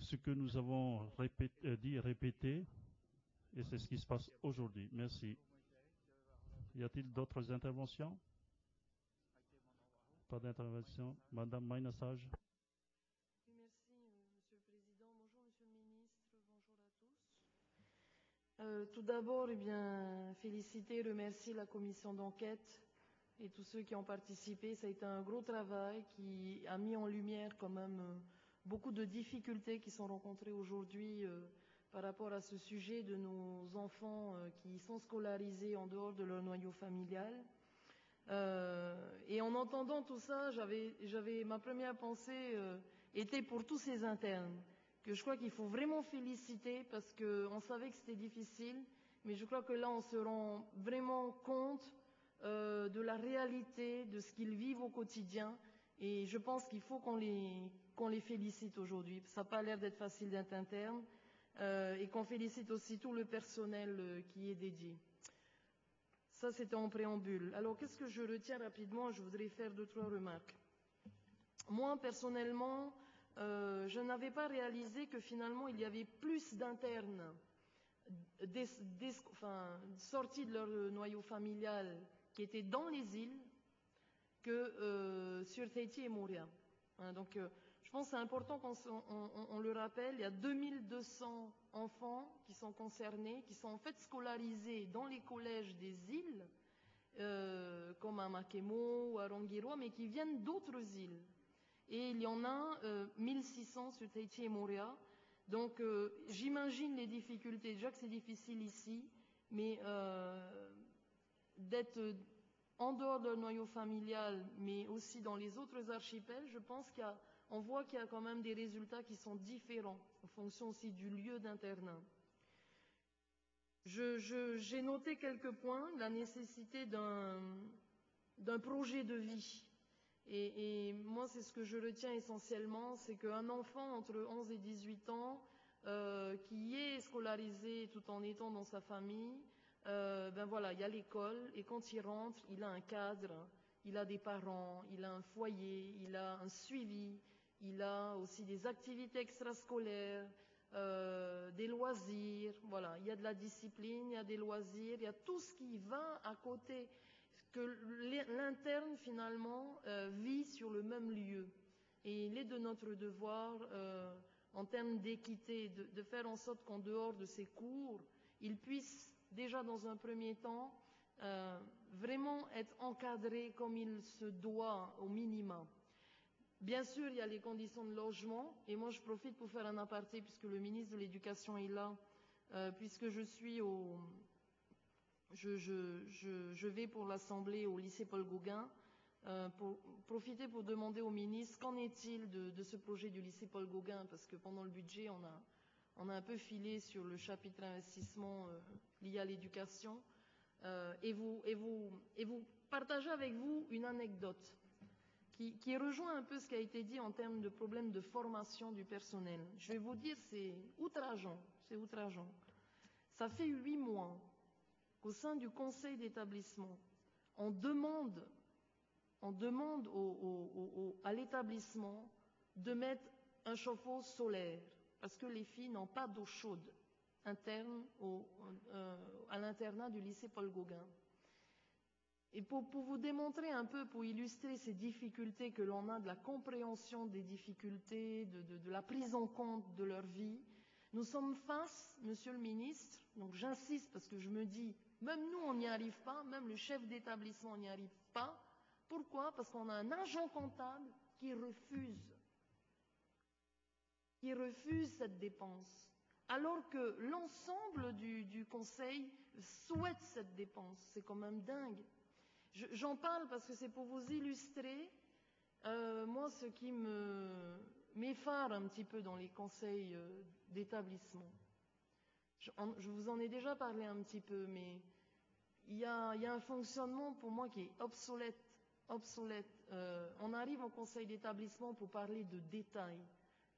ce que nous avons répété, dit et répété, et c'est ce qui se passe aujourd'hui. Merci. Y a-t-il d'autres interventions? Pas d'intervention. Madame Mainassage. Euh, tout d'abord, eh bien, féliciter, remercier la commission d'enquête et tous ceux qui ont participé. Ça a été un gros travail qui a mis en lumière quand même euh, beaucoup de difficultés qui sont rencontrées aujourd'hui euh, par rapport à ce sujet de nos enfants euh, qui sont scolarisés en dehors de leur noyau familial. Euh, et en entendant tout ça, j'avais, ma première pensée euh, était pour tous ces internes que je crois qu'il faut vraiment féliciter parce qu'on savait que c'était difficile, mais je crois que là, on se rend vraiment compte de la réalité, de ce qu'ils vivent au quotidien. Et je pense qu'il faut qu'on les, qu'on les félicite aujourd'hui. Ça n'a pas l'air d'être facile d'être interne. Euh, et qu'on félicite aussi tout le personnel euh, qui est dédié. Ça, c'était en préambule. Alors, qu'est-ce que je retiens rapidement? Je voudrais faire deux, trois remarques. Moi, personnellement, euh, je n'avais pas réalisé que finalement il y avait plus d'internes sortis de leur noyau familial qui étaient dans les îles que sur Tahiti et Moria. Hein, donc je pense que c'est important qu'on on, on, le rappelle, il y a 2200 enfants qui sont concernés, qui sont en fait scolarisés dans les collèges des îles, euh, comme à Makemo ou à Rongiroa, mais qui viennent d'autres îles. Et il y en a euh, 1600 sur Tahiti et Moria. Donc euh, j'imagine les difficultés. Déjà que c'est difficile ici, mais euh, d'être en dehors d'un noyau familial, mais aussi dans les autres archipels, je pense qu'on voit qu'il y a quand même des résultats qui sont différents en fonction aussi du lieu d'internat. J'ai noté quelques points, la nécessité d'un projet de vie et, et moi, c'est ce que je retiens essentiellement, c'est qu'un enfant entre 11 et 18 ans euh, qui est scolarisé tout en étant dans sa famille, euh, ben voilà, il y a l'école et quand il rentre, il a un cadre, il a des parents, il a un foyer, il a un suivi, il a aussi des activités extrascolaires, euh, des loisirs, voilà, il y a de la discipline, il y a des loisirs, il y a tout ce qui va à côté que l'interne finalement euh, vit sur le même lieu. Et il est de notre devoir, euh, en termes d'équité, de, faire en sorte qu'en dehors de ces cours, il puisse déjà dans un premier temps vraiment être encadré comme il se doit au minimum. Bien sûr, il y a les conditions de logement, et moi je profite pour faire un aparté puisque le ministre de l'Éducation est là, euh, puisque je suis au, je, vais pour l'Assemblée au lycée Paul Gauguin euh, pour profiter pour demander au ministre qu'en est-il de, de ce projet du lycée Paul Gauguin parce que pendant le budget on a, un peu filé sur le chapitre investissement euh, lié à l'éducation. Et, vous, et, vous, et vous partagez avec vous une anecdote qui, rejoint un peu ce qui a été dit en termes de problèmes de formation du personnel. Je vais vous dire, c'est outrageant, c'est outrageant. Ça fait huit mois qu'au sein du conseil d'établissement, on demande, on demande à l'établissement de mettre un chauffe-eau solaire parce que les filles n'ont pas d'eau chaude. au, à l'internat du lycée Paul Gauguin. Et pour, vous démontrer un peu, pour illustrer ces difficultés que l'on a, de la compréhension des difficultés, de, la prise en compte de leur vie, nous sommes face, Monsieur le ministre, donc j'insiste parce que je me dis, même nous on n'y arrive pas, même le chef d'établissement n'y arrive pas. Pourquoi? Parce qu'on a un agent comptable qui refuse, qui refuse cette dépense, alors que l'ensemble du conseil souhaite cette dépense. C'est quand même dingue. J'en parle parce que c'est pour vous illustrer, euh, moi, ce qui me m'effare un petit peu dans les conseils euh, d'établissement. Je, vous en ai déjà parlé un petit peu, mais il y a, un fonctionnement pour moi qui est obsolète. Euh, on arrive au conseil d'établissement pour parler de détails,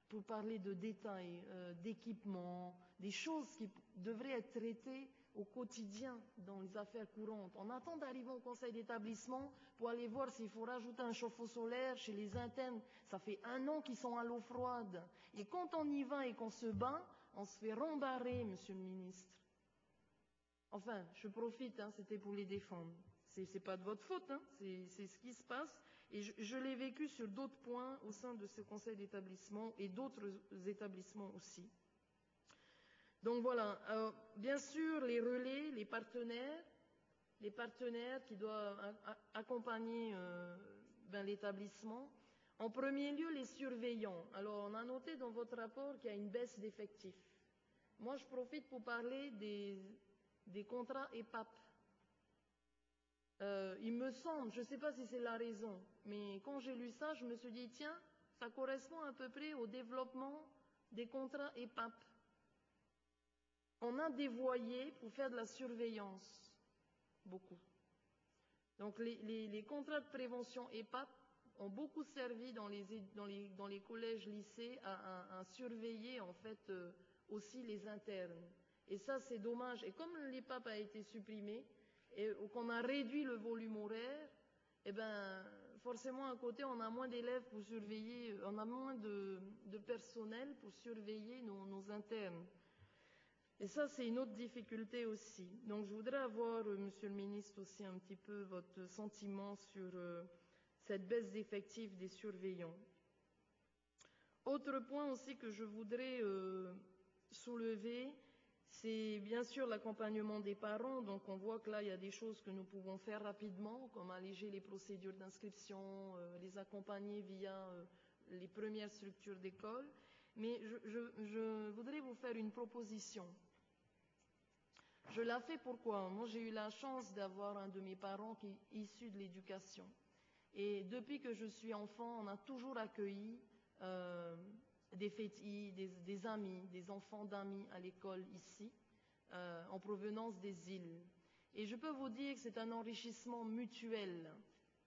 pour parler de détails, d'équipements, des choses qui devraient être traitées au quotidien dans les affaires courantes. On attend d'arriver au conseil d'établissement pour aller voir s'il faut rajouter un chauffe-eau solaire chez les internes. Ça fait un an qu'ils sont à l'eau froide. Et quand on y va et qu'on se bat, on se fait rembarrer, monsieur le ministre. Enfin, je profite, hein, c'était pour les défendre. C'est, c'est pas de votre faute, hein, c'est, ce qui se passe. Et je l'ai vécu sur d'autres points au sein de ce conseil d'établissement et d'autres établissements aussi. Donc voilà, euh, bien sûr, les relais, les partenaires, les partenaires qui doivent accompagner euh, ben, l'établissement. En premier lieu, les surveillants. Alors, on a noté dans votre rapport qu'il y a une baisse d'effectifs. Moi, je profite pour parler des, contrats EPAP. Euh, il me semble, je ne sais pas si c'est la raison, mais quand j'ai lu ça, je me suis dit, tiens, ça correspond à peu près au développement des contrats EPAP on a dévoyé pour faire de la surveillance. Beaucoup. Donc les, contrats de prévention EPAP ont beaucoup servi dans les, collèges, lycées à, surveiller en fait euh, aussi les internes. Et ça c'est dommage. Et comme l'EPAP a été supprimé et qu'on a réduit le volume horaire, eh ben forcément à côté on a moins d'élèves pour surveiller, on a moins de, personnel pour surveiller nos internes. Et ça, c'est une autre difficulté aussi. Donc, je voudrais avoir, euh, Monsieur le Ministre, aussi un petit peu votre sentiment sur euh, cette baisse d'effectifs des surveillants. Autre point aussi que je voudrais euh, soulever, c'est bien sûr l'accompagnement des parents. Donc, on voit que là, il y a des choses que nous pouvons faire rapidement, comme alléger les procédures d'inscription, euh, les accompagner via les premières structures d'école. Mais je voudrais vous faire une proposition. Je l'ai fait pourquoi? Moi, j'ai eu la chance d'avoir un de mes parents qui est issu de l'éducation. Et depuis que je suis enfant, on a toujours accueilli euh, des fétis, des, amis, des enfants d'amis à l'école ici, euh, en provenance des îles. Et je peux vous dire que c'est un enrichissement mutuel,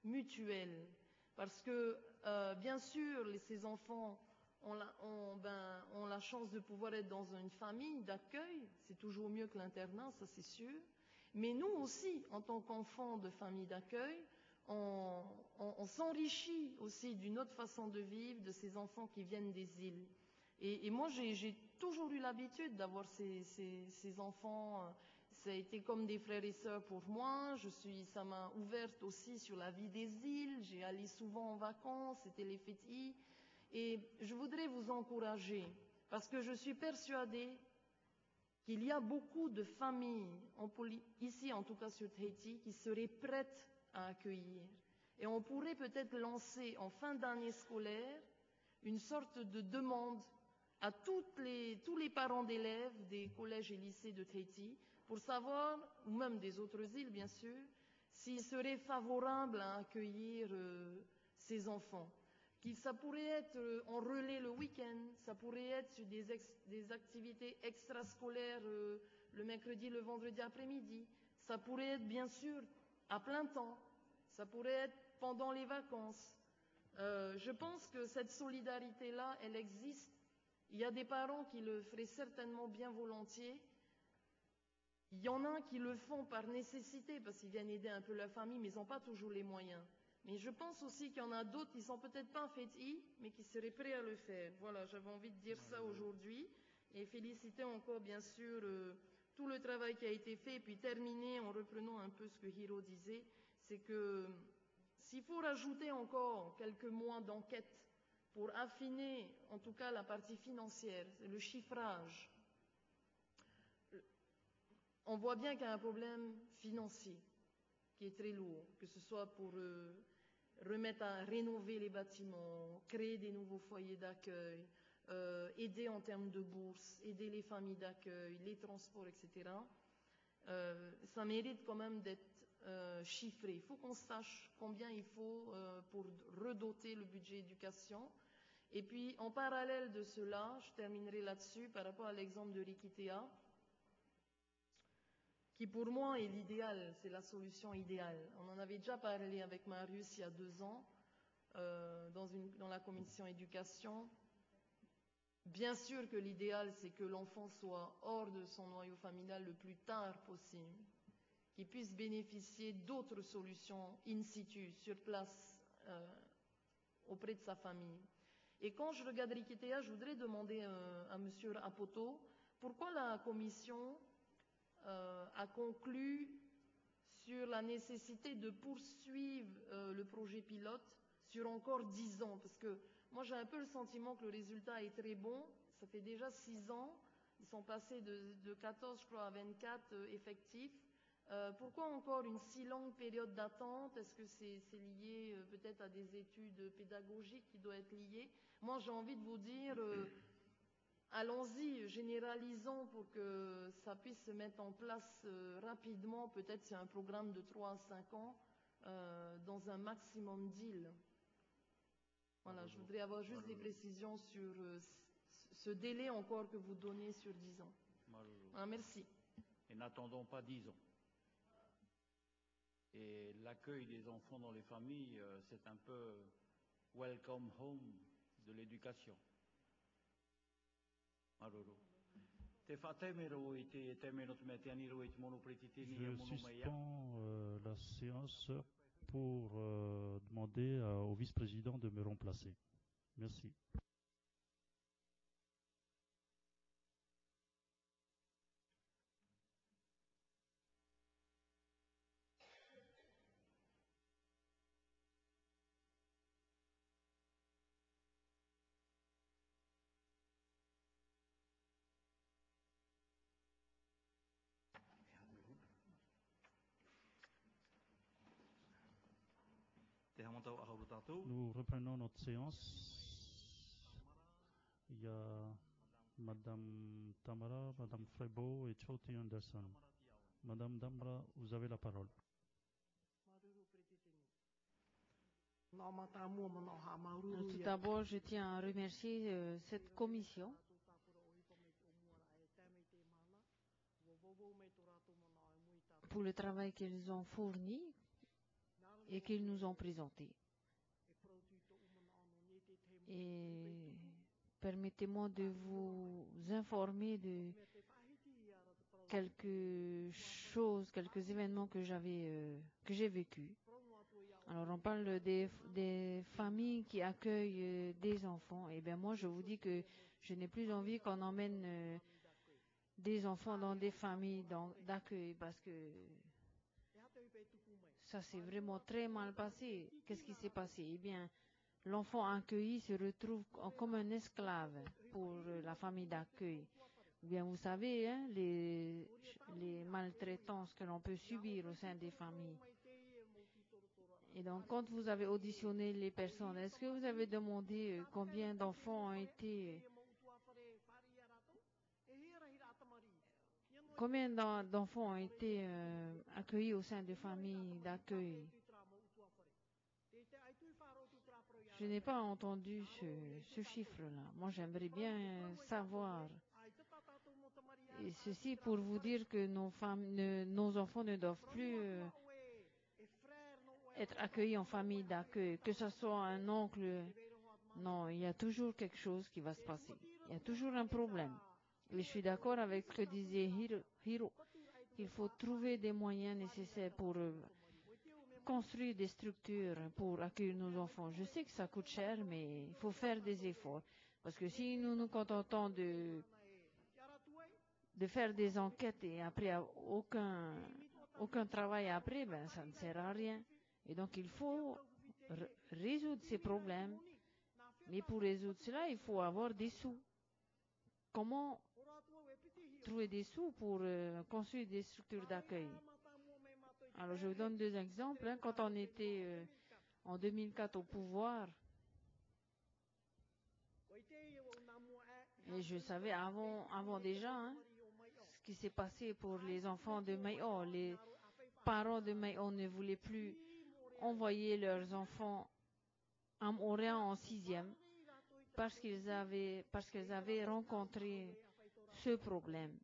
mutuel, parce que euh, bien sûr, ces enfants ont la, ben, la chance de pouvoir être dans une famille d'accueil, c'est toujours mieux que l'internat, ça c'est sûr. Mais nous aussi, en tant qu'enfants de famille d'accueil, on, s'enrichit aussi d'une autre façon de vivre de ces enfants qui viennent des îles. Et, moi, j'ai toujours eu l'habitude d'avoir ces, enfants. Ça a été comme des frères et sœurs pour moi. Ça m'a ouverte aussi sur la vie des îles. J'ai allé souvent en vacances. C'était les fétis. Et je voudrais vous encourager, parce que je suis persuadée qu'il y a beaucoup de familles, ici en tout cas sur Tahiti, qui seraient prêtes à accueillir. Et on pourrait peut-être lancer en fin d'année scolaire une sorte de demande à tous les parents d'élèves des collèges et lycées de Tahiti pour savoir, ou même des autres îles bien sûr, s'ils seraient favorables à accueillir euh, ces enfants ça pourrait être euh, en relais le week-end, ça pourrait être sur des, activités extrascolaires euh, le mercredi, le vendredi après-midi, ça pourrait être bien sûr à plein temps, ça pourrait être pendant les vacances. Euh, je pense que cette solidarité-là, elle existe. Il y a des parents qui le feraient certainement bien volontiers. Il y en a qui le font par nécessité parce qu'ils viennent aider un peu la famille, mais ils n'ont pas toujours les moyens. Mais je pense aussi qu'il y en a d'autres qui ne sont peut-être pas faits mais qui seraient prêts à le faire. Voilà, j'avais envie de dire ça aujourd'hui. Et féliciter encore, bien sûr, euh, tout le travail qui a été fait. Et puis terminer en reprenant un peu ce que Hiro disait, c'est que s'il faut rajouter encore quelques mois d'enquête pour affiner, en tout cas, la partie financière, le chiffrage, on voit bien qu'il y a un problème financier qui est très lourd, que ce soit pour euh, remettre à rénover les bâtiments, créer des nouveaux foyers d'accueil, euh, aider en termes de bourses, aider les familles d'accueil, les transports, etc. Euh, ça mérite quand même d'être euh, chiffré. Il faut qu'on sache combien il faut pour redoter le budget éducation. Et puis, en parallèle de cela, je terminerai là-dessus par rapport à l'exemple de Rikitea qui pour moi est l'idéal, c'est la solution idéale. On en avait déjà parlé avec Marius il y a deux ans euh, dans, la commission éducation. Bien sûr que l'idéal, c'est que l'enfant soit hors de son noyau familial le plus tard possible, qu'il puisse bénéficier d'autres solutions in situ, sur place, euh, auprès de sa famille. Et quand je regarde Rikitea, je voudrais demander euh, à M. Apoto pourquoi la commission euh, a conclu sur la nécessité de poursuivre euh, le projet pilote sur encore dix ans, parce que moi j'ai un peu le sentiment que le résultat est très bon. Ça fait déjà six ans, ils sont passés de, de 14, je crois, à 24 euh, effectifs. Pourquoi encore une si longue période d'attente? Est-ce que c'est est lié peut-être à des études pédagogiques qui doivent être liées? Moi, j'ai envie de vous dire, allons-y, généralisons pour que ça puisse se mettre en place euh, rapidement. Peut-être c'est un programme de 3 à 5 ans euh, dans un maximum d'îles. Voilà, je voudrais avoir juste des précisions sur euh, ce délai encore que vous donnez sur 10 ans. Ah, merci. Et n'attendons pas 10 ans. Et l'accueil des enfants dans les familles, c'est un peu welcome home de l'éducation. Je suspends euh, la séance pour euh, demander à, au vice-président de me remplacer. Merci. Nous reprenons notre séance. Il y a Madame Tamara, Madame Frebo et Choti Anderson. Madame Damra, vous avez la parole. Tout d'abord, je tiens à remercier euh, cette commission pour le travail qu'ils ont fourni et qu'ils nous ont présenté. Et permettez-moi de vous informer de quelques choses, quelques événements que j'avais, euh, que j'ai vécus. Alors, on parle des, familles qui accueillent euh, des enfants. Et bien, moi, je vous dis que je n'ai plus envie qu'on emmène euh, des enfants dans des familles d'accueil parce que ça s'est vraiment très mal passé. Qu'est-ce qui s'est passé? Eh bien, l'enfant accueilli se retrouve comme un esclave pour la famille d'accueil. Eh bien, vous savez, hein, les, les maltraitances que l'on peut subir au sein des familles. Et donc, quand vous avez auditionné les personnes, est-ce que vous avez demandé euh, combien d'enfants ont été Combien d'enfants ont été euh, accueillis au sein de familles d'accueil? Je n'ai pas entendu ce, chiffre-là. Moi, j'aimerais bien savoir. Et ceci pour vous dire que nos, femmes, ne, nos enfants ne doivent plus euh, être accueillis en famille d'accueil, que ce soit un oncle. Non, il y a toujours quelque chose qui va se passer. Il y a toujours un problème. Et je suis d'accord avec ce que disait Hiro. Il faut trouver des moyens nécessaires pour euh, construire des structures pour accueillir nos enfants. Je sais que ça coûte cher, mais il faut faire des efforts. Parce que si nous nous contentons de de faire des enquêtes et après aucun, aucun travail après, ben, ça ne sert à rien. Et donc il faut résoudre ces problèmes. Mais pour résoudre cela, il faut avoir des sous. Comment trouver des sous pour euh, construire des structures d'accueil Alors je vous donne deux exemples. Hein. Quand on était euh, en 2004 au pouvoir, et je savais avant, déjà hein, ce qui s'est passé pour les enfants de Mayo. Les parents de Mayo ne voulaient plus envoyer leurs enfants à Montréal en sixième parce qu'ils avaient, parce qu'ils avaient rencontré ce problème.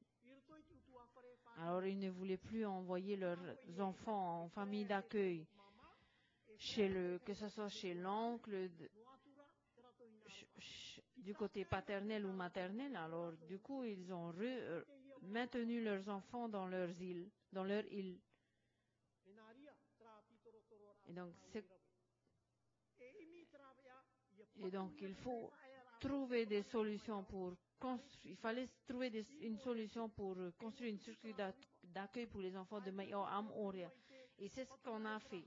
Alors ils ne voulaient plus envoyer leurs enfants en famille d'accueil, que ce soit chez l'oncle, du côté paternel ou maternel. Alors du coup, ils ont re, maintenu leurs enfants dans leurs îles, dans leur île. Et donc, il faut trouver des solutions pour il fallait trouver une solution pour construire une structure d'accueil pour les enfants de Mayo à Montréal. Et c'est ce qu'on a fait.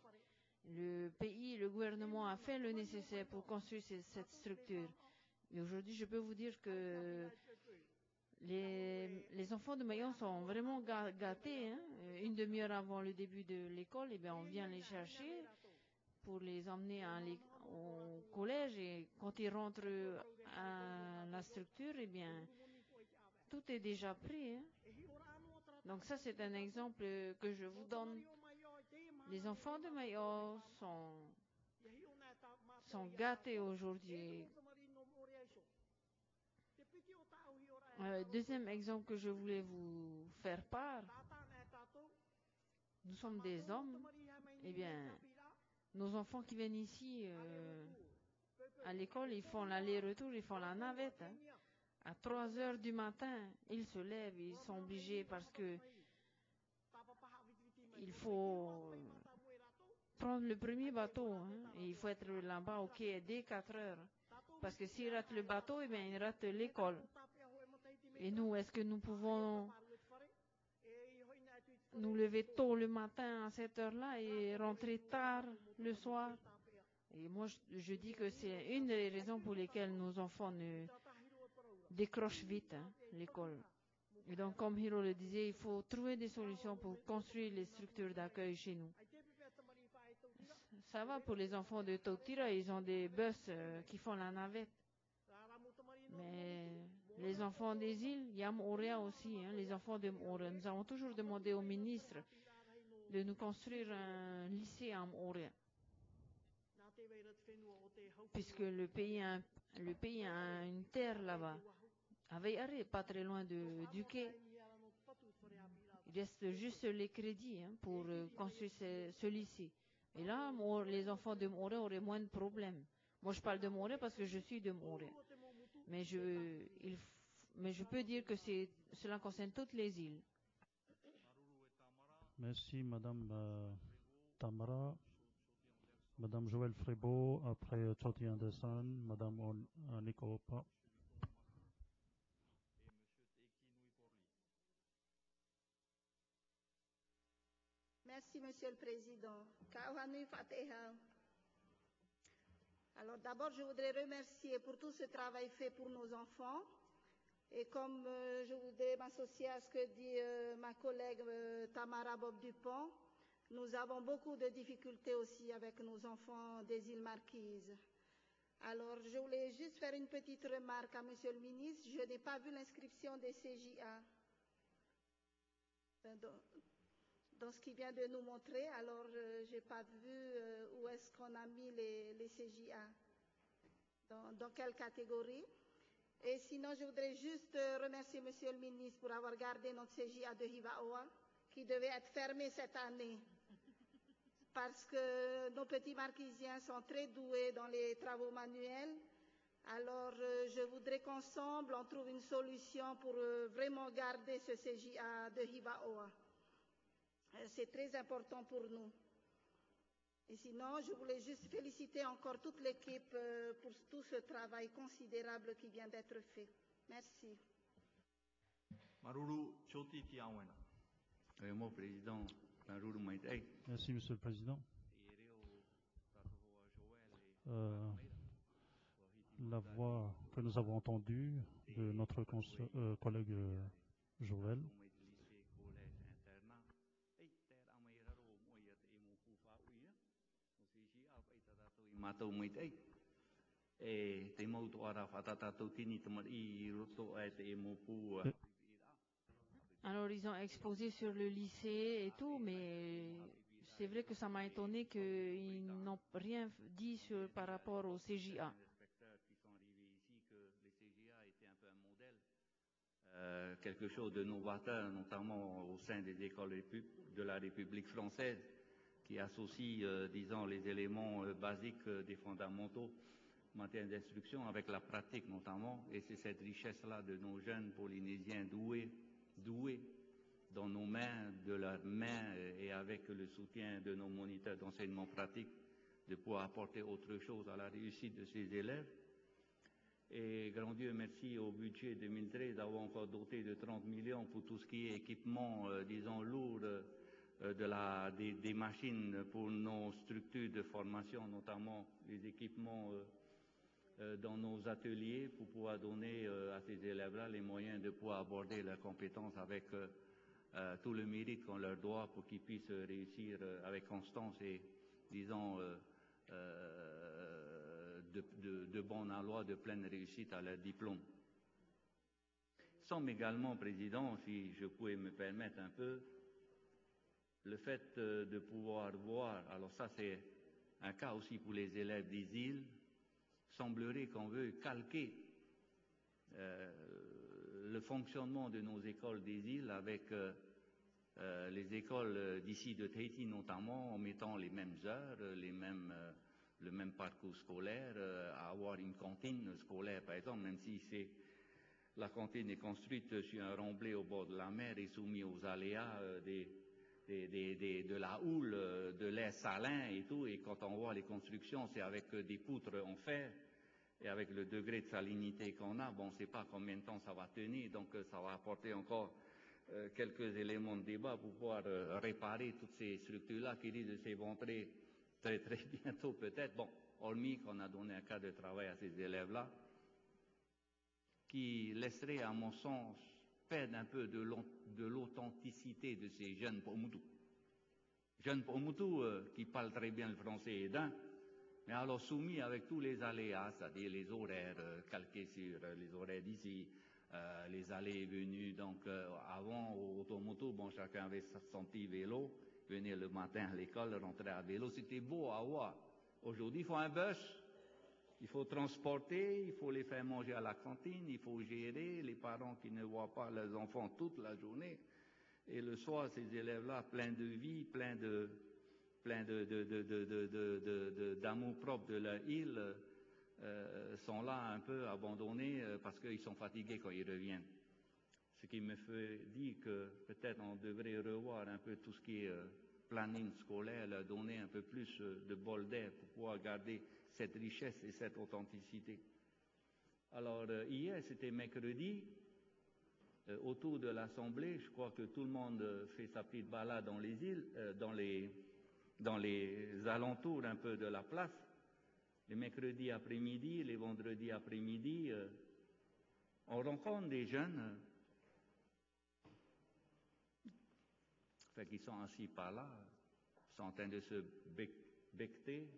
Le pays, le gouvernement a fait le nécessaire pour construire cette structure. Et aujourd'hui, je peux vous dire que les, les enfants de Mayon sont vraiment gâtés. Hein. Une demi-heure avant le début de l'école, eh bien, on vient les chercher pour les emmener au collège et quand ils rentrent à la structure, eh bien, tout est déjà pris. Hein. Donc ça, c'est un exemple que je vous donne. Les enfants de Mayo sont, sont gâtés aujourd'hui. Euh, deuxième exemple que je voulais vous faire part, nous sommes des hommes, eh bien, nos enfants qui viennent ici euh, à l'école, ils font l'aller-retour, ils font la navette. Hein. À 3 heures du matin, ils se lèvent, ils sont obligés parce que il faut prendre le premier bateau. Hein, et il faut être là-bas au quai dès 4 heures. Parce que s'ils ratent le bateau, eh bien, ils ratent l'école. Et nous, est-ce que nous pouvons nous lever tôt le matin à cette heure-là et rentrer tard le soir Et moi, je, dis que c'est une des raisons pour lesquelles nos enfants ne décrochent vite hein, l'école. Et donc, comme Hiro le disait, il faut trouver des solutions pour construire les structures d'accueil chez nous. Ça va pour les enfants de Totira, ils ont des bus euh, qui font la navette. Les enfants des îles, il y a aussi, hein, les enfants de Montréal. Nous avons toujours demandé au ministre de nous construire un lycée à Montréal. Puisque le pays a, une terre là-bas, à Veillaré, pas très loin de, du quai. Il reste juste les crédits hein, pour euh, construire ce, lycée. Et là, les enfants de Montréal auraient moins de problèmes. Moi, je parle de Montréal parce que je suis de Montréal. Mais je, il, mais je peux dire que cela concerne toutes les îles. Merci, Madame euh, Tamara. Madame Joël Frébeau, après Choti Anderson, Madame Nico Opa. Merci, Monsieur le Président. Alors d'abord, je voudrais remercier pour tout ce travail fait pour nos enfants. Et comme euh, je voudrais m'associer à ce que dit euh, ma collègue euh, Tamara Bob Dupont, nous avons beaucoup de difficultés aussi avec nos enfants des îles Marquises. Alors, je voulais juste faire une petite remarque à Monsieur le ministre. Je n'ai pas vu l'inscription des CJA dans, dans, ce qu'il vient de nous montrer. Alors, je n'ai pas vu où est-ce qu'on a mis les, CJA, dans, quelle catégorie? Et sinon, je voudrais juste remercier Monsieur le ministre pour avoir gardé notre CJA de Hivaoa, qui devait être fermé cette année parce que nos petits marquisiens sont très doués dans les travaux manuels. Alors, euh, je voudrais qu'ensemble, on trouve une solution pour euh, vraiment garder ce CJA de Hibaoa. Euh, C'est très important pour nous. Et sinon, je voulais juste féliciter encore toute l'équipe euh, pour tout ce travail considérable qui vient d'être fait. Merci. Président, Merci, Monsieur le Président. Euh, la voix que nous avons entendue de notre euh, collègue euh, Joël. Alors, ils ont exposé sur le lycée et tout, mais c'est vrai que ça m'a étonné qu'ils n'ont rien dit sur, par rapport au CJA. Euh, quelque chose de novateur, notamment au sein des écoles de la République française, qui associe, euh, disons, les éléments euh, basiques des fondamentaux en matière d'instruction avec la pratique notamment, et c'est cette richesse-là de nos jeunes Polynésiens doués, doués dans nos mains, de leurs mains et avec le soutien de nos moniteurs d'enseignement pratique, de pouvoir apporter autre chose à la réussite de ces élèves. Et grand Dieu merci au budget 2013 d'avoir encore doté de 30 millions pour tout ce qui est équipement, euh, disons, lourd euh, de la, des, machines pour nos structures de formation, notamment les équipements euh, euh dans nos ateliers pour pouvoir donner euh, à ces élèves-là les moyens de pouvoir aborder leurs compétences avec euh, tout le mérite qu'on leur doit pour qu'ils puissent réussir avec constance et, disons, de, de, de bon de pleine réussite à leur diplôme. Somme également, Président, si je pouvais me permettre un peu, le fait de pouvoir voir, alors ça c'est un cas aussi pour les élèves des îles, semblerait qu'on veut calquer euh, le fonctionnement de nos écoles des îles avec euh, euh, les écoles d'ici de Tahiti notamment, en mettant les mêmes heures, les mêmes euh, le même parcours scolaire, euh, à avoir une cantine scolaire, par exemple, même si c'est la cantine est construite sur un remblai au bord de la mer et soumise aux aléas euh, des, de la houle, euh, de l'air salin et tout. Et quand on voit les constructions, c'est avec des poutres en fer. Et avec le degré de salinité qu'on a, bon, on ne sait pas combien de temps ça va tenir, donc ça va apporter encore euh, quelques éléments de débat pour pouvoir euh, réparer toutes ces structures-là qui risquent de s'éventrer très très bientôt peut-être, bon, hormis qu'on a donné un cas de travail à ces élèves-là, qui laisserait à mon sens perdre un peu de l'authenticité de ces jeunes Pomotou. Jeunes Pomotou euh, qui parlent très bien le français et d'un, mais alors soumis avec tous les aléas, c'est-à-dire les horaires euh, calqués sur euh, les horaires d'ici, euh, les allées et venues. Donc avant, au automoto, bon, chacun avait son petit vélo, venir le matin à l'école, rentrer à vélo, c'était beau à voir. Aujourd'hui, il faut un bus, il faut transporter, il faut les faire manger à la cantine, il faut gérer les parents qui ne voient pas leurs enfants toute la journée. Et le soir, ces élèves-là, pleins de vie, pleins de, pleins de, de, d'amour propre de leur île, euh, sont là un peu abandonnés euh, parce qu'ils sont fatigués quand ils reviennent. Ce qui me fait dire que peut-être on devrait revoir un peu tout ce qui est euh, planning scolaire, leur donner un peu plus de bol d'air pour pouvoir garder cette richesse et cette authenticité. Alors euh, hier, c'était mercredi, euh, autour de l'Assemblée, je crois que tout le monde fait sa petite balade dans les îles, dans les, alentours un peu de la place. Les mercredis après-midi, les vendredis après-midi, on rencontre des jeunes qu'ils sont assis par là, sont en train de se bec becter,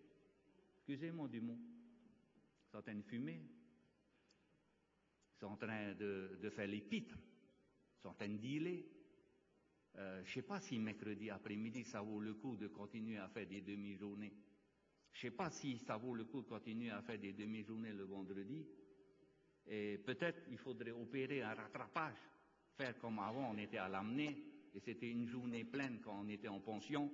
excusez-moi du mot, sont en train de sont en train de, faire les pitres, sont en train de. Euh, je ne sais pas si mercredi après-midi, ça vaut le coup de continuer à faire des demi-journées. Je ne sais pas si ça vaut le coup de continuer à faire des demi-journées le vendredi. Et peut-être il faudrait opérer un rattrapage, faire comme avant, on était à l'amener, et c'était une journée pleine quand on était en pension.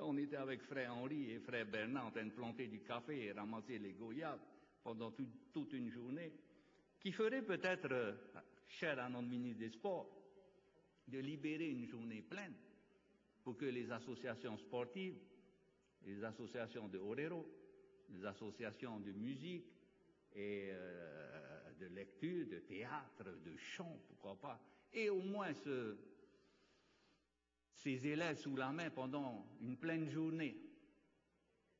On était avec frère Henri et frère Bernard en train de planter du café et ramasser les goyaves pendant tout, toute une journée, qui ferait peut-être, euh, cher à notre ministre des Sports, de libérer une journée pleine pour que les associations sportives, les associations de Orero, les associations de musique et euh, de lecture, de théâtre, de chant, pourquoi pas, et au moins ce, ces élèves sous la main pendant une pleine journée.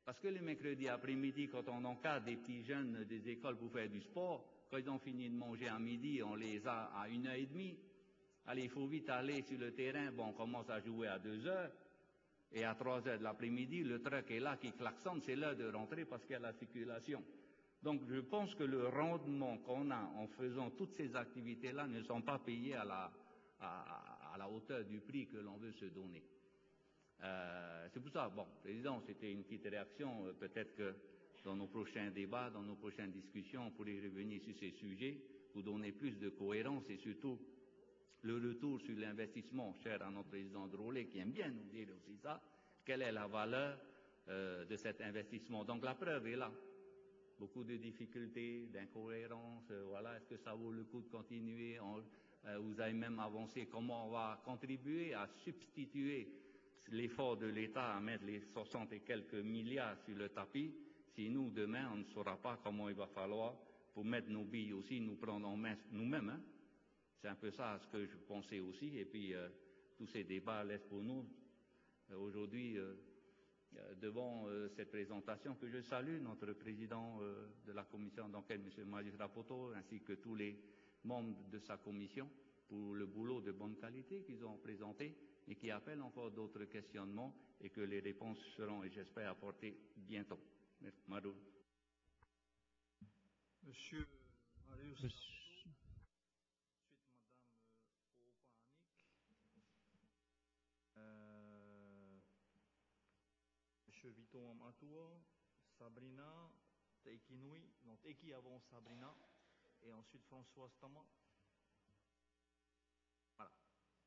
Parce que le mercredi après-midi, quand on encadre des petits jeunes des écoles pour faire du sport, quand ils ont fini de manger à midi, on les a à une heure et demie. Allez, il faut vite aller sur le terrain. Bon, on commence à jouer à deux heures. Et à trois heures de l'après-midi, le truck est là qui klaxonne. C'est l'heure de rentrer parce qu'il y a la circulation. Donc, je pense que le rendement qu'on a en faisant toutes ces activités-là ne sont pas payés à la, à la hauteur du prix que l'on veut se donner. Euh, c'est pour ça, bon, Président, c'était une petite réaction. Euh, peut-être que dans nos prochains débats, dans nos prochaines discussions, on pourrait revenir sur ces sujets pour donner plus de cohérence et surtout le retour sur l'investissement, cher à notre président Drolet, qui aime bien nous dire aussi ça, quelle est la valeur euh, de cet investissement? Donc la preuve est là. Beaucoup de difficultés, d'incohérences, voilà, est-ce que ça vaut le coup de continuer? On, Vous avez même avancé comment on va contribuer à substituer l'effort de l'État à mettre les 60 et quelques milliards sur le tapis, si nous, demain, on ne saura pas comment il va falloir, pour mettre nos billes aussi, nous prendre en main nous-mêmes. Hein. C'est un peu ça ce que je pensais aussi. Et puis, euh, tous ces débats laissent pour nous, euh, aujourd'hui, euh, euh devant euh, cette présentation, que je salue notre président euh, de la commission d'enquête, M. Magistrat Poto, ainsi que tous les membres de sa commission, pour le boulot de bonne qualité qu'ils ont présenté et qui appelle encore d'autres questionnements et que les réponses seront, et j'espère, apportées bientôt. Merci. Madou. Monsieur Marius. Monsieur... Ensuite, Madame Opanik. Euh, Monsieur Vito Amatua, Sabrina, Teiki Nui, non, Teiki avant Sabrina, et ensuite François Stama. Voilà.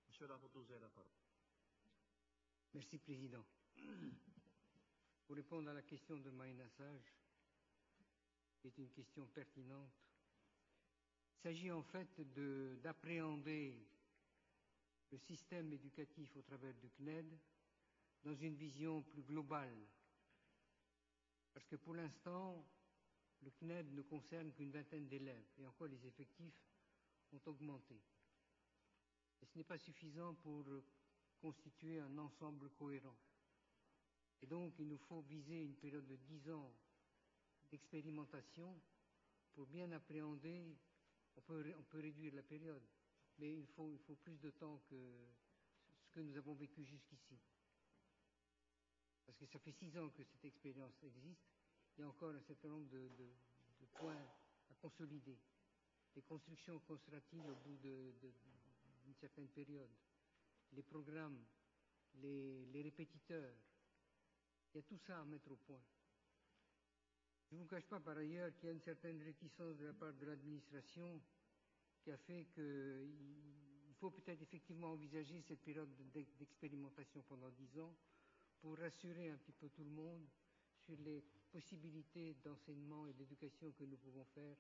Monsieur avez la parole. Merci, Président. Pour répondre à la question de Maïna Sage, qui est une question pertinente, il s'agit en fait d'appréhender le système éducatif au travers du CNED dans une vision plus globale. Parce que pour l'instant, le CNED ne concerne qu'une vingtaine d'élèves, et encore les effectifs ont augmenté. Et ce n'est pas suffisant pour constituer un ensemble cohérent. Et donc, il nous faut viser une période de dix ans d'expérimentation pour bien appréhender. On peut, on peut réduire la période, mais il faut, il faut plus de temps que ce que nous avons vécu jusqu'ici. Parce que ça fait six ans que cette expérience existe. Il y a encore un certain nombre de, points à consolider. Les constructions qu'on au bout d'une certaine période les programmes, les, les répétiteurs. Il y a tout ça à mettre au point. Je ne vous cache pas par ailleurs qu'il y a une certaine réticence de la part de l'administration qui a fait qu'il faut peut-être effectivement envisager cette période d'expérimentation pendant dix ans pour rassurer un petit peu tout le monde sur les possibilités d'enseignement et d'éducation que nous pouvons faire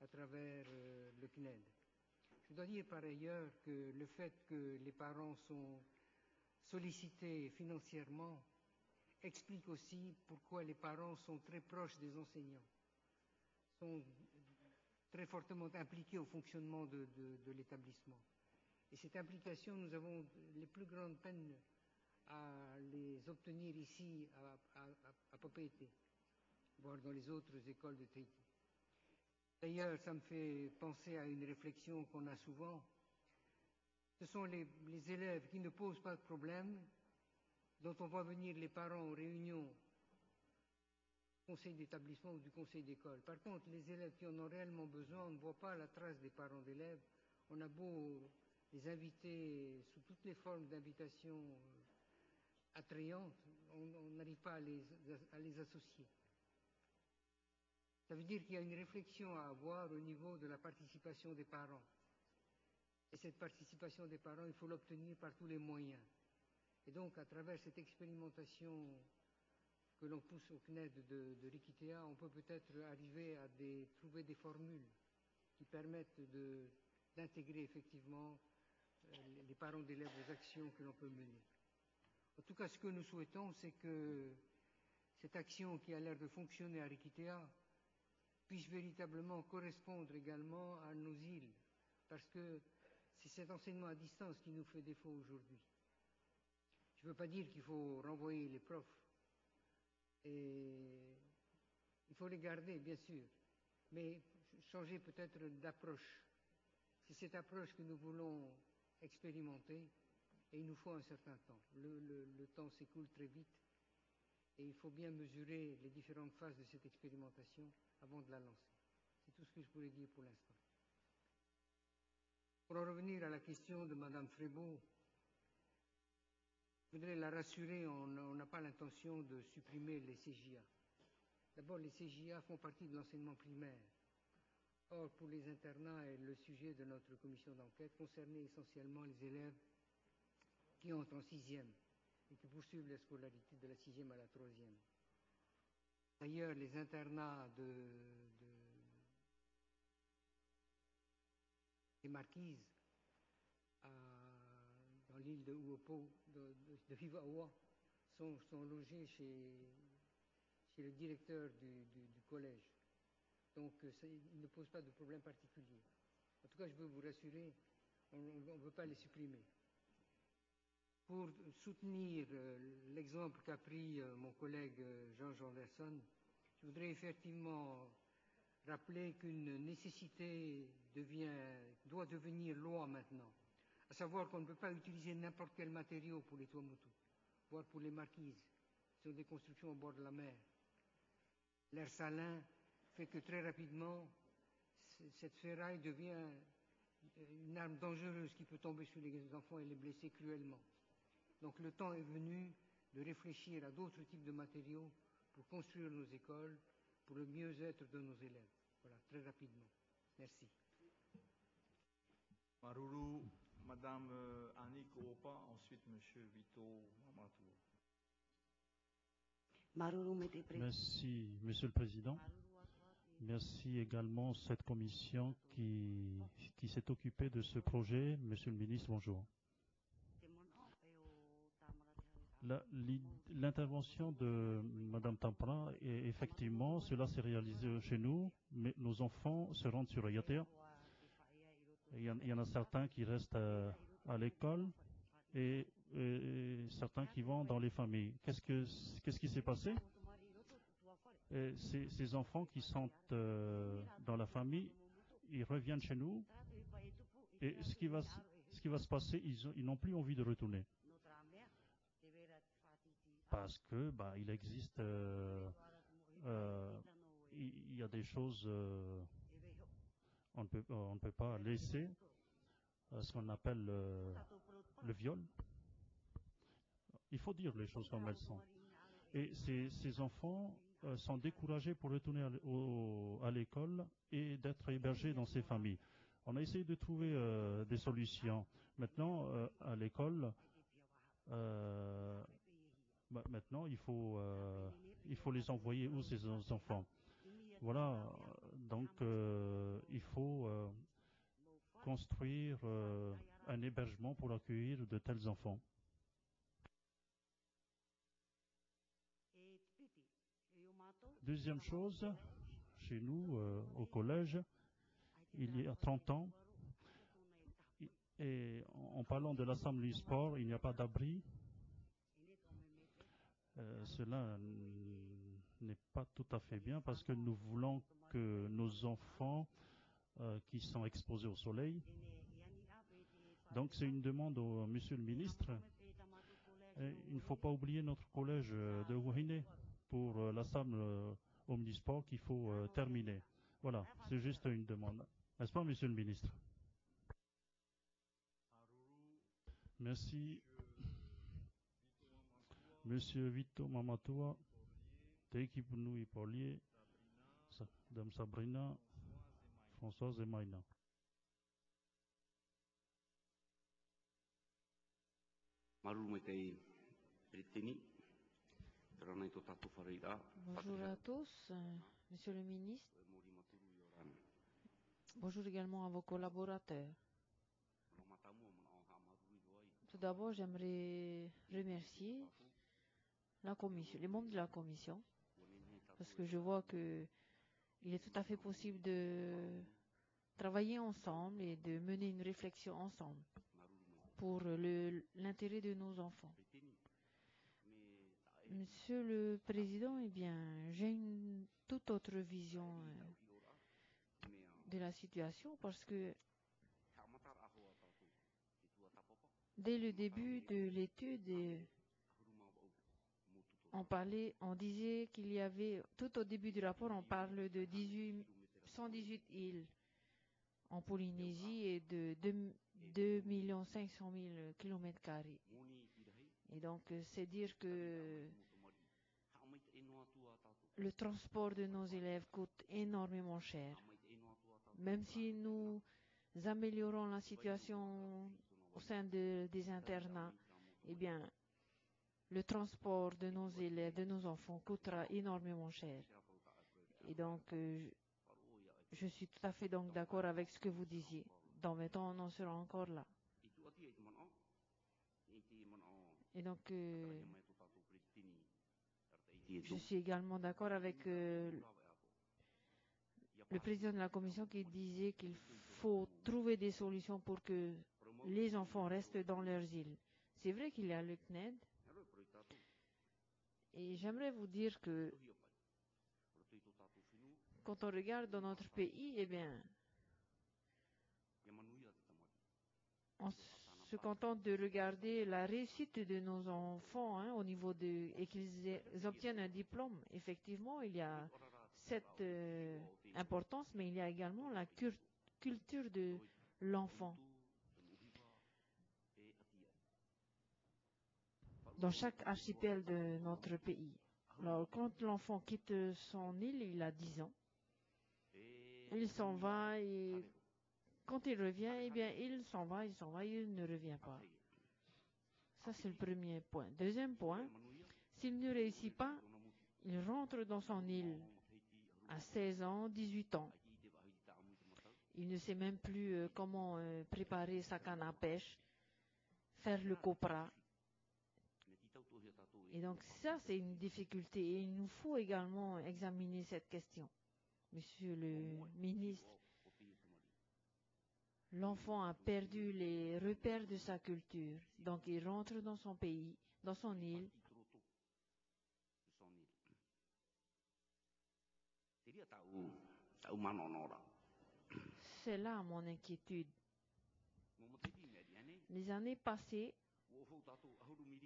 à travers euh, le CNED. Je dois dire par ailleurs que le fait que les parents sont sollicités financièrement explique aussi pourquoi les parents sont très proches des enseignants, sont très fortement impliqués au fonctionnement de, l'établissement. Et cette implication, nous avons les plus grandes peines à les obtenir ici à, à, voire dans les autres écoles de Tahiti. D'ailleurs, ça me fait penser à une réflexion qu'on a souvent. Ce sont les, élèves qui ne posent pas de problème, dont on voit venir les parents aux réunions du conseil d'établissement ou du conseil d'école. Par contre, les élèves qui en ont réellement besoin, on ne voit pas la trace des parents d'élèves. On a beau les inviter sous toutes les formes d'invitation attrayantes, on n'arrive pas à les associer. Ça veut dire qu'il y a une réflexion à avoir au niveau de la participation des parents. Et cette participation des parents, il faut l'obtenir par tous les moyens. Et donc, à travers cette expérimentation que l'on pousse au CNED de, de l'Iquitéa, on peut peut-être arriver à trouver des formules qui permettent d'intégrer effectivement euh, les parents d'élèves aux actions que l'on peut mener. En tout cas, ce que nous souhaitons, c'est que cette action qui a l'air de fonctionner à l'Iquitéa puisse véritablement correspondre également à nos îles. Parce que c'est cet enseignement à distance qui nous fait défaut aujourd'hui. Je ne veux pas dire qu'il faut renvoyer les profs. Et il faut les garder, bien sûr, mais changer peut-être d'approche. C'est cette approche que nous voulons expérimenter et il nous faut un certain temps. Le, temps s'écoule très vite et il faut bien mesurer les différentes phases de cette expérimentation avant de la lancer. C'est tout ce que je pourrais dire pour l'instant. Pour en revenir à la question de Mme Frébault, je voudrais la rassurer, on n'a pas l'intention de supprimer les CJA. D'abord, les CJA font partie de l'enseignement primaire. Or, pour les internats et le sujet de notre commission d'enquête concernait essentiellement les élèves qui entrent en sixième et qui poursuivent la scolarité de la sixième à la troisième. D'ailleurs, les internats de, de, des Marquises à, dans l'île de Uopo, de, de, sont, logés chez, le directeur du, collège. Donc, ça, il ne pose pas de problème particulier. En tout cas, je veux vous rassurer, on ne veut pas les supprimer. Pour soutenir l'exemple qu'a pris mon collègue Jean Anderson, je voudrais effectivement rappeler qu'une nécessité doit devenir loi maintenant, à savoir qu'on ne peut pas utiliser n'importe quel matériau pour les toits moutous, voire pour les marquises, sur des constructions au bord de la mer. L'air salin fait que très rapidement, cette ferraille devient une arme dangereuse qui peut tomber sur les enfants et les blesser cruellement. Donc le temps est venu de réfléchir à d'autres types de matériaux pour construire nos écoles, pour le mieux-être de nos élèves. Voilà, très rapidement. Merci. Maruru, Madame Annick Opa, ensuite Monsieur Vito Mamatou. Merci, Monsieur le Président. Merci également cette commission qui, qui s'est occupée de ce projet. Monsieur le ministre, bonjour. L'intervention de Madame Tampra, et effectivement, cela s'est réalisé chez nous, mais nos enfants se rendent sur Ayatea. Il y, en, a certains qui restent à, à l'école et, certains qui vont dans les familles. Qu'est-ce, que, qu'est-ce qui s'est passé? Ces, ces, enfants qui sont euh, dans la famille, ils reviennent chez nous et ce qui va, ce qui va se passer, ils n'ont plus envie de retourner parce que bah, il existe, euh, euh, il y a des choses, euh, on ne peut, pas laisser ce qu'on appelle le viol. Il faut dire les choses comme elles sont. Et ces, enfants sont découragés pour retourner à l'école et d'être hébergés dans ces familles. On a essayé de trouver des solutions. Maintenant, à l'école, maintenant, il faut, euh, il faut les envoyer où ces enfants? Voilà, donc euh, il faut euh, construire un hébergement pour accueillir de tels enfants. Deuxième chose, chez nous, au collège, il y a 30 ans, et en parlant de l'Assemblée sport, il n'y a pas d'abri euh, cela n'est pas tout à fait bien parce que nous voulons que nos enfants euh, qui sont exposés au soleil, donc c'est une demande au monsieur le ministre. Il ne faut pas oublier notre collège de Wahine pour euh, l'Assemblée euh, Omnisport qu'il faut euh, terminer. Voilà, c'est juste une demande. N'est-ce pas, monsieur le ministre? Merci. Monsieur Vito Mamatua, Teiki Punui Paulier, Dame Sabrina, Françoise et Maïna. Bonjour à tous, Monsieur le ministre. Bonjour également à vos collaborateurs. Tout d'abord, j'aimerais remercier la commission, les membres de la commission, parce que je vois que il est tout à fait possible de travailler ensemble et de mener une réflexion ensemble pour l'intérêt de nos enfants. Monsieur le Président, eh bien, j'ai une toute autre vision euh, de la situation parce que dès le début de l'étude, on parlait, on disait qu'il y avait, tout au début du rapport, on parle de 18, 118 îles en Polynésie et de 2, 500 000 kilomètres carrés. Et donc, c'est dire que le transport de nos élèves coûte énormément cher. Même si nous améliorons la situation au sein des internats, eh bien, le transport de nos élèves, de nos enfants coûtera énormément cher. Et donc, euh, je suis tout à fait donc d'accord avec ce que vous disiez. Dans 20 ans, on en sera encore là. Et donc, euh, je suis également d'accord avec euh, le président de la commission qui disait qu'il faut trouver des solutions pour que les enfants restent dans leurs îles. C'est vrai qu'il y a le CNED. Et j'aimerais vous dire que quand on regarde dans notre pays, eh bien, on se contente de regarder la réussite de nos enfants hein, au niveau de et qu'ils obtiennent un diplôme. Effectivement, il y a cette euh, importance, mais il y a également la culture de l'enfant. Dans chaque archipel de notre pays. Alors, quand l'enfant quitte son île, il a 10 ans. Il s'en va et quand il revient, eh bien, il s'en va, il s'en va, il ne revient pas. Ça, c'est le premier point. Deuxième point, s'il ne réussit pas, il rentre dans son île à 16 ans, 18 ans. Il ne sait même plus euh, comment euh, préparer sa canne à pêche, faire le copra. Et donc ça, c'est une difficulté. Et il nous faut également examiner cette question. Monsieur le ministre, L'enfant a perdu les repères de sa culture, donc il rentre dans son pays, dans son île. C'est là mon inquiétude. Les années passées,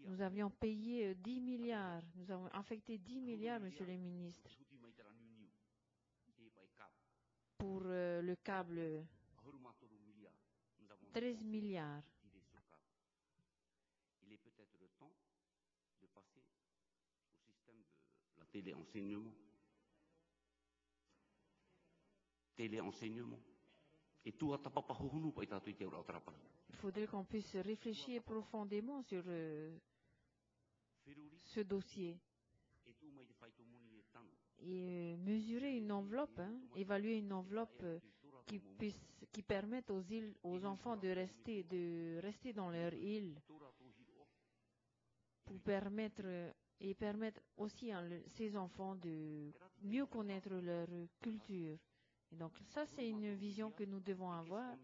nous avions payé 10 milliards, nous avons affecté 10 milliards, monsieur le ministre, pour euh, le câble 13 milliards. Il est peut-être le temps de passer au système de la téléenseignement. Téléenseignement. Il faudrait qu'on puisse réfléchir profondément sur euh, ce dossier et euh, mesurer une enveloppe, hein, évaluer une enveloppe euh, qui puisse qui permettent aux îles, aux enfants de rester, de rester dans leur île, pour permettre et permettre aussi à ces enfants de mieux connaître leur culture. Et donc ça, c'est une vision que nous devons avoir.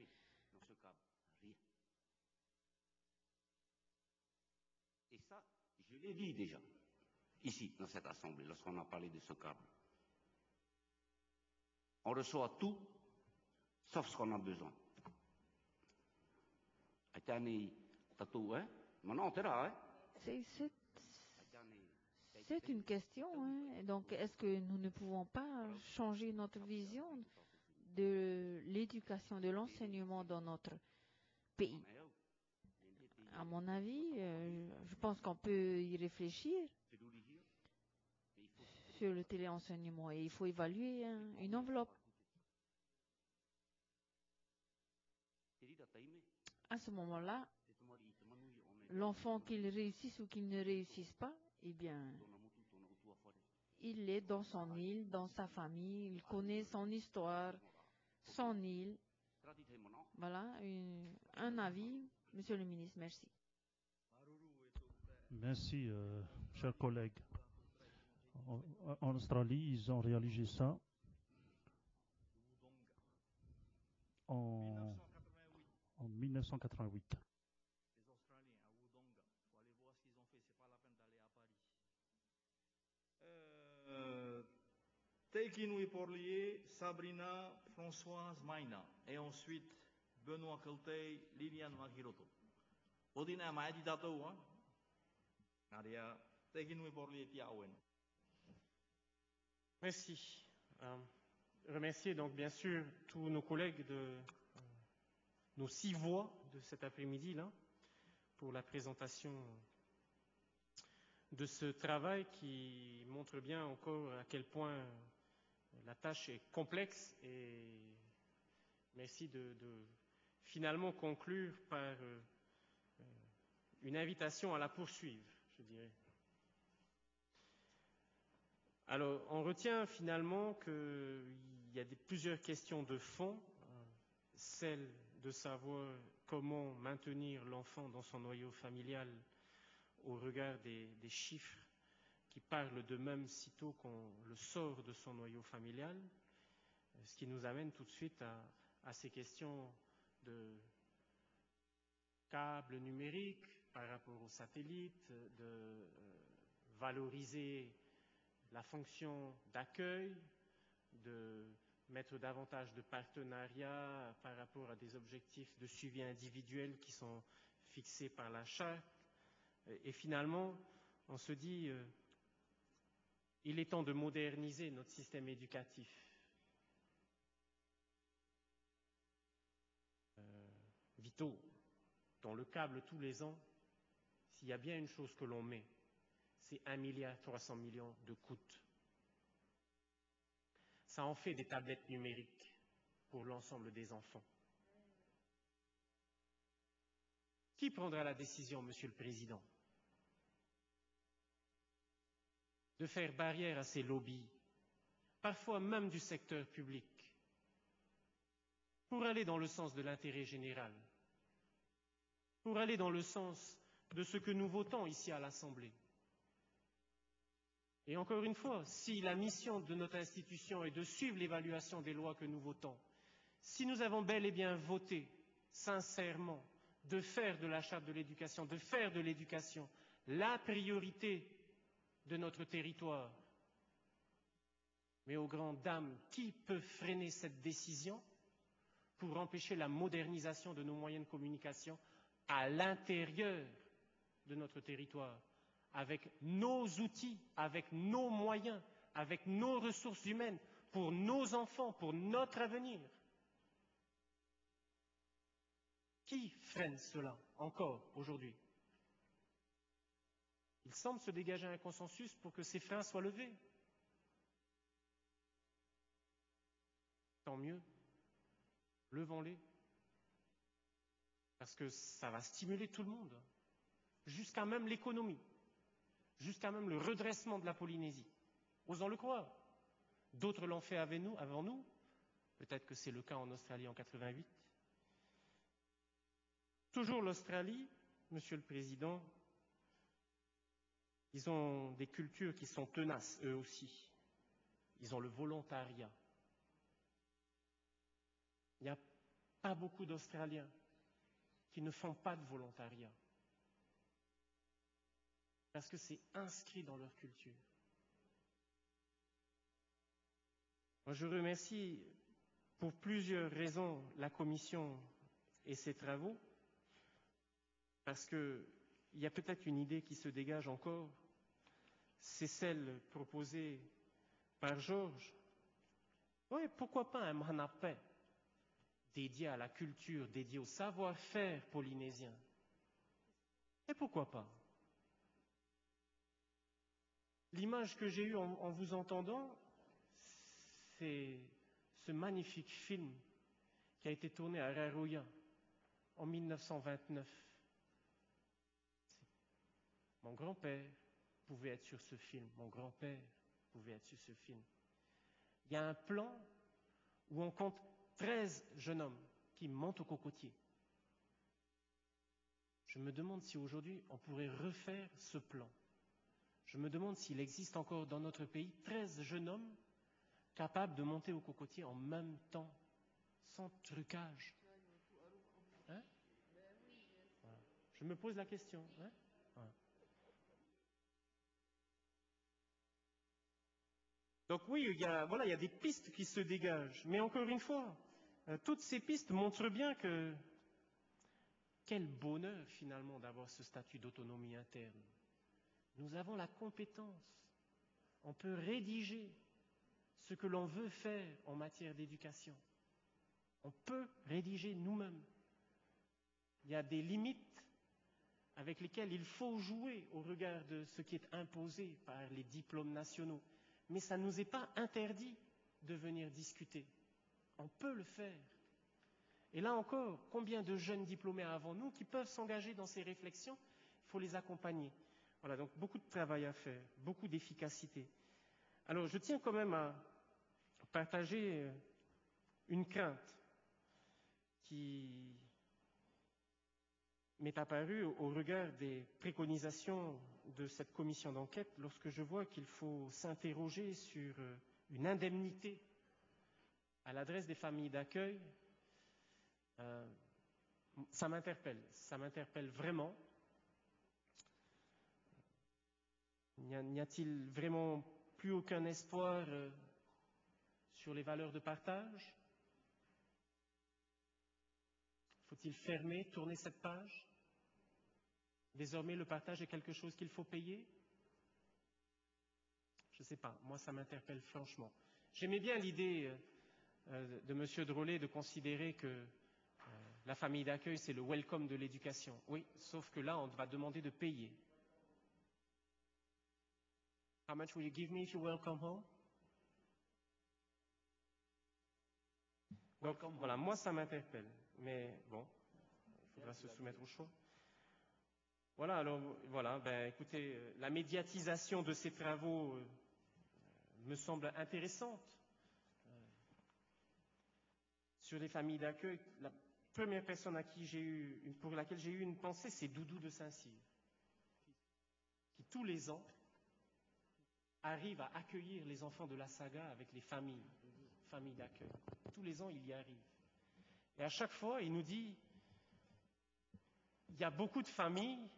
Et ça, je l'ai dit déjà, ici, dans cette assemblée, lorsqu'on a parlé de ce câble. On reçoit tout sauf ce qu'on a besoin. C'est une question. Hein. Donc, est-ce que nous ne pouvons pas changer notre vision de l'éducation, de l'enseignement dans notre pays? À mon avis, euh, je pense qu'on peut y réfléchir sur le téléenseignement et il faut évaluer hein, une enveloppe. à ce moment-là, l'enfant qu'il réussisse ou qu'il ne réussisse pas, eh bien, il est dans son île, dans sa famille, il connaît son histoire, son île. Voilà, un avis. Monsieur le ministre, merci. Merci, euh, chers collègues. en, Australie, ils ont réalisé ça en, en 1988. Tekinui Porlier, Sabrina Françoise Maina. Et ensuite, Benoît Keltey, Liliane Mahiroto. Odina Maedi Dato, hein? Nadia, Tekinui Porlier, Tiawen. Merci. Euh, remercier donc bien sûr tous nos collègues de euh, nos six voix de cet après-midi là pour la présentation de ce travail qui montre bien encore à quel point la tâche est complexe et merci de, finalement conclure par euh, euh, une invitation à la poursuivre, je dirais. Alors, on retient finalement qu'il y a plusieurs questions de fond, celle de savoir comment maintenir l'enfant dans son noyau familial au regard des chiffres qui parle de même sitôt qu'on le sort de son noyau familial, ce qui nous amène tout de suite à, à ces questions de câbles numériques par rapport aux satellites, de euh, valoriser la fonction d'accueil, de mettre davantage de partenariats par rapport à des objectifs de suivi individuel qui sont fixés par la charte. Et finalement, on se dit, euh, il est temps de moderniser notre système éducatif. Euh, Vito, dans le câble tous les ans, s'il y a bien une chose que l'on met, c'est 1 milliard 300 millions de coûts. Ça en fait des tablettes numériques pour l'ensemble des enfants. Qui prendra la décision, Monsieur le Président? De faire barrière à ces lobbies, parfois même du secteur public, pour aller dans le sens de l'intérêt général, pour aller dans le sens de ce que nous votons ici à l'Assemblée. Et encore une fois, si la mission de notre institution est de suivre l'évaluation des lois que nous votons, si nous avons bel et bien voté sincèrement de faire de la charte de l'éducation, de faire de l'éducation la priorité de notre territoire. Mais aux grandes dames, qui peut freiner cette décision pour empêcher la modernisation de nos moyens de communication à l'intérieur de notre territoire, avec nos outils, avec nos moyens, avec nos ressources humaines, pour nos enfants, pour notre avenir? Qui freine cela encore aujourd'hui? Il semble se dégager un consensus pour que ces freins soient levés. Tant mieux. Levons-les. Parce que ça va stimuler tout le monde, jusqu'à même l'économie, jusqu'à même le redressement de la Polynésie. Osons le croire. D'autres l'ont fait avant nous, avant nous. Peut-être que c'est le cas en Australie en 88. Toujours l'Australie, Monsieur le Président, ils ont des cultures qui sont tenaces, eux aussi. Ils ont le volontariat. Il n'y a pas beaucoup d'Australiens qui ne font pas de volontariat. Parce que c'est inscrit dans leur culture. Moi, je remercie pour plusieurs raisons la Commission et ses travaux, parce qu'il y a peut-être une idée qui se dégage encore c'est celle proposée par Georges. Oui, pourquoi pas un manapin dédié à la culture, dédié au savoir-faire polynésien? Et pourquoi pas? L'image que j'ai eue en, en, vous entendant, c'est ce magnifique film qui a été tourné à Raroya en 1929. Mon grand-père, pouvait être sur ce film, mon grand-père pouvait être sur ce film. Il y a un plan où on compte 13 jeunes hommes qui montent au cocotier. Je me demande si aujourd'hui on pourrait refaire ce plan. Je me demande s'il existe encore dans notre pays 13 jeunes hommes capables de monter au cocotier en même temps sans trucage. Hein? Je me pose la question. Hein? Donc oui, il y, a, voilà, des pistes qui se dégagent. Mais encore une fois, euh, toutes ces pistes montrent bien que quel bonheur finalement d'avoir ce statut d'autonomie interne. Nous avons la compétence. On peut rédiger ce que l'on veut faire en matière d'éducation. On peut rédiger nous-mêmes. Il y a des limites avec lesquelles il faut jouer au regard de ce qui est imposé par les diplômes nationaux. Mais ça ne nous est pas interdit de venir discuter. On peut le faire. Et là encore, combien de jeunes diplômés avons-nous qui peuvent s'engager dans ces réflexions? Il faut les accompagner. Voilà, donc beaucoup de travail à faire, beaucoup d'efficacité. Alors, je tiens quand même à partager euh, une crainte qui m'est apparue au regard des préconisations de cette commission d'enquête lorsque je vois qu'il faut s'interroger sur euh, une indemnité à l'adresse des familles d'accueil euh, ça m'interpelle, ça m'interpelle vraiment. N'y a-t-il vraiment plus aucun espoir euh, sur les valeurs de partage? Faut-il fermer, tourner cette page? Désormais, le partage est quelque chose qu'il faut payer? Je ne sais pas, moi ça m'interpelle franchement. J'aimais bien l'idée euh, de M. Drolet de considérer que la famille d'accueil, c'est le welcome de l'éducation. Oui, sauf que là, on va demander de payer. How much will you give me if you welcome home? Donc, voilà, moi, ça m'interpelle. Mais bon, il faudra se soumettre au choix. Voilà, alors, voilà, ben, écoutez, euh, la médiatisation de ces travaux euh, me semble intéressante. Euh, sur les familles d'accueil, première personne pour laquelle j'ai eu une pensée, c'est Doudou de Saint-Cyr, qui tous les ans arrive à accueillir les enfants de la saga avec les familles, familles d'accueil. Tous les ans, il y arrive. Et à chaque fois, il nous dit, il y a beaucoup de familles,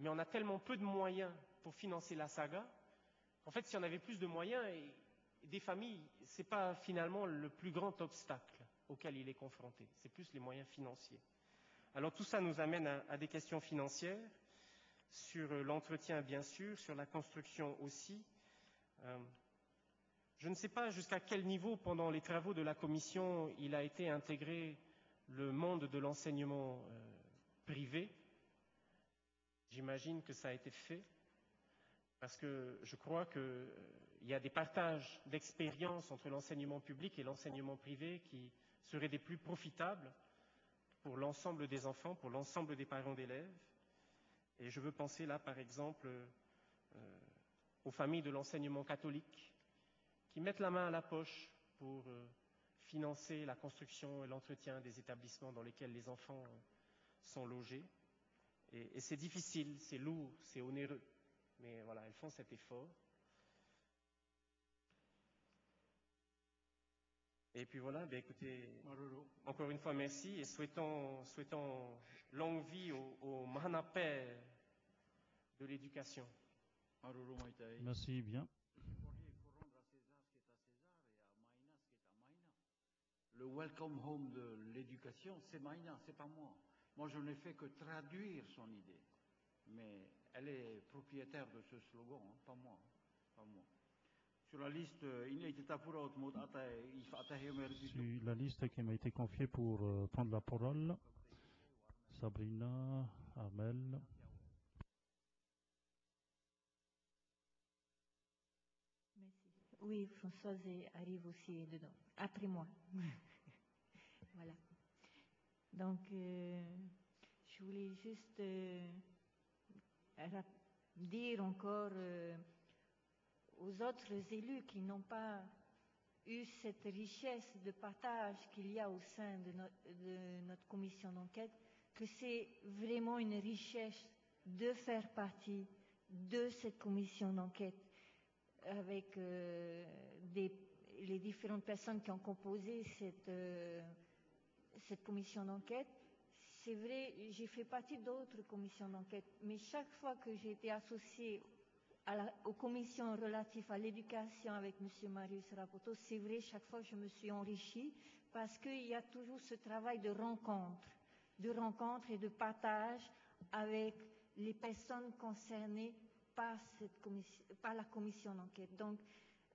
mais on a tellement peu de moyens pour financer la saga. En fait, si on avait plus de moyens, des familles, ce n'est pas finalement le plus grand obstacle auxquels il est confronté. C'est plus les moyens financiers. Alors tout ça nous amène à, des questions financières, sur euh, l'entretien bien sûr, sur la construction aussi. Euh, je ne sais pas jusqu'à quel niveau, pendant les travaux de la Commission, il a été intégré le monde de l'enseignement euh, privé. J'imagine que ça a été fait, parce que je crois qu'il y a des partages d'expériences entre l'enseignement public et l'enseignement privé qui seraient des plus profitables pour l'ensemble des enfants, pour l'ensemble des parents d'élèves. Et je veux penser là, par exemple, euh, aux familles de l'enseignement catholique qui mettent la main à la poche pour euh, financer la construction et l'entretien des établissements dans lesquels les enfants euh, sont logés. Et, et c'est difficile, c'est lourd, c'est onéreux. Mais voilà, elles font cet effort. Et puis voilà, ben écoutez, encore une fois merci et souhaitons, souhaitons longue vie au, au Père de l'éducation. Merci bien. Le welcome home de l'éducation, c'est Maïna, c'est pas moi. Moi, je n'ai fait que traduire son idée. Mais elle est propriétaire de ce slogan, hein, pas moi. Pas moi. Sur la liste, la liste qui m'a été confiée pour euh, prendre la parole, Sabrina, Armel. Oui, Françoise arrive aussi dedans, après moi. voilà. Donc, euh, je voulais juste euh, dire encore aux autres élus qui n'ont pas eu cette richesse de partage qu'il y a au sein de, notre commission d'enquête, que c'est vraiment une richesse de faire partie de cette commission d'enquête avec euh, les différentes personnes qui ont composé cette, euh, cette commission d'enquête. C'est vrai, j'ai fait partie d'autres commissions d'enquête, mais chaque fois que j'ai été associée à la, aux commissions relatives à l'éducation avec M. Marius Rapoto, c'est vrai, chaque fois je me suis enrichie parce qu'il y a toujours ce travail de rencontre, de rencontre et de partage avec les personnes concernées par, cette par la commission d'enquête. Donc,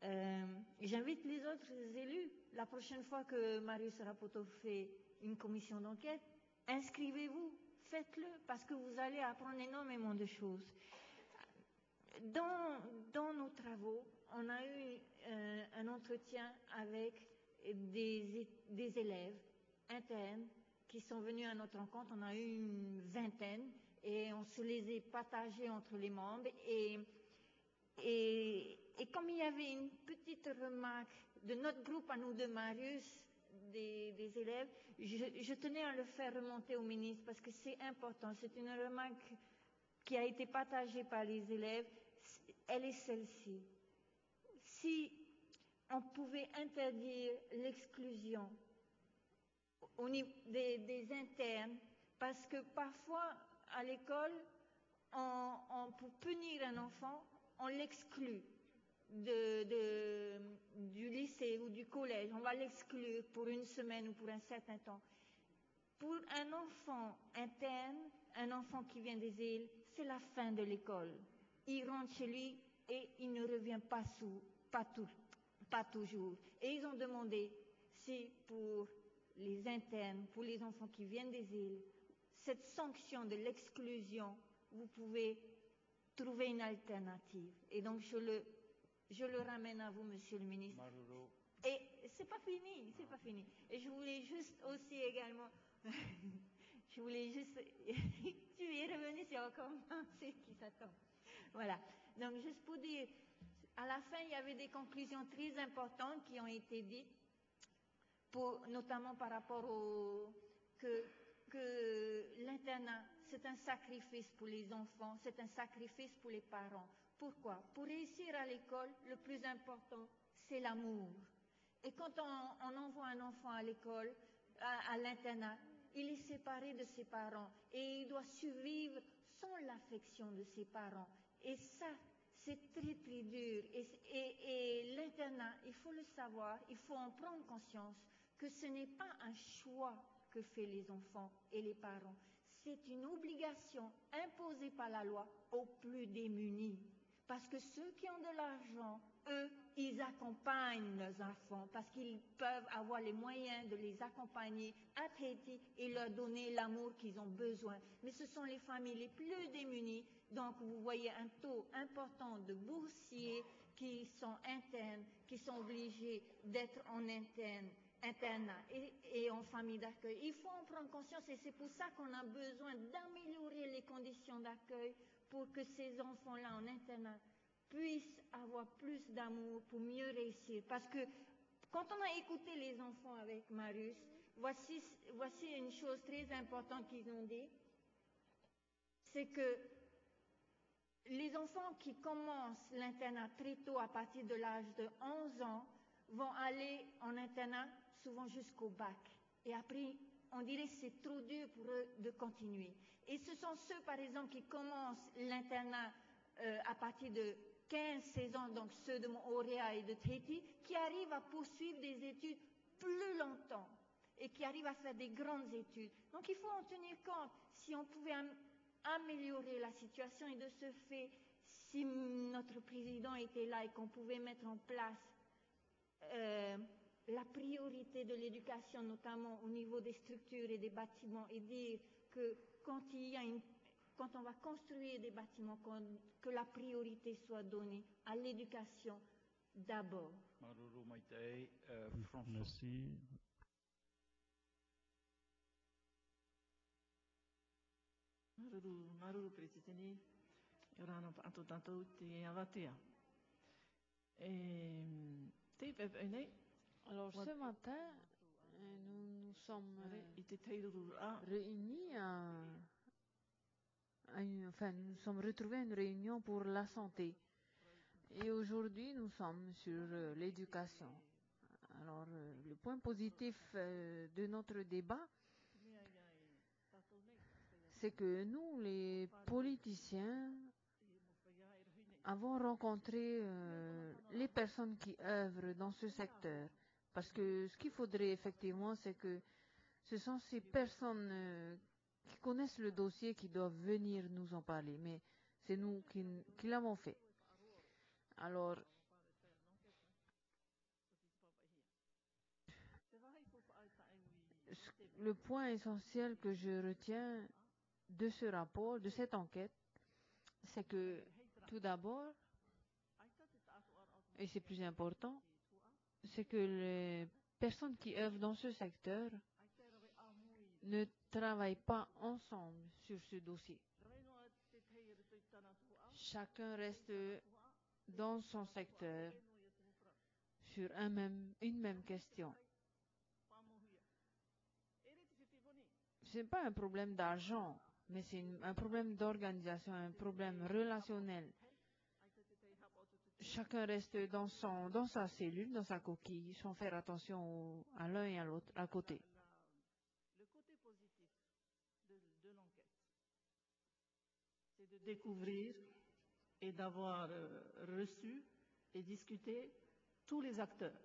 euh, j'invite les autres élus, la prochaine fois que Marius Rapoto fait une commission d'enquête, inscrivez-vous, faites-le, parce que vous allez apprendre énormément de choses. Dans, dans nos travaux, on a eu euh, un entretien avec des, des élèves internes qui sont venus à notre rencontre. On a eu une vingtaine et on se les a partagés entre les membres. Et, et, et comme il y avait une petite remarque de notre groupe à nous de Marius, des, élèves, je, tenais à le faire remonter au ministre parce que c'est important. C'est une remarque qui a été partagée par les élèves. Elle est celle-ci. Si on pouvait interdire l'exclusion au niveau des, internes, parce que parfois à l'école, pour punir un enfant, on l'exclut du lycée ou du collège, on va l'exclure pour une semaine ou pour un certain temps. Pour un enfant interne, un enfant qui vient des îles, c'est la fin de l'école. Il rentre chez lui et il ne revient pas, sous, pas, tout, pas toujours. Et ils ont demandé si pour les internes, pour les enfants qui viennent des îles, cette sanction de l'exclusion, vous pouvez trouver une alternative. Et donc je le je le ramène à vous, Monsieur le ministre. Maruro. Et c'est pas fini, c'est pas fini. Et je voulais juste aussi également, je voulais juste, tu es revenu, c'est encore c'est qui s'attend. Voilà. Donc juste pour dire, à la fin, il y avait des conclusions très importantes qui ont été dites, pour, notamment par rapport au que que l'internat, c'est un sacrifice pour les enfants, c'est un sacrifice pour les parents. Pourquoi? Pour réussir à l'école, le plus important, c'est l'amour. Et quand on, envoie un enfant à l'école, à, l'internat, il est séparé de ses parents et il doit survivre sans l'affection de ses parents. Et ça, c'est très très dur. Et, l'internat, il faut le savoir, il faut en prendre conscience que ce n'est pas un choix que fait les enfants et les parents. C'est une obligation imposée par la loi aux plus démunis. Parce que ceux qui ont de l'argent, eux, ils accompagnent leurs enfants parce qu'ils peuvent avoir les moyens de les accompagner à et leur donner l'amour qu'ils ont besoin. Mais ce sont les familles les plus démunies. Donc, vous voyez un taux important de boursiers qui sont internes, qui sont obligés d'être en interne internat et, et en famille d'accueil. Il faut en prendre conscience et c'est pour ça qu'on a besoin d'améliorer les conditions d'accueil pour que ces enfants-là en internat puissent avoir plus d'amour pour mieux réussir. Parce que quand on a écouté les enfants avec Marius, voici, voici une chose très importante qu'ils ont dit, c'est que les enfants qui commencent l'internat très tôt, à partir de l'âge de 11 ans, vont aller en internat souvent jusqu'au bac. Et après, on dirait que c'est trop dur pour eux de continuer. Et ce sont ceux, par exemple, qui commencent l'internat euh, à partir de 15-16 ans, donc ceux de Montréal et de Tahiti, qui arrivent à poursuivre des études plus longtemps et qui arrivent à faire des grandes études. Donc il faut en tenir compte. Si on pouvait am améliorer la situation et de ce fait, si notre président était là et qu'on pouvait mettre en place euh, la priorité de l'éducation, notamment au niveau des structures et des bâtiments, et dire que quand, il y a une, quand on va construire des bâtiments, que la priorité soit donnée à l'éducation d'abord. Euh, Merci. Maruru, maruru presidente, yorano anto tanto avatea. Te pe ne Alors ce matin, nous nous sommes réunis à, à une, enfin nous nous sommes retrouvés à une réunion pour la santé. Et aujourd'hui, nous sommes sur l'éducation Alors, euh, le point positif euh, de notre débat, c'est que nous, les politiciens, avons rencontré euh, les personnes qui œuvrent dans ce secteur. Parce que ce qu'il faudrait effectivement, c'est que ce sont ces personnes euh, qui connaissent le dossier qui doivent venir nous en parler. Mais c'est nous qui, qui l'avons fait. Alors, le point essentiel que je retiens de ce rapport, de cette enquête, c'est que tout d'abord, et c'est plus important, c'est que les personnes qui œuvrent dans ce secteur ne travaillent pas ensemble sur ce dossier. Chacun reste dans son secteur sur une même question. Ce n'est pas un problème d'argent, mais c'est un problème d'organisation, un problème relationnel. Chacun reste dans, son, dans sa cellule, dans sa coquille, sans faire attention à l'un et à l'autre à côté. Le côté positif de, de l'enquête, c'est de découvrir et d'avoir euh, reçu et discuté tous les acteurs,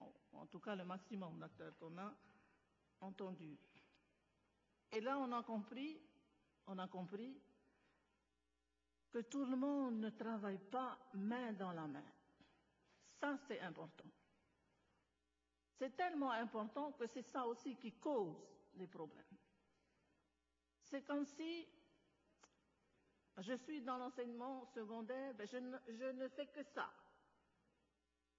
en, en tout cas le maximum d'acteurs qu'on a entendus. Et là, on a compris, on a compris que tout le monde ne travaille pas main dans la main. Ça, c'est important. C'est tellement important que c'est ça aussi qui cause les problèmes. C'est comme si je suis dans l'enseignement secondaire, mais je ne, je ne fais que ça.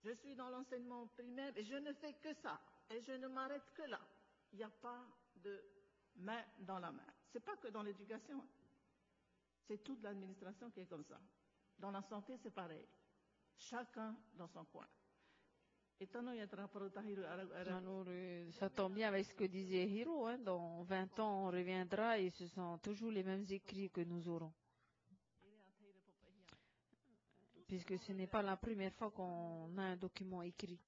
Je suis dans l'enseignement primaire et je ne fais que ça. Et je ne m'arrête que là. Il n'y a pas de main dans la main. Ce n'est pas que dans l'éducation. C'est toute l'administration qui est comme ça. Dans la santé, c'est pareil. Chacun dans son coin. Ça tombe bien avec ce que disait Hiro. Hein. Dans 20 ans, on reviendra et ce sont toujours les mêmes écrits que nous aurons. Puisque ce n'est pas la première fois qu'on a un document écrit.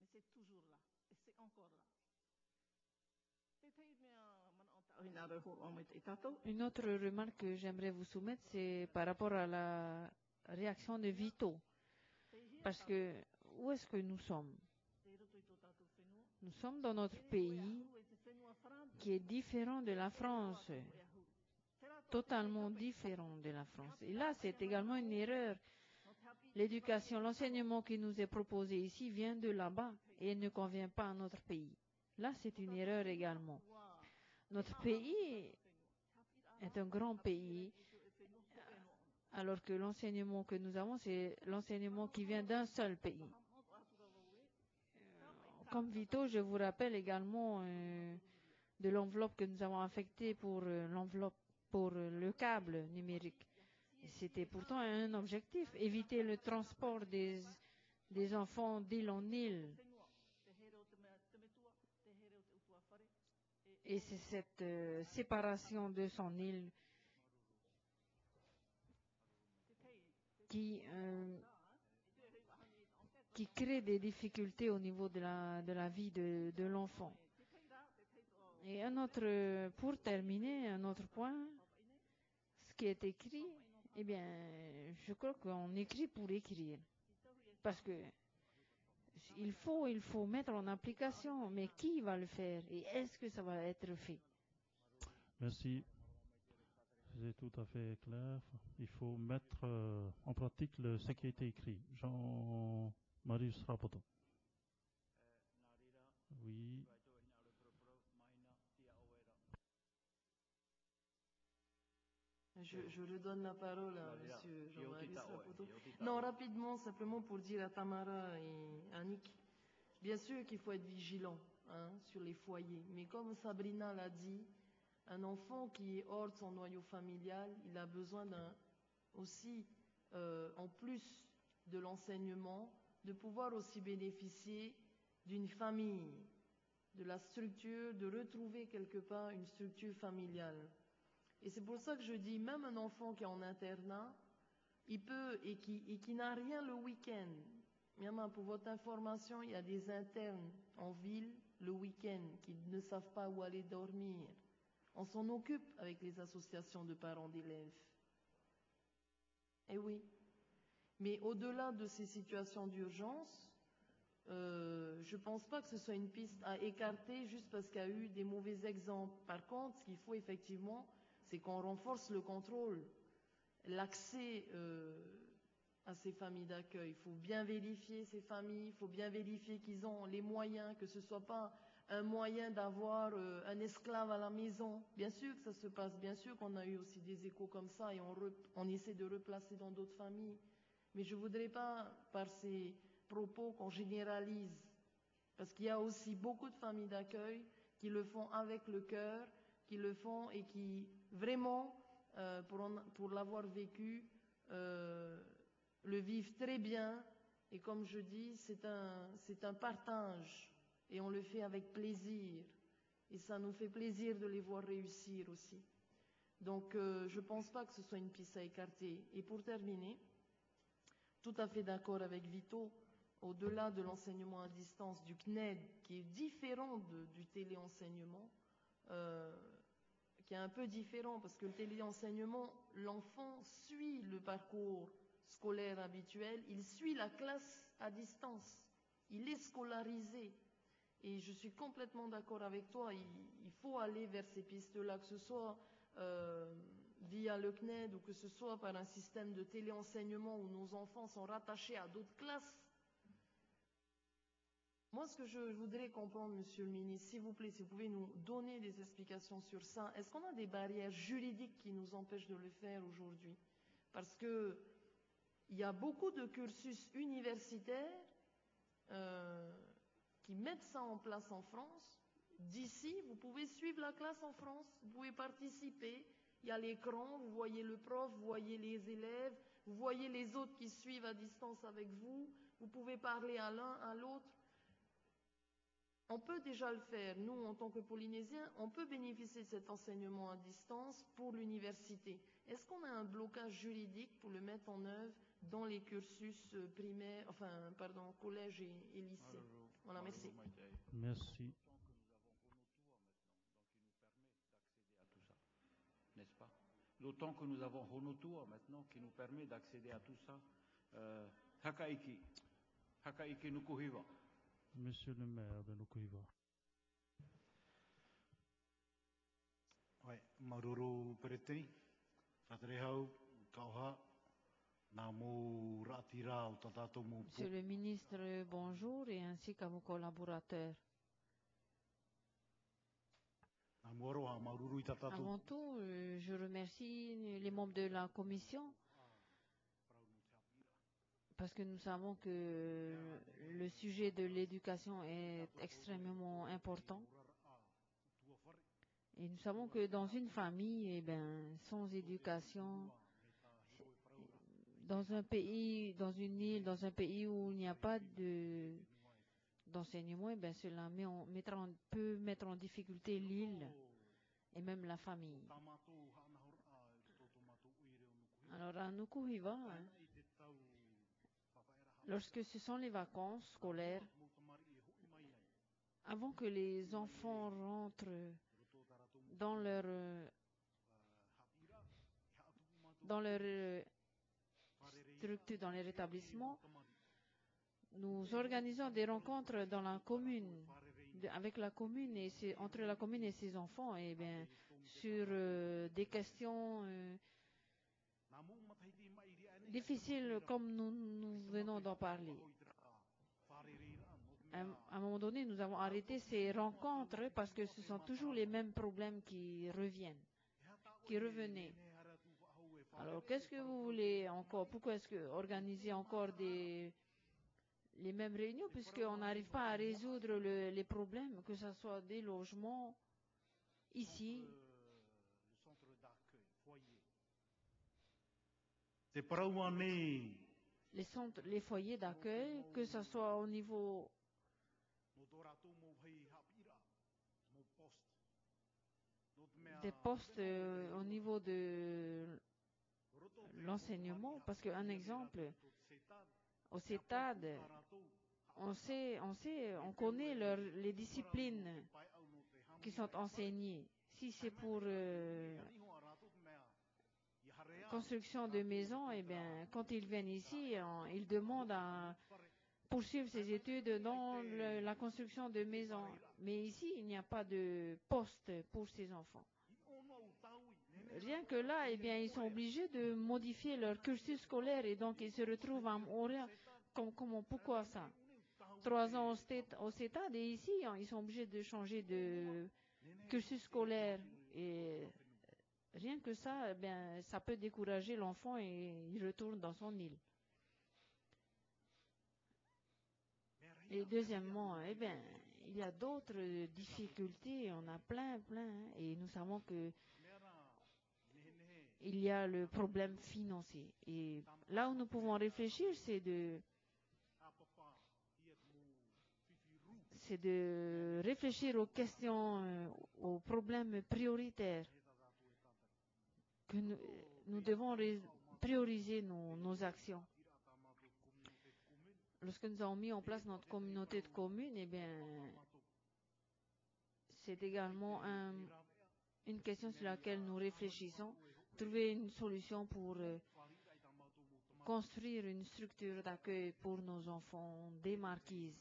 Mais c'est toujours là. Et c'est encore là. Une autre remarque que j'aimerais vous soumettre, c'est par rapport à la réaction de Vito. Parce que où est-ce que nous sommes? Nous sommes dans notre pays qui est différent de la France, totalement différent de la France. Et là, c'est également une erreur. L'éducation, l'enseignement qui nous est proposé ici vient de là-bas et ne convient pas à notre pays. Là, c'est une erreur également. Notre pays est un grand pays, alors que l'enseignement que nous avons, c'est l'enseignement qui vient d'un seul pays. Comme Vito, je vous rappelle également euh, de l'enveloppe que nous avons affectée pour euh, l'enveloppe pour euh, le câble numérique. C'était pourtant un objectif, éviter le transport des enfants d'île en île. Et c'est cette euh, séparation de son île qui, euh, qui crée des difficultés au niveau de la, de la vie de, de l'enfant. Et un autre, pour terminer, un autre point, ce qui est écrit, eh bien, je crois qu'on écrit pour écrire. Parce que il faut, il faut mettre en application, mais qui va le faire et est-ce que ça va être fait? Merci. C'est tout à fait clair. Il faut mettre euh, en pratique le, ce qui a été écrit. Jean-Marius Rapoto. Oui. Je, je redonne la parole à M. Jean-Marie Rapoto. Non, rapidement, simplement pour dire à Tamara et Annick, bien sûr qu'il faut être vigilant hein, sur les foyers, mais comme Sabrina l'a dit, un enfant qui est hors de son noyau familial, il a besoin d'un aussi, euh, en plus de l'enseignement, de pouvoir aussi bénéficier d'une famille, de la structure, de retrouver quelque part une structure familiale. Et c'est pour ça que je dis, même un enfant qui est en internat, il peut, et qui, n'a rien le week-end, Miama, pour votre information, il y a des internes en ville le week-end qui ne savent pas où aller dormir. On s'en occupe avec les associations de parents d'élèves. Eh oui. Mais au-delà de ces situations d'urgence, euh, je ne pense pas que ce soit une piste à écarter juste parce qu'il y a eu des mauvais exemples. Par contre, ce qu'il faut effectivement, c'est qu'on renforce le contrôle, l'accès euh, à ces familles d'accueil. Il faut bien vérifier ces familles, il faut bien vérifier qu'ils ont les moyens, que ce ne soit pas un moyen d'avoir euh, un esclave à la maison. Bien sûr que ça se passe, bien sûr qu'on a eu aussi des échos comme ça et on, on essaie de replacer dans d'autres familles. Mais je ne voudrais pas, par ces propos, qu'on généralise. Parce qu'il y a aussi beaucoup de familles d'accueil qui le font avec le cœur, qui le font et qui vraiment, euh, pour, l'avoir vécu, euh, le vivent très bien. Et comme je dis, c'est un, partage et on le fait avec plaisir. Et ça nous fait plaisir de les voir réussir aussi. Donc euh, je ne pense pas que ce soit une piste à écarter. Et pour terminer, tout à fait d'accord avec Vito, au-delà de l'enseignement à distance du CNED, qui est différent du téléenseignement, qui est un peu différent parce que le téléenseignement, l'enfant suit le parcours scolaire habituel, il suit la classe à distance, il est scolarisé. Et je suis complètement d'accord avec toi, il, faut aller vers ces pistes-là, que ce soit euh, via le CNED ou que ce soit par un système de téléenseignement où nos enfants sont rattachés à d'autres classes. Moi, ce que je voudrais comprendre, Monsieur le ministre, s'il vous plaît, si vous pouvez nous donner des explications sur ça, est-ce qu'on a des barrières juridiques qui nous empêchent de le faire aujourd'hui? Parce que il y a beaucoup de cursus universitaires euh, qui mettent ça en place en France. D'ici, vous pouvez suivre la classe en France, vous pouvez participer. Il y a l'écran, vous voyez le prof, vous voyez les élèves, vous voyez les autres qui suivent à distance avec vous. Vous pouvez parler à l'un, à l'autre. On peut déjà le faire. Nous, en tant que Polynésiens, on peut bénéficier de cet enseignement à distance pour l'université. Est-ce qu'on a un blocage juridique pour le mettre en œuvre dans les cursus primaires, enfin, pardon, collège et, et lycée? Voilà, merci. Merci. N'est-ce pas? D'autant que nous avons maintenant qui nous permet d'accéder à tout ça. Euh, Hakaiki. Hakaiki Nukuhiva. Monsieur le maire de Nukuhiva. Ouais, Maruru Peretini, Fatrehau, Kauha, Monsieur le ministre, bonjour et ainsi qu'à vos collaborateurs. Avant tout, je remercie les membres de la commission parce que nous savons que le sujet de l'éducation est extrêmement important. Et nous savons que dans une famille, eh ben, sans éducation, dans un pays, dans une île, dans un pays où il n'y a pas de d'enseignement, eh bien cela met en, mettra en, peut mettre en difficulté l'île et même la famille. Alors à Nukuhiva, hein, lorsque ce sont les vacances scolaires, avant que les enfants rentrent dans leur dans leur structures dans les établissements, nous organisons des rencontres dans la commune, avec la commune et entre la commune et ses enfants, et bien sur euh, des questions euh, difficiles comme nous, venons d'en parler. À, un moment donné, nous avons arrêté ces rencontres parce que ce sont toujours les mêmes problèmes qui reviennent, qui revenaient. Alors, qu'est-ce que vous voulez encore? Pourquoi est-ce que organiser encore les mêmes réunions puisqu'on n'arrive pas à résoudre le, les problèmes, que ce soit des logements ici. Les centres, les foyers d'accueil, que ce soit au niveau des postes euh, au niveau de l'enseignement, parce qu'un exemple, au CETAD, on sait, on sait, on connaît leur, les disciplines qui sont enseignées. Si c'est pour euh, construction de maisons, eh bien, quand ils viennent ici, ils demandent à poursuivre ses études dans la construction de maisons. Mais ici, il n'y a pas de poste pour ces enfants. Rien que là, eh bien, ils sont obligés de modifier leur cursus scolaire et donc ils se retrouvent à. Comme, comment, pourquoi ça? Trois ans au CETAD et ici, ils sont obligés de changer de cursus scolaire. Et rien que ça, eh ça peut décourager l'enfant et il retourne dans son île. Et deuxièmement, eh bien, il y a d'autres difficultés, on a plein, plein, hein, et nous savons que il y a le problème financier. Et là où nous pouvons réfléchir, c'est de c'est de réfléchir aux questions, euh, aux problèmes prioritaires nous, devons prioriser nos, actions. Lorsque nous avons mis en place notre communauté de communes, eh bien, c'est également un, une question sur laquelle nous réfléchissons trouver une solution pour euh, construire une structure d'accueil pour nos enfants des marquises.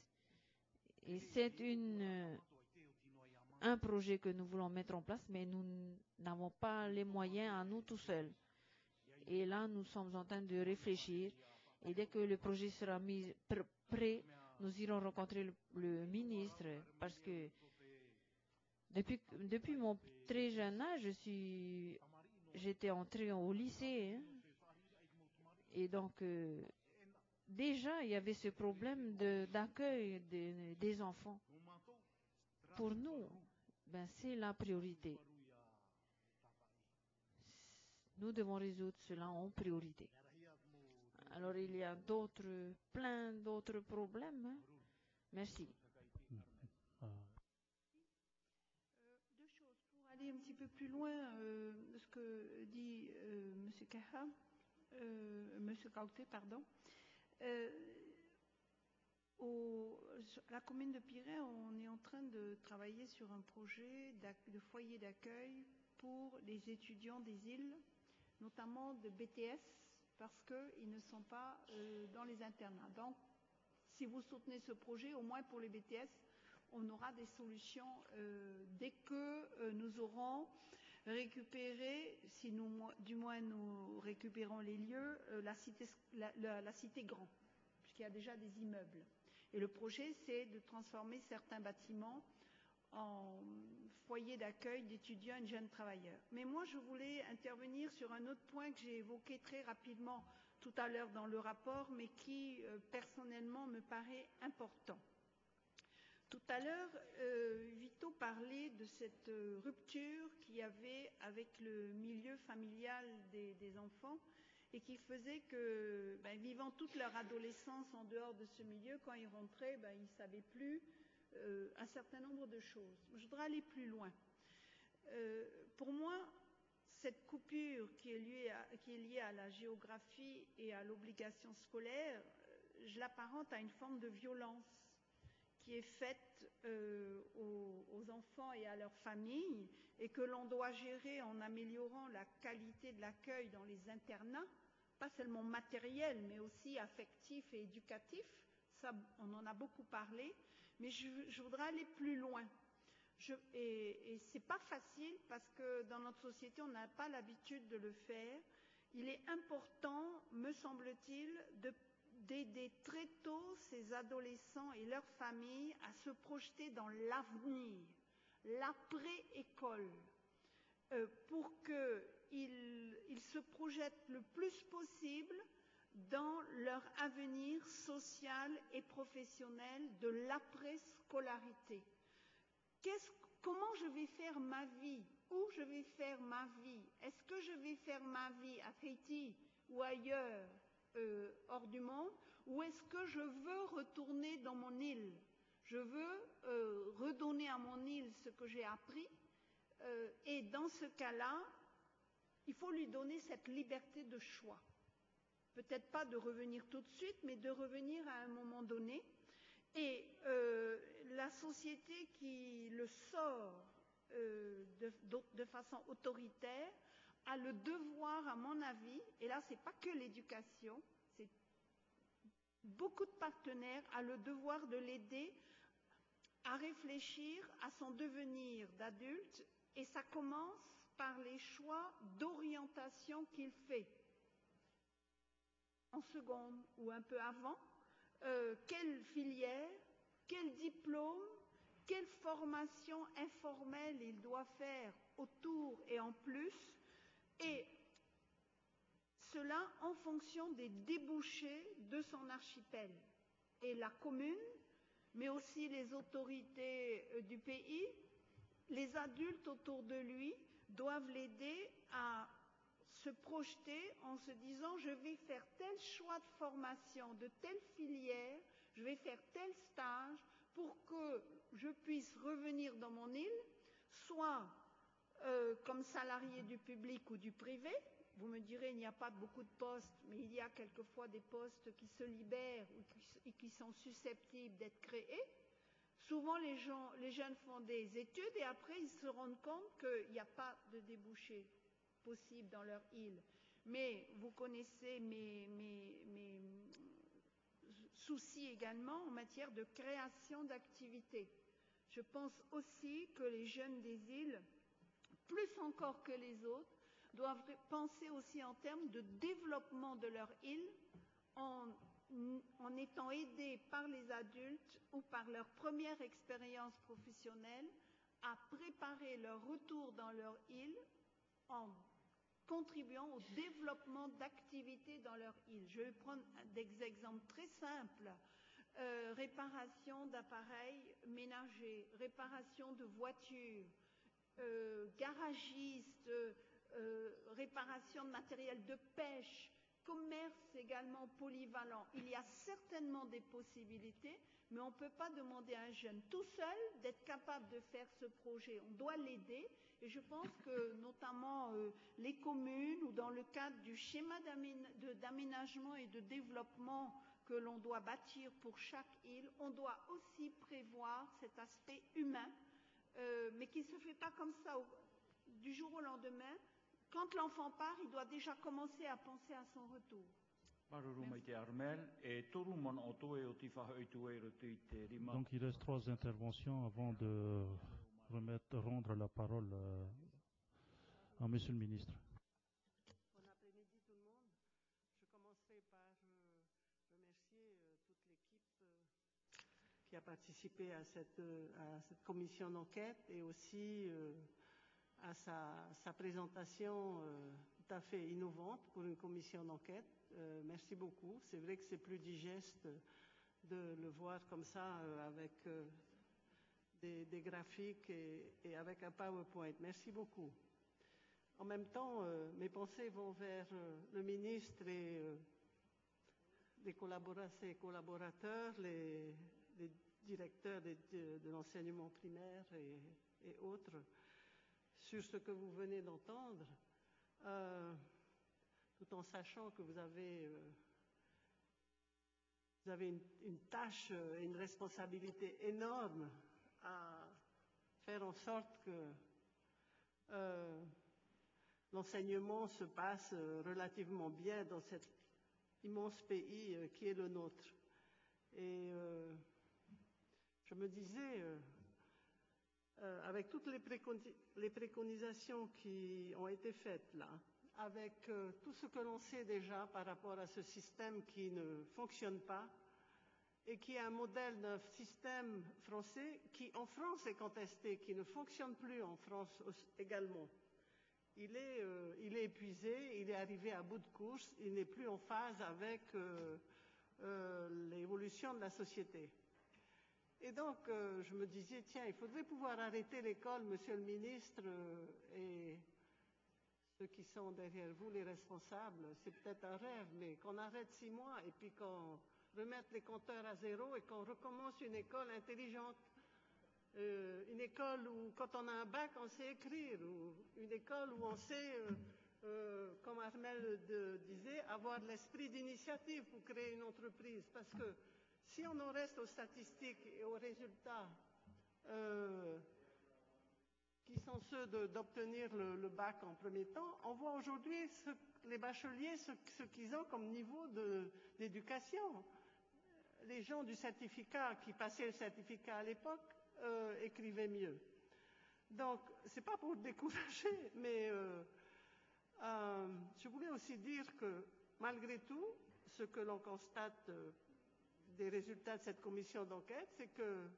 Et c'est une, euh, un projet que nous voulons mettre en place, mais nous n'avons pas les moyens à nous tout seuls. Et là, nous sommes en train de réfléchir. Et dès que le projet sera mis pr prêt, nous irons rencontrer le, ministre parce que depuis, mon très jeune âge, je j'étais entrée au lycée. Hein, et donc, euh, déjà, il y avait ce problème d'accueil de, des enfants. Pour nous, ben, c'est la priorité. Nous devons résoudre cela en priorité. Alors, il y a d'autres, plein d'autres problèmes. Hein. Merci. aller un petit peu plus loin euh, ce que dit euh, M. Kaha, euh, M. Kauté, pardon. La commune de Piret, on est en train de travailler sur un projet de foyer d'accueil pour les étudiants des îles, notamment de BTS, parce qu'ils ne sont pas euh, dans les internats. Donc, si vous soutenez ce projet, au moins pour les BTS, on aura des solutions euh, dès que euh, nous aurons récupéré, si du moins nous récupérons les lieux, la, cité, la cité Grand, puisqu'il y a déjà des immeubles. Et le projet, c'est de transformer certains bâtiments en foyer d'accueil d'étudiants et de jeunes travailleurs. Mais moi, je voulais intervenir sur un autre point que j'ai évoqué très rapidement tout à l'heure dans le rapport, mais qui, euh, personnellement, me paraît important. Tout à l'heure, euh, Vito parlait de cette euh, rupture qu'il y avait avec le milieu familial des enfants et qui faisait que, ben, vivant toute leur adolescence en dehors de ce milieu, quand ils rentraient, ben, ils ne savaient plus euh, un certain nombre de choses. Je voudrais aller plus loin. Euh, pour moi, cette coupure qui est, liée à, la géographie et à l'obligation scolaire, je l'apparente à une forme de violence qui est faite euh, aux, aux enfants et à leurs familles et que l'on doit gérer en améliorant la qualité de l'accueil dans les internats, pas seulement matériel, mais aussi affectif et éducatif. Ça, on en a beaucoup parlé, mais je, voudrais aller plus loin. Et et ce n'est pas facile parce que dans notre société, on n'a pas l'habitude de le faire. Il est important, me semble-t-il, de d'aider très tôt ces adolescents et leurs familles à se projeter dans l'avenir, l'après-école, euh, pour qu'ils ils se projettent le plus possible dans leur avenir social et professionnel de l'après-scolarité. Comment je vais faire ma vie? Où je vais faire ma vie? Est-ce que je vais faire ma vie à Tahiti ou ailleurs euh, hors du monde? Ou est-ce que je veux retourner dans mon île? Je veux euh, redonner à mon île ce que j'ai appris euh, et dans ce cas-là, il faut lui donner cette liberté de choix. peut-être pas de revenir tout de suite, mais de revenir à un moment donné. Et euh, la société qui le sort euh, de, façon autoritaire a le devoir, à mon avis, et là c'est pas que l'éducation, c'est beaucoup de partenaires a le devoir de l'aider à réfléchir à son devenir d'adulte et ça commence par les choix d'orientation qu'il fait. En seconde ou un peu avant, euh, quelle filière, quel diplôme, quelle formation informelle il doit faire autour et en plus, et cela en fonction des débouchés de son archipel. Et la commune, mais aussi les autorités euh, du pays, les adultes autour de lui doivent l'aider à se projeter en se disant je vais faire tel choix de formation, de telle filière, je vais faire tel stage pour que je puisse revenir dans mon île, soit euh, comme salarié du public ou du privé. Vous me direz, il n'y a pas beaucoup de postes, mais il y a quelquefois des postes qui se libèrent qui, qui sont susceptibles d'être créés. Souvent, les, jeunes font des études et après, ils se rendent compte qu'il n'y a pas de débouché possible dans leur île. Mais vous connaissez mes, soucis également en matière de création d'activités. Je pense aussi que les jeunes des îles, plus encore que les autres, doivent penser aussi en termes de développement de leur île en étant aidés par les adultes ou par leur première expérience professionnelle à préparer leur retour dans leur île en contribuant au développement d'activités dans leur île. Je vais prendre des exemples très simples. Euh, réparation d'appareils ménagers, réparation de voitures, euh, garagiste, euh, réparation de matériel de pêche, commerce également polyvalent. Il y a certainement des possibilités, mais on ne peut pas demander à un jeune tout seul d'être capable de faire ce projet. On doit l'aider et je pense que notamment euh, les communes ou dans le cadre du schéma d'aménagement et de développement que l'on doit bâtir pour chaque île, on doit aussi prévoir cet aspect humain, euh, mais qui ne se fait pas comme ça du jour au lendemain. Quand l'enfant part, il doit déjà commencer à penser à son retour. Donc il reste trois interventions avant de remettre, rendre la parole à, à Monsieur le ministre. Bon après-midi tout le monde. Je commencerai par euh, remercier euh, toute l'équipe euh, qui a participé à cette, à cette commission d'enquête et aussi euh, à sa, présentation euh, tout à fait innovante pour une commission d'enquête. Euh, merci beaucoup. C'est vrai que c'est plus digeste de le voir comme ça euh, avec des, graphiques et, avec un PowerPoint. Merci beaucoup. En même temps, mes pensées vont vers le ministre et ses collaborateurs, les, directeurs de, l'enseignement primaire et autres sur ce que vous venez d'entendre, euh, tout en sachant que vous avez, euh, une, tâche et une responsabilité énorme à faire en sorte que euh, l'enseignement se passe relativement bien dans cet immense pays euh, qui est le nôtre. Et euh, je me disais, euh, avec toutes les, les, préconisations qui ont été faites là, avec euh, tout ce que l'on sait déjà par rapport à ce système qui ne fonctionne pas et qui est un modèle d'un système français qui en France est contesté, qui ne fonctionne plus en France également. Il est, euh, il est épuisé, il est arrivé à bout de course, il n'est plus en phase avec l'évolution de la société. Et donc, euh, je me disais, tiens, il faudrait pouvoir arrêter l'école, monsieur le ministre, euh, et ceux qui sont derrière vous, les responsables, c'est peut-être un rêve, mais qu'on arrête six mois et puis qu'on remette les compteurs à zéro et qu'on recommence une école intelligente. Euh, une école où, quand on a un bac, on sait écrire, ou une école où on sait comme Armel disait, avoir l'esprit d'initiative pour créer une entreprise. Parce que si on en reste aux statistiques et aux résultats euh, qui sont ceux d'obtenir le, bac en premier temps, on voit aujourd'hui les bacheliers ce, qu'ils ont comme niveau d'éducation. Les gens du certificat qui passaient le certificat à l'époque euh, écrivaient mieux. Donc, ce n'est pas pour décourager, mais euh, je voulais aussi dire que malgré tout, ce que l'on constate des résultats de cette commission d'enquête, c'est que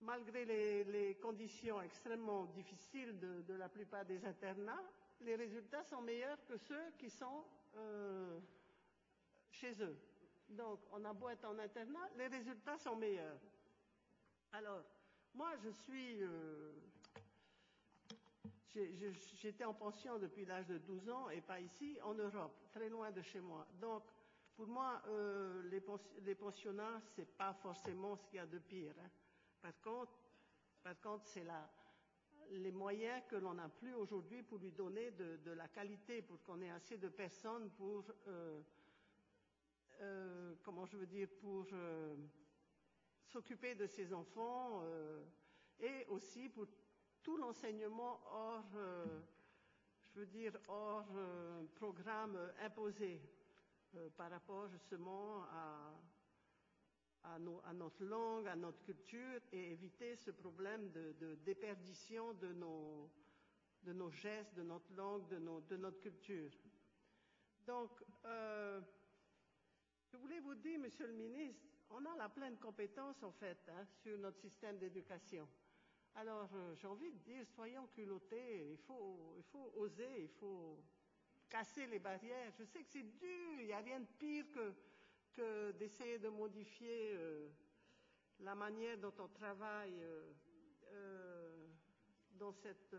malgré les, conditions extrêmement difficiles de, de, la plupart des internats, les résultats sont meilleurs que ceux qui sont euh, chez eux. Donc, on a beau être en internat, les résultats sont meilleurs. Alors, moi, je suis. Euh, J'étais en pension depuis l'âge de 12 ans et pas ici, en Europe, très loin de chez moi. Donc, pour moi, euh, les, pensionnats, ce n'est pas forcément ce qu'il y a de pire. Hein. Par contre, c'est les moyens que l'on n'a plus aujourd'hui pour lui donner de, la qualité, pour qu'on ait assez de personnes pour, euh, euh, comment je veux dire, pour s'occuper de ses enfants et aussi pour tout l'enseignement hors, je veux dire, hors programme imposé euh, par rapport justement à, notre langue, à notre culture et éviter ce problème de, déperdition de nos, gestes, de notre langue, de, notre culture. Donc, euh, je voulais vous dire, Monsieur le ministre, on a la pleine compétence en fait hein, sur notre système d'éducation. Alors, euh, j'ai envie de dire, soyons culottés, il faut oser, il faut casser les barrières. Je sais que c'est dur, il n'y a rien de pire que, que d'essayer de modifier euh, la manière dont on travaille euh, euh, dans, cette,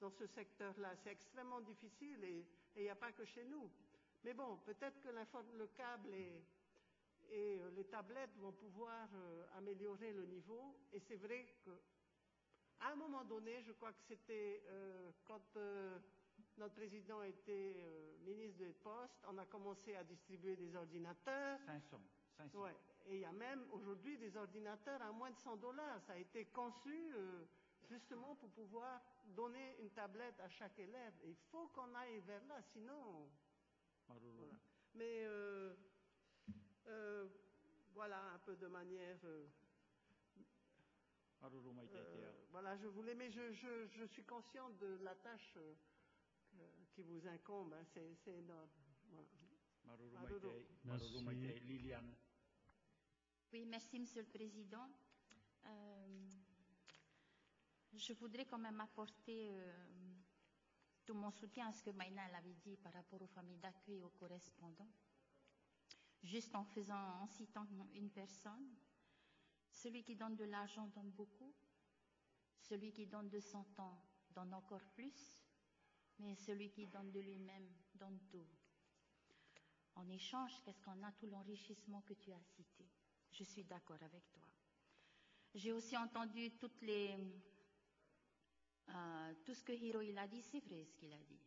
dans ce secteur-là. C'est extrêmement difficile et il n'y a pas que chez nous. Mais bon, peut-être que le câble et, et les tablettes vont pouvoir améliorer le niveau. Et c'est vrai que à un moment donné, je crois que c'était quand notre président était euh, ministre des Postes, on a commencé à distribuer des ordinateurs. 500. 500. Ouais. Et il y a même aujourd'hui des ordinateurs à moins de 100 dollars. Ça a été conçu justement pour pouvoir donner une tablette à chaque élève. Il faut qu'on aille vers là, sinon. Voilà. Mais voilà un peu de manière euh, voilà, je voulais, mais je, je, je suis consciente de la tâche euh, qui vous incombe, hein, c'est énorme. Voilà. Merci. Liliane. Oui, merci, Monsieur le Président. Euh, je voudrais quand même apporter euh, tout mon soutien à ce que Maïna avait dit par rapport aux familles d'accueil et aux correspondants. Juste en faisant, en citant une personne, celui qui donne de l'argent donne beaucoup. Celui qui donne de son temps donne encore plus. Mais celui qui donne de lui-même donne tout. En échange, qu'est-ce qu'on a Tout l'enrichissement que tu as cité? Je suis d'accord avec toi. J'ai aussi entendu toutes les, euh, tout ce que Hiro il a dit, c'est vrai ce qu'il a dit.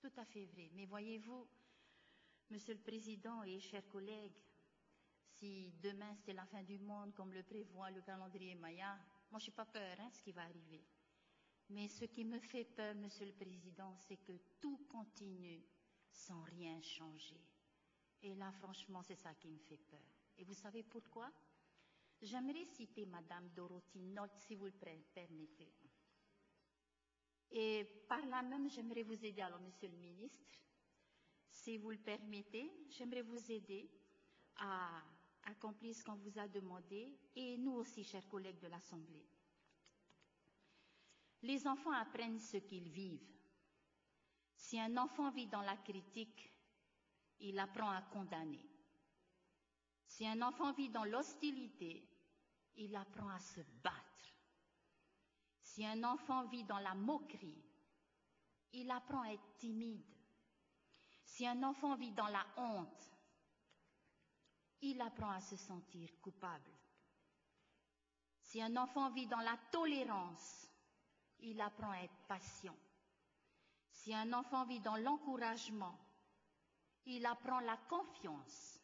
Tout à fait vrai. Mais voyez-vous, Monsieur le Président et chers collègues, si demain c'est la fin du monde comme le prévoit le calendrier Maya, moi je n'ai pas peur hein, ce qui va arriver. Mais ce qui me fait peur, Monsieur le Président, c'est que tout continue sans rien changer. Et là, franchement, c'est ça qui me fait peur. Et vous savez pourquoi? J'aimerais citer Madame Dorothy Note, si vous le permettez. Et par là même, j'aimerais vous aider. Alors, Monsieur le Ministre, si vous le permettez, j'aimerais vous aider à accomplir ce qu'on vous a demandé, et nous aussi, chers collègues de l'Assemblée. Les enfants apprennent ce qu'ils vivent. Si un enfant vit dans la critique, il apprend à condamner. Si un enfant vit dans l'hostilité, il apprend à se battre. Si un enfant vit dans la moquerie, il apprend à être timide. Si un enfant vit dans la honte, il apprend à se sentir coupable. Si un enfant vit dans la tolérance, il apprend à être patient. Si un enfant vit dans l'encouragement, il apprend la confiance.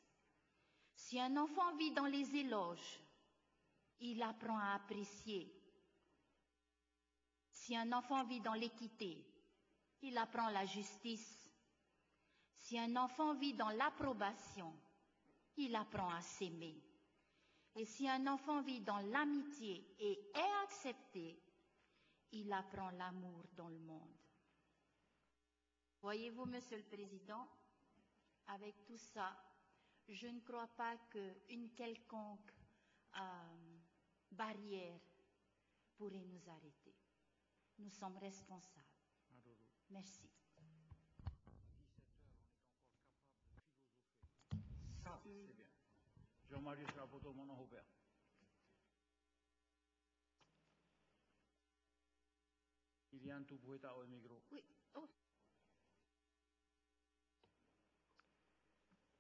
Si un enfant vit dans les éloges, il apprend à apprécier. Si un enfant vit dans l'équité, il apprend la justice. Si un enfant vit dans l'approbation, il apprend à s'aimer. Et si un enfant vit dans l'amitié et est accepté, il apprend l'amour dans le monde. Voyez-vous, Monsieur le Président, avec tout ça, je ne crois pas qu'une quelconque euh, barrière pourrait nous arrêter. Nous sommes responsables. Merci. Rapoto, mon Micro. Oui. Oh.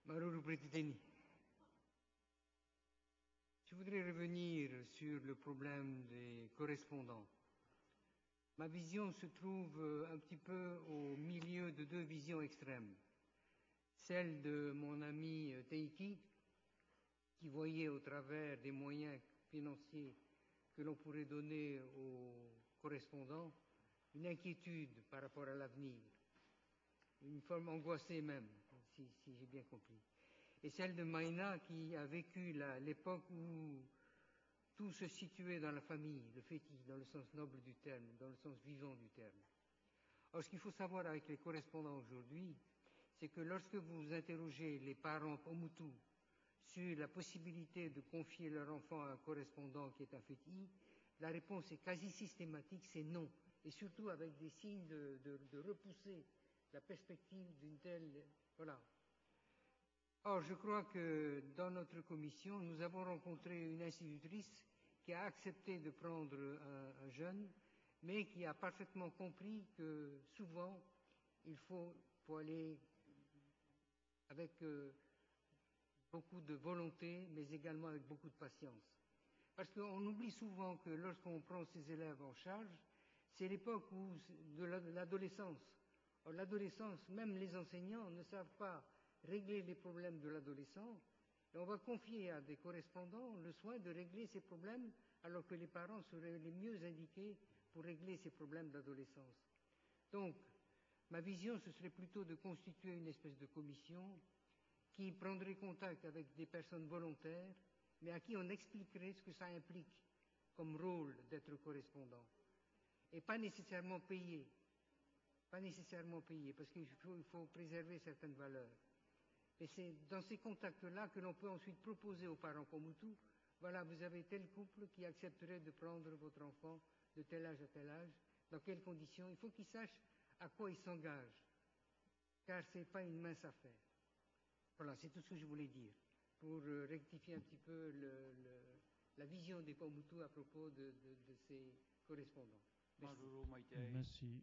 Maruru Pretiteni. Je voudrais revenir sur le problème des correspondants. Ma vision se trouve un petit peu au milieu de deux visions extrêmes. Celle de mon ami Teiki, qui voyait au travers des moyens financiers que l'on pourrait donner aux correspondants une inquiétude par rapport à l'avenir, une forme angoissée même, si, j'ai bien compris. Et celle de Maïna qui a vécu l'époque où tout se situait dans la famille, le fétis, dans le sens noble du terme, dans le sens vivant du terme. Or, ce qu'il faut savoir avec les correspondants aujourd'hui, c'est que lorsque vous interrogez les parents Omutu sur la possibilité de confier leur enfant à un correspondant qui est un fétis, la réponse est quasi systématique, c'est non. Et surtout avec des signes de, repousser la perspective d'une telle. Voilà. Or, je crois que dans notre commission, nous avons rencontré une institutrice qui a accepté de prendre un, un jeune, mais qui a parfaitement compris que souvent, il faut, faut aller avec euh, beaucoup de volonté, mais également avec beaucoup de patience. Parce qu'on oublie souvent que lorsqu'on prend ses élèves en charge, c'est l'époque où, de l'adolescence. Or, l'adolescence, même les enseignants ne savent pas régler les problèmes de l'adolescent. Et on va confier à des correspondants le soin de régler ces problèmes alors que les parents seraient les mieux indiqués pour régler ces problèmes d'adolescence. Donc, ma vision, ce serait plutôt de constituer une espèce de commission qui prendrait contact avec des personnes volontaires, mais à qui on expliquerait ce que ça implique comme rôle d'être correspondant. Et pas nécessairement payé. Pas nécessairement payé, parce qu'il faut, préserver certaines valeurs. Et c'est dans ces contacts-là que l'on peut ensuite proposer aux parents Komutu, voilà, vous avez tel couple qui accepterait de prendre votre enfant de tel âge à tel âge, dans quelles conditions. Il faut qu'ils sachent à quoi ils s'engagent, car ce n'est pas une mince affaire. Voilà, c'est tout ce que je voulais dire, pour rectifier un petit peu la vision des Komutu à propos de, de, de ces correspondants. Merci.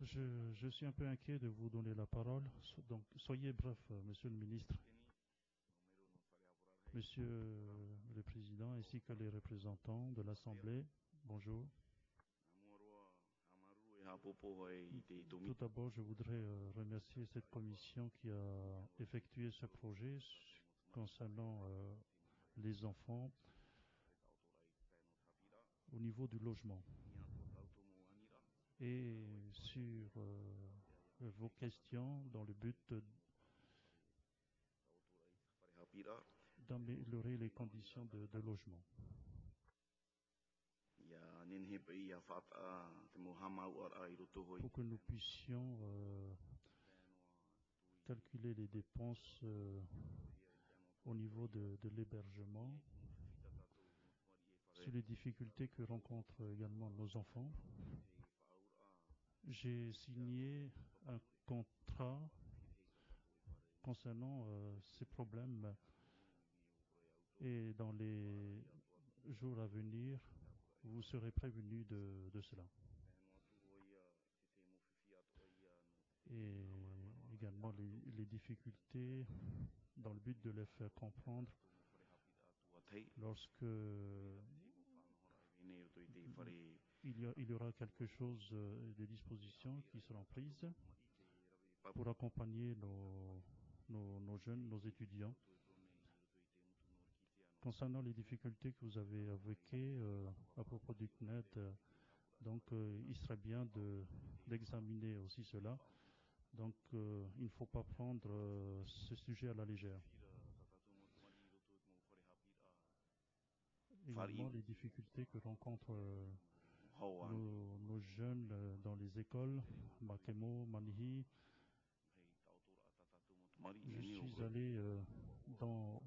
Je, je, je suis un peu inquiet de vous donner la parole, donc soyez bref, Monsieur le ministre. Monsieur le Président ainsi que les représentants de l'Assemblée, bonjour. Tout d'abord, je voudrais remercier cette commission qui a effectué ce projet concernant euh, les enfants au niveau du logement. Et sur euh, vos questions dans le but d'améliorer les conditions de, logement. Pour que nous puissions euh, calculer les dépenses euh, au niveau de, de l'hébergement, sur les difficultés que rencontrent également nos enfants. J'ai signé un contrat concernant euh, ces problèmes et dans les jours à venir, vous serez prévenu de, de cela. Et également les difficultés dans le but de les faire comprendre lorsque il y, aura quelque chose, euh, des dispositions qui seront prises pour accompagner nos, jeunes, nos étudiants. Concernant les difficultés que vous avez évoquées euh, à propos du CNED, euh, donc il serait bien d'examiner de, aussi cela. Donc euh, il ne faut pas prendre euh, ce sujet à la légère. Également les difficultés que rencontrent nos, nos, jeunes dans les écoles, Makemo, Manihi. Je suis allé euh, dans,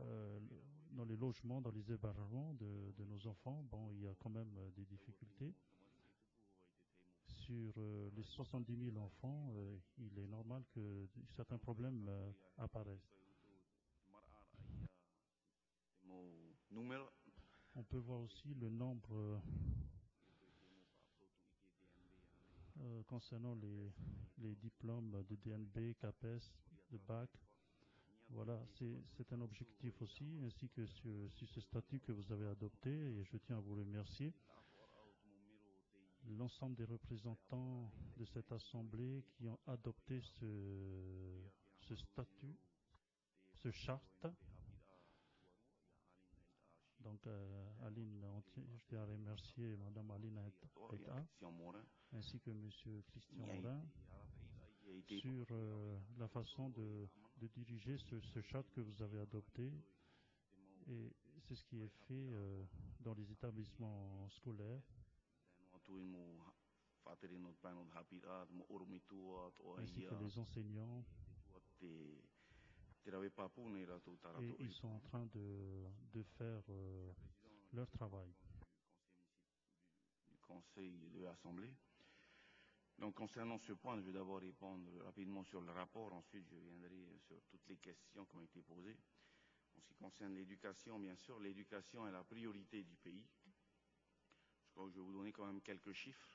euh, dans les logements, dans les hébergements de, de, nos enfants. Bon, il y a quand même euh, des difficultés. Sur les 70 000 enfants, il est normal que certains problèmes apparaissent. On peut voir aussi le nombre euh, concernant les, les, diplômes de DNB, CAPES, de BAC. Voilà, c'est un objectif aussi, ainsi que sur, sur, ce statut que vous avez adopté, et je tiens à vous remercier. L'ensemble des représentants de cette Assemblée qui ont adopté ce, statut, ce charte, donc, euh, Aline, je tiens à remercier Mme Aline Aïta, ainsi que M. Christian Morin, sur euh, la façon de, diriger ce, ce, charte que vous avez adopté. Et c'est ce qui est fait euh, dans les établissements scolaires. Ainsi que les enseignants. Et ils sont en train de, de faire euh, leur travail. Du Conseil de l'Assemblée. Donc, concernant ce point, je vais d'abord répondre rapidement sur le rapport. Ensuite, je viendrai sur toutes les questions qui ont été posées. En ce qui concerne l'éducation, bien sûr, l'éducation est la priorité du pays. Je vais vous donner quand même quelques chiffres.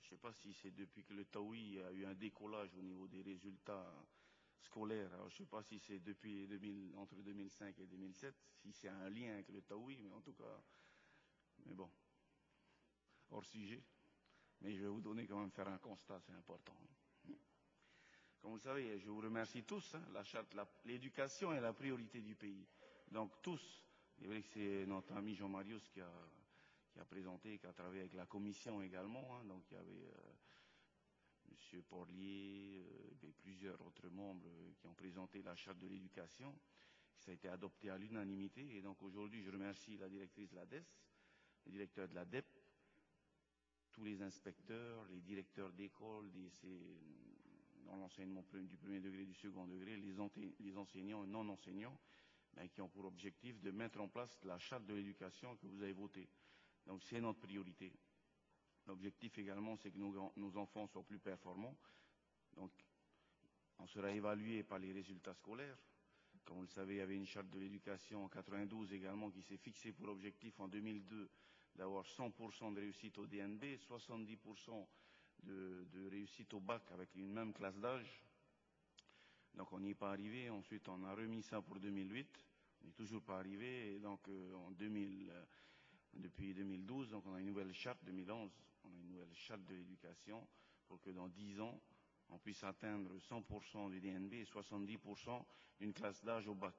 Je ne sais pas si c'est depuis que le Taoui a eu un décollage au niveau des résultats scolaire. Alors, je ne sais pas si c'est depuis 2000, entre 2005 et 2007, si c'est un lien avec le Taoui, mais en tout cas, mais bon, hors sujet. Mais je vais vous donner quand même faire un constat, c'est important. Comme vous le savez, je vous remercie tous. Hein, la charte, l'éducation est la priorité du pays. Donc tous, c'est vrai que c'est notre ami Jean Marius qui a, qui a présenté, qui a travaillé avec la commission également. Hein, donc il y avait euh, M. Porlier euh, et plusieurs autres membres qui ont présenté la charte de l'éducation. Ça a été adopté à l'unanimité. Et donc aujourd'hui, je remercie la directrice de l'ADES, le directeur de l'ADEP, tous les inspecteurs, les directeurs d'école, dans l'enseignement du premier degré du second degré, les, enseignants et non enseignants, ben, qui ont pour objectif de mettre en place la charte de l'éducation que vous avez votée. Donc c'est notre priorité. L'objectif également, c'est que nos, enfants soient plus performants. Donc, on sera évalué par les résultats scolaires. Comme vous le savez, il y avait une charte de l'éducation en 92 également qui s'est fixée pour objectif en 2002 d'avoir 100% de réussite au DNB, 70% de, réussite au bac avec une même classe d'âge. Donc on n'y est pas arrivé. Ensuite, on a remis ça pour 2008. On n'est toujours pas arrivé. Donc euh, en 2000, euh, depuis 2012, donc on a une nouvelle charte 2011 on a une nouvelle charte de l'éducation pour que dans 10 ans, on puisse atteindre 100% du DNB et 70% d'une classe d'âge au bac.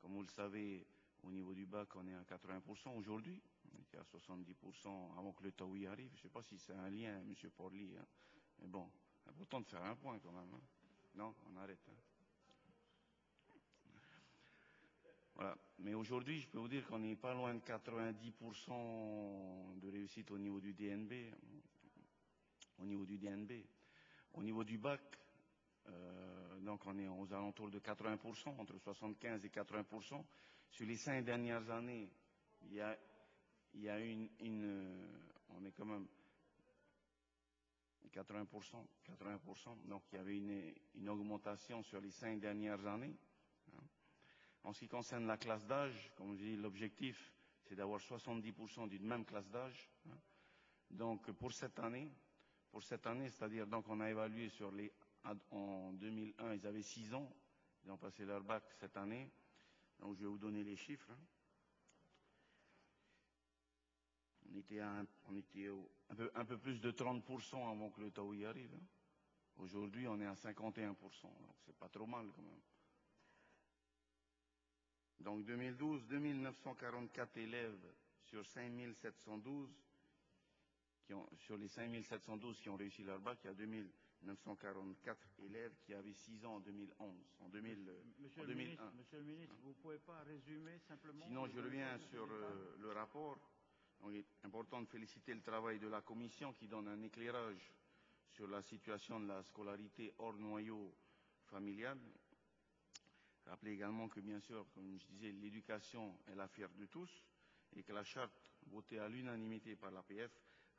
Comme vous le savez, au niveau du bac, on est à 80% aujourd'hui. On était à 70% avant que le Taoui arrive. Je ne sais pas si c'est un lien, M. Porli. Hein. Mais bon, important de faire un point quand même. Hein. Non, on arrête. Hein. Voilà. Mais aujourd'hui, je peux vous dire qu'on n'est pas loin de 90% de réussite au niveau du DNB. Au niveau du DNB. Au niveau du bac, euh, donc on est aux alentours de 80%, entre 75 et 80%. Sur les cinq dernières années, il y a, il y a une, on est quand même 80%, 80%. Donc il y avait une augmentation sur les cinq dernières années. En ce qui concerne la classe d'âge, comme je dis, l'objectif, c'est d'avoir 70% d'une même classe d'âge. Hein. Donc, pour cette année, pour cette année, c'est-à-dire, donc, on a évalué sur les, en 2001, ils avaient 6 ans, ils ont passé leur bac cette année. Donc je vais vous donner les chiffres. Hein. On était, un, peu, un peu plus de 30% avant que le Tao y arrive. Hein. Aujourd'hui, on est à 51%. Donc c'est pas trop mal quand même. Donc 2012, 2944 élèves sur 5712 qui ont, sur les 5712 qui ont réussi leur bac, il y a 2944 élèves qui avaient 6 ans en 2011, en, 2000, monsieur en le 2001. Ministre, monsieur le ministre, vous ne pouvez pas résumer simplement Sinon, je reviens sur euh, le rapport. Donc, il est important de féliciter le travail de la Commission qui donne un éclairage sur la situation de la scolarité hors noyau familial. Rappelez également que, bien sûr, comme je disais, l'éducation est l'affaire de tous et que la charte votée à l'unanimité par l'APF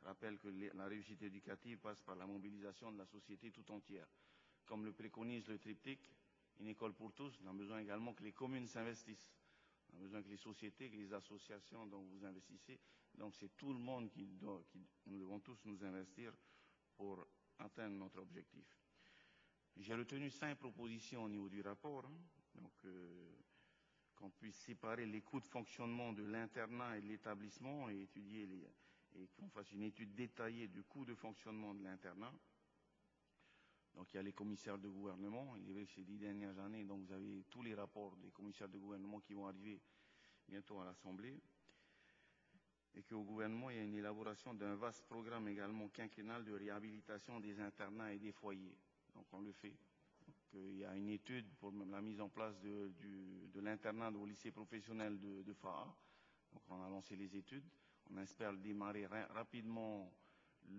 rappelle que la réussite éducative passe par la mobilisation de la société tout entière. Comme le préconise le triptyque, une école pour tous, on a besoin également que les communes s'investissent. On a besoin que les sociétés, que les associations dont vous investissez. Donc c'est tout le monde qui doit, nous devons tous nous investir pour atteindre notre objectif. J'ai retenu cinq propositions au niveau du rapport. Hein. Donc, euh, qu'on puisse séparer les coûts de fonctionnement de l'internat et de l'établissement et étudier les, et qu'on fasse une étude détaillée du coût de fonctionnement de l'internat. Donc il y a les commissaires de gouvernement, il est vrai que ces dix dernières années, donc vous avez tous les rapports des commissaires de gouvernement qui vont arriver bientôt à l'Assemblée. Et qu'au gouvernement, il y a une élaboration d'un vaste programme également quinquennal de réhabilitation des internats et des foyers. Donc on le fait. Donc, il y a une étude pour la mise en place de, l'internat au lycée professionnel de, de. Donc on a lancé les études. On espère démarrer rapidement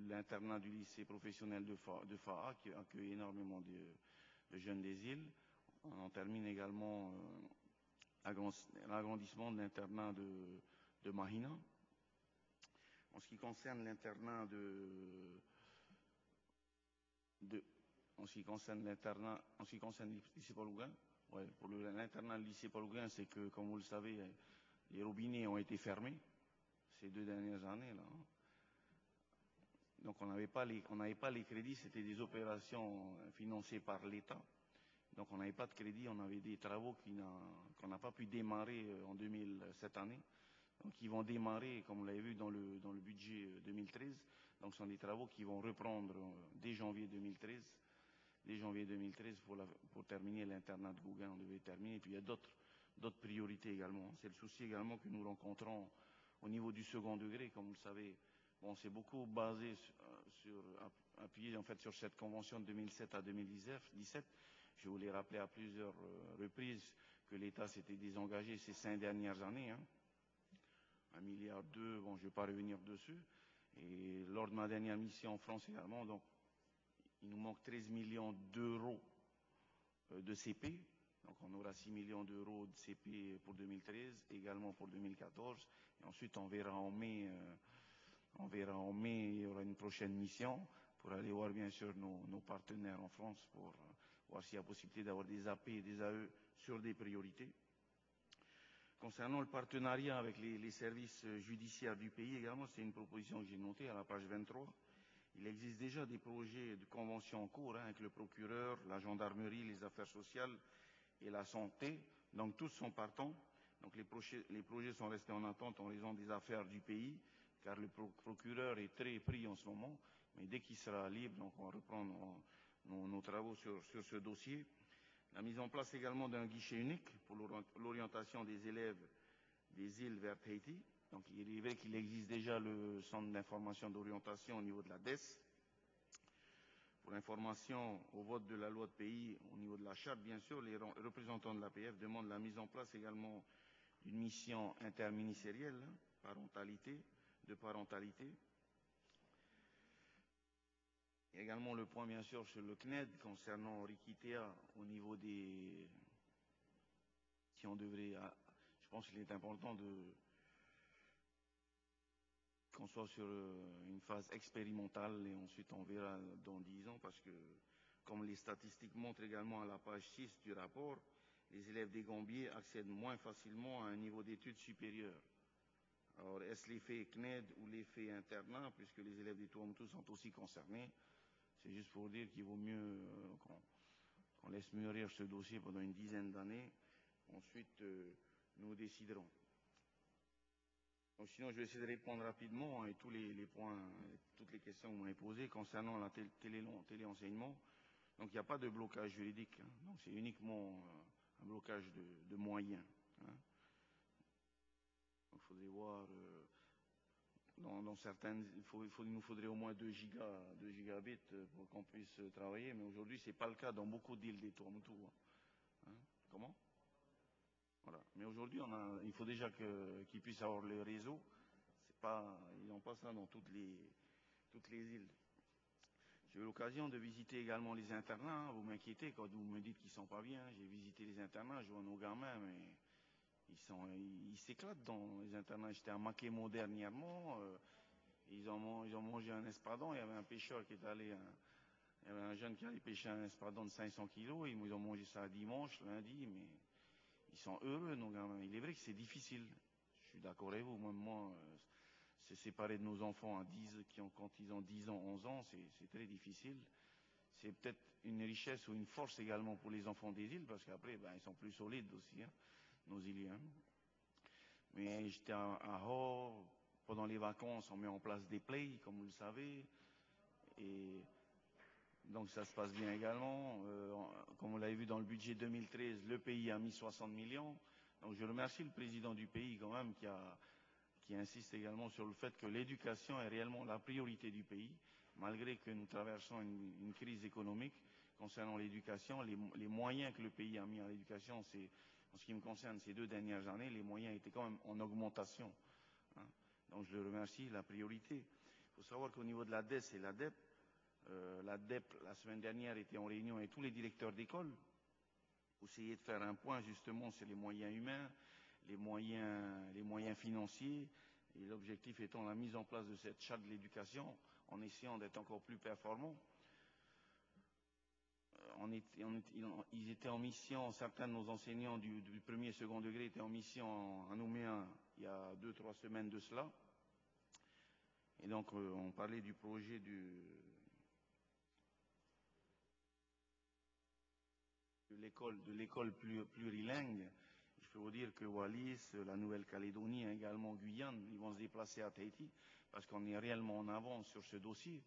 l'internat du lycée professionnel de FAA, qui accueille énormément de, jeunes des îles. On en termine également euh, l'agrandissement de l'internat de, de Mahina. En ce qui concerne l'internat de, en ce qui concerne l'internat, en ce qui concerne le lycée Paul-Gouin, ouais, pour l'internat lycée Paul-Gouin, c'est que, comme vous le savez, les robinets ont été fermés ces deux dernières années. Là. Donc on n'avait pas, pas les crédits, c'était des opérations financées par l'État. Donc on n'avait pas de crédit, on avait des travaux qu'on n'a pas pu démarrer en 2000, cette année. Donc ils vont démarrer, comme vous l'avez vu dans le, dans le budget 2013. Donc ce sont des travaux qui vont reprendre dès janvier 2013. Dès janvier 2013 pour, terminer l'internat de Gouguin, on devait terminer. Et puis il y a d'autres, priorités également. C'est le souci également que nous rencontrons au niveau du second degré, comme vous le savez, bon, c'est beaucoup basé sur, sur, appuyé en fait sur cette convention de 2007 à 2017. Je voulais rappeler à plusieurs reprises que l'État s'était désengagé ces cinq dernières années. Hein. Un milliard deux, bon, je ne vais pas revenir dessus. Et lors de ma dernière mission en France également, donc, il nous manque 13 millions d'euros de CP. Donc on aura 6 millions d'euros de CP pour 2013, également pour 2014. Et ensuite, on verra en mai, euh, on verra en mai, il y aura une prochaine mission pour aller voir bien sûr nos, nos partenaires en France pour euh, voir s'il y a possibilité d'avoir des AP et des AE sur des priorités. Concernant le partenariat avec les, les services judiciaires du pays également, c'est une proposition que j'ai notée à la page 23. Il existe déjà des projets de convention en cours hein, avec le procureur, la gendarmerie, les affaires sociales et la santé. Donc tous sont partants. Donc les projets, sont restés en attente en raison des affaires du pays, car le procureur est très pris en ce moment. Mais dès qu'il sera libre, donc on va reprendre nos, travaux sur, sur ce dossier. La mise en place également d'un guichet unique pour l'orientation des élèves des îles vers Haïti. Donc il est vrai qu'il existe déjà le centre d'information d'orientation au niveau de la DES. Pour l'information au vote de la loi de pays au niveau de la charte, bien sûr, les représentants de l'APF demandent la mise en place également d'une mission interministérielle, parentalité, de parentalité. Il y a également le point, bien sûr, sur le CNED concernant Rikitea au niveau des. Si on devrait. Je pense qu'il est important de. Qu'on soit sur une phase expérimentale et ensuite on verra dans dix ans parce que, comme les statistiques montrent également à la page 6 du rapport, les élèves des Gambiers accèdent moins facilement à un niveau d'études supérieur. Alors, est-ce l'effet CNED ou l'effet internat, puisque les élèves des Tuamotu sont aussi concernés C'est juste pour dire qu'il vaut mieux euh, qu'on qu laisse mûrir ce dossier pendant une dizaine d'années ensuite nous déciderons. Donc, sinon, je vais essayer de répondre rapidement à tous les, points, toutes les questions que vous m'avez posées concernant la télé, télé, téléenseignement. Donc, il n'y a pas de blocage juridique. Hein. Donc, c'est uniquement euh, un blocage de, moyens. Hein. Il faudrait voir. Euh, dans, certaines, il, nous faudrait au moins 2, gigas, 2 gigabits pour qu'on puisse travailler, mais aujourd'hui, ce n'est pas le cas dans beaucoup d'îles des Tuamotu. Hein? Comment? Mais aujourd'hui, il faut déjà qu'ils qu puissent avoir le réseau. Pas, ils n'ont pas ça dans toutes les, îles. J'ai eu l'occasion de visiter également les internats. Vous m'inquiétez quand vous me dites qu'ils sont pas bien. J'ai visité les internats, je vois nos gamins, mais ils s'éclatent dans les internats. J'étais à Makemo dernièrement. Euh, ils, ont, ils ont mangé un espadon. Il y avait un pêcheur qui est allé, un, il y avait un jeune qui allait pêcher un espadon de 500 kilos. Ils ont mangé ça dimanche, lundi, mais ils sont heureux, nos gamins. Il est vrai que c'est difficile. Je suis d'accord avec vous. Moi, euh, se séparer de nos enfants à 10, qui ont, quand ils ont 10 ans, 11 ans, c'est très difficile. C'est peut-être une richesse ou une force également pour les enfants des îles, parce qu'après, ben, ils sont plus solides aussi, hein, nos îliens. Mais j'étais à, à Ho, pendant les vacances, on met en place des plays, comme vous le savez. Et donc ça se passe bien également. Euh, comme vous l'avez vu dans le budget 2013, le pays a mis 60 millions. Donc je remercie le président du pays quand même qui, insiste également sur le fait que l'éducation est réellement la priorité du pays, malgré que nous traversons une, crise économique concernant l'éducation. Les, moyens que le pays a mis à l'éducation, en ce qui me concerne, ces deux dernières années, les moyens étaient quand même en augmentation. Hein. Donc je le remercie, la priorité. Il faut savoir qu'au niveau de la DES et la DEP, Euh, la DEP, la semaine dernière, était en réunion avec tous les directeurs d'école pour essayer de faire un point justement sur les moyens humains, les moyens, financiers, et l'objectif étant la mise en place de cette charte de l'éducation en essayant d'être encore plus performants. Euh, ils étaient en mission, certains de nos enseignants du, du premier et second degré étaient en mission à Nouméa il y a deux, trois semaines de cela. Et donc, euh, on parlait du projet du, de l'école de l'école plurilingue. Je peux vous dire que Wallis, la Nouvelle-Calédonie, également Guyane, ils vont se déplacer à Tahiti parce qu'on est réellement en avance sur ce dossier.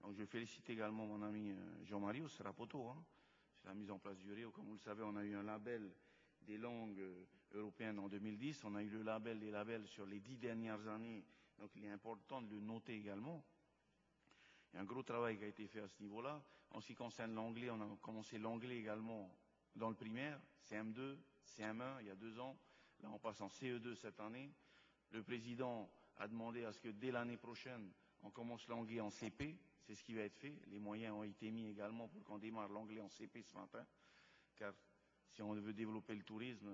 Donc je félicite également mon ami euh, Jean-Marius Rapoto. Hein. C'est la mise en place du RIO. Comme vous le savez, on a eu un label des langues euh, européennes en 2010. On a eu le label des labels sur les dix dernières années. Donc il est important de le noter également. Il y a un gros travail qui a été fait à ce niveau-là. En ce qui concerne l'anglais, on a commencé l'anglais également dans le primaire, CM2, CM1, il y a deux ans. Là, on passe en CE2 cette année. Le président a demandé à ce que dès l'année prochaine, on commence l'anglais en CP. C'est ce qui va être fait. Les moyens ont été mis également pour qu'on démarre l'anglais en CP ce matin. Car si on veut développer le tourisme,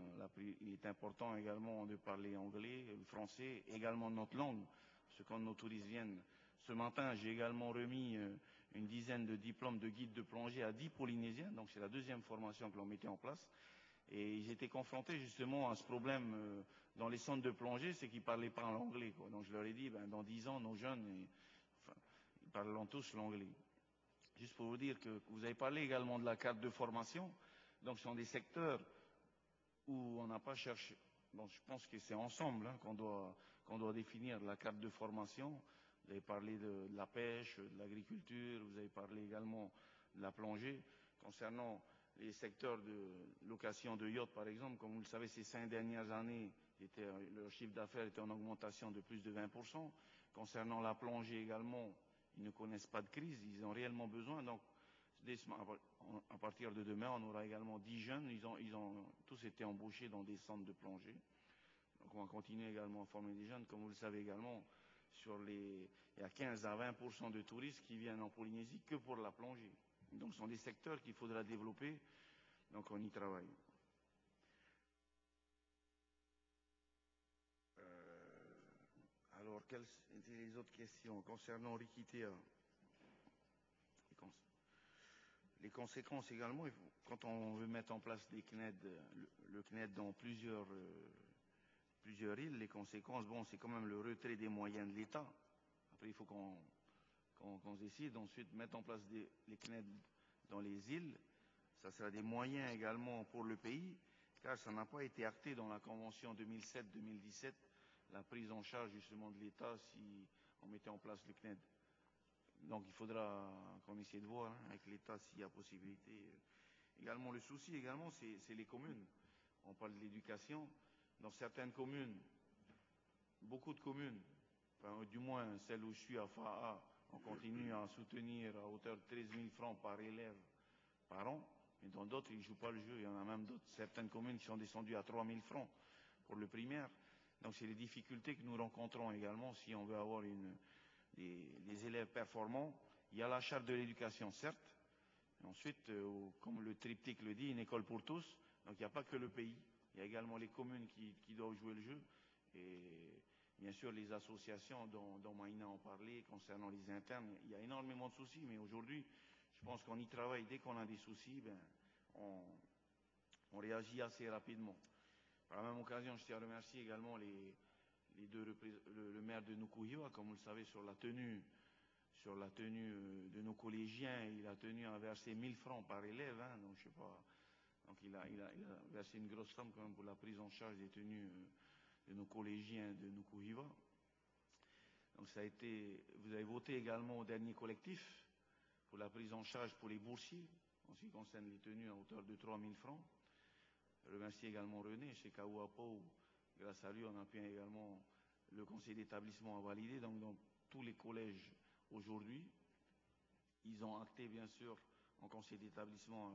il est important également de parler anglais, français, également notre langue. Parce que quand nos touristes viennent, ce matin, j'ai également remis euh, une dizaine de diplômes de guide de plongée à 10 Polynésiens. Donc c'est la deuxième formation que l'on mettait en place. Et ils étaient confrontés justement à ce problème euh, dans les centres de plongée, c'est qu'ils ne parlaient pas l'anglais. Donc je leur ai dit, ben, dans 10 ans, nos jeunes, ils parleront tous l'anglais. Juste pour vous dire que vous avez parlé également de la carte de formation. Donc ce sont des secteurs où on n'a pas cherché. Bon, je pense que c'est ensemble hein, qu'on doit, qu'on doit définir la carte de formation. Vous avez parlé de, la pêche, de l'agriculture, vous avez parlé également de la plongée. Concernant les secteurs de location de yachts, par exemple, comme vous le savez, ces cinq dernières années, leur chiffre d'affaires était en augmentation de plus de 20%. Concernant la plongée également, ils ne connaissent pas de crise, ils ont réellement besoin. Donc, à partir de demain, on aura également 10 jeunes, ils ont, ils ont tous été embauchés dans des centres de plongée. Donc, on va continuer également à former des jeunes. Comme vous le savez également, sur les, il y a 15 à 20% de touristes qui viennent en Polynésie que pour la plongée. Donc ce sont des secteurs qu'il faudra développer, donc on y travaille. Euh, alors, quelles étaient les autres questions concernant Rikitea? Les, cons les conséquences également, quand on veut mettre en place des CNED, le, le CNED dans plusieurs euh, plusieurs îles, les conséquences, bon, c'est quand même le retrait des moyens de l'État. Après, il faut qu'on qu décide ensuite mettre en place les CNED dans les îles. Ça sera des moyens également pour le pays. car ça n'a pas été acté dans la Convention 2007-2017, la prise en charge justement de l'État si on mettait en place le CNED. Donc il faudra qu'on essaie de voir hein, avec l'État s'il y a possibilité. Également, le souci également, c'est les communes. On parle de l'éducation. Dans certaines communes, beaucoup de communes, du moins celle où je suis à FAA, on continue à soutenir à hauteur de 13 000 francs par élève par an. Mais dans d'autres, ils ne jouent pas le jeu. Il y en a même d'autres, certaines communes qui sont descendues à 3 000 francs pour le primaire. Donc c'est les difficultés que nous rencontrons également si on veut avoir des, élèves performants. Il y a la charte de l'éducation, certes. Ensuite, euh, comme le triptyque le dit, une école pour tous. Donc il n'y a pas que le pays. Il y a également les communes qui, doivent jouer le jeu. Et bien sûr, les associations dont, Maïna en parlait concernant les internes. Il y a énormément de soucis, mais aujourd'hui, je pense qu'on y travaille. Dès qu'on a des soucis, ben, on, réagit assez rapidement. Par la même occasion, je tiens à remercier également les, deux le, maire de Nukuhiwa, comme vous le savez, sur la tenue, sur la tenue euh, de nos collégiens, il a tenu à verser 1000 francs par élève, hein, donc je. Donc il a, versé une grosse somme quand même pour la prise en charge des tenues euh, de nos collégiens de Nukuhiwa. Donc ça a été, vous avez voté également au dernier collectif pour la prise en charge pour les boursiers, en ce qui concerne les tenues à hauteur de 3000 francs. Je remercie également René chez Kawuapo. Grâce à lui, on a pu également, le conseil d'établissement a validé. Donc, dans tous les collèges aujourd'hui, ils ont acté, bien sûr, en conseil d'établissement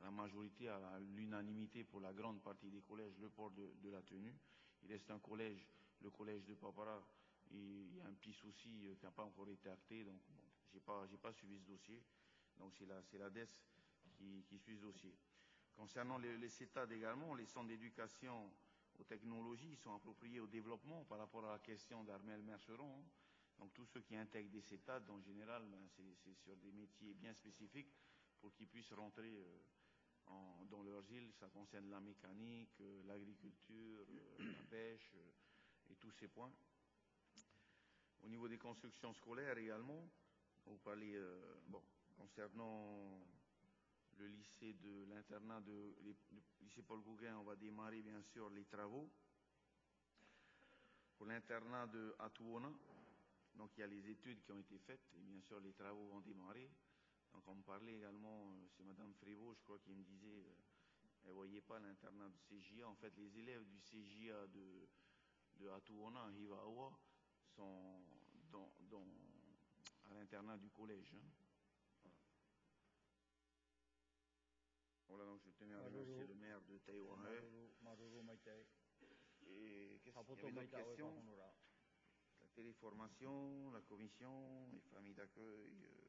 à, la majorité, à l'unanimité pour la grande partie des collèges, le port de, la tenue. Il reste un collège, le collège de Papara, il y a un petit souci qui n'a pas encore été acté, donc bon, je n'ai pas, suivi ce dossier. Donc c'est la, la DES qui, suit ce dossier. Concernant les, les CETAD également, les centres d'éducation aux technologies sont appropriés au développement par rapport à la question d'Armel Merceron. Hein. Donc tous ceux qui intègrent des CETAD, en général, ben, c'est sur des métiers bien spécifiques pour qu'ils puissent rentrer euh, en, dans leurs îles. Ça concerne la mécanique, euh, l'agriculture, euh, la pêche euh, et tous ces points. Au niveau des constructions scolaires également, euh, bon, concernant le lycée de l'internat de le lycée Paul Gauguin, on va démarrer bien sûr les travaux. Pour l'internat de Atouona, donc il y a les études qui ont été faites et bien sûr les travaux vont démarrer. Donc on me parlait également, euh, c'est Madame Frévaux, je crois, qui me disait, euh, elle ne voyait pas l'internat du CJA. En fait, les élèves du CJA de, de Atouona, à Hivaoua, sont dans, dans, à l'internat du collège. Hein. Voilà, donc je tenais à remercier le maire de Taïwan. Et qu'est-ce qu'il y avait d'autres questions? La téléformation, la commission, les familles d'accueil. Euh,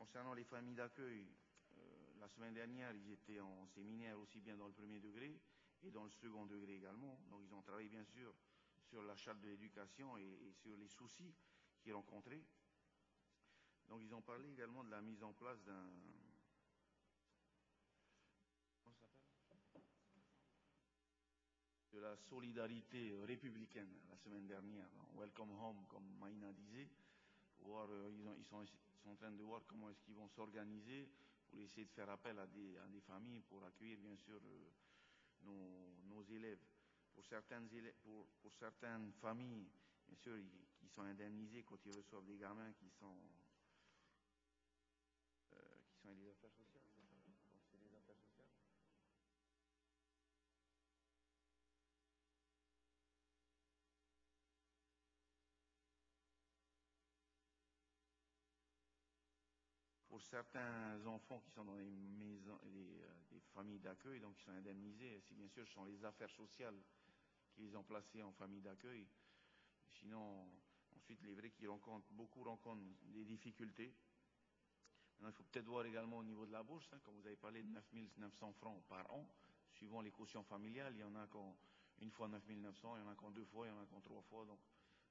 concernant les familles d'accueil, euh, la semaine dernière, ils étaient en séminaire aussi bien dans le premier degré et dans le second degré également. Donc ils ont travaillé bien sûr sur la charte de l'éducation et, sur les soucis qu'ils rencontraient. Donc ils ont parlé également de la mise en place d'un de la solidarité républicaine la semaine dernière. Welcome Home, comme Maïna disait. Voir, euh, ils, ont, ils, sont, ils sont en train de voir comment est-ce qu'ils vont s'organiser pour essayer de faire appel à des, à des familles pour accueillir bien sûr euh, nos, nos élèves. Pour certaines, élèves, pour, pour certaines familles, bien sûr, ils, qui sont indemnisés quand ils reçoivent des gamins qui sont, euh, qui sont les affaires sociales. Certains enfants qui sont dans les maisons, les, euh, familles d'accueil, donc qui sont indemnisés, si bien sûr ce sont les affaires sociales qui les ont placés en famille d'accueil. Sinon, ensuite, les vrais qui rencontrent, beaucoup rencontrent des difficultés. Maintenant, il faut peut-être voir également au niveau de la bourse, hein, comme vous avez parlé de 9 900 francs par an, suivant les cautions familiales, il y en a qu'en une fois 9 900, il y en a qu'en deux fois, il y en a qu'en trois fois, donc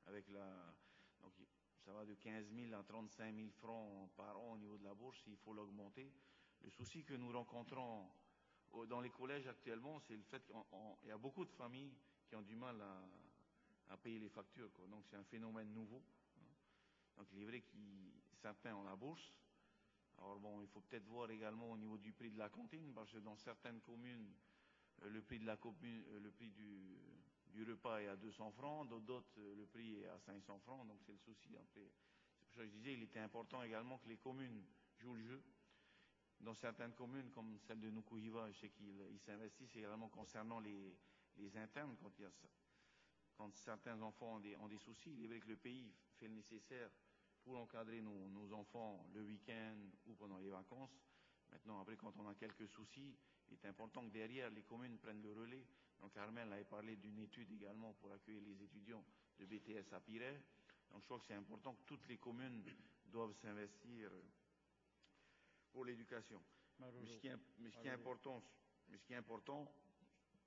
avec la, ça va de 15 000 à 35 000 francs par an au niveau de la bourse, il faut l'augmenter. Le souci que nous rencontrons dans les collèges actuellement, c'est le fait qu'il y a beaucoup de familles qui ont du mal à, payer les factures. Donc c'est un phénomène nouveau. Donc il est vrai qu'il s'impeint en la bourse. Alors bon, il faut peut-être voir également au niveau du prix de la cantine, parce que dans certaines communes, le prix de la commune, le prix du, du repas est à 200 francs, d'autres, le prix est à 500 francs, donc c'est le souci. C'est pour ça que je disais, il était important également que les communes jouent le jeu. Dans certaines communes, comme celle de Nukuhiva, je sais qu'ils s'investissent également concernant les, internes, quand, certains enfants ont des, soucis. Il est vrai que le pays fait le nécessaire pour encadrer nos enfants le week-end ou pendant les vacances. Maintenant, après, quand on a quelques soucis, il est important que derrière, les communes prennent le relais. Donc, Armel avait parlé d'une étude également pour accueillir les étudiants de BTS à Piret. Donc, je crois que c'est important que toutes les communes doivent s'investir pour l'éducation. Mais ce qui est, mais ce qui est important, mais ce qui est important,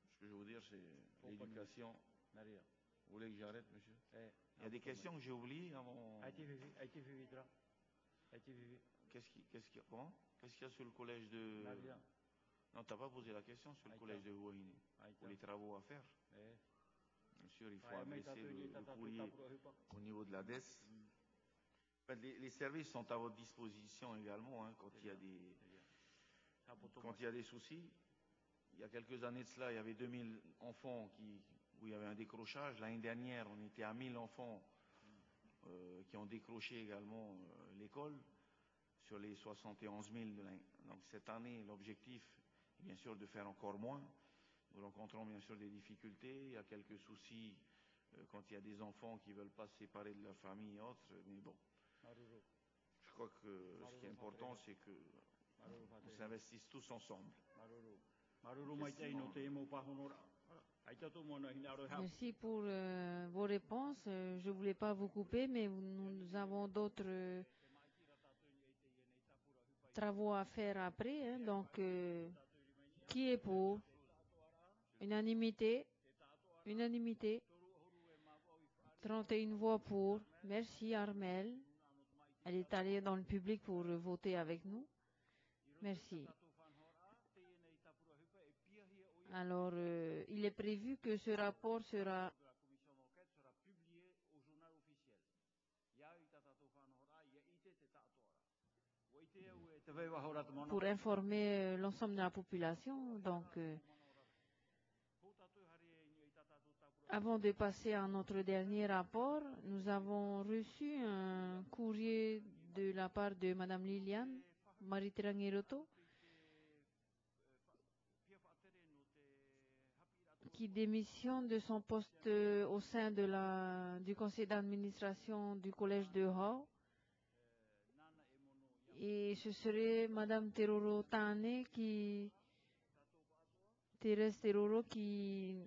ce que je veux dire, c'est l'éducation. Vous voulez que j'arrête, monsieur? Il y a des questions que j'ai oubliées avant. Qu'est-ce qui, qu'est-ce qui, comment? Qu'est-ce qu'il y a sur le collège de. Non, tu n'as pas posé la question sur le collège de Ouahine. Pour les travaux à faire. Bien sûr, il faut adresser le, le courrier au niveau de la DES. Les, les, services sont à votre disposition également hein, quand, il y a des, quand il y a des soucis. Il y a quelques années de cela, il y avait 2000 enfants qui, où il y avait un décrochage. L'année dernière, on était à 1000 enfants euh, qui ont décroché également euh, l'école sur les 71 000. Donc cette année, l'objectif bien sûr de faire encore moins. Nous rencontrons bien sûr des difficultés. Il y a quelques soucis euh, quand il y a des enfants qui ne veulent pas se séparer de leur famille et autres. Mais bon, je crois que ce qui est important, c'est que on s'investisse tous ensemble. Merci pour euh, vos réponses. Je ne voulais pas vous couper, mais nous avons d'autres euh, travaux à faire après. Hein, donc, euh, qui est pour Unanimité Unanimité 31 voix pour. Merci Armel. Elle est allée dans le public pour voter avec nous. Merci. Alors, euh, il est prévu que ce rapport sera pour informer l'ensemble de la population. Donc, euh, avant de passer à notre dernier rapport, nous avons reçu un courrier de la part de Madame Liliane Maritrangiroto qui démissionne de son poste au sein du conseil d'administration du collège de Hau. Et ce serait Madame Teroro Tane qui, Thérèse Teroro qui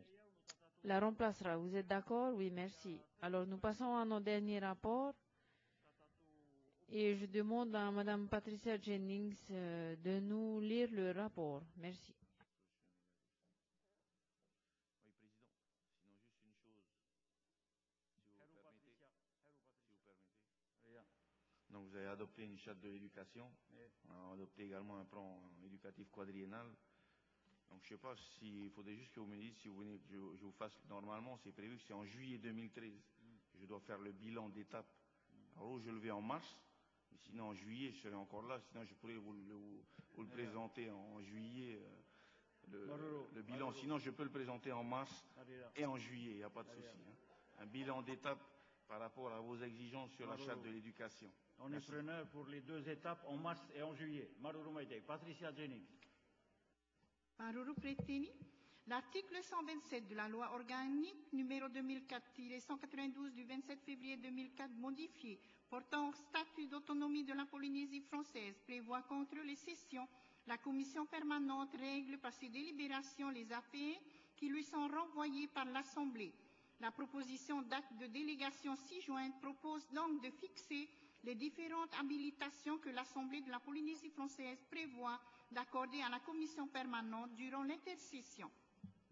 la remplacera. Vous êtes d'accord? Oui, merci. Alors nous passons à nos derniers rapports. Et je demande à Madame Patricia Jennings euh, de nous lire le rapport. Merci. Donc vous avez adopté une charte de l'éducation. On a adopté également un plan éducatif quadriennal. Donc je ne sais pas s'il faudrait juste que vous me dites si vous venez que je, je vous fasse. Normalement, c'est prévu que c'est en juillet 2013 que je dois faire le bilan d'étape. Alors je le vais en mars. Mais sinon en juillet, je serai encore là. Sinon je pourrais vous, le, vous, vous le présenter en juillet. Euh, le, le, bilan. Sinon, je peux le présenter en mars et en juillet, il n'y a pas de souci. Hein. Un bilan d'étape par rapport à vos exigences sur la charte de l'éducation. On est preneur pour les deux étapes en mars et en juillet. Maruru Maïté. Patricia Jennings. Maruru Pretini. L'article 127 de la loi organique numéro 2004-192 du 27 février 2004 modifié portant statut d'autonomie de la Polynésie française prévoit contre les sessions la commission permanente règle par ses délibérations les affaires qui lui sont renvoyées par l'Assemblée. La proposition d'acte de délégation ci-jointe propose donc de fixer les différentes habilitations que l'Assemblée de la Polynésie française prévoit d'accorder à la commission permanente durant l'intercession.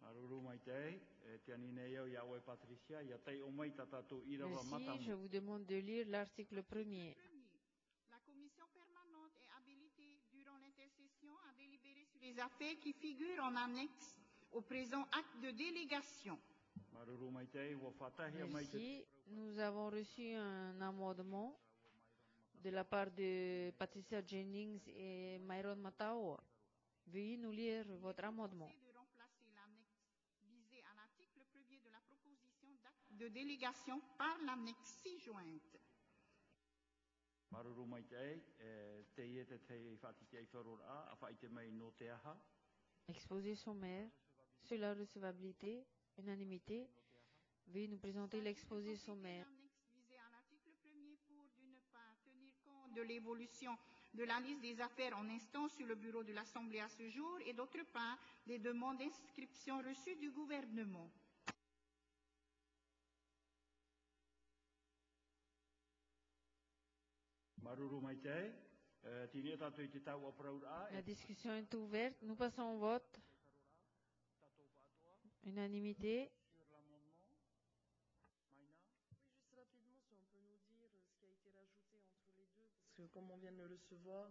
Merci, je vous demande de lire l'article premier. La commission permanente est habilitée durant l'intercession à délibérer sur les affaires qui figurent en annexe au présent acte de délégation. Merci. Nous avons reçu un amendement de la part de Patricia Jennings et Myron Matao. Veuillez nous lire votre amendement. de remplacer l'annexe visée à l'article 1er de la proposition d'acte de délégation par l'annexe 6 jointe. Exposé sommaire sur la recevabilité, unanimité. Veuillez nous présenter l'exposé sommaire. De l'évolution de la liste des affaires en instance sur le bureau de l'Assemblée à ce jour et d'autre part, des demandes d'inscription reçues du gouvernement. E, a, La discussion est ouverte. Nous passons au vote. Unanimité. Juste rapidement, si on peut nous dire euh, ce qui a été rajouté entre les deux, parce que comme on vient de le recevoir,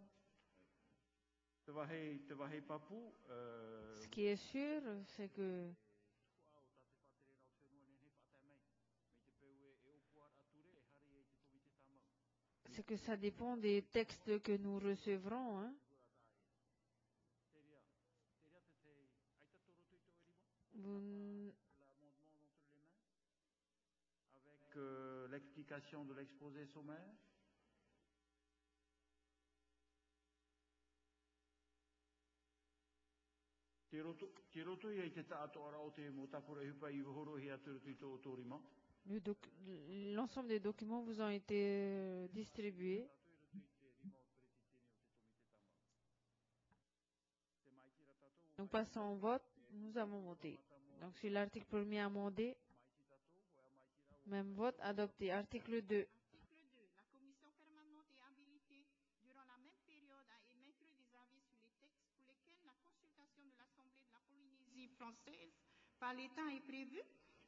te wahei, te wahei papu, e, Ce qui est sûr, c'est que c'est que ça dépend des textes que nous recevrons. Hein. Vous- avec euh, l'explication de l'exposé sommaire. Te roto, te roto ia i te tātou ara o te mo tapura hupa i horo hi atu tu tō tōrima. le doc- L'ensemble des documents vous ont été euh, distribués. Nous passons au vote. Nous avons voté. Donc sur l'article 1er amendé, même vote adopté. Article 2. La commission permanente est habilitée durant la même période à émettre des avis sur les textes pour lesquels la consultation de l'Assemblée de la Polynésie française par l'État est prévue,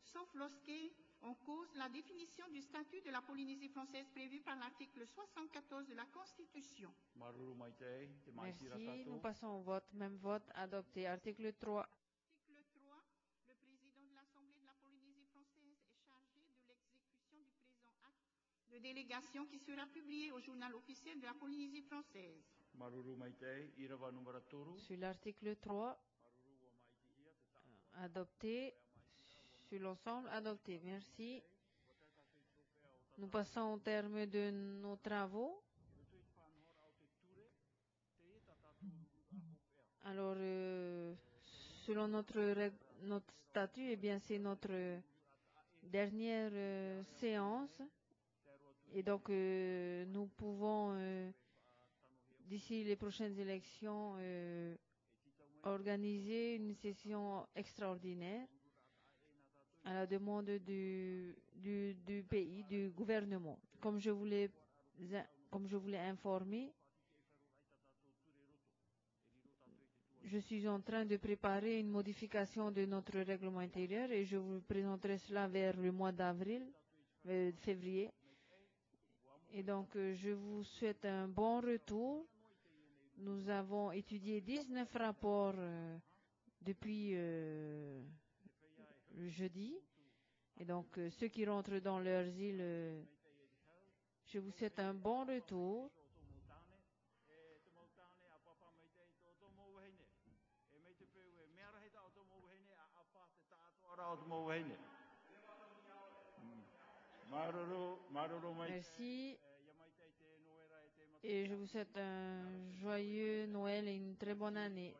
sauf lorsqu'est en cause la définition du statut de la Polynésie française prévue par l'article 74 de la Constitution. Merci. Nous passons au vote. Même vote adopté. Article 3. Article 3. Le président de l'Assemblée de la Polynésie française est chargé de l'exécution du présent acte de délégation qui sera publié au journal officiel de la Polynésie française. Sur l'article 3, adopté. Sur l'ensemble, adopté. Merci. Nous passons au terme de nos travaux. Alors, euh, selon notre, notre statut, eh bien, c'est notre dernière euh, séance. Et donc, euh, nous pouvons, d'ici les prochaines élections, organiser une session extraordinaire à la demande du, du, du pays, du gouvernement. Comme je voulais, comme je voulais informer, je suis en train de préparer une modification de notre règlement intérieur et je vous présenterai cela vers le mois d'avril, euh, février. Et donc, euh, je vous souhaite un bon retour. Nous avons étudié 19 rapports euh, depuis euh, le jeudi. Et donc, euh, ceux qui rentrent dans leurs îles, je vous souhaite un bon retour. Ora o te mau heine. Maruru, maruru mai te Merci. Et je vous souhaite un joyeux Noël et une très bonne année.